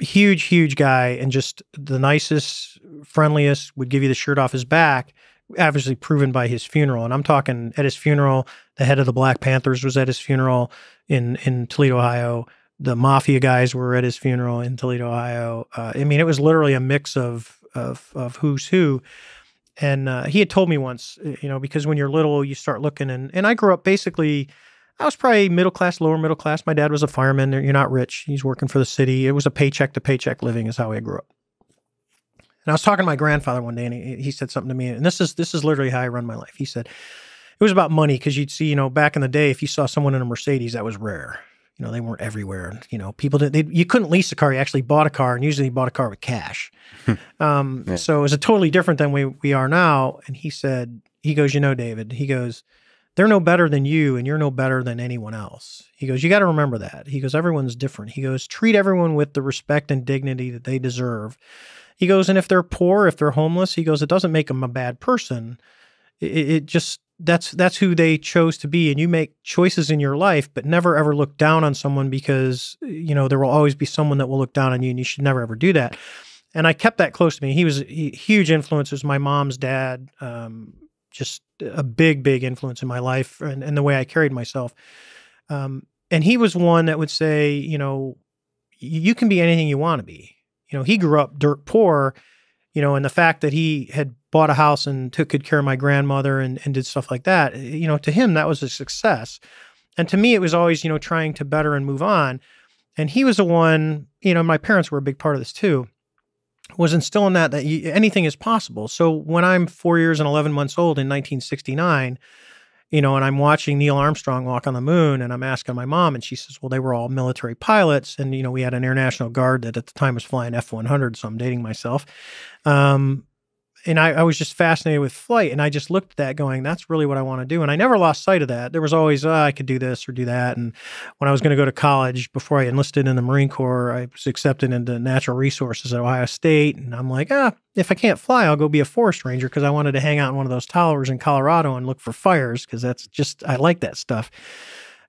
huge, huge guy, and just the nicest, friendliest. Would give you the shirt off his back. Obviously proven by his funeral, and I'm talking at his funeral. The head of the Black Panthers was at his funeral in in Toledo, Ohio. The mafia guys were at his funeral in Toledo, Ohio. Uh, I mean, it was literally a mix of of of who's who. And uh, he had told me once, uh, you know, because when you're little, you start looking, and and I grew up basically. I was probably middle class, lower middle class. My dad was a fireman. You're not rich. He's working for the city. It was a paycheck to paycheck living, is how I grew up. And I was talking to my grandfather one day, and he, he said something to me, and this is this is literally how I run my life. He said it was about money because you'd see, you know, back in the day, if you saw someone in a Mercedes, that was rare. You know, they weren't everywhere, you know, people did. They, you couldn't lease a car. You actually bought a car, and usually you bought a car with cash. um, Yeah. So it was a totally different than we we are now. And he said, he goes, you know, David, he goes, they're no better than you and you're no better than anyone else. He goes, You got to remember that. He goes, Everyone's different. He goes, Treat everyone with the respect and dignity that they deserve. He goes, And if they're poor, if they're homeless, he goes, It doesn't make them a bad person. It, it just, that's that's who they chose to be and you make choices in your life but never ever look down on someone because you know there will always be someone that will look down on you and you should never ever do that and i kept that close to me he was he, huge influences my mom's dad um, just a big, big influence in my life and, and the way I carried myself. Um, and he was one that would say, you know, you can be anything you want to be. You know, he grew up dirt poor, you know, and the fact that he had bought a house and took good care of my grandmother and, and did stuff like that, eh, you know, to him, that was a success. And to me, it was always, you know, trying to better and move on. And he was the one, you know, my parents were a big part of this too was instilling that that you, anything is possible. So when I'm four years and eleven months old in 1969, you know, and I'm watching Neil Armstrong walk on the moon, and I'm asking my mom, and she says, "Well, they were all military pilots, and you know, we had an Air National Guard that at the time was flying F-100." So I'm dating myself. Um, and I, I, was just fascinated with flight and i just looked at that going that's really what i want to do and i never lost sight of that. There was always oh, i could do this or do that and when i was going to go to college before i enlisted in the marine corps i was accepted into natural resources at ohio state and i'm like ah if i can't fly i'll go be a forest ranger because i wanted to hang out in one of those towers in colorado and look for fires because that's just i like that stuff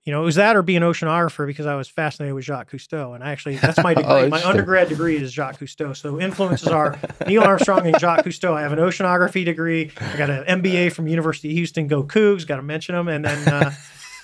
you know, it was that or be an oceanographer because I was fascinated with Jacques Cousteau. And actually, that's my degree. oh, my undergrad degree is Jacques Cousteau. So influences are Neil Armstrong and Jacques Cousteau. I have an oceanography degree. I got an MBA from University of Houston. Go Cougs. Got to mention them. And then, uh,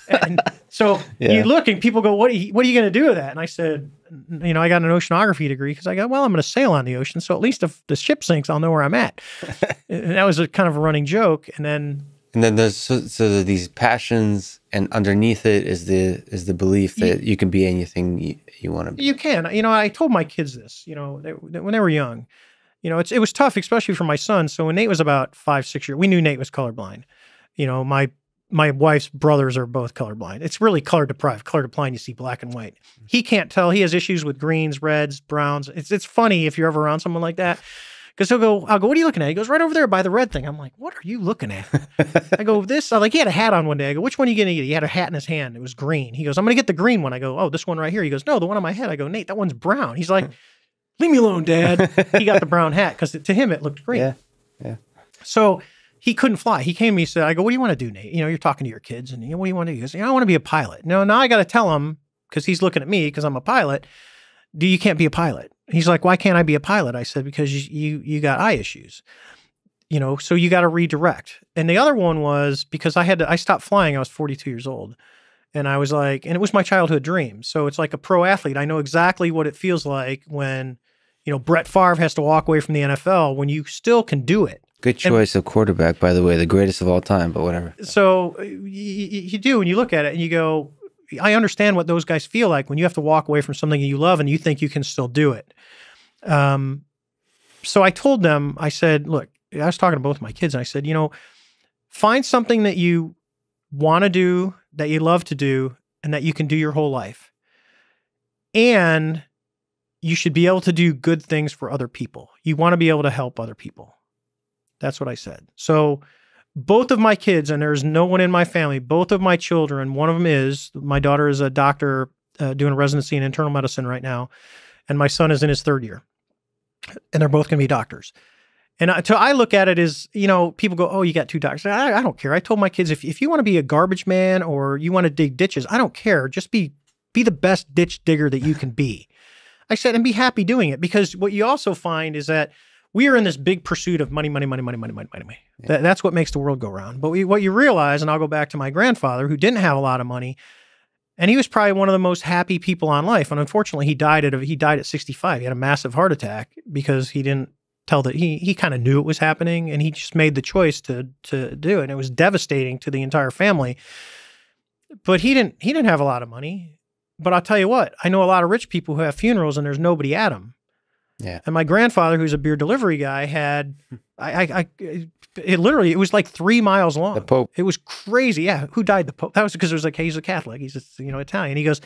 and so yeah. you look and people go, "What? Are you, what are you going to do with that?" And I said, "You know, I got an oceanography degree because I go, well, I'm going to sail on the ocean. So at least if the ship sinks, I'll know where I'm at." and that was a kind of a running joke. And then and then there's so, so these passions, and underneath it is the is the belief that you, you can be anything you, you want to be. You can. You know, I told my kids this. You know, they, when they were young. You know, it's it was tough, especially for my son. So when Nate was about five, six years, we knew Nate was colorblind. You know, my my wife's brothers are both colorblind. It's really color deprived. Color deprived, you see black and white. Mm. He can't tell. He has issues with greens, reds, browns. It's it's funny if you're ever around someone like that because he'll go, I'll go, what are you looking at? He goes, right over there by the red thing. I'm like, what are you looking at? I go, this. I like, he had a hat on one day. I go, which one are you going to get? He had a hat in his hand. It was green. He goes, I'm going to get the green one. I go, oh, this one right here. He goes, no, the one on my head. I go, Nate, that one's brown. He's like, leave me alone, dad. he got the brown hat because to him it looked green. Yeah. Yeah. So he couldn't fly. He came to me, and said, I go, what do you want to do, Nate? You know, you're talking to your kids and you know, what do you want to do? He goes, you know, I want to be a pilot. No, now I got to tell him because he's looking at me because I'm a pilot. Do you can't be a pilot? He's like, why can't I be a pilot? I said, because you, you, got eye issues, you know, so you got to redirect. And the other one was because I had to, I stopped flying. I was 42 years old. And I was like, and it was my childhood dream. So it's like a pro athlete. I know exactly what it feels like when, you know, Brett Favre has to walk away from the NFL when you still can do it. Good choice and, of quarterback, by the way, the greatest of all time, but whatever. So uh, you, you do, and you look at it and you go, I understand what those guys feel like when you have to walk away from something you love and you think you can still do it. Um, so I told them, I said, look, I was talking to both my kids, and I said, you know, find something that you want to do, that you love to do, and that you can do your whole life. And you should be able to do good things for other people. You want to be able to help other people. That's what I said. So both of my kids, and there's no one in my family, both of my children, one of them is my daughter is a doctor uh, doing a residency in internal medicine right now, and my son is in his third year, and they're both going to be doctors. And I, so I look at it as, you know, people go, oh, you got two doctors. I, I don't care. I told my kids, if, if you want to be a garbage man or you want to dig ditches, I don't care. Just be be the best ditch digger that you can be. I said, and be happy doing it because what you also find is that we are in this big pursuit of money, money, money, money, money, money, money, money. Yeah. That, that's what makes the world go round. But we, what you realize, and I'll go back to my grandfather who didn't have a lot of money, and he was probably one of the most happy people on life. And unfortunately, he died at a, he died at 65. He had a massive heart attack because he didn't tell that he he kind of knew it was happening, and he just made the choice to to do it. And it was devastating to the entire family. But he didn't he didn't have a lot of money. But I'll tell you what, I know a lot of rich people who have funerals and there's nobody at them. Yeah. And my grandfather, who's a beer delivery guy, had hmm. I, I, I it literally it was like three miles long. The Pope. It was crazy. Yeah. Who died? The Pope. That was because it was like he's a Catholic. He's a, you know Italian. He goes,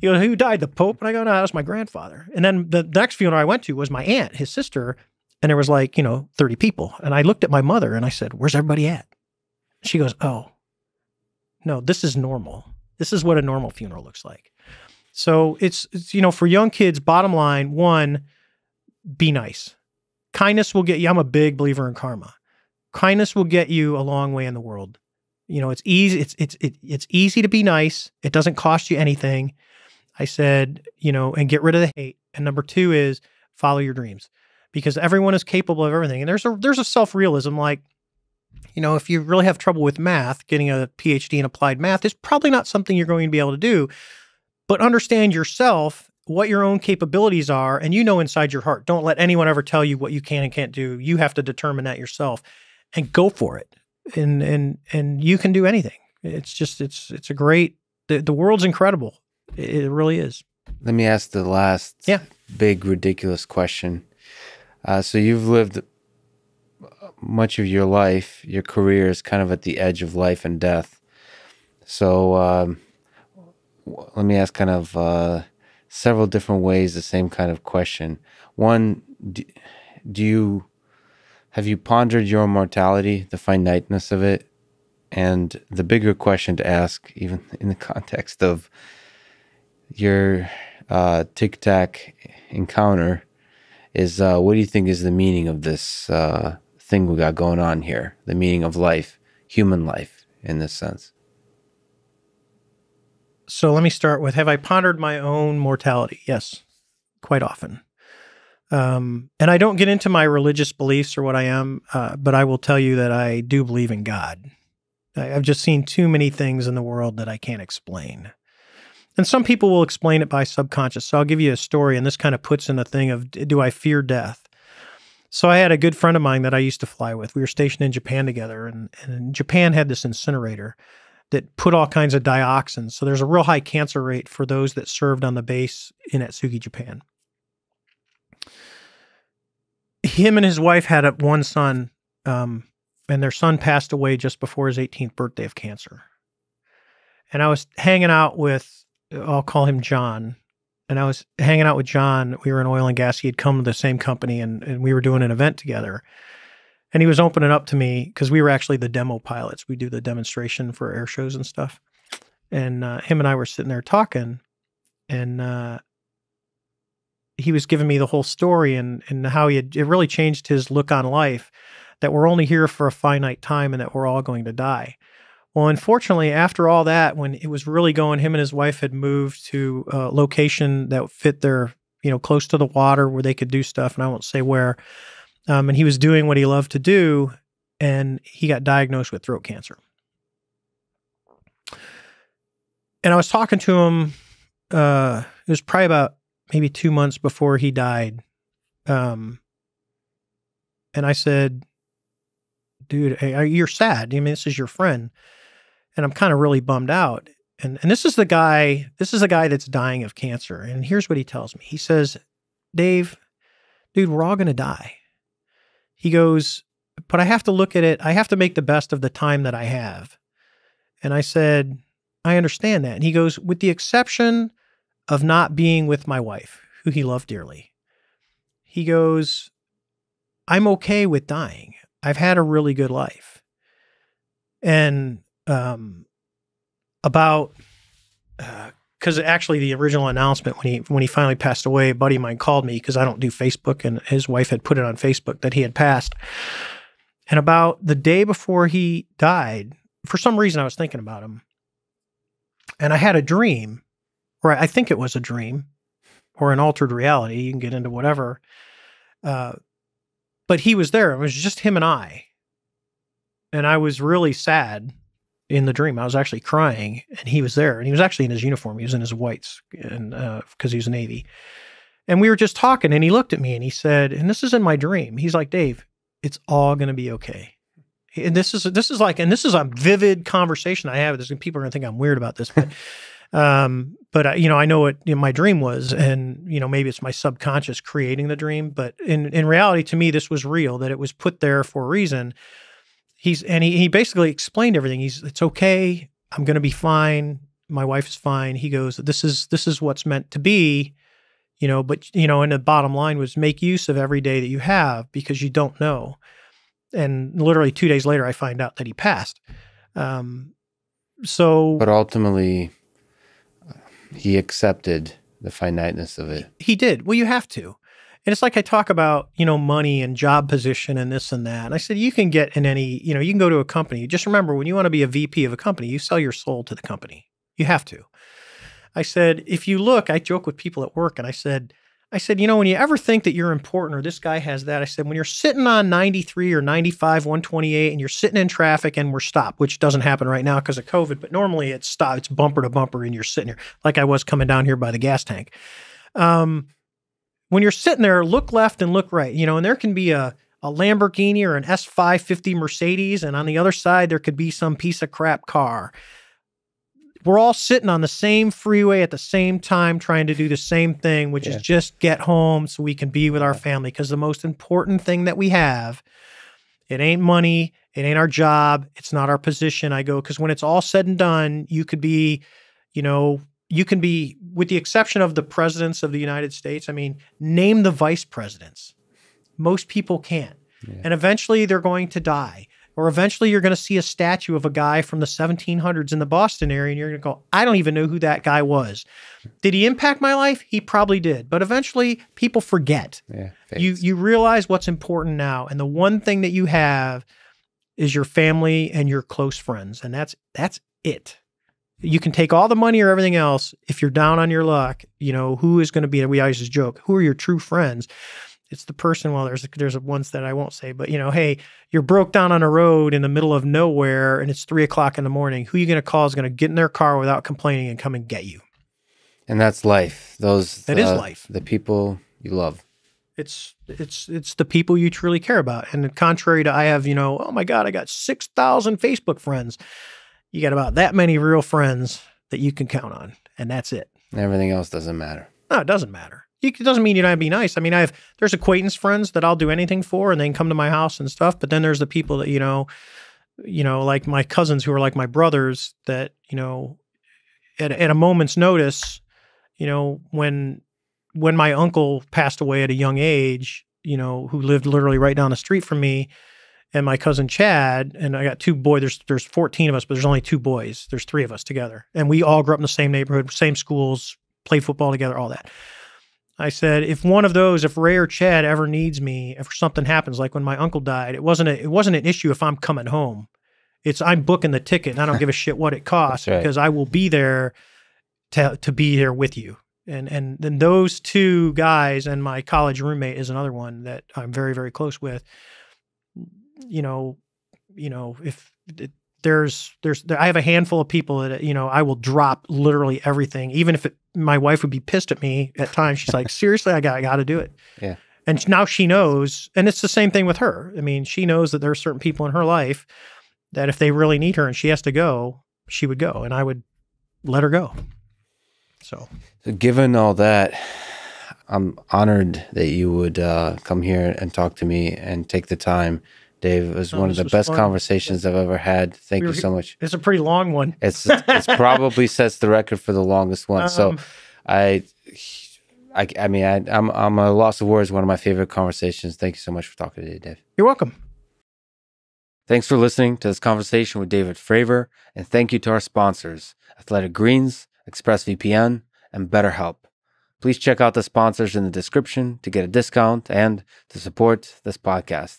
you know who died? The Pope. And I go, no, that was my grandfather. And then the next funeral I went to was my aunt, his sister, and there was like you know thirty people. And I looked at my mother and I said, "Where's everybody at?" She goes, "Oh." No, this is normal. This is what a normal funeral looks like. So it's, it's, you know, for young kids, bottom line, one, be nice. Kindness will get you. I'm a big believer in karma. Kindness will get you a long way in the world. You know, it's easy. It's it's it, it's easy to be nice. It doesn't cost you anything. I said, you know, and get rid of the hate. And number two is follow your dreams, because everyone is capable of everything. And there's a there's a self realism like you know, if you really have trouble with math, getting a PhD in applied math is probably not something you're going to be able to do. But understand yourself, what your own capabilities are, and you know inside your heart. Don't let anyone ever tell you what you can and can't do. You have to determine that yourself and go for it. And and and you can do anything. It's just it's it's a great the, the world's incredible. It, it really is. Let me ask the last yeah. big ridiculous question. Uh, so you've lived much of your life, your career is kind of at the edge of life and death. So um, let me ask kind of uh, several different ways the same kind of question. One, do, do you have you pondered your mortality, the finiteness of it, and the bigger question to ask, even in the context of your uh, tic tac encounter, is uh, what do you think is the meaning of this uh, thing we got going on here? The meaning of life, human life, in this sense. So let me start with Have I pondered my own mortality? Yes, quite often. Um, and I don't get into my religious beliefs or what I am, uh, but I will tell you that I do believe in God. I, have just seen too many things in the world that I can't explain. And some people will explain it by subconscious. So I'll give you a story, and this kind of puts in a thing of do I fear death? So I had a good friend of mine that I used to fly with. We were stationed in Japan together, and, and Japan had this incinerator that put all kinds of dioxins. So there's a real high cancer rate for those that served on the base in Atsugi, Japan him and his wife had one son, um, and their son passed away just before his 18th birthday of cancer. And I was hanging out with, I'll call him John. And I was hanging out with John. We were in oil and gas. He had come to the same company and, and we were doing an event together. And he was opening up to me because we were actually the demo pilots. We do the demonstration for air shows and stuff. And uh, him and I were sitting there talking. And uh, he was giving me the whole story and and how he had it really changed his look on life that we're only here for a finite time and that we're all going to die. Well, unfortunately, after all that, when it was really going, him and his wife had moved to a location that fit their, you know, close to the water where they could do stuff, and I won't say where. Um, and he was doing what he loved to do, and he got diagnosed with throat cancer. And I was talking to him. Uh, it was probably about maybe two months before he died. Um, and I said, dude, hey, you're sad. I mean, this is your friend. And I'm kind of really bummed out. And, and this is the guy, this is the guy that's dying of cancer. And here's what he tells me. He says, Dave, dude, we're all going to die. He goes, but I have to look at it. I have to make the best of the time that I have. And I said, I understand that. And he goes, with the exception of not being with my wife, who he loved dearly. He goes, I'm okay with dying. I've had a really good life. And um, about, because actually the original announcement when he when he finally passed away, a buddy of mine called me because I don't do Facebook, and his wife had put it on Facebook that he had passed. And about the day before he died, for some reason I was thinking about him, and I had a dream or I think it was a dream or an altered reality. You can get into whatever. Uh, but he was there. It was just him and I. And I was really sad in the dream. I was actually crying, and he was there. And he was actually in his uniform. He was in his whites, and because uh, he was Navy. And we were just talking, and he looked at me and he said, "And this is in my dream." He's like, "Dave, it's all going to be okay." And this is this is like, and this is a vivid conversation I have. There's people are going to think I'm weird about this, but um, but I, you know, I know what you know, my dream was, and you know, maybe it's my subconscious creating the dream. But in in reality, to me, this was real. That it was put there for a reason. He's and he he basically explained everything. He's it's okay. I'm going to be fine. My wife is fine. He goes, this is this is what's meant to be. You know, but you know, and the bottom line was make use of every day that you have because you don't know. And literally two days later, I find out that he passed. Um, so But ultimately, uh, he accepted the finiteness of it. he did. Well, you have to. And it's like I talk about, you know, money and job position and this and that. And I said, you can get in any, you know, you can go to a company. Just remember, when you want to be a VP of a company, you sell your soul to the company. You have to. I said, if you look, I joke with people at work and I said, I said, you know, when you ever think that you're important or this guy has that, I said, when you're sitting on 93 or 95, 128, and you're sitting in traffic and we're stopped, which doesn't happen right now because of COVID, but normally it's stop, it's bumper to bumper and you're sitting here like I was coming down here by the gas tank. Um, when you're sitting there, look left and look right, you know, and there can be a, a Lamborghini or an S550 Mercedes, and on the other side, there could be some piece of crap car. We're all sitting on the same freeway at the same time, trying to do the same thing, which Yeah. is just get home so we can be with our family. Because the most important thing that we have, it ain't money, it ain't our job, it's not our position. I go, because when it's all said and done, you could be, you know, you can be, with the exception of the presidents of the United States, I mean, name the vice presidents. Most people can't. Yeah. And eventually they're going to die. Or eventually you're going to see a statue of a guy from the 1700s in the Boston area and you're going to go, I don't even know who that guy was. Did he impact my life? He probably did. But eventually people forget. Yeah. You you realize what's important now. And the one thing that you have is your family and your close friends. And that's that's it. You can take all the money or everything else. If you're down on your luck, you know, who is going to be we always just joke, who are your true friends? It's the person, well, there's there's ones that I won't say, but you know, hey, you're broke down on a road in the middle of nowhere and it's three o'clock in the morning. Who you gonna call is gonna get in their car without complaining and come and get you. and that's life. Those That is uh, life. The people you love. It's it's it's the people you truly care about. And contrary to I have, you know, oh my God, I got six thousand Facebook friends. You got about that many real friends that you can count on, and that's it. Everything else doesn't matter. No, it doesn't matter. You, it doesn't mean you don't be nice. I mean, I have there's acquaintance friends that I'll do anything for, and they can come to my house and stuff. But then there's the people that you know, you know, like my cousins who are like my brothers. That you know, at at a moment's notice, you know, when when my uncle passed away at a young age, you know, who lived literally right down the street from me, and my cousin Chad, and I got two boys. There's there's 14 of us, but there's only two boys. There's three of us together, and we all grew up in the same neighborhood, same schools, played football together, all that. I said, if one of those, if Ray or Chad ever needs me, if something happens, like when my uncle died, it wasn't a, it wasn't an issue if I'm coming home. It's I'm booking the ticket and I don't give a shit what it costs right. because I will be there to to be there with you. And and then those two guys and my college roommate is another one that I'm very very close with. You know, you know if it, there's there's there, I have a handful of people that you know I will drop literally everything, even if it, my wife would be pissed at me at times. She's like, seriously, I got I got to do it. Yeah. And now she knows, and it's the same thing with her. I mean, she knows that there are certain people in her life that if they really need her and she has to go, she would go, and I would let her go. So So, given all that, I'm honored that you would uh, come here and talk to me and take the time. Dave, it was Oh, one of the best fun. conversations I've ever had. Thank We you were- so much. it's a pretty long one. It's it's probably sets the record for the longest one. so Um, I, I, I mean, I, I'm I'm a loss of words. One of my favorite conversations. Thank you so much for talking today, Dave. you're welcome. Thanks for listening to this conversation with David Fravor, and thank you to our sponsors, Athletic Greens, ExpressVPN, and BetterHelp. Please check out the sponsors in the description to get a discount and to support this podcast.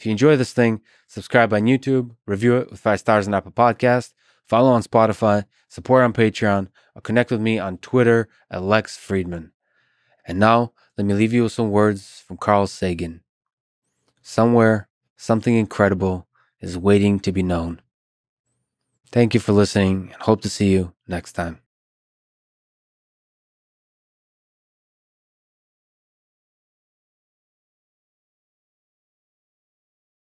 If you enjoy this thing, subscribe on YouTube, review it with five stars on Apple Podcast, follow on Spotify, support on Patreon, or connect with me on Twitter at Lex Fridman. And now, let me leave you with some words from Carl Sagan. Somewhere, something incredible is waiting to be known. Thank you for listening and hope to see you next time.